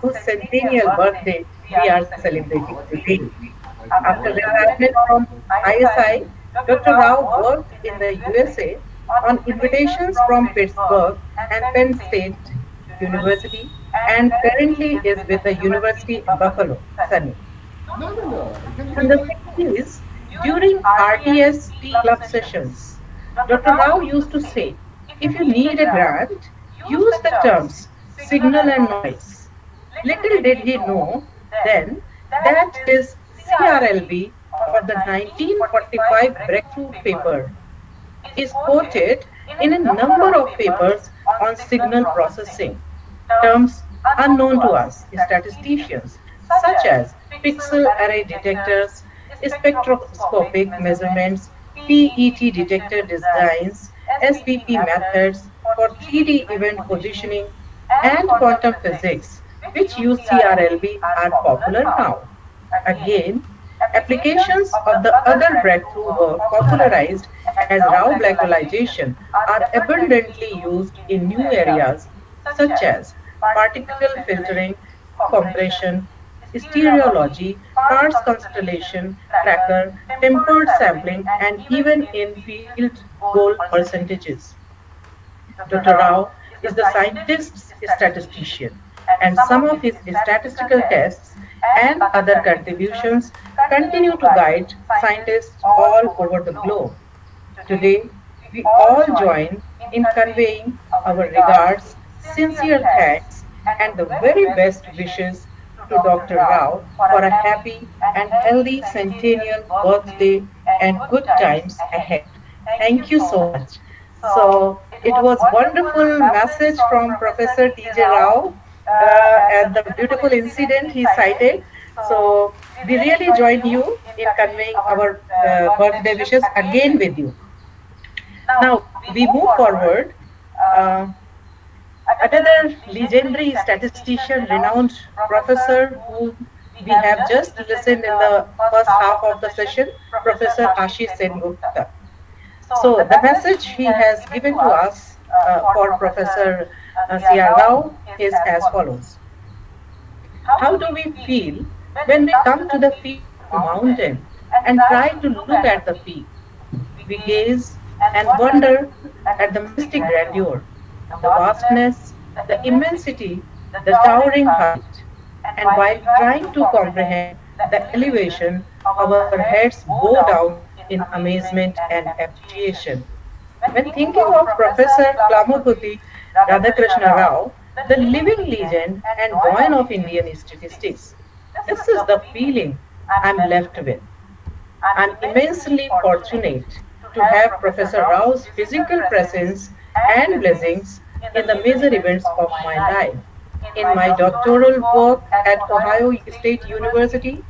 whose centennial birthday we are celebrating today. After retirement from ISI, Dr. Rao worked in the USA on invitations from Pittsburgh and Penn State University and currently is with the University of Buffalo, SUNY. In the 60s, during RTS club sessions, Dr. Rao used to say, if you need a grant, use the terms signal and noise. Little did he know then that his CRLB or the 1945 breakthrough paper is quoted in a number of papers on signal processing, terms unknown to us statisticians, such as pixel array detectors, spectroscopic measurements, PET detector designs, SPP methods for 3D event positioning, and quantum physics, which use CRLB are popular now. Again, applications of the other breakthrough work popularized as Rao Blackwellization are abundantly used in new areas such as particle filtering, compression, stereology, Parse constellation tracker, tempered sampling, and even in field goal percentages. Dr. Rao is the scientist's statistician, and some of his statistical tests and other contributions continue to guide scientists all over the globe. Today, we all join in conveying our regards, sincere thanks, and the very best wishes to Dr. Rao for a happy and healthy centennial birthday and good times ahead. Thank you so much. So it was wonderful message from Professor T.J. Rao uh, and the beautiful incident he cited. So we really join you in conveying our uh, birthday wishes again with you. Now we move forward. Uh, another legendary statistician, renowned professor who we have just listened in the first half of the session, Professor Ashish Gupta. So the message he has given to us uh, for Professor uh. Rao is as follows. How do we feel when we come to the peak mountain and try to look at the peak? We gaze and wonder at the mystic grandeur, the vastness, the immensity, the towering height. And while trying to comprehend the elevation, our heads bow down in amazement and appreciation. When thinking of Professor Calyampudi Radhakrishna Rao, the living legend and doyen of Indian statistics, this is the feeling I'm left with. I'm immensely fortunate to have Professor Rao's physical presence and blessings in the major events of my life. In my doctoral work at Ohio State University,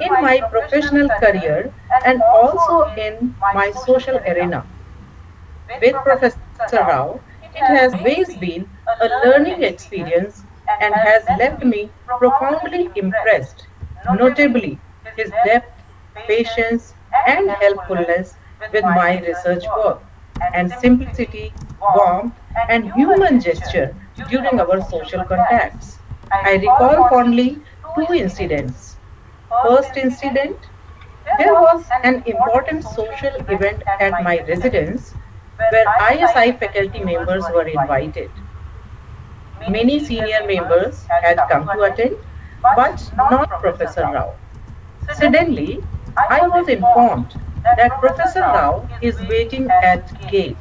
in my professional career, and also in my social arena. With Professor Rao, it has always been a learning experience and has left me profoundly impressed, notably his depth, patience, and helpfulness with my research work, and simplicity, warmth, and human gesture during our social contacts. I recall fondly two incidents. First incident, there was an important social event at my residence where ISI faculty members were invited. Many senior members had come to attend, but not Professor Rao. Suddenly, I was informed that Professor Rao is waiting at gate.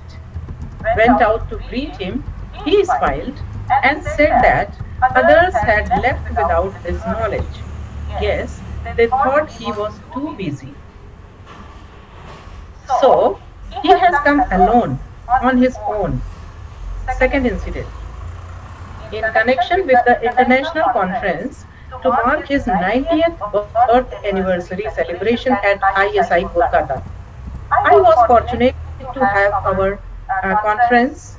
Went out to greet him, he smiled and said that others had left without his knowledge. Yes, they thought he was too busy. So, he has come alone, on his own. Second incident. In connection with the international conference to mark his 90th birth anniversary celebration at ISI Kolkata, I was fortunate to have our conference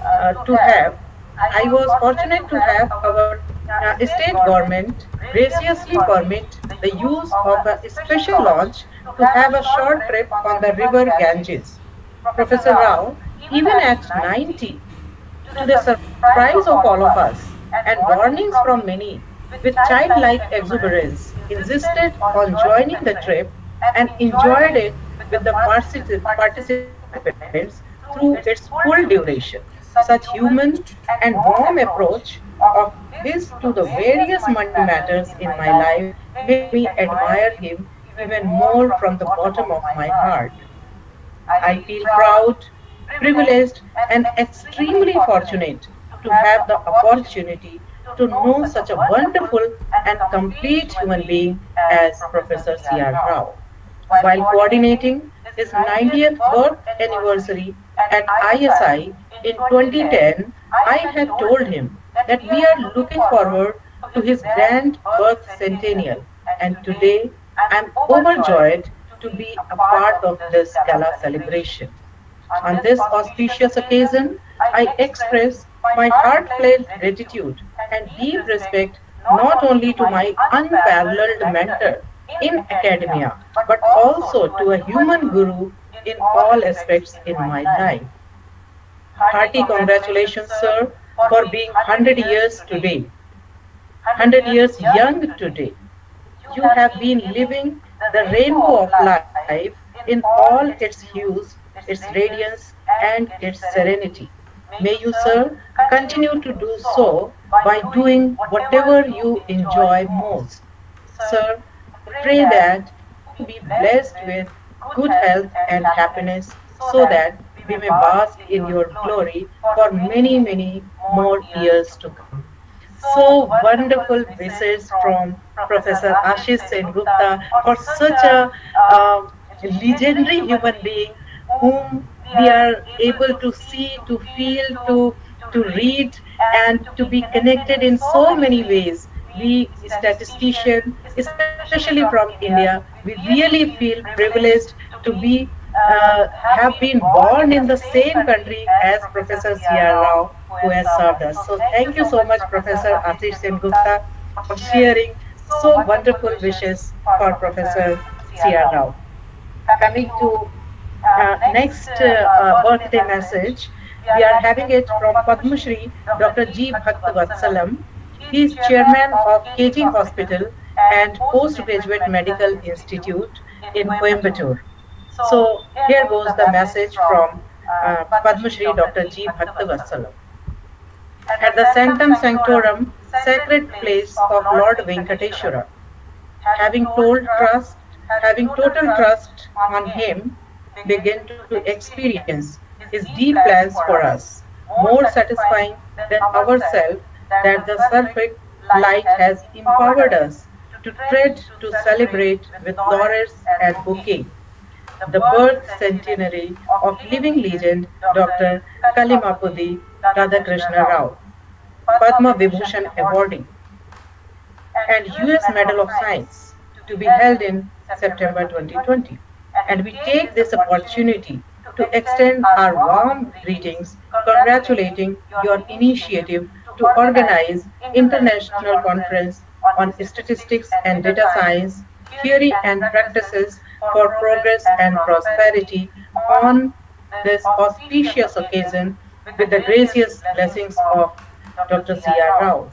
uh, to have I was fortunate to have our uh, state government graciously permit the use of a special launch to have a short trip on the river Ganges. Professor Rao, even at 90, to the surprise of all of us and warnings from many, with childlike exuberance, insisted on joining the trip and enjoyed it with the participants through its full duration. Such human and warm approach of his to the various matters in my life made me admire him even more from the bottom of my heart. I feel proud, privileged, and extremely fortunate to have the opportunity to know such a wonderful and complete human being as Professor C.R. Rao. While coordinating his 90th birth anniversary at ISI in 2010, I had told him that we are looking forward to his grand birth centennial, and today I am overjoyed to be a part of this gala celebration. On this auspicious occasion, I express my heartfelt gratitude and deep respect not only to my unparalleled mentor in academia, but also to a human guru in all aspects in my life. Hearty congratulations, sir, for being 100 years today. 100 years young today. you have been living the rainbow of life in all its hues, its radiance, and its serenity. May you, sir, continue to do so by doing whatever you enjoy most. Sir, pray that you be blessed with good health and happiness so that we may bask in your glory for many, many more years to come. So wonderful wishes from Professor Ashish Sen Gupta for such a uh, legendary human being whom we are able to see, to feel, to to read, and to be connected in so many ways. We statisticians, especially from India, we really feel privileged to be uh, have been born in the same country as Professor C.R. Rao, who has served us. So thank you so much, Professor Sen Gupta, for sharing so wonderful wishes for Professor C.R. Rao. Coming to uh, next uh, uh, birthday message, we are having it from Padma Shri Dr. G. Bhaktavasalam. He is chairman of KG Hospital and Postgraduate Medical Institute in Coimbatore. So here goes the message from uh, Padma Shri Dr. G. Bhaktavasalam. At the Sanctum Sanctorum, sacred place of Lord Venkateshwara, having told trust, having total trust on him, begin to experience his deep plans for us, more satisfying than ourselves that the perfect light has empowered us to tread to celebrate with laurels and bouquet the birth centenary of living legend Dr. Calyampudi Radhakrishna Rao, Padma Vibhushan awardee, and US Medal of Science to be held in September 2020. And we take this opportunity to extend our warm greetings congratulating your initiative to organize international conference on statistics and data science, theory and practices for progress and prosperity on this auspicious occasion with the gracious blessings of Dr. C.R. Rao.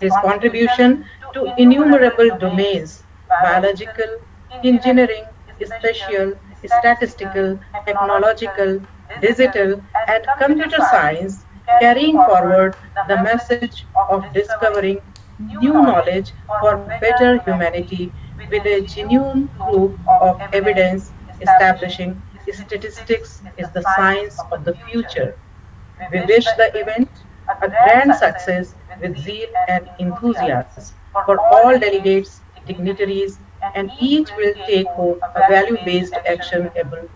His contribution to innumerable domains, biological, engineering, spatial, statistical, technological, digital, and computer science, carrying forward the message of discovering new knowledge for better humanity with a genuine proof of evidence establishing statistics is the science of the future. We wish the event a grand success with zeal and enthusiasm for all delegates, dignitaries, and each will take home a value-based actionable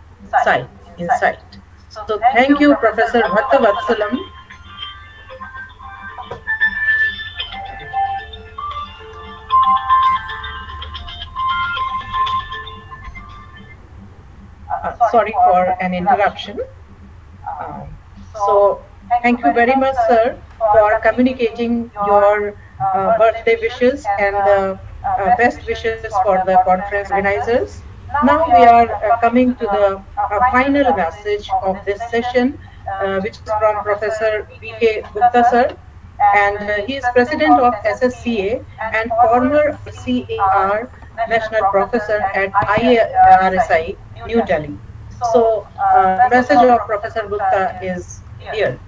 insight. So thank you, Professor Bhaktavasalam. Uh, sorry for an interruption. Um, so thank you very much, sir, for communicating your uh, birthday wishes and the uh, best wishes for the conference organizers. Now we are uh, coming to the final message of this session, which is from Professor V.K. Gupta, sir. And uh, he is president of SSCA and former CAR national professor at IASRI, New Delhi. So, uh, message of Professor Gupta is here.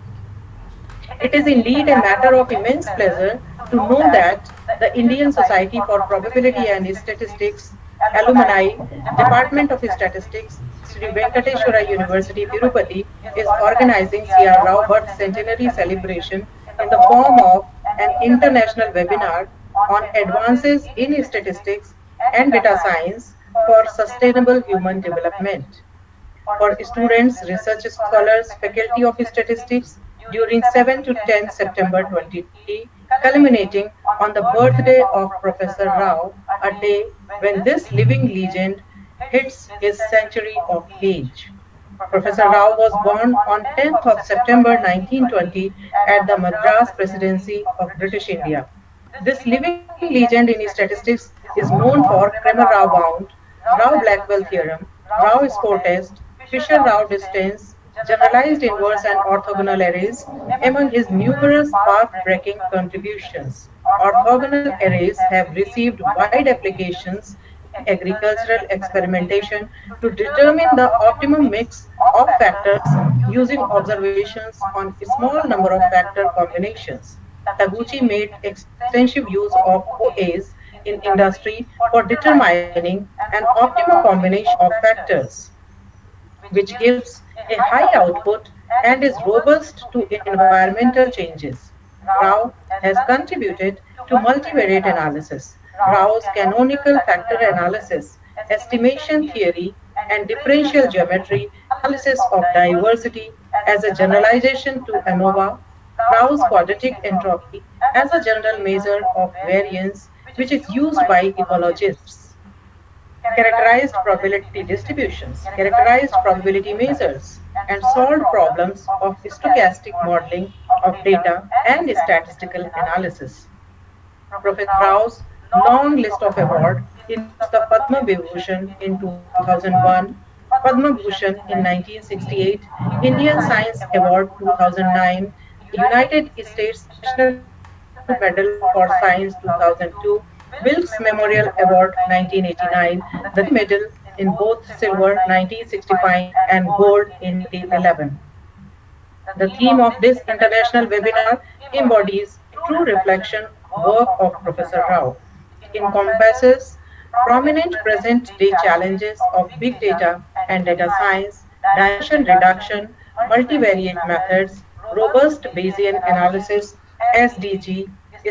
It is indeed a matter of immense pleasure to know that the Indian Society for Probability and Statistics Alumni Department of Statistics, Sri Venkateshwara University, Tirupati, is organizing C.R. Rao Birth Centenary Celebration in the form of an international webinar on advances in statistics and data science for sustainable human development. For students, research scholars, faculty of statistics during 7 to 10 September 2020, culminating on the birthday of Professor Rao, a day when this living legend hits his century of age. Professor Rao was born on 10th of September 1920 at the Madras Presidency of British India. This living legend in statistics is known for Cramér-Rao bound, Rao-Blackwell theorem, Rao-score test, Fisher-Rao distance, generalized inverse and orthogonal arrays among his numerous path-breaking contributions. orthogonal arrays have received wide applications in agricultural experimentation to determine the optimum mix of factors using observations on a small number of factor combinations. Taguchi made extensive use of OAs in industry for determining an optimal combination of factors, which gives a high output and is robust to environmental changes. Rao has contributed to multivariate analysis, Rao's canonical factor analysis, estimation theory, and differential geometry analysis of diversity as a generalization to ANOVA, Rao's quadratic entropy as a general measure of variance which is used by ecologists, characterized probability distributions, characterized probability measures, and solved problems of stochastic modeling of data and statistical analysis. Professor Rao's long list of awards includes the Padma Vibhushan in 2001, Padma Bhushan in 1968, Indian Science Award 2009, United States National Medal for Science 2002, Wilks Memorial Award 1989, the medal in both silver 1965 and gold in 2011. The theme of this international webinar embodies true reflection work of Professor Rao. It encompasses prominent present-day challenges of big data and data science, dimension reduction, multivariate methods, robust Bayesian analysis, SDG,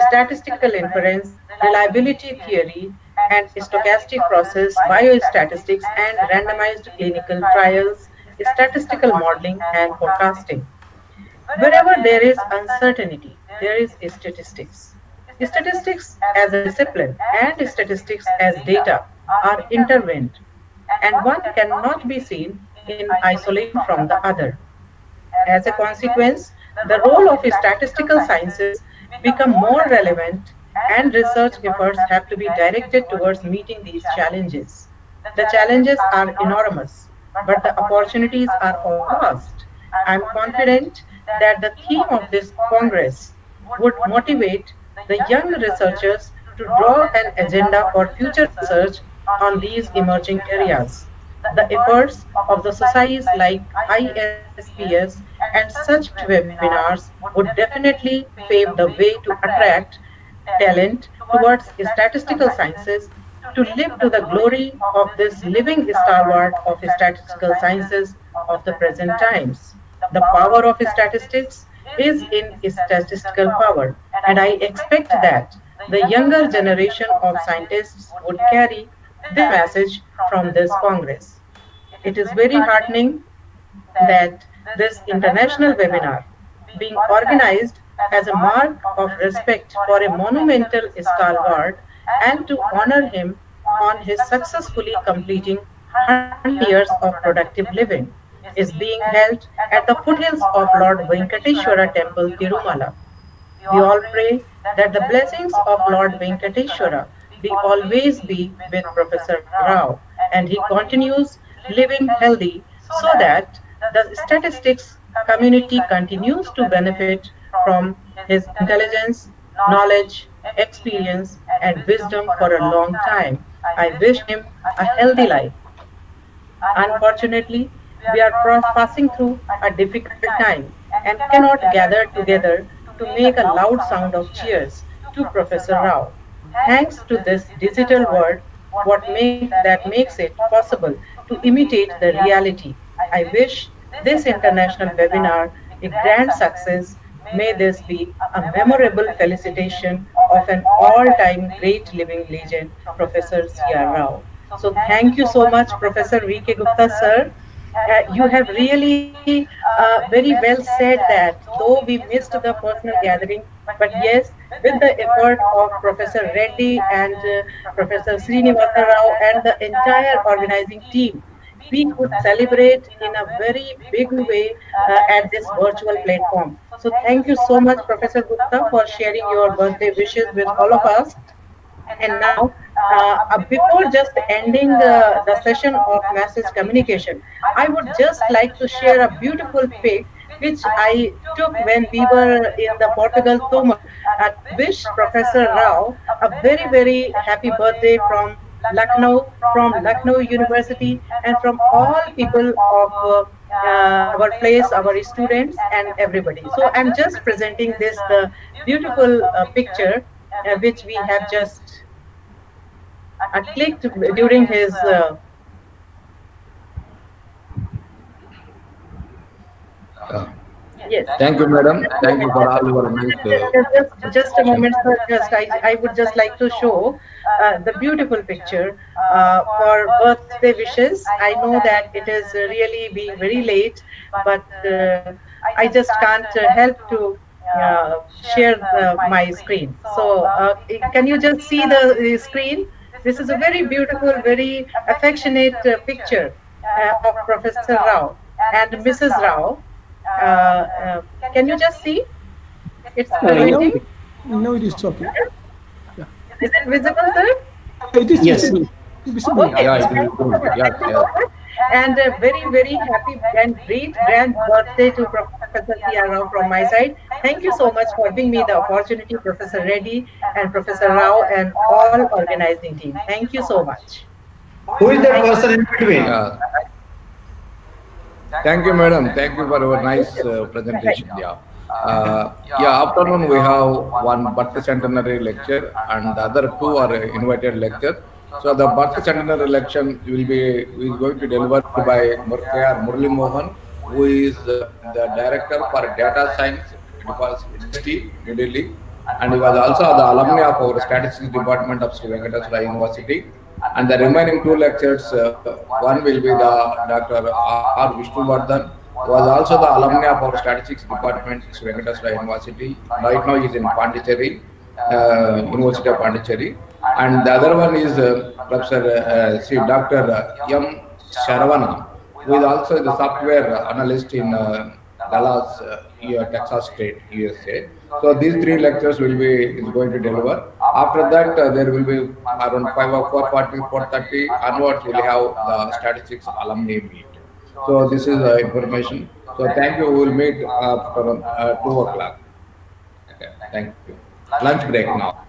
statistical inference, reliability theory, and stochastic process, biostatistics, and randomized clinical trials, statistical modeling, and forecasting. Wherever there is uncertainty, there is statistics. Statistics as a discipline and statistics as data are intertwined, and one cannot be seen in isolation from the other. As a consequence, the role of statistical sciences become more relevant and research efforts have to be directed towards meeting these challenges. The challenges are enormous, but the opportunities are vast. I'm confident that the theme of this Congress would motivate the young researchers to draw an agenda for future research on these emerging areas. The efforts of the societies like ISPS and such webinars would definitely pave the way to attract talent towards statistical sciences to live to the glory of this living stalwart of statistical sciences of the present times. The power of statistics is in statistical power, and I expect that the younger generation of scientists would carry the message from this Congress. It is very heartening that this international webinar being organized as a mark of respect for a monumental stalwart and to honor him on his successfully completing 100 years of productive living is being held at the foothills of Lord Venkateshwara Temple, Tirumala. We all pray that the blessings of Lord Venkateshwara be always be with Professor Rao and he continues living healthy so that the statistics community continues to benefit from his intelligence, knowledge, experience, and wisdom for a long time. I wish him a healthy life. Unfortunately, we are passing through a difficult time and cannot gather together to make a loud sound of cheers to Professor Rao. Thanks to this digital world, what make, that makes it possible to imitate the reality. I wish this international webinar a grand success. May this be a memorable felicitation of an all-time great living legend, Professor C.R. Rao. So thank you so much, Professor V.K. Gupta, sir. Uh, you have really uh, very well said that though we missed the personal gathering, but yes, with the effort of Professor Reddy and uh, Professor Srinivasa Rao and the entire organizing team, we could celebrate in a very big way uh, at this virtual platform. So thank you so much, Professor Gupta, for sharing your birthday wishes with all of us. And now, uh, before just ending uh, the session of message communication, I would just like to share a beautiful pic which I took when we were in the Portugal Toma. I wish Professor Rao a very, very happy birthday from Lucknow, from Lucknow University, and from all people of uh, uh, our place, our students, and everybody. So I'm just presenting this the beautiful uh, picture uh, which we have just uh, clicked during his. Uh, Yes. Thank you, madam. Thank you for all your nice. Uh, just, just a moment, sir. Just I, I would just like to show uh, the beautiful picture uh, for birthday wishes. I know that it is really being very late, but uh, I just can't uh, help to uh, share the, my screen. So uh, can you just see the, the screen? This is a very beautiful, very affectionate uh, picture uh, of Professor Rao and Mrs. Rao. Uh, uh, can you just see? It's Uh, no, no, it is okay. Is it visible, sir? It is Yes. visible. visible. Okay. yeah, it is good. Yes, yes. And a very, very happy and great grand birthday to Professor C.R. Rao from my side. Thank you so much for giving me the opportunity, Professor Reddy and Professor Rao and all organizing team. Thank you so much. Who is that person in between? Yeah. Thank you, madam. Thank you for your nice uh, presentation. Yeah. Uh, yeah, afternoon we have one birth centenary lecture and the other two are invited lecture. So the birth centenary lecture will be is going to be delivered by Mur- Murli Mohan, who is uh, the director for data science University, New Delhi, and he was also the alumni of our statistics department of Sri Venkateswara University. And the remaining two lectures, uh, one will be the Dr. R. Vishnuvardhan, who was also the alumni of our statistics department, Sri Venkateswara University. Right now he is in Pondicherry, uh, University of Pondicherry. And the other one is uh, Professor uh, Sri Dr. M. Sharavana, who is also the software analyst in uh, Dallas, uh, Texas State, USA. So these three lectures will be is going to deliver. After that, uh, there will be around five or four forty, four thirty onwards. We'll have the statistics alumni meet. So this is uh, information. So thank you. We will meet after uh, two o'clock. Okay, thank you. Lunch break now.